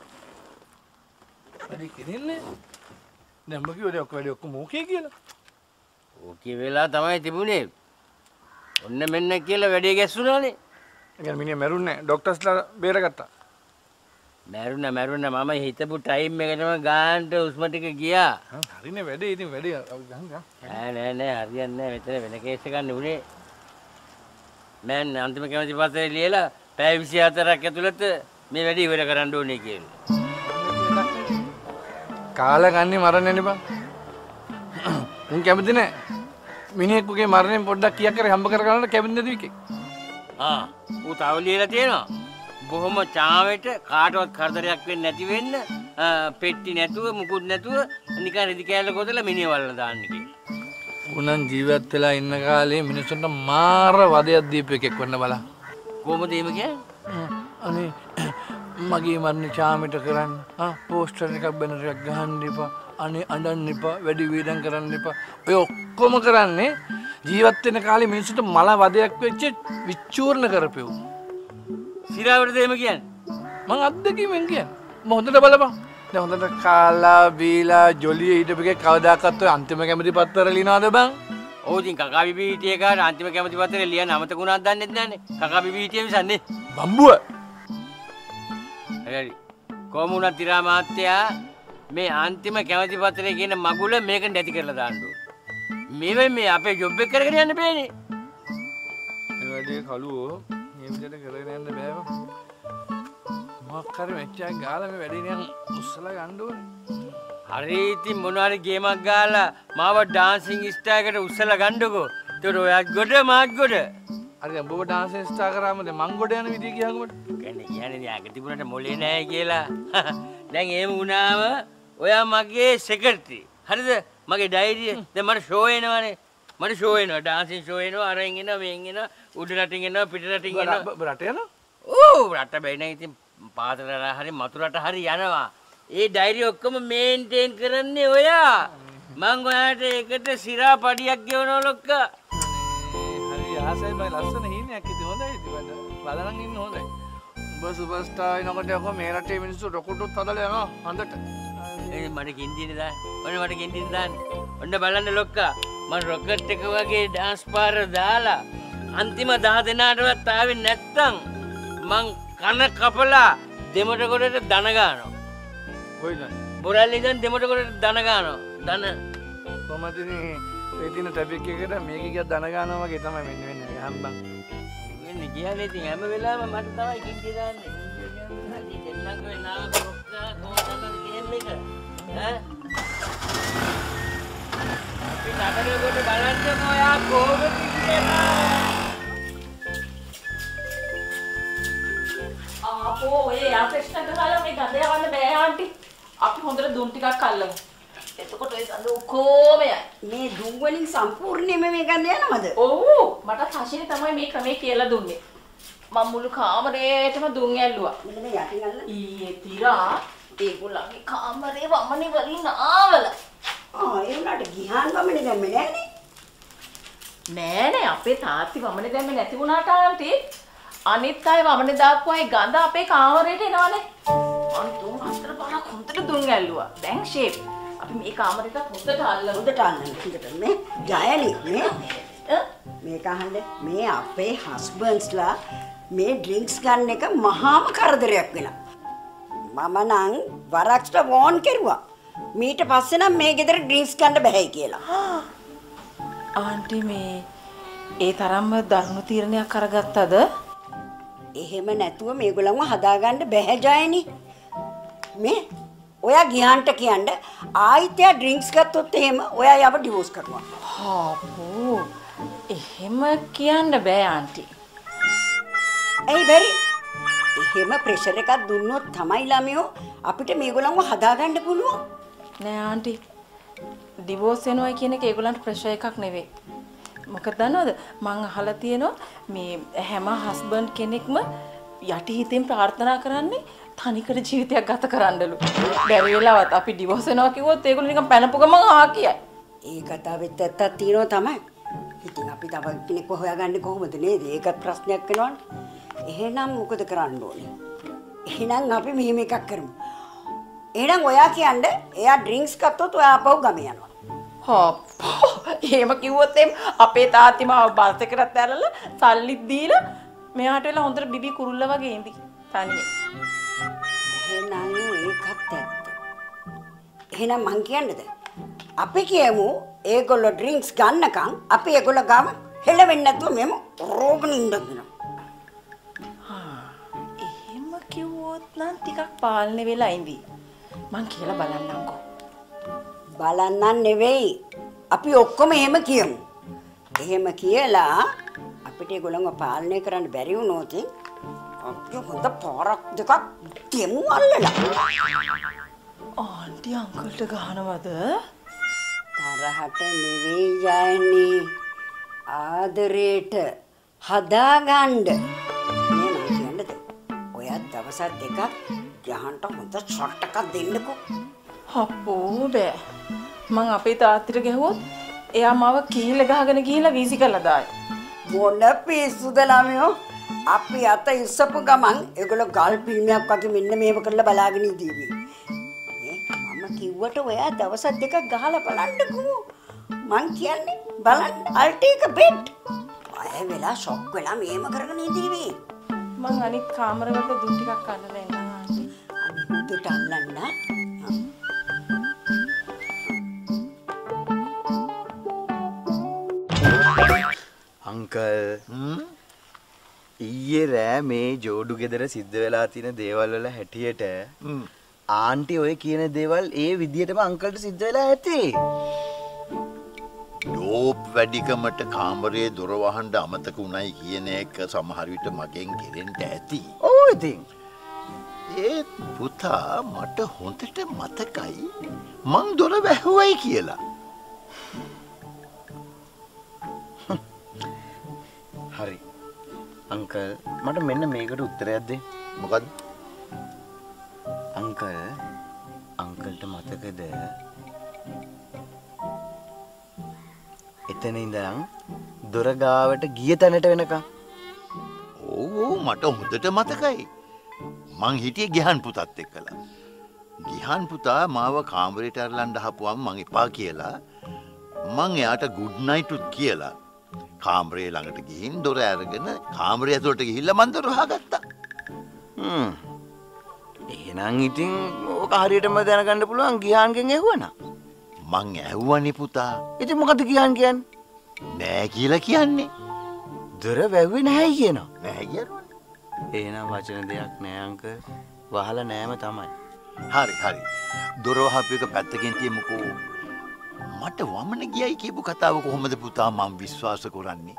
වැඩි කෙරෙන්නේ උඹ කිව්වද ඔක්කො වැඩි ඔක්කොම ඕකේ කියලා ඕකේ වෙලා තමයි තිබුණේ. ඔන්න මෙන්න කියලා වැඩේ ගැස්සුණානේ. ඒ මිනිහා මැරුන්නේ ඩොක්ටර්ස්ලා බේරගත්තා මැරුණ මැරුණ මම හිතපු ටයිම් එකටම ගාන්ට උස්ම ටික ගියා. හරිනේ වැඩේ ඉතින් වැඩේ නෑ නෑ නෑ හරියන්නේ නෑ මෙතන වෙන කේස් එකක් නෙවුනේ. මෑන් අන්තිම කැමති පත්‍රය ලියලා පැය 24ක් ඇතුළත මේ වැඩේ ඉවර කරන්න ඕනේ කියලා. කාලා ගන්නේ මරන්නේ බං උන් කැමති නැහැ මිනිහෙකුගේ මරණයෙන් පොඩ්ඩක් කියක් කර හම්බ කරගන්න කැමති නැති එකෙක් ආ ඌ තව ලියලා තියෙනවා. බොහොම චාවෙට කාටවත් කරදරයක් වෙන්නේ නැති වෙන්න පෙට්ටි නැතුව මුකුත් නැතුව නිකන් රෙදි කෑල්ල ගොතලා මිනිහ වල්ලා දාන්න කියලා. උනන් ජීවත් වෙලා ඉන්න කාලේ මිනිස්සුන්ට මාර වදයක් දීපු එකෙක් වෙන්න බලා කොහොමද එහෙම කියන්නේ? අනේ මගේ මරණ චාමිට කරන්න ආ පෝස්ටර් එකක් බැනර් එකක් ගහන්න එපා. අනේ අඬන්න එපා. වැඩි වේදම් කරන්න එපා. ඔය ඔක්කොම කරන්නේ ජීවත් වෙන කාලේ මිනිස්සුන්ට මල වදයක් වෙච්ච විචූර්ණ කරපෙව්. සිරාවටද එහෙම කියන්නේ? මං අත්දැකීමෙන් කියන්නේ. මම හොඳට බලපන්. දැන් හොඳට කාලා බීලා ජොලිය හිටපු එකේ කවදාකවත් ඔය අන්තිම කැමති පත්තර ලියනවද බං ඉතින් කකා බිබී හිටියේ කාට අන්තිම කැමති පත්‍රේ ලියන්න අමතක වුණාද දන්නේ නැන්නේ. කකා බිබී හිටියේ මිසන්නේ. බම්බුව හරි. කොහොම වුණත් තිරා මහත්තයා මේ අන්තිම කැමති පත්‍රයේ කියන මගුල මේක නැති කරලා දාන්න ඕනේ. මේවෙන් මේ අපේ ජොබ් එක කරගෙන යන්න බෑනේ. මේ වැඩේ කළුවෝ මේ විදිහට කරගෙන යන්න බෑ බං මොකක් හරි මෙච්චරක් ගාලා මේ වැඩේ නිකන් උස්සලා ගන්න ඕනේ හරි ඉතින් මොනවාරි ගේමක් ගාලා මාව ඩාන්සින් ස්ටායකට උස්සලා ගන්නකෝ. ඒතකොට ඔයත් ගොඩ මාත් ගොඩ. හරි උඹව ඩාන්ස් ස්ටාර් කරාම දැන් මං ගොඩ යන විදිය කියහකොමද කියන්නේ කියන්නේ දැන් අග තිබුණට මොලේ නැහැ කියලා. <laughs> දැන් එහෙම වුණාම ඔයා මගේ සෙක්‍රටරි. හරිද? මගේ ඩයරිය. දැන් මට ෂෝ එනවනේ. මට ෂෝ එනවා. ඩාන්සින් ෂෝ එනවා. අරන් එනවා, මෙන් එනවා, උඩ රටින් එනවා, පිට රටින් එනවා. රට යනවා? ඕ රට බැයි නෑ ඉතින් පාතර හරි මතුරට හරි යනවා. ඒ ඩයිරි ඔක්කොම මේන්ටේන් කරන්නේ ඔයා. මං ඔයාට ඒකට සිරා පඩියක් ගෙවනවා ලොක්කා. හරි ආසයි බයි ලස්සන හීනයක් ඉතින් හොඳයි ඉතින් බලන්න බලන් ඉන්න හොඳයි උඹ සුපර්ස්ටාර් වෙනකොට යකෝ මේ රටේ මිනිස්සු රොකට්ටුත් හදලා යනවා හොඳට ඒ මට කින්දින දාන්න. ඔන්න මට කින්දින දාන්න. ඔන්න බලන්න ලොක්කා. මම රොකට් එක වගේ ඩාන්ස් පාර දාලා අන්තිම 10 දෙනාටවත් ආවේ නැත්තම් මං කන කපලා දෙමට කොටට දන ගන්නවා. කොයිද බොරැල්ල ඉඳන් දෙමට කොටට දන ගන්නවා. දන ඒ තියෙන ට්‍රැෆික් එකට මේක ගියා දන ගන්නවා වගේ තමයි මෙන්න වෙන්නේ හම්බන් වෙන්නේ ඉතින් හැම වෙලාවෙම මට තමයි කින්දි දාන්නේ. දෙන්නගේ නාම රොක්කා කොහොමද ආපෝ ඔය යා ප්‍රශ්න ගහලා මේ ගඳ යවන්න බෑ ආන්ටි. අපි හොඳට දුම් ටිකක් අල්ලමු. එතකොට ඔය ගඳ ඔක්කොම. මේ දුම් වලින් සම්පූර්ණයෙන්ම මේ ගන්න යනවද? ඔව් මට හෂිනි තමයි මේ ක්‍රමේ කියලා දුන්නේ. මම මුළු කාමරේටම දුම් ඇල්ලුවා. මෙන්න මේ යටින් අල්ල. ඊයේ තිරා ඒගොල්ලන්ගේ කාමරේ වමනේ වලින් ආවලා. ආ ඒ උනාට ගිහාන් වමනේ දැම්මේ නෑනේ. නෑනේ අපේ තාත්ති වමනේ දැම්මේ නැති වුණාට ආන්ටි අනිත් අය වමනේ දාපු අය ගඳ අපේ කාමරේට එනවනේ. මං තුන් හතර පහක් හොඳට දුම් ඇල්ලුවා. දැන් ෂේප්. අපි මේ කාමරේට හොඳට අල්ලමු. හොඳට අල්ලන්න. හොඳට මේ ජයනි මේ මේක අහන්න මේ අපේ හස්බන්ඩ්ස්ලා මේ ඩ්‍රින්ක්ස් ගන්න එක මහාම කරදරයක් වෙලා. මම නම් වරක්ස්ට වෝන් කෙරුවා. මීට පස්සේ නම් මේ ගෙදර ඩ්‍රින්ක්ස් ගන්න බෑයි කියලා. ආන්ටි මේ ඒ තරම්ම දරුණු තීරණයක් අරගත්තද? එහෙම නැතුව මේගොල්ලන්ව හදාගන්න බැහැ ජයනි. මේ ඔයා ගියාන්ට කියන්න ආයිත්‍ය ඩ්‍රින්ක්ස් ගත්තොත් එහෙම ඔයා යව ඩිවෝස් කරනවා. හාපෝ එහෙම කියන්න බෑ ආන්ටි. ඇයි බැරි? එහෙම ප්‍රෙෂර් එකක් දුන්නොත් තමයි ළමයෝ අපිට මේගොල්ලන්ව හදාගන්න පුළුවන්. නෑ ආන්ටි. ඩිවෝස් වෙනවා කියන එක ඒගොල්ලන්ට ප්‍රෙෂර් එකක් නෙවෙයි. මොකද දන්නවද මං අහලා තියෙනවා මේ හැම හස්බන්ඩ් කෙනෙක්ම යටි හිතෙන් ප්‍රාර්ථනා කරන්නේ තනිකර ජීවිතයක් ගත කරන්නලු. බැරි වෙලාවත් අපි ඩිවෝස් වෙනවා කිව්වොත් ඒගොල්ලෝ නිකන් පැනපු ගමන් ආ කියයි. ඒ කතාවෙත් ඇත්තක් තියෙනවා තමයි. ඉතින් අපි තව කෙනෙක්ව හොයාගන්නේ කොහොමද නේද? ඒකත් ප්‍රශ්නයක් වෙනවනේ. එහෙනම් මොකද කරන්න ඕනේ? එහෙනම් අපි මෙහෙම එකක් කරමු. එහෙනම් ඔයා කියන්නේ එයා ඩ්‍රින්ක්ස් ගත්තොත් ඔයා ආපහු ගම යනවා. හප්පෝ එහෙම කිව්වොත් එම් අපේ තාත්ති මාව බස් එකකට ඇරලා සල්ලිත් දීලා මෙයාට වෙලා හොඳට බිබි කුරුල්ල වගේ ඉඳි තනියෙන්. එහෙනම් ඒකත් ඇත්ත. එහෙනම් මං කියන්නද? අපි කියමු ඒගොල්ලෝ ඩ්‍රින්ක්ස් ගන්නකම් අපි ඒගොල්ලෝ ගාව හෙලවෙන්නේ නැතුව මෙම රෝගන ඉඳගෙන. එහෙම කිව්වොත් නම් ටිකක් පාලනය වෙලා ඉඳී. මං කියලා බලන්නම්කෝ. බලන්නන් නෙවෙයි. අපි ඔක්කොම එහෙම කියමු. එහෙම කියලා අපිට ඒගොල්ලන්ව පාලනය කරන්න බැරි වුණොත් අපි හොඳ පාරක් දෙකක් දෙමු අල්ලලා. ආන්ටි අංකල්ට ගහනවද? තරහට නෙවෙයි යන්නේ. ආදරේට හදාගන්න. මේ මං කියන්නද? ඔයත් දවස් දෙකක් යහන්ට හොඳ ෂොට් එකක් දෙන්නකෝ. හප්පෝ බෑ. මං අපේ තාත්තට ගැහුවොත් එයා මාව කීල ගහගෙන ගිහිල්ලා වීසි කළා දායි. මොන පිස්සුද ළමයෝ? අපි අත ඉස්සපු ගමන් ඒගොල්ලෝ ගල් පිල්මයක් වගේ මෙන්න මේව කරලා බලාගෙන ඉදීවි. මම කිව්වට ඔයා දවස් දෙකක් ගහලා බලන්නකෝ. මං කියන්නේ බලන්න අල්ටේක බෙට්. අය වෙලා ෂොක් වෙලා මේම කරගෙන ඉදීවි. මං අනිත් කාමරවලට දුම් ටිකක් අල්ලලා එන්නම් ආන්ටි. දුට අල්ලන්න. අංකල් ඊයේ රෑ මේ ජෝඩු ගෙදර සිද්ධ වෙලා තියෙන දේවල් වල හැටියට ආන්ටි ඔය කියන දේවල් ඒ විදිහටම අංකල්ට සිද්ධ වෙලා ඇති. ඩෝප් වැඩිකමට කාමරයේ දොර වහන්න අමතක උණයි කියන එක සමහර විට මගෙන් කෙරෙන්න ඇති. ඔව් ඉතින්. ඒත් පුතා මට හොඳට මතකයි මං දොර වැහුවයි කියලා. හරි. අංකල් මට මෙන්න මේකට උත්තරයක් දෙන්න. මොකද්ද? අංකල් අංකල්ට මතකද එතන ඉඳන් දොර ගාවට ගිය තැනට වෙනකම් ඔව් ඔව් මට හොඳට මතකයි. මං හිටියේ ගිහන් පුතත් එක්කලා. ගිහන් පුතා මාව කාමරේට අරලන්න ආපුවම මං එපා කියලා මං එයාට ගුඩ් නයිටුත් කියලා කාමරේ ළඟට ගිහින් දොර අරගෙන කාමරය ඇතුළට ගිහිල්ලා මං දොර වහගත්තා. හ්ම්. එහෙනම් ඉතින් ඕක හරියටම දැනගන්න පුළුවන් ගියාන්ගෙන් ඇහුවනම්. මං ඇහුවනේ පුතා. ඉතින් මොකද ගියාන් කියන්නේ? නෑ කියලා කියන්නේ. දොර වැව්වේ නැහැ කියනවා. නෑ කියනවා. එහෙනම් වචන දෙයක් නෑ අංකල්. වහලා නෑම තමයි. හරි හරි. දොර වහපු එක පැත්තකින් තියමුකෝ. මට වමන ගියයි කියපු කතාව කොහොමද පුතා මම විශ්වාස කරන්නේ?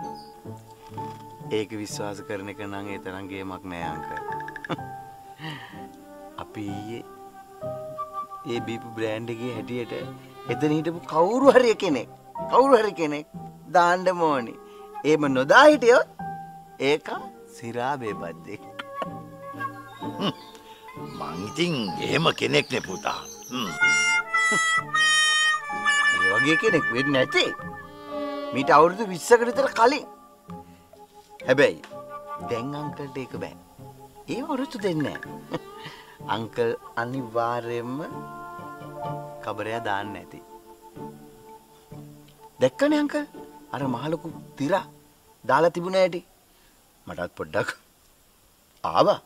ඒක විශ්වාස කරන එක නම් ඒ තරම් ගේමක් නෑ අංකල්. <laughs> අපි ඊයේ ඒ බීපු බ්‍රෑන්ඩ් එකේ හැටියට එතන හිටපු කවුරු හරි කෙනෙක් කවුරු හරි කෙනෙක් දාන්න ඕනි. එහෙම නොදා හිටියොත් ඒක සිරා බේබද්දෙක්. මං ඉතින් එහෙම කෙනෙක් නේ පුතා. හ්ම්. ඒ වගේ කෙනෙක් වෙන්නේ නැති. මීට අවුරුදු 20කට විතර කලින්. හැබැයි දැන් අංකල්ට ඒක බෑ. ඒ වරුතු දෙන්නේ නැහැ. අංකල් <laughs> අනිවාර්යයෙන්ම කබරයා දාන්න ඇති. දැක්කනේ අංකල් අර මහලොකු තිරා දාලා තිබුණ ඇටි. මටත් පොඩ්ඩක් ආවා.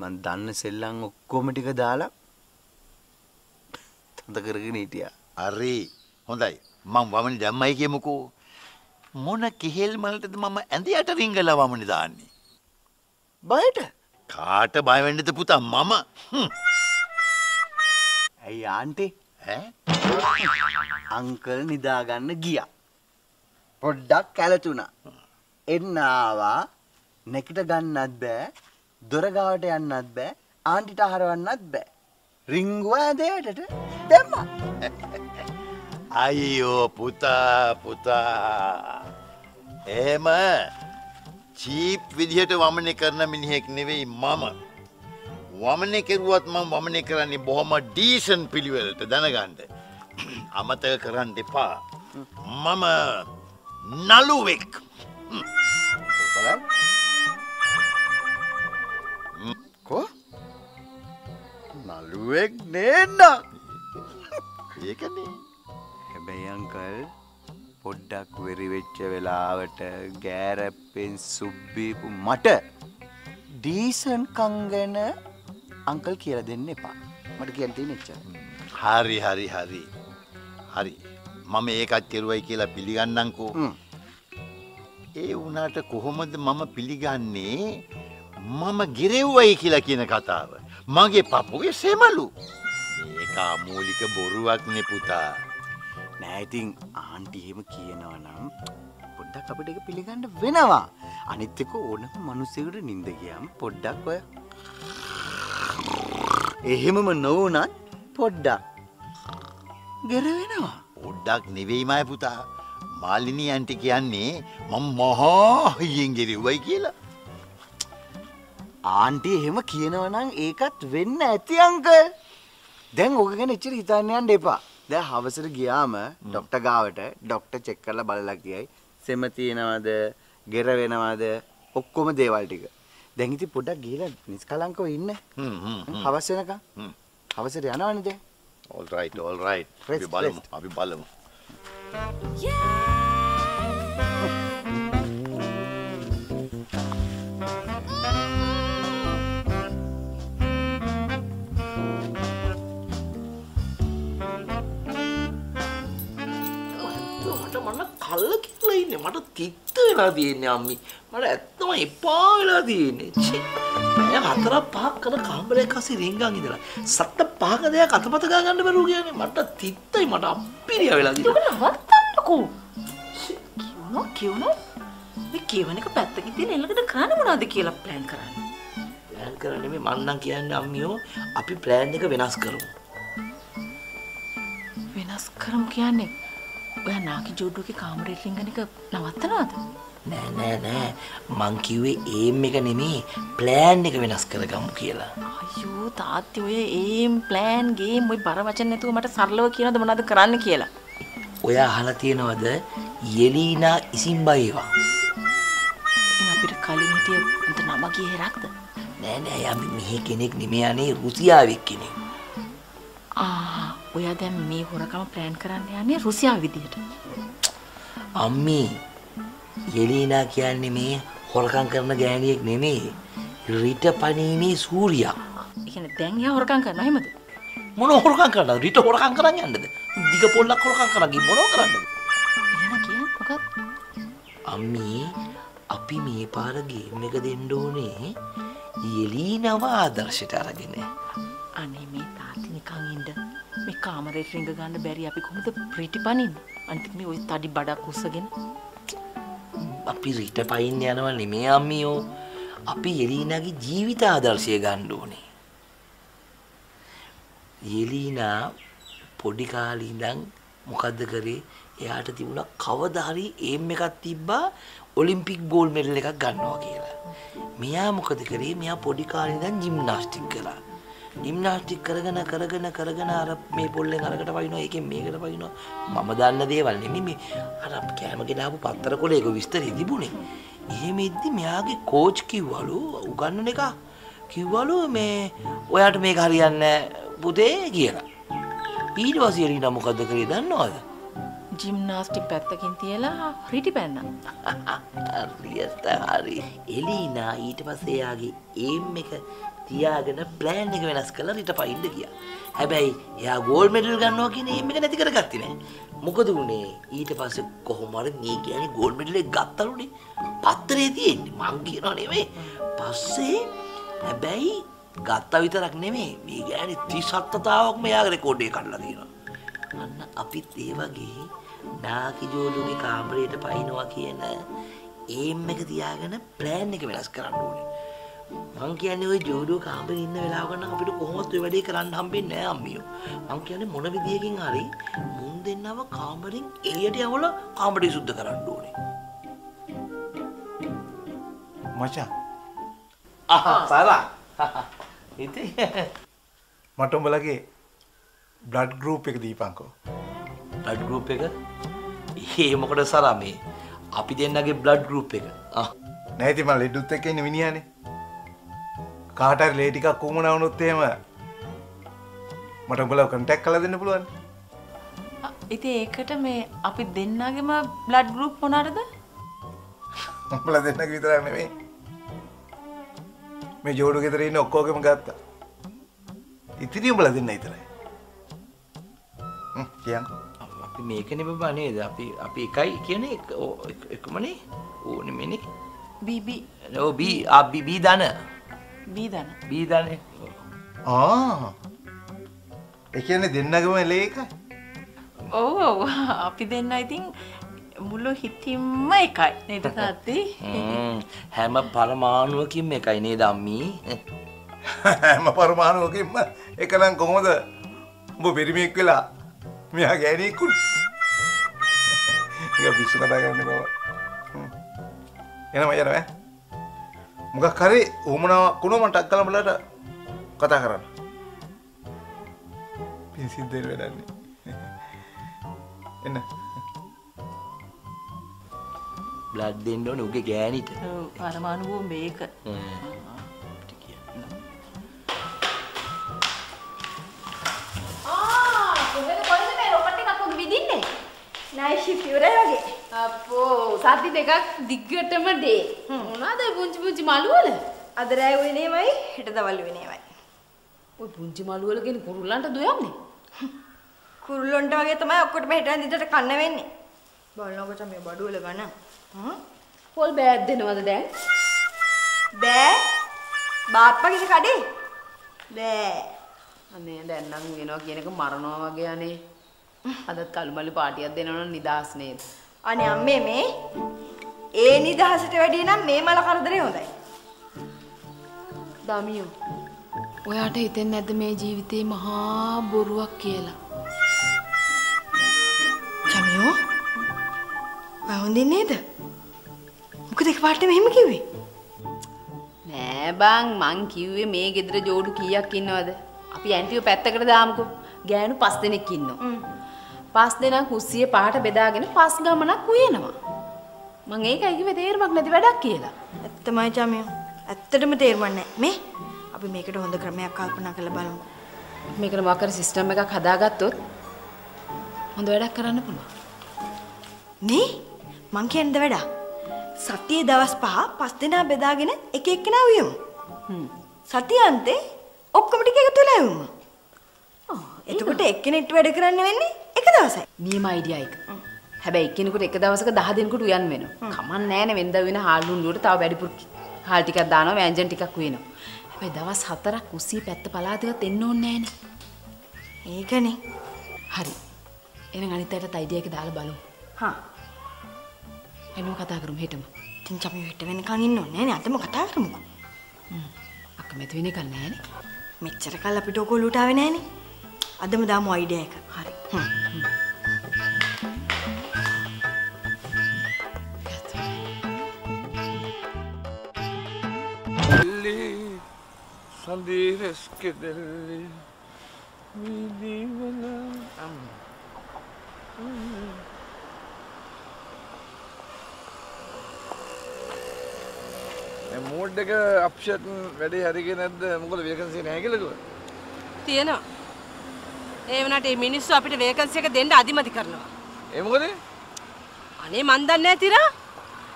මං දන්න සෙල්ලම් ඔක්කොම ටික දාලා තද කරගෙන හිටියා. හරි. හොඳයි. මං වමනේ දැම්මයි කියමුකෝ. මොන කෙහෙල් මලටද මම ඇඳ යට රිංගලා වමනේ දාන්නේ? බයට? කාට බය වෙන්නද පුතා මම? ඇයි ආන්ටි? ඈ? අංකල් නිදාගන්න ගියා. පොඩ්ඩක් කැලතුණා. එන්න ආවා. නැකිට ගන්නත් බෑ. දොර ගාවට යන්නත් බෑ. ආන්ටිට හරවන්නත් බෑ. රිංගුව ඇදයටට දැම්මා. අයියෝ පුතා පුතා එහෙම චීප් විදිහට වමනය කරන මිනිහෙක් නෙවෙයි මම. වමනය කෙරුවත් මම වමනය කරන්නේ බොහොම ඩීසන් පිළිවෙලට දැනගන්න. <clears throat> අමතක කරන්න එපා. මම නළුවෙක්. කෝ? නළුවෙක් නේන්න. <laughs> ඒකනේ. අංකල් පොඩ්ඩක් වෙරි වෙච්ච වෙලාවට ගෑරැප්පෙන් සුබ්බීපු මට ඩීසන්කම් ගැන අංකල් කියලා දෙන්න එපා. මට කියන්න තියෙන එච්චරයි. හරි හරි හරි. හරි. මම ඒකත් කෙරුවයි කියලා පිළිගන්නංකෝ ඒ වුණාට කොහොමද මම පිළිගන්නේ? මම ගෙරෙව්වයි කියලා කියන කතාව. මගේ පපුගේ සෙමලු ඒක අමූලික බොරුවක්නේ පුතා නෑ ඉතින් ආන්ටි එහෙම කියනවා නම් පොඩ්ඩක් අපිට ඒක පිළිගන්න වෙනවා. අනිත් එක ඕනම මිනිසෙකුට නිින්ද ගියාම පොඩ්ඩක් ඔය එහෙමම නොවුනත් පොඩ්ඩක් ගෙර වෙනවා. පොඩ්ඩක් නෙවෙයිමයි පුතා මාලිනී ඇන්ටි කියන්නේ මම මහා හයියෙන් ගෙරෙව්වයි කියලා ආන්ටි එහෙම කියනවා නම් ඒකත් වෙන්න ඇති අංකල්. දැන් ඕක ගැන එච්චර හිතන්න යන්න එපා. දැන් හවසට ගියාම ડોක්ටර් ගාවට ડોක්ටර් චෙක් කරලා බලලා කියයි සෙම තියෙනවද, ගෙර වෙනවද, ඔක්කොම දේවල් ටික. දැන් ඉතින් පොඩ්ඩක් ගිහලා නිස්කලංකව ඉන්න. හ්ම් හ්ම් හවස වෙනකම්. හවසට යනවනේ දැන්. all right all right අපි බලමු. අපි බලමු මට කල්ල කියලා ඉන්නේ. මට තිත්ත වෙලා තියෙන්නේ අම්මි. මට ඇත්තම එපා වෙලා තියෙන්නේ. ఛీ පැය හතරක් පහක් කරන කාමරයක් අස්සේ රින්ගන් ඉඳලා. සත්ත පහක දෙයක් අතපත ගා ගන්න බැරුව කියන්නේ මට තිත්තයි. මට අප්පිරිය වෙලා තියෙනවා. නවත්තන්නකෝ. කියවනවා කියවනවා මේ කියවන එක පැත්තකින් තියලා එල්ලකට කරන්න මොනවද කියලා ප්ලෑන් කරන්නේ. ප්ලෑන් කරන්නේ මේ මන්නම් කියන්නේ අම්මියෝ අපි ප්ලෑන් එක වෙනස් කරමු. වෙනස් කරමු කියන්නේ ඔයා නාකි ජෝඩුවගේ කාමරේට රින්ගන එක නවත්තනවද? නෑ නෑ නෑ. මං කිව්වේ ඒම් එක නෙමේ ප්ලෑන් එක වෙනස් කරගමු කියලා. අයියෝ තාත්ති ඔය ඒම් ප්ලෑන් ගේම් ඔය බර වචන නැතුව මට සරලව කියනද මොනවද කරන්න කියලා? ඔය අහලා තියෙනවද? යෙලීනා ඉසිම්බා ඒවා ඉතින් අපිට කලින් හිටිය උන්ට නම ගියේ හෙරක්ද? නෑ නෑ. යම් මෙහෙ කෙනෙක් නෙමේ අනේ රුසියාවෙක් කෙනෙක්. ආ ඔයා දැන් මේ හොරකම ප්ලෑන් කරන්න යන්නේ රුසියාව විදිහට. අම්මී යෙලීනා කියන්නේ මේ හොරකම් කරන ගෑණියෙක් නෙමේ රිට පනීමේ සූරියා. ඒ කියන්නේ දැන් එයා හොරකම් කරනවා එහෙමද? මොන හොරකම් කරනවද? රිට හොරකම් කරන් යන්නද? දිග පොල්ලක් හොරකම් කරන් ගිහින් මොනව කරන්නද? එහෙම කියන්නේ මොකක්ද? අම්මී අපි මේ පාර ගේම් එක දෙන්න ඕනේ. යෙලීනව ආදර්ශයට අරගෙන. අනේ මේ මේ කාමරේ රිංග ගන්න බැරි අපි කොහොමද ප්‍රීටි පනින්න අනිත් මේ ওই තඩි බඩක් උස්සගෙන අපි රිට පයින් යනව නෙමේ අම්මියෝ අපි යෙලීනාගේ ජීවිත ආදර්ශය ගන්න ඕනේ යෙලීනා පොඩි කාලේ ඉඳන් මොකද්ද කරේ එයාට තිබුණා කවදා හරි ඒම් එකක් තිබ්බා ඔලිම්පික් ගෝල් මෙඩල් එකක් ගන්නවා කියලා. මෙයා මොකද කරේ? මෙයා පොඩි කාලේ ඉඳන් ජිම්නාස්ටික් කළා. ජිම්නාස්ටික් කරගෙන කරගෙන කරගෙන අර මේ පොල්ලෙන් අරකට වයින්නවා ඒකෙන් මේකට වයින්නවා මම දන්න දේවල් නෙමෙයි මේ අර කෑම ගෙනාවු පත්තර කොලේක විස්තරي තිබුණේ. එහෙම ඉද්දි මෙයාගේ කෝච් කිව්වලු උගන්නන එක කිව්වලු මේ ඔයාට මේක හරියන්නේ පුතේ කියලා. ඊට පස්සේ එලිනා මොකද්ද කරේ දන්නවද? ජිම්නාස්ටික් පැත්තකින් තියලා ප්‍රීටි පැන්නා හරියට <laughs> හරි. එලිනා ඊට පස්සේ එයාගේ ඒම් එක තියාගෙන ප්ලෑන් එක වෙනස් කරලා ඊට පයින්ද ගියා. හැබැයි එයා ගෝල් මෙඩල් ගන්නවා කියන ඒම් එක නැති කරගත්තේ නෑ. මොකද උනේ ඊට පස්සේ කොහොම හරි මේ කියන්නේ ගෝල් මෙඩල් එක ගත්තලුනේ. පත්තරේ තියෙන්නේ මං කියනවා නෙමෙයි. පස්සේ හැබැයි ගත්තා විතරක් නෙමෙයි මේ ගෑණි 37 තාවක් මෙයාගේ රෙකෝඩ් එක කඩලා තියෙනවා. අන්න අපිත් ඒ වගේ නාකි ජෝලුගේ කාමරයට පයින්නවා කියන ඒම් එක තියාගෙන ප්ලෑන් එක වෙනස් කරන්න ඕනේ. මං කියන්නේ ওই ජෝඩුව කාමරේ ඉන්න වෙලාවක නම් අපිට කොහොමවත් ඔය වැඩේ කරන්න හම්බෙන්නේ නැහැ අම්මියෝ. මං කියන්නේ මොන විදියකින් හරි මුන් දෙන්නව කාමරෙන් එළියට යවලා කාමරේ සුද්ධ කරන්න ඕනේ. මචං අහා සරා. ඉතින් <laughs> මට උඹලගේ බ්ලඩ් ගෲප් එක දීපන්කෝ. බ්ලඩ් ගෲප් එක? ඒ මොකද සරා මේ අපි දෙන්නගේ බ්ලඩ් ගෲප් එක. ආ නෑ ඉතින් මම ලෙඩුත් එක්ක ඉන්න මිනිහානේ. කාට හරි ලේ ටිකක් කුමනා වුණොත් එහෙම මට උඹලව කන්ටැක්ට් කරලා දෙන්න පුළුවන්. ඉතින් ඒකට මේ අපි දෙන්නගේම බ්ලඩ් ගෲප් මොනවාද? උඹලා දෙන්නක විතරක් නෙමෙයි. මේ ජෝඩු ගෙදර ඉන්න ඔක්කොගෙම ගත්තා. ඉතිරි උඹලා දෙන්න විතරයි. හ්ම් කියන්කෝ. අපි මේකනේ බබා නේද? අපි අපි එකයි කියන්නේ එකමනේ. ඕනේ මෙනේ. බීබී ඔව් බී ආ බී බී දන. බී දන. බී දනේ. ආ. ඒ කියන්නේ දෙන්නගම එලේ එකයි. ඔව් ඔව් අපි දෙන්න ඉතින් මුළු හිතින්ම එකයි නේද තාත්තේ? හ්ම් පරමාණුවකින්ම එකයි නේද අම්මී? හැම පරමාණුවකින්ම එකනම් කොහොමද උඹ පිරිමියෙක් වෙලා මෙයා ගෑණියෙකුත් ඒක කතා කරන්නේ බව එනම යනවා මොකක් හරි උමනාවක් වුණා මට ටක් කළා බලට කතා කරන්න පින් වෙන වැඩන්නේ එන්න බ්ලඩ් දෙන්න ඕනේ උගේ ගෑණිට. ඔව් පරමාණු බෝම්බේ ඒක. ආ කොහෙද කොහෙද මේ රොකට් එකක් වගේ විදින්නේ? නයි ෂිෆ්ට් ඉවරයි වගේ. අපෝ සති දෙකක් දිග්ගටම ඩේ. මොනවාද පුංචි පුංචි මලු වල? අද රෑ වෙනේමයි හෙට දවල් වෙනේමයි. ඔය පුංචි මලු වල ගෙන කුරුල්ලන්ට දොයන්නේ. කුරුල්ලොන්ට වගේ තමයි ඔක්කොටම හෙට ඇඳිට කන්න වෙන්නේ. බලනකොට මේ බඩු වල ගන්න. හ්ම්? පොල් බෑග් දෙනවද දැන්? බෑ. බාප්පගේ කඩේ. බෑ. අනේ දැන් නම් වෙනවා කියන එක මරනවා වගේ අනේ. අදත් කළුමල්ලි පාටියක් දෙනවනම් නිදාස් නේද? අනේ අම්මේ මේ ඒ නිදහසට වැඩිය නම් මේ මල කරදරේ හොඳයි. දමියෝ. ඔයාට හිතෙන්නේ නැද්ද මේ ජීවිතේ මහා බොරුවක් කියලා? චමියෝ. ඔය හොඳින් නේද? මොකද එකපාරට මෙහෙම කිව්වේ? නෑ බං මං කිව්වේ මේ ගෙදර ජෝඩු කීයක් ඉන්නවද? අපි ඇන්ටිව පැත්තකට දාමුකෝ. ගෑනු පස් දෙනෙක් ඉන්නවා. පස් දෙනා කුස්සිය පහට බෙදාගෙන පස් ගමනක් උයනවා. මං ඒකයි කිව්වේ තේරුමක් නැති වැඩක් කියලා. ඇත්තමයි චමියෝ. ඇත්තටම තේරුම් නැහැ. මේ අපි මේකට හොඳ ක්‍රමයක් කල්පනා කරලා බලමු. මේකට හරි සිස්ටම් එකක් හදාගත්තොත් හොඳ වැඩක් කරන්න පුළුවන්. නේ මං කියන්නද වැඩක්? සතියේ දවස් පහ පස් දෙනා බෙදාගෙන එක එක්කෙනා උයමු. සතිය අන්තේ ඔක්කොම ටික එකතු වෙලා උයමු. එතකොට එක්කෙනෙක්ට වැඩ කරන්න වෙන්නේ එක දවසයි. නියම අයිඩියා එක. හැබැයි එක්කෙනෙකුට එක දවසක 10 දෙනෙකුට උයන් වෙනවා. කමක් නැහැ වෙනද වෙන හාල් ලුණුවට තව වැඩිපුර හාල් ටිකක් දානවා වෑංජන් ටිකක් වෙනවා. හැබැයි දවස් 4ක් කුස්සිය පැත්ත පළාතකට එන්න ඕනේ නැහනේ. ඒකනේ. හරි. එහෙනම් අනිත් අයටත් අයිඩියා එක දාලා බලමු. හා. එන්නම කතා කරමු හෙටම. ඉතින් අපි හෙට වෙනකන් ඉන්න ඕනේ නෑනේ. අදම කතා කරමුකෝ. අකමැති වෙන එකක් නැහනේ. මෙච්චර කල් අපිට ඔක ඔලුවට ආවේ නෑනේ. අදම දාමු අයිඩියා එක. හරි. දෙල්ලි සඳීරස්කෙදෙල්ලි විදිවල අම් මෝඩ් එක අප්ෂට් වැඩේ හරිගෙන නැද්ද මොකද වේකන්සි නැහැ කියලා කිව්වා. තියෙනවා. ඒ වුණාට මේ මිනිස්සු අපිට වේකන්සි එක දෙන්න අදිමදි කරනවා. ඒ මොකද? අනේ මන් දන්නේ නැහැ තිරා.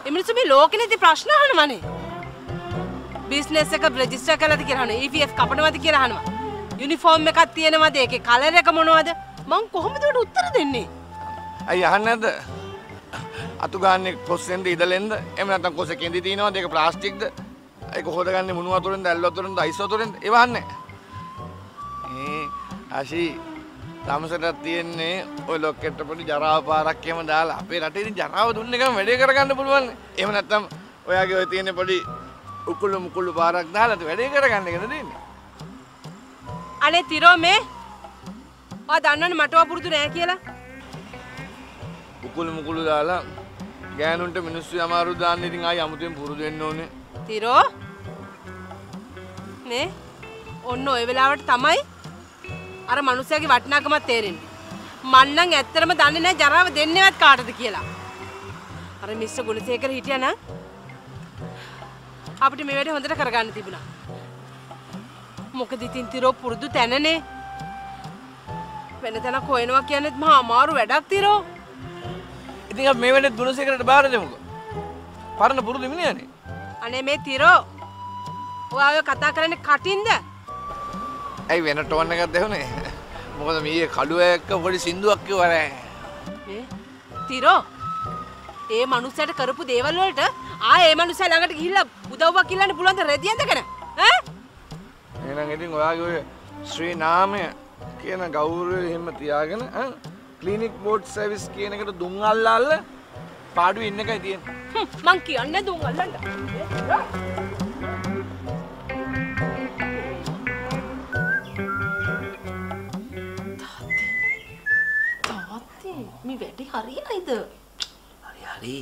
මේ මිනිස්සු මේ ලෝකෙනේදී ප්‍රශ්න අහනවනේ. බිස්නස් එක රෙජිස්ටර් කරලාද කියලා අහනවා. EPF කපනවද කියලා අහනවා. යුනිෆෝම් එකක් තියෙනවද? ඒකේ කලර් එක මොනවද? මං කොහොමද උඩ උත්තර දෙන්නේ? අයි අහන්නේ නැද්ද? අතු ගාන්නේ කොස්සෙන්ද ඉදලෙන්ද? එහෙම නැත්නම් කොස්සේ කෙන්දි තියනවද? ඒක ප්ලාස්ටික්ද? ඒක හොදගන්නේ මුණු වතුරෙන්ද, ඇල් වතුරෙන්ද, අයිස් වතුරෙන්ද? ඒව අහන්නේ. ඒ ආශි තමසටත් තියෙන්නේ ඔය ලොක්කෙට පොඩි ජරාව පාරක් එහෙම දාලා අපේ රටේ ඉතින් ජරාව දුන්න එකම වැඩේ කරගන්න පුළුවන්. එහෙම නැත්නම් ඔයාගේ ඔය තියෙන පොඩි උකුළු මුකුළු පාරක් දාලා වැඩේ කරගන්න එකද දෙන්නේ. අනේ තිරෝ මේ ඔයා දන්නවනේ මට ඔය පුරුදු නෑ කියලා. උකුළු මුකුළු දාලා ගෑනුන්ට මිනිස්සු අමාරු දාන්න ඉතින් ආයි අමුතුවෙන් පුරුදු වෙන්න ඕනේ. තිරෝ මේ ඔන්න ඔය වෙලාවට තමයි අර මනුස්සයාගේ වටිනාකමක් තේරෙන්නේ. මං නම් ඇත්තටම දන්නේ නැහැ ජරාව දෙන්නේවත් කාටද කියලා. අර මිස්ටර් ගුණසේකර හිටියා නම් අපිට මේ වැඩේ හොඳට කරගන්න තිබුණා. මොකද ඉතින් තිරෝ පුරුදු තැනනේ. වෙන තැනක් හොයනවා කියන්නෙත් මහා අමාරු වැඩක් තිරෝ. ඉතින් අපි මේ වෙලේ දුනසේකට බාර දෙමුකෝ. පරණ පුරුදු මිනිහනේ. අනේ මේ තිරෝ. ඔයා ඔය කතා කරන්නේ කටින්ද? ඇයි වෙන ටෝන් එකක් දෙහුනේ? මොකද මීයේ කඩුව එක්ක පොඩි සින්දුවක් කිව්වනේ. මේ තිරෝ. ඒ මනුස්සයට කරපු දේවල් වලට ආ ඒ මනුස්සයා ළඟට ගිහිල්ලා උදව්වක් ඉල්ලන්න පුළුවන් ද රෙදි ඇඳගෙන? ඈ? එහෙනම් ඉතින් ඔයාගේ ඔය ශ්‍රී නාමය කියන ගෞරවය එහෙම තියාගෙන ක්ලිනික් බෝඩ් සර්විස් කියන එකට දුම් අල්ල අල්ල පාඩුවේ ඉන්න එකයි තියෙන්නේ. මං කියන්නේ දුම් අල්ලන්න. හරියයිද? හරි හරි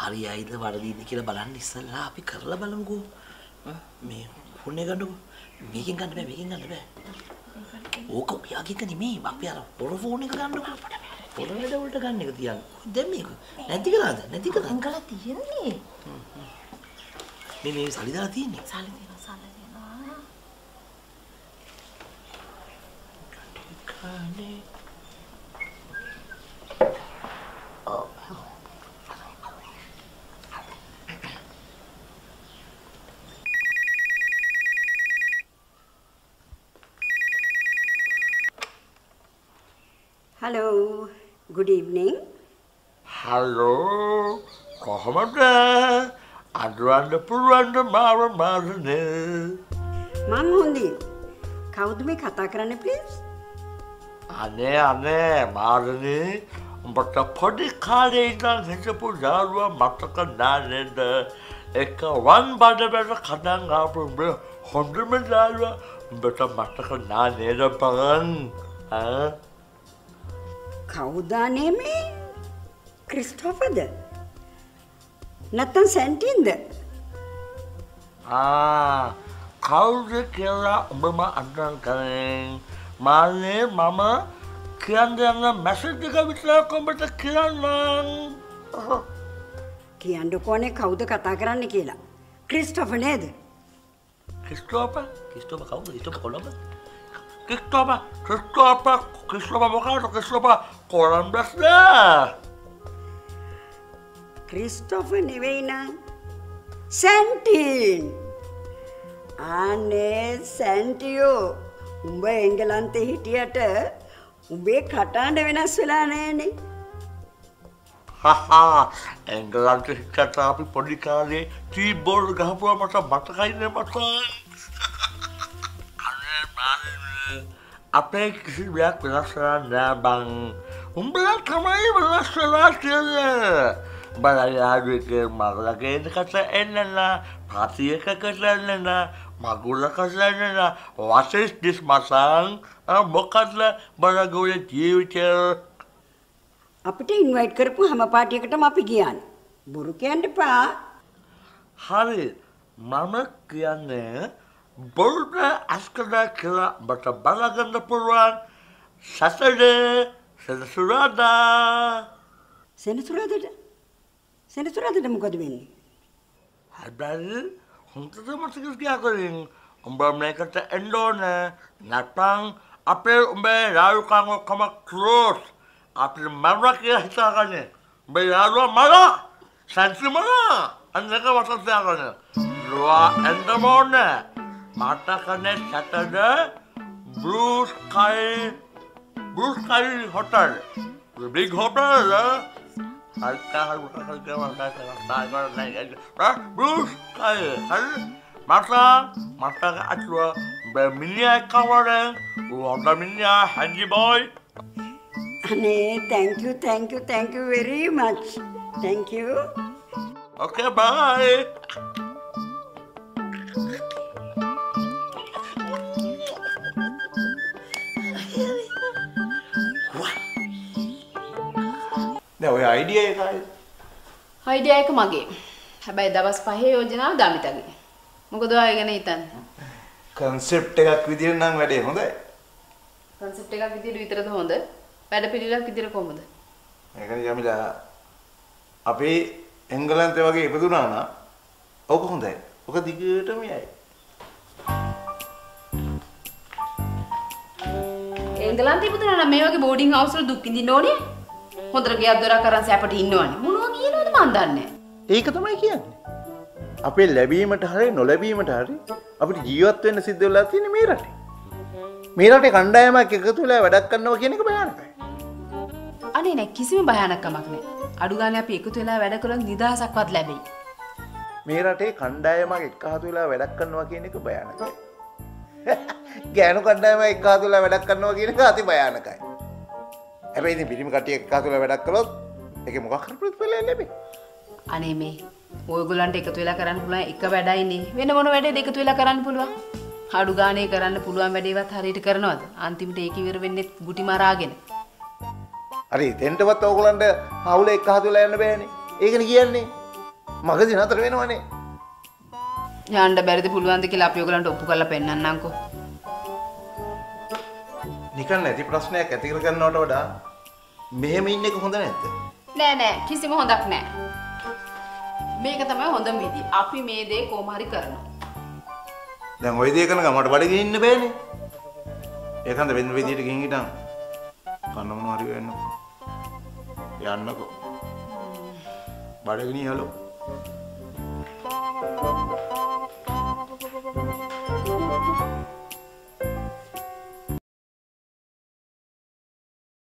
හරි අයිද වරදීද කියලා බලන්න ඉස්සල්ලා අපි කරලා බලමුකෝ. මේ ෆෝන් එක ගන්නකෝ. මේකෙන් ගන්න බෑ මේකෙන් ගන්න බෑ. ඕක ඔයාගේ එක නෙමෙයි අපි අර පොර ෆෝන් එක ගන්නකෝ. පොර වැඩ වලට ගන්න එක තියන්න. දැන් මේක නැති කළාද? නැති කළා. අංකලා තියෙන්නේ. මේ මේ සල්ලි දාලා තියෙන්නේ. සල්ලි දෙනවා සල්ලි දෙනවා. කනේ Hello, good evening. හලෝ කොහොමද? අඩුවන්න පුළුවන්ද මාව මාරනේ? මං හොඳින්. කවුද මේ කතා කරන්න please? අනේ අනේ මාරනේ. උඹට පොඩි කාලේ ඉඳන් හිටපු යාළුවා මතක නෑනේද එක වන් බඩ බැල කඩන් ආපු උඹ හොඳම යාළුවා. උඹට මතක නෑ නේද බං ඈ කවුද අනේ මේ? ක්‍රිස්ටෝෆර්ද? නැත්තම් සැන්ටින්ද? කවුද කියලා උඹම අන්දන් කරෙන් මානේ මම කියන්න යන මැසේජ් එක විතරක් උඹට කියන්නම් කියන්නකෝනේ කවුද කතා කරන්න කියලා. ක්‍රිස්ටෝෆර් නේද? ක්‍රිස්ටෝපර් ක්‍රිස්ටෝපර් කවුද Christopher Colombo Christopher Christopher Christopher මොකක්ද ක්‍රිස්ටෝපර් කොළඹස් නෑ ක්‍රිස්ටෝෆර් නෙවෙයි නං. සැන්ටින්. අනේ සැන්ටියෝ උඹ එංගලන්තේ හිටියට උඹේ කටාඬ වෙනස් වෙලා නෑනේ. හහා එංගලන්ත හිටට අපි පොඩි කාලේ කීබෝඩ් ගහපුවා මට මතකයිනේ මට අපේ කිසි දෙයක් වෙනස් වෙලා නෑ බං උඹලා තමයි වෙනස් වෙලා තියෙන්නේ බලයාදුවක මගලගේද කට එන්නන්න පාතියකකට එන්නන්න මගුලකට එන්නන්න වසස් දිස් මසං මොකක්ල බලගෝය ජීවිතය අපිට ඉන්වයිට් කරපු හැම පාටියකටම අපි කියන්නේ. බොරු කියන්න එපා. හරි මම කියන්නේ බොරුට අස්කදා කියලා බට බලගන්න පුළුවන්. සසඩේ සෙනසුරාදා. සෙනසුරාදට? සෙනසුරාදට මොකද වෙන්නේ? හැබැයි හොඳට මතක තියාගන්න උඹ මේකට එන්න ඕන. නැත්නම් අපේ උඹේ යාළුකම් ඔක්කොම ක්ලෝස් අපිට මරණ කියලා හිතාගන්න. උඹේ යාළුවා මරා. සැන්සි මරා. අන්න එක මතක තියාගන්න. ලුවා එන්න ඕන মাতাখানে Saturday blue sky blue sky hotel big hotel হালকা হালকা হালকা মাথা ব্লু স্কাই মাথা মাথা আসলো মিনিয়া খাবারে ওটা মিনিয়া হ্যান্ডি বয় అనే thank you thank you thank you very much thank you okay bye දැන් ඔය අයිඩියා එක ආයේ අයිඩියා එක මගේ. හැබැයි දවස් පහේ යෝජනාව දමිතගේ. මොකද ඔයා ගැන හිතන්නේ? කන්සෙප්ට් එකක් විදිහට නම් වැඩේ හොඳයි. කන්සෙප්ට් එකක් විදිහට විතරද හොඳ? වැඩ පිළිවෙලක් විදිහට කොහොමද? ඒකනේ යමිලා අපේ එංගලන්තේ වගේ ඉපදුනා නම් ඔක හොඳයි. ඔක දිගටම යයි. එංගලන්තේ ඉපදුනා නම් මේ වගේ බෝඩින් හවුස් වල දුක් විඳින්න ඕනේ. හොඳට ගෙයක් දොරක් කරන් සැපට ඉන්නවනේ. මොනවා කියනවද මන් දන්නේ ඒක තමයි කියන්නේ. අපේ ලැබීමට හරි නොලැබීමට හරි අපිට ජීවත් වෙන්න සිද්ධ වෙලා තියෙන්නේ මේ රටේ. මේ රටේ කණ්ඩායමක් එකතු වෙලා වැඩක් කරනවා කියන එක භයානකයි. අනේ නෑ කිසිම භයානකමක් නෑ. අඩු ගානේ අපි එකතු වෙලා වැඩ කළොත් නිදහසක්වත් ලැබෙයි. මේ රටේ කණ්ඩායමක් එක්කාතු වෙලා වැඩක් කරනවා කියන එක භයානකයි. <laughs> ගෑනු කණ්ඩායම එක්කාතු වෙලා වැඩක් කරනවා කියන එක අති භයානකයි. හැබැයි ඉතින් පිරිමි කට්ටිය එක්කාතු වෙලා වැඩක් කළොත් ඒකේ මොකක් හරි ප්‍රතිඵලයක් ලැබෙයි. අනේ මේ ඔයගොල්ලන්ට එකතු වෙලා කරන්න පුළුවන් එක වැඩයිනේ. වෙන මොන වැඩේද එකතු වෙලා කරන්න පුළුවන්? අඩු ගානේ කරන්න පුළුවන් වැඩේවත් හරියට කරනවද? අන්තිමට ඒක ඉවර වෙන්නේ ගුටි මරාගෙන. හරි දෙන්නවත් ඕගොල්ලන්ට හවුල එක්කාතු වෙලා යන්න බෑනේ. ඒකනේ කියන්නේ. මගදී නතර වෙනවනේ. යන්න බැරිද පුළුවන්ද කියලා අපි ඔයගලන්ට ඔප්පු කරලා පෙන්නන්නම්කෝ. නිකන් නැති ප්‍රශ්නයක් ඇති කර ගන්නවට වඩා මෙහෙම ඉන්න එක හොඳ නැද්ද? නෑ නෑ කිසිම හොඳක් නෑ. මේක තමයි හොඳම විදිය. අපි මේ දේ කොහොම හරි කරනවා. දැන් ওই දේ කරන ගමට බඩගිනින් ඉන්න බෑනේ. ඒකන්ද වෙන විදියට ගිහින් හිටන් කන්න මොනවා හරි වෙන්නකො. යන්නකො. බඩගිනි හලෝ. Thank you.